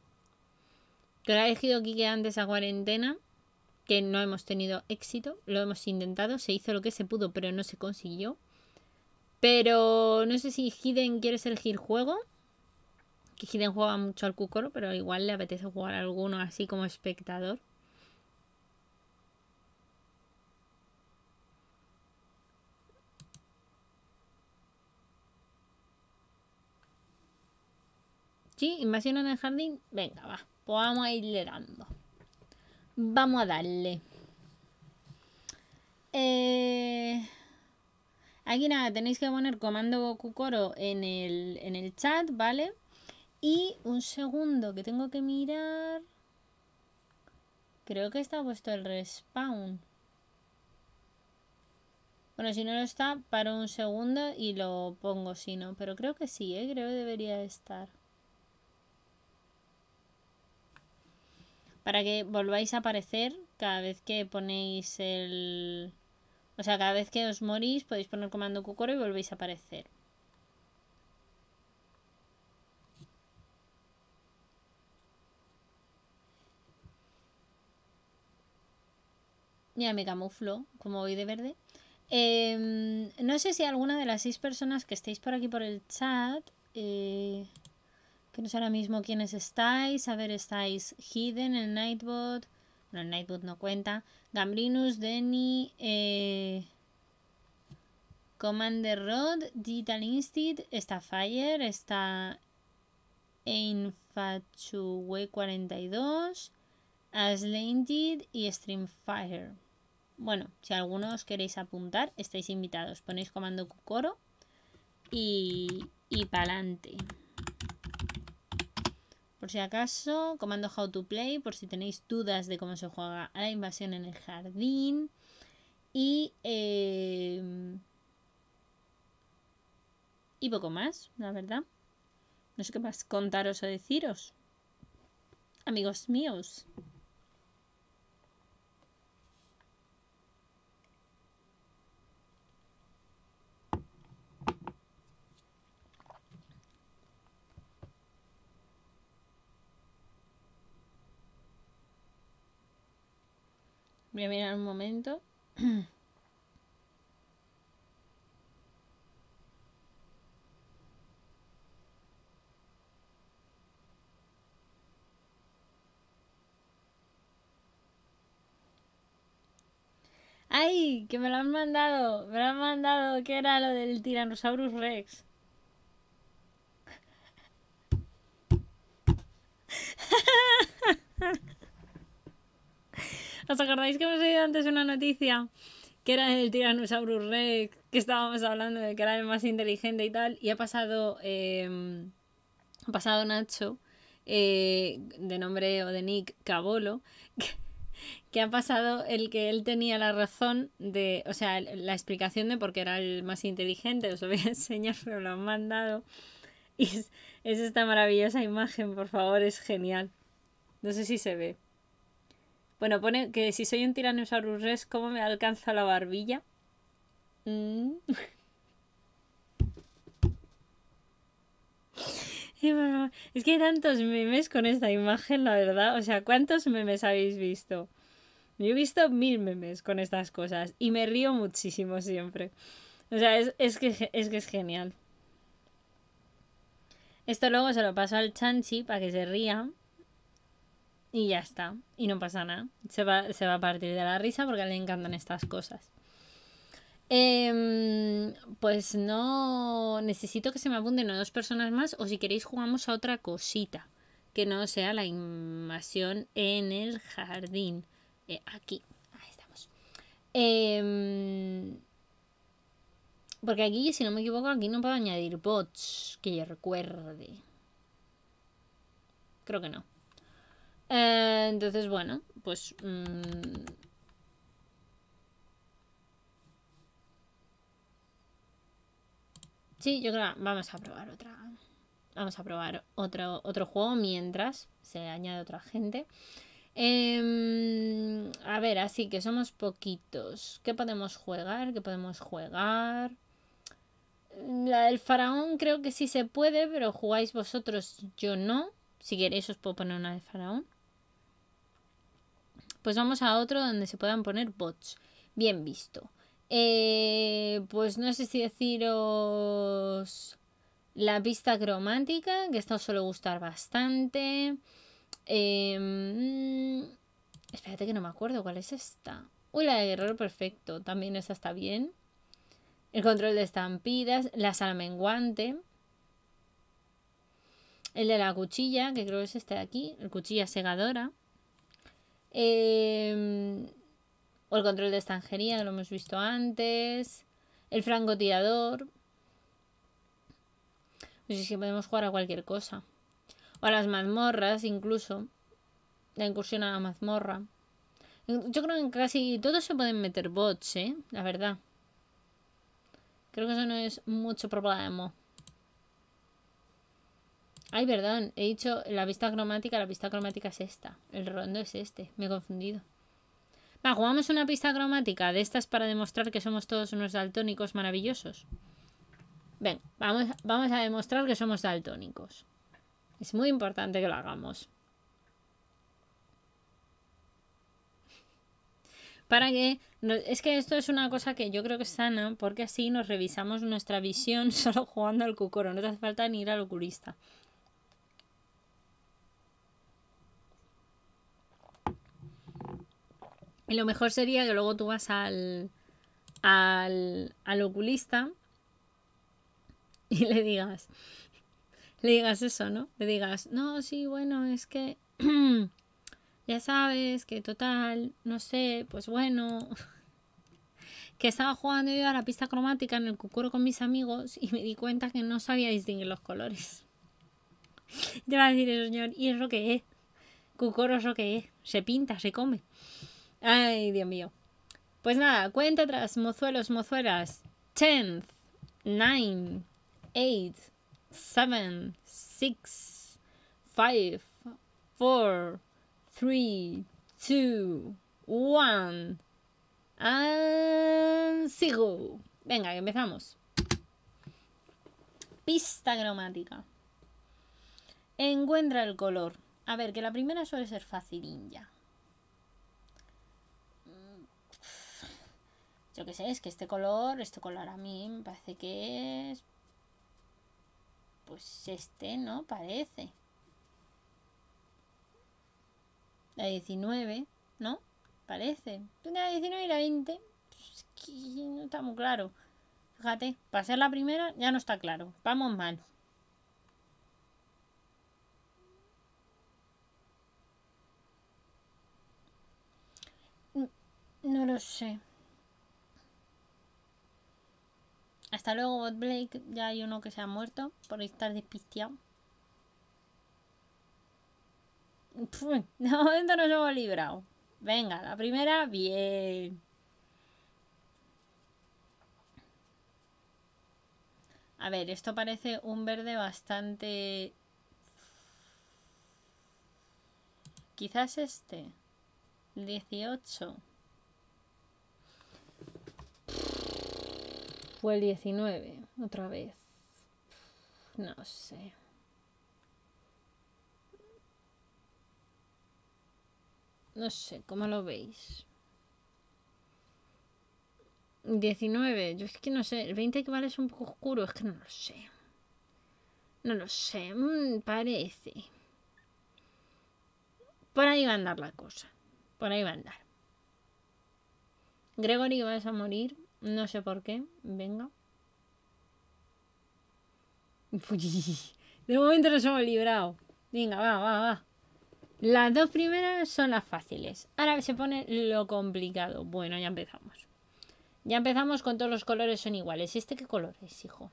Que lo ha elegido Kike antes a cuarentena, que no hemos tenido éxito, lo hemos intentado, se hizo lo que se pudo, pero no se consiguió. Pero no sé si Hidden quieres elegir juego. Que Hidden juega mucho al Kukoro, pero igual le apetece jugar alguno así como espectador. ¿Sí? ¿Invasión en el jardín? Venga, va. Pues vamos a irle dando. Vamos a darle. Eh... Aquí nada, tenéis que poner comando Kukoro en el, en el chat, ¿vale? Y un segundo que tengo que mirar. Creo que está puesto el respawn. Bueno, si no lo está, paro un segundo y lo pongo si no. Pero creo que sí, ¿eh? Creo que debería estar. Para que volváis a aparecer cada vez que ponéis el... O sea, cada vez que os morís podéis poner comando Kukoro y volvéis a aparecer. Ya me camuflo, como voy de verde. Em, no sé si alguna de las seis personas que estéis por aquí por el chat, eh, que no sé ahora mismo quiénes estáis, a ver, estáis Hidden, el Nightbot, no, el Nightbot no cuenta, Gambrinus, Denny, eh, Commander Rod, Digital Instinct, está Fire, está Infatuwe42, Aslainted y Streamfire. Bueno, si algunos queréis apuntar, estáis invitados. Ponéis comando Kukoro y, y pa'lante. Por si acaso, comando How to Play, por si tenéis dudas de cómo se juega a la invasión en el jardín. Y, em, y poco más, la verdad. No sé qué más contaros o deciros. Amigos míos. Voy a mirar un momento. ¡Ay! Que me lo han mandado. Me lo han mandado. que era lo del Tyrannosaurus Rex? ¿Os acordáis que hemos oído antes una noticia? Que era el Tyrannosaurus Rex, que estábamos hablando de que era el más inteligente y tal. Y ha pasado, em, ha pasado Nacho, eh, de nombre o de Nick Cabolo, que, ha pasado el que él tenía la razón de, o sea, la explicación de por qué era el más inteligente. Os lo voy a enseñar, pero lo han mandado. Y es esta maravillosa imagen, por favor, es genial. No sé si se ve. Bueno, pone que si soy un Tyrannosaurus Rex, ¿cómo me alcanza la barbilla? Mm. Es que hay tantos memes con esta imagen, la verdad. O sea, ¿cuántos memes habéis visto? Yo he visto mil memes con estas cosas y me río muchísimo siempre. O sea, es, que, es que es genial. Esto luego se lo paso al Chanchi para que se ría. Y ya está. Y no pasa nada. Se va, se va a partir de la risa porque le encantan estas cosas. Em, pues no necesito que se me apunten dos personas más o si queréis jugamos a otra cosita que no sea la invasión en el jardín. Eh, aquí, ahí estamos. Em, porque aquí, si no me equivoco, aquí no puedo añadir bots que yo recuerde. Creo que no. Eh, entonces, bueno, pues... Mm, sí, yo creo que vamos a probar otra. Vamos a probar otro, otro juego mientras se añade otra gente. Em, a ver, así que somos poquitos. ¿Qué podemos jugar? ¿Qué podemos jugar? La del faraón creo que sí se puede, pero jugáis vosotros, yo no. Si queréis os puedo poner una de faraón. Pues vamos a otro donde se puedan poner bots. Bien visto. Eh, pues no sé si deciros la pista cromática, que esto suele gustar bastante. Eh, espérate que no me acuerdo cuál es esta. Uy, la de Guerrero Perfecto. También esa está bien. El control de estampidas. La sala menguante. El de la cuchilla, que creo que es este de aquí. El cuchilla segadora. Eh, o el control de estanjería, que lo hemos visto antes. El francotirador. Pues es que podemos jugar a cualquier cosa. O a las mazmorras, incluso. La incursión a la mazmorra. Yo creo que casi todos se pueden meter bots, ¿eh? La verdad. Creo que eso no es mucho problema. Ay, perdón, he dicho la vista cromática, la vista cromática es esta. El rondo es este, me he confundido. Va, jugamos una pista cromática de estas para demostrar que somos todos unos daltónicos maravillosos. Ven, vamos, vamos a demostrar que somos daltónicos. Es muy importante que lo hagamos. Para que... es que esto es una cosa que yo creo que es sana, porque así nos revisamos nuestra visión solo jugando al cucoro. No te hace falta ni ir al oculista. Y lo mejor sería que luego tú vas al, al, al oculista y le digas, le digas eso, ¿no? Le digas, no, sí, bueno, es que ya sabes que total, no sé, pues bueno, que estaba jugando yo a la pista cromática en el cucuro con mis amigos y me di cuenta que no sabía distinguir los colores. Te va a decir el señor, ¿y eso qué es? Cucuro, ¿eso qué es? Se pinta, se come. Ay, Dios mío. Pues nada, cuenta atrás, mozuelos, mozuelas. 10, 9, 8, 7, 6, 5, 4, 3, 2, 1. And sigo. Venga, empezamos. Pista cromática. Encuentra el color. A ver, que la primera suele ser facililla. Yo qué sé, es que este color, este color a mí me parece que es... Pues este, ¿no? Parece. La 19, ¿no? Parece. La 19 y la 20. Pues que no está muy claro. Fíjate, para ser la primera ya no está claro. Vamos mal. No lo sé. Hasta luego, Bot Blake. Ya hay uno que se ha muerto por estar despistiado. de momento nos hemos librado. Venga, la primera, bien. A ver, esto parece un verde bastante... Quizás este. 18. Fue el 19, otra vez. No sé. No sé, ¿cómo lo veis? 19, yo es que no sé. El 20 que vale es un poco oscuro, es que no lo sé. No lo sé, mm, parece. Por ahí va a andar la cosa. Por ahí va a andar. Gregory, vas a morir. No sé por qué. Venga. De momento nos hemos librado. Venga, va, va, va. Las dos primeras son las fáciles. Ahora se pone lo complicado. Bueno, ya empezamos. Ya empezamos con todos los colores son iguales. ¿Este qué color es, hijo?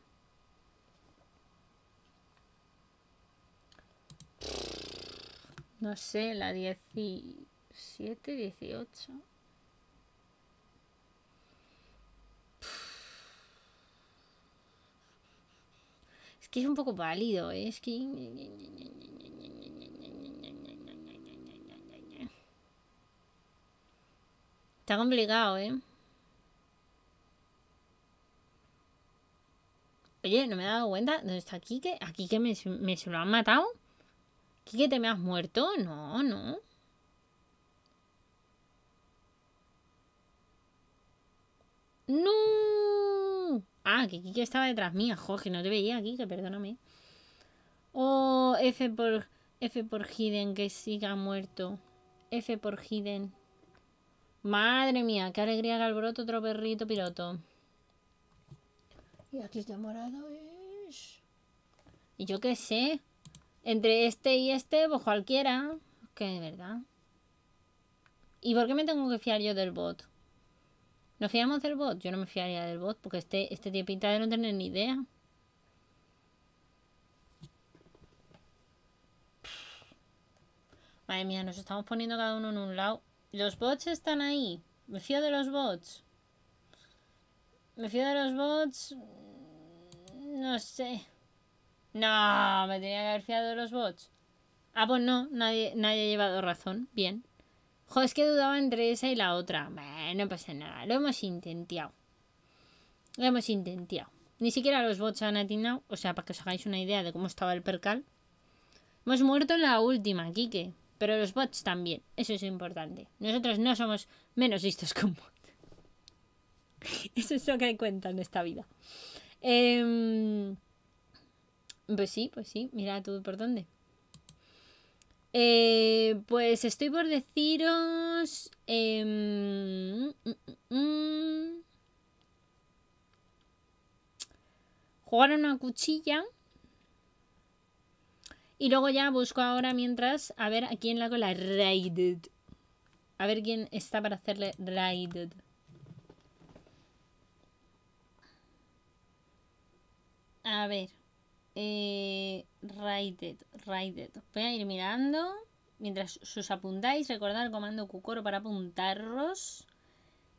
No sé, la 17, 18. Que es un poco pálido, ¿eh? es que... Está complicado, ¿eh? Oye, no me he dado cuenta. ¿Dónde está Kike? ¿Aquí que me, me se lo han matado? ¿Kike, te me has muerto? No, no. ¡No! Ah, que Kike estaba detrás mía. Jorge, no te veía, Kike, perdóname. Oh, F por... F por Hidden, que siga muerto. F por Hidden. Madre mía, qué alegría que alboroto otro perrito piloto. Y aquí qué morado es. Y yo qué sé. Entre este y este, pues cualquiera. Que de verdad. ¿Y por qué me tengo que fiar yo del bot? ¿Nos fiamos del bot? Yo no me fiaría del bot porque este, este tiene pinta de no tener ni idea. Madre mía, nos estamos poniendo cada uno en un lado. Los bots están ahí. Me fío de los bots. Me fío de los bots. No sé. No, me tenía que haber fiado de los bots. Ah, pues no, nadie, nadie ha llevado razón. Bien. Joder, es que dudaba entre esa y la otra. no pasa nada, lo hemos intentado. Lo hemos intentado. Ni siquiera los bots han atinado. O sea, para que os hagáis una idea de cómo estaba el percal. Hemos muerto en la última, Kike. Pero los bots también. Eso es importante. Nosotros no somos menos listos que un bot. Eso es lo que hay cuenta en esta vida. Em, pues sí, pues sí. Mira tú por dónde. Eh, pues estoy por deciros... Em, mm, mm, mm, jugar a una cuchilla y luego ya busco ahora mientras a ver a quién le hago la raided. A ver quién está para hacerle raided. A ver. Eh, raided, raided. Voy a ir mirando. Mientras sus apuntáis, recordad el comando Cucoro para apuntarlos.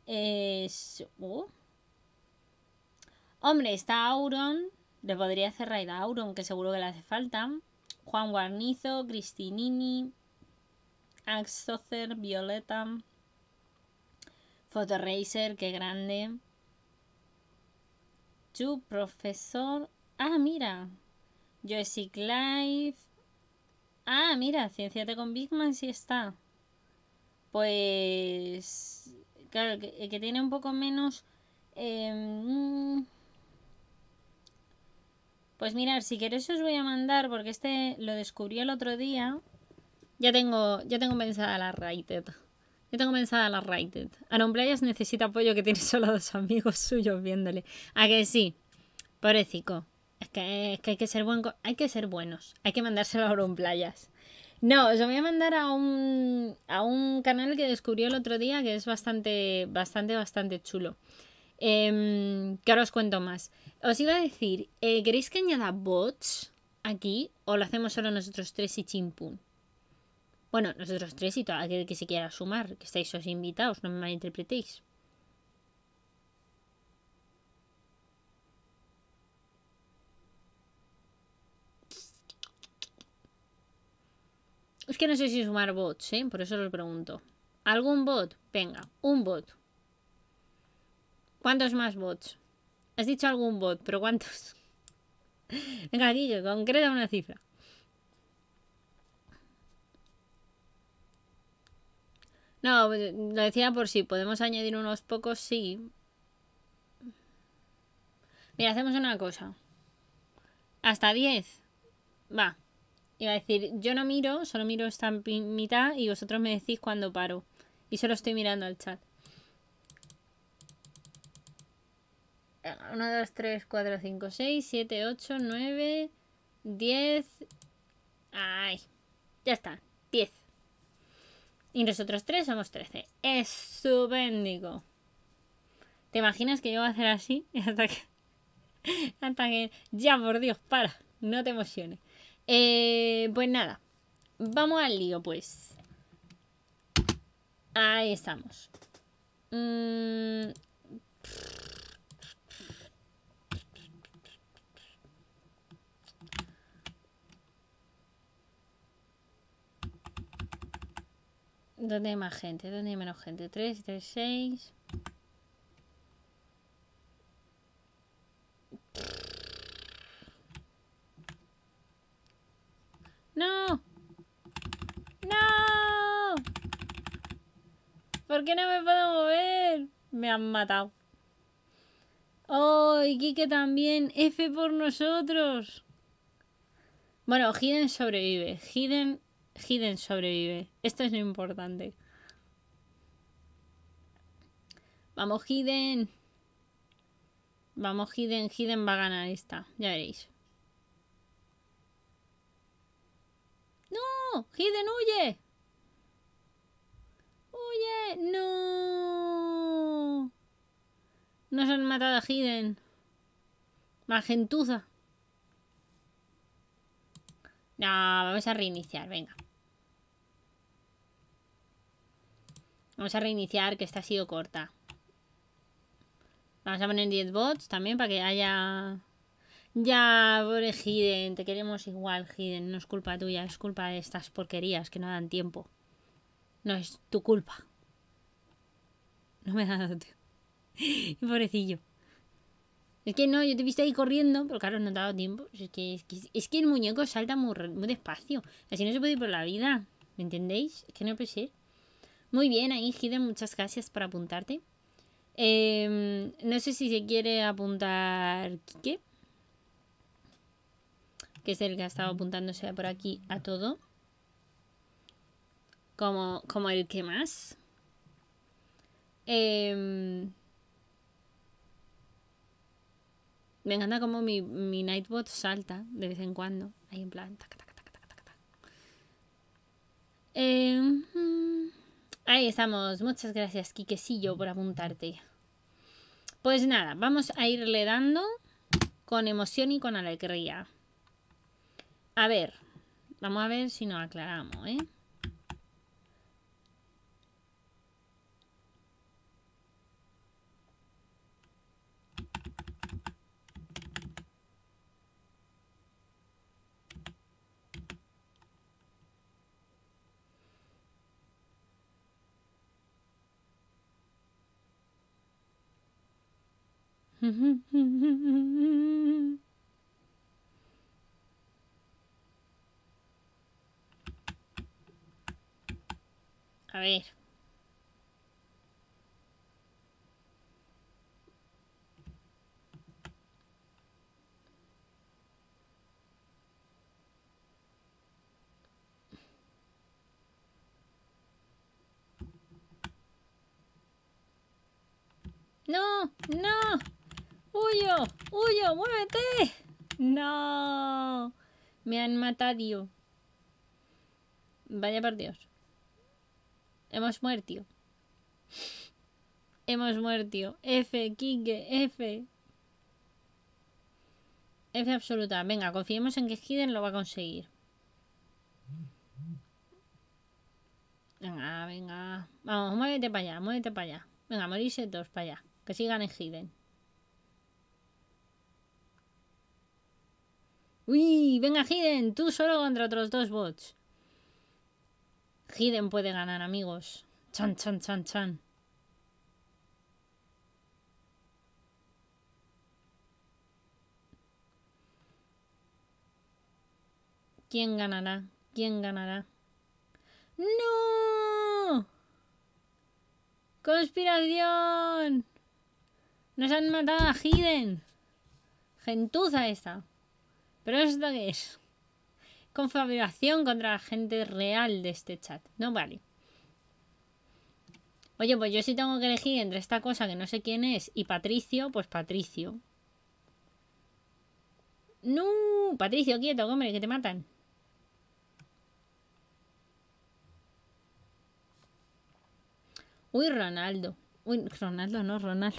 Es... Uh. Hombre, está Auron. Le podría hacer raid a Auron, que seguro que le hace falta. Juan Guarnizo, Cristinini, Axocer, Violeta, Fotoracer, qué grande. Tu profesor. Ah, mira. Joyce Clive. Ah, mira, Cienciate con Bigman sí está. Pues. Claro, que, que tiene un poco menos. Eh, pues mirar, si queréis os voy a mandar, porque este lo descubrí el otro día. Ya tengo, ya tengo pensada la Rated. Ya tengo pensada la Rated. Aaron Playas necesita apoyo que tiene solo dos amigos suyos viéndole. ¿A que sí? Pobrecico. Es que, es que hay que ser buen, hay que ser buenos. Hay que mandárselo a Aaron Playas. No, os voy a mandar a un, a un canal que descubrió el otro día que es bastante, bastante, bastante chulo. Eh, que ahora os cuento más. Os iba a decir, eh, ¿queréis que añada bots aquí o lo hacemos solo nosotros tres y chimpún? Bueno, nosotros tres y todo aquel que se quiera sumar, que estáis os invitados, no me malinterpretéis. Es que no sé si sumar bots, ¿eh? Por eso lo pregunto. ¿Algún bot? Venga, un bot. ¿Cuántos más bots? Has dicho algún bot, pero ¿cuántos? Venga, aquí, concreta una cifra. No, pues, lo decía por si podemos añadir unos pocos, sí. Mira, hacemos una cosa. Hasta 10. Va. Iba a decir, yo no miro, solo miro esta mitad y vosotros me decís cuando paro. Y solo estoy mirando al chat. 1, 2, 3, 4, 5, 6, 7, 8, 9, 10. Ay, ya está, 10. Y nosotros tres somos 13. Estupéndico. ¿Te imaginas que yo voy a hacer así? Hasta que. Hasta que. Ya, por Dios, para. No te emociones. Eh, pues nada. Vamos al lío, pues. Ahí estamos. Mm, ¿Dónde hay más gente? ¿Dónde hay menos gente? 3, 3, 6. ¡No! ¡No! ¿Por qué no me puedo mover? Me han matado. ¡Oh! Kike también. F por nosotros. Bueno, Hidden sobrevive. Hidden Hidden sobrevive. Esto es lo importante. Vamos, Hidden. Vamos, Hidden. Hidden va a ganar esta. Ya veréis. ¡No! ¡Hidden huye! ¡Huye! ¡No! Nos han matado a Hidden. gentuza. No, vamos a reiniciar, venga. Vamos a reiniciar, que esta ha sido corta. Vamos a poner 10 bots también para que haya... Ya, pobre Hiden, te queremos igual, Hiden. No es culpa tuya, es culpa de estas porquerías que no dan tiempo. No es tu culpa. No me ha dado tiempo. Pobrecillo. Es que no, yo te he visto ahí corriendo, pero claro, no te ha dado tiempo. Es que, es que, el muñeco salta muy, muy despacio. Así no se puede ir por la vida. ¿Me entendéis? Es que no puede ser. Muy bien, ahí Hiden, muchas gracias por apuntarte. Em, no sé si se quiere apuntar Kike, que es el que ha estado apuntándose por aquí a todo. Como, como el que más. Em, me encanta como mi, mi Nightbot salta de vez en cuando. Ahí en plan. eh, Ahí estamos. Muchas gracias, Quiquecillo, por apuntarte. Pues nada, vamos a irle dando con emoción y con alegría. A ver, vamos a ver si nos aclaramos, ¿eh? A ver. No, no. ¡Huyo! ¡Huyo! ¡Muévete! ¡No! Me han matado. Vaya por Dios. Hemos muerto. Hemos muerto. F, Kike, F. F absoluta. Venga, confiemos en que Hidden lo va a conseguir. Venga, venga. Vamos, muévete para allá, muévete para allá. Venga, morirse todos para allá. Que sigan en Hidden. Uy, venga Hiden, tú solo contra otros dos bots. Hiden puede ganar, amigos. Chan, chan, chan, chan. ¿Quién ganará? ¿Quién ganará? ¡No! ¡Conspiración! Nos han matado a Hiden. Gentuza esta. ¿Pero esto qué es? Confabulación contra la gente real de este chat. No vale. Oye, pues yo sí tengo que elegir entre esta cosa que no sé quién es y Patricio, pues Patricio. No, Patricio, quieto, hombre, que te matan. Uy, Ronaldo. Uy, Ronaldo, no, Ronaldo.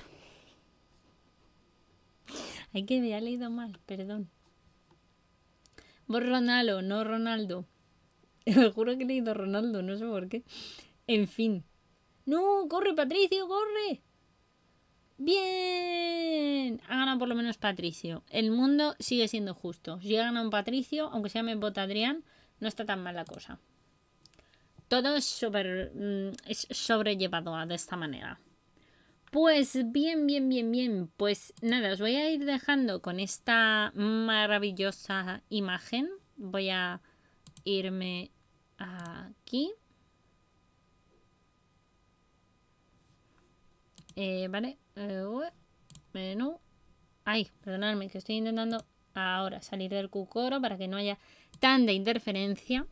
Hay que me ha leído mal, perdón. Vos Ronaldo, no Ronaldo. Me juro que he leído Ronaldo, no sé por qué. En fin. ¡No! ¡Corre, Patricio, corre! ¡Bien! Ha ganado por lo menos Patricio. El mundo sigue siendo justo. Si ha ganado un Patricio, aunque sea me vota Adrián, no está tan mal la cosa. Todo es, sobre, mm, es sobrellevado de esta manera. Pues bien, bien, bien, bien. Pues nada, os voy a ir dejando con esta maravillosa imagen. Voy a irme aquí. Eh, vale. Eh, menú. Ay, perdonadme, que estoy intentando ahora salir del cucoro para que no haya tanta interferencia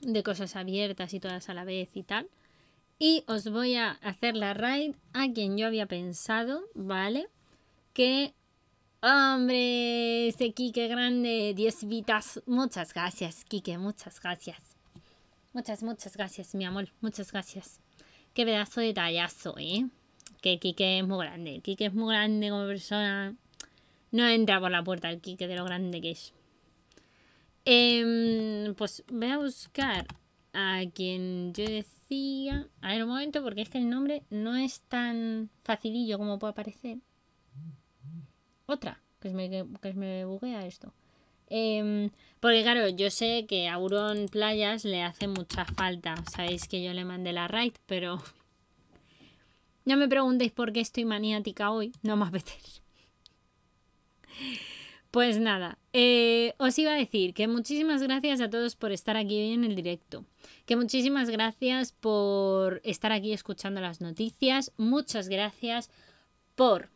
de cosas abiertas y todas a la vez y tal. Y os voy a hacer la raid a quien yo había pensado, ¿vale? Que... ¡Hombre! Ese Kike grande, 10 vitas. Muchas gracias, Kike, muchas gracias. Muchas, muchas gracias, mi amor, muchas gracias. Qué pedazo de tallazo, ¿eh? Que Kike es muy grande. Kike es muy grande como persona. No entra por la puerta el Kike de lo grande que es. Em, pues voy a buscar a quien yo decía. A ver un momento, porque es que el nombre no es tan facilillo como puede parecer. Otra, que me, que me buguea esto. Em, porque claro, yo sé que a Auron Playas le hace mucha falta. Sabéis que yo le mandé la raid, pero... No me preguntéis por qué estoy maniática hoy. No más apetece. Pues nada, eh, os iba a decir que muchísimas gracias a todos por estar aquí en el directo. Que muchísimas gracias por estar aquí escuchando las noticias. Muchas gracias por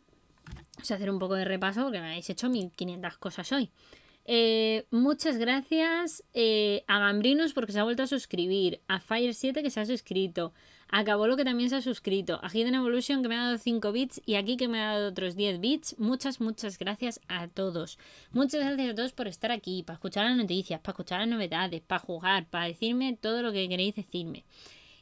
hacer un poco de repaso porque me habéis hecho 1500 cosas hoy. Eh, muchas gracias eh, a Gambrinos porque se ha vuelto a suscribir, a Fire7 que se ha suscrito, Acabó lo que también se ha suscrito. A Hidden Evolution que me ha dado 5 bits y aquí que me ha dado otros 10 bits. Muchas, muchas gracias a todos. Muchas gracias a todos por estar aquí, para escuchar las noticias, para escuchar las novedades, para jugar, para decirme todo lo que queréis decirme.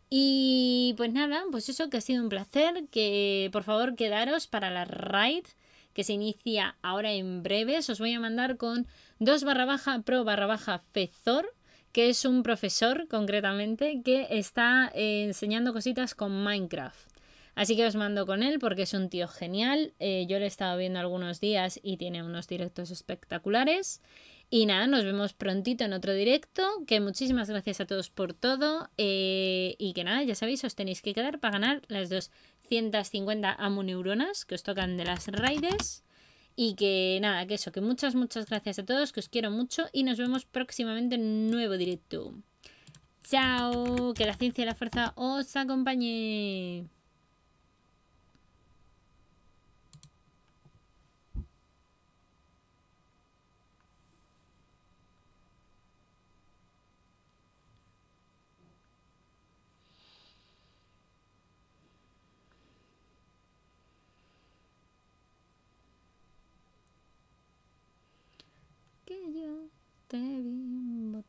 Y pues nada, pues eso que ha sido un placer. Que por favor quedaros para la raid que se inicia ahora en breves. Os voy a mandar con 2 barra baja pro barra baja fezor que es un profesor concretamente que está eh, enseñando cositas con Minecraft. Así que os mando con él porque es un tío genial. Eh, yo le he estado viendo algunos días y tiene unos directos espectaculares. Y nada, nos vemos prontito en otro directo. Que muchísimas gracias a todos por todo. Eh, y que nada, ya sabéis, os tenéis que quedar para ganar las 250 amuneuronas que os tocan de las raides. Y que nada, que eso, que muchas, muchas gracias a todos, que os quiero mucho y nos vemos próximamente en un nuevo directo. Chao, que la ciencia y la fuerza os acompañe. やっビびんば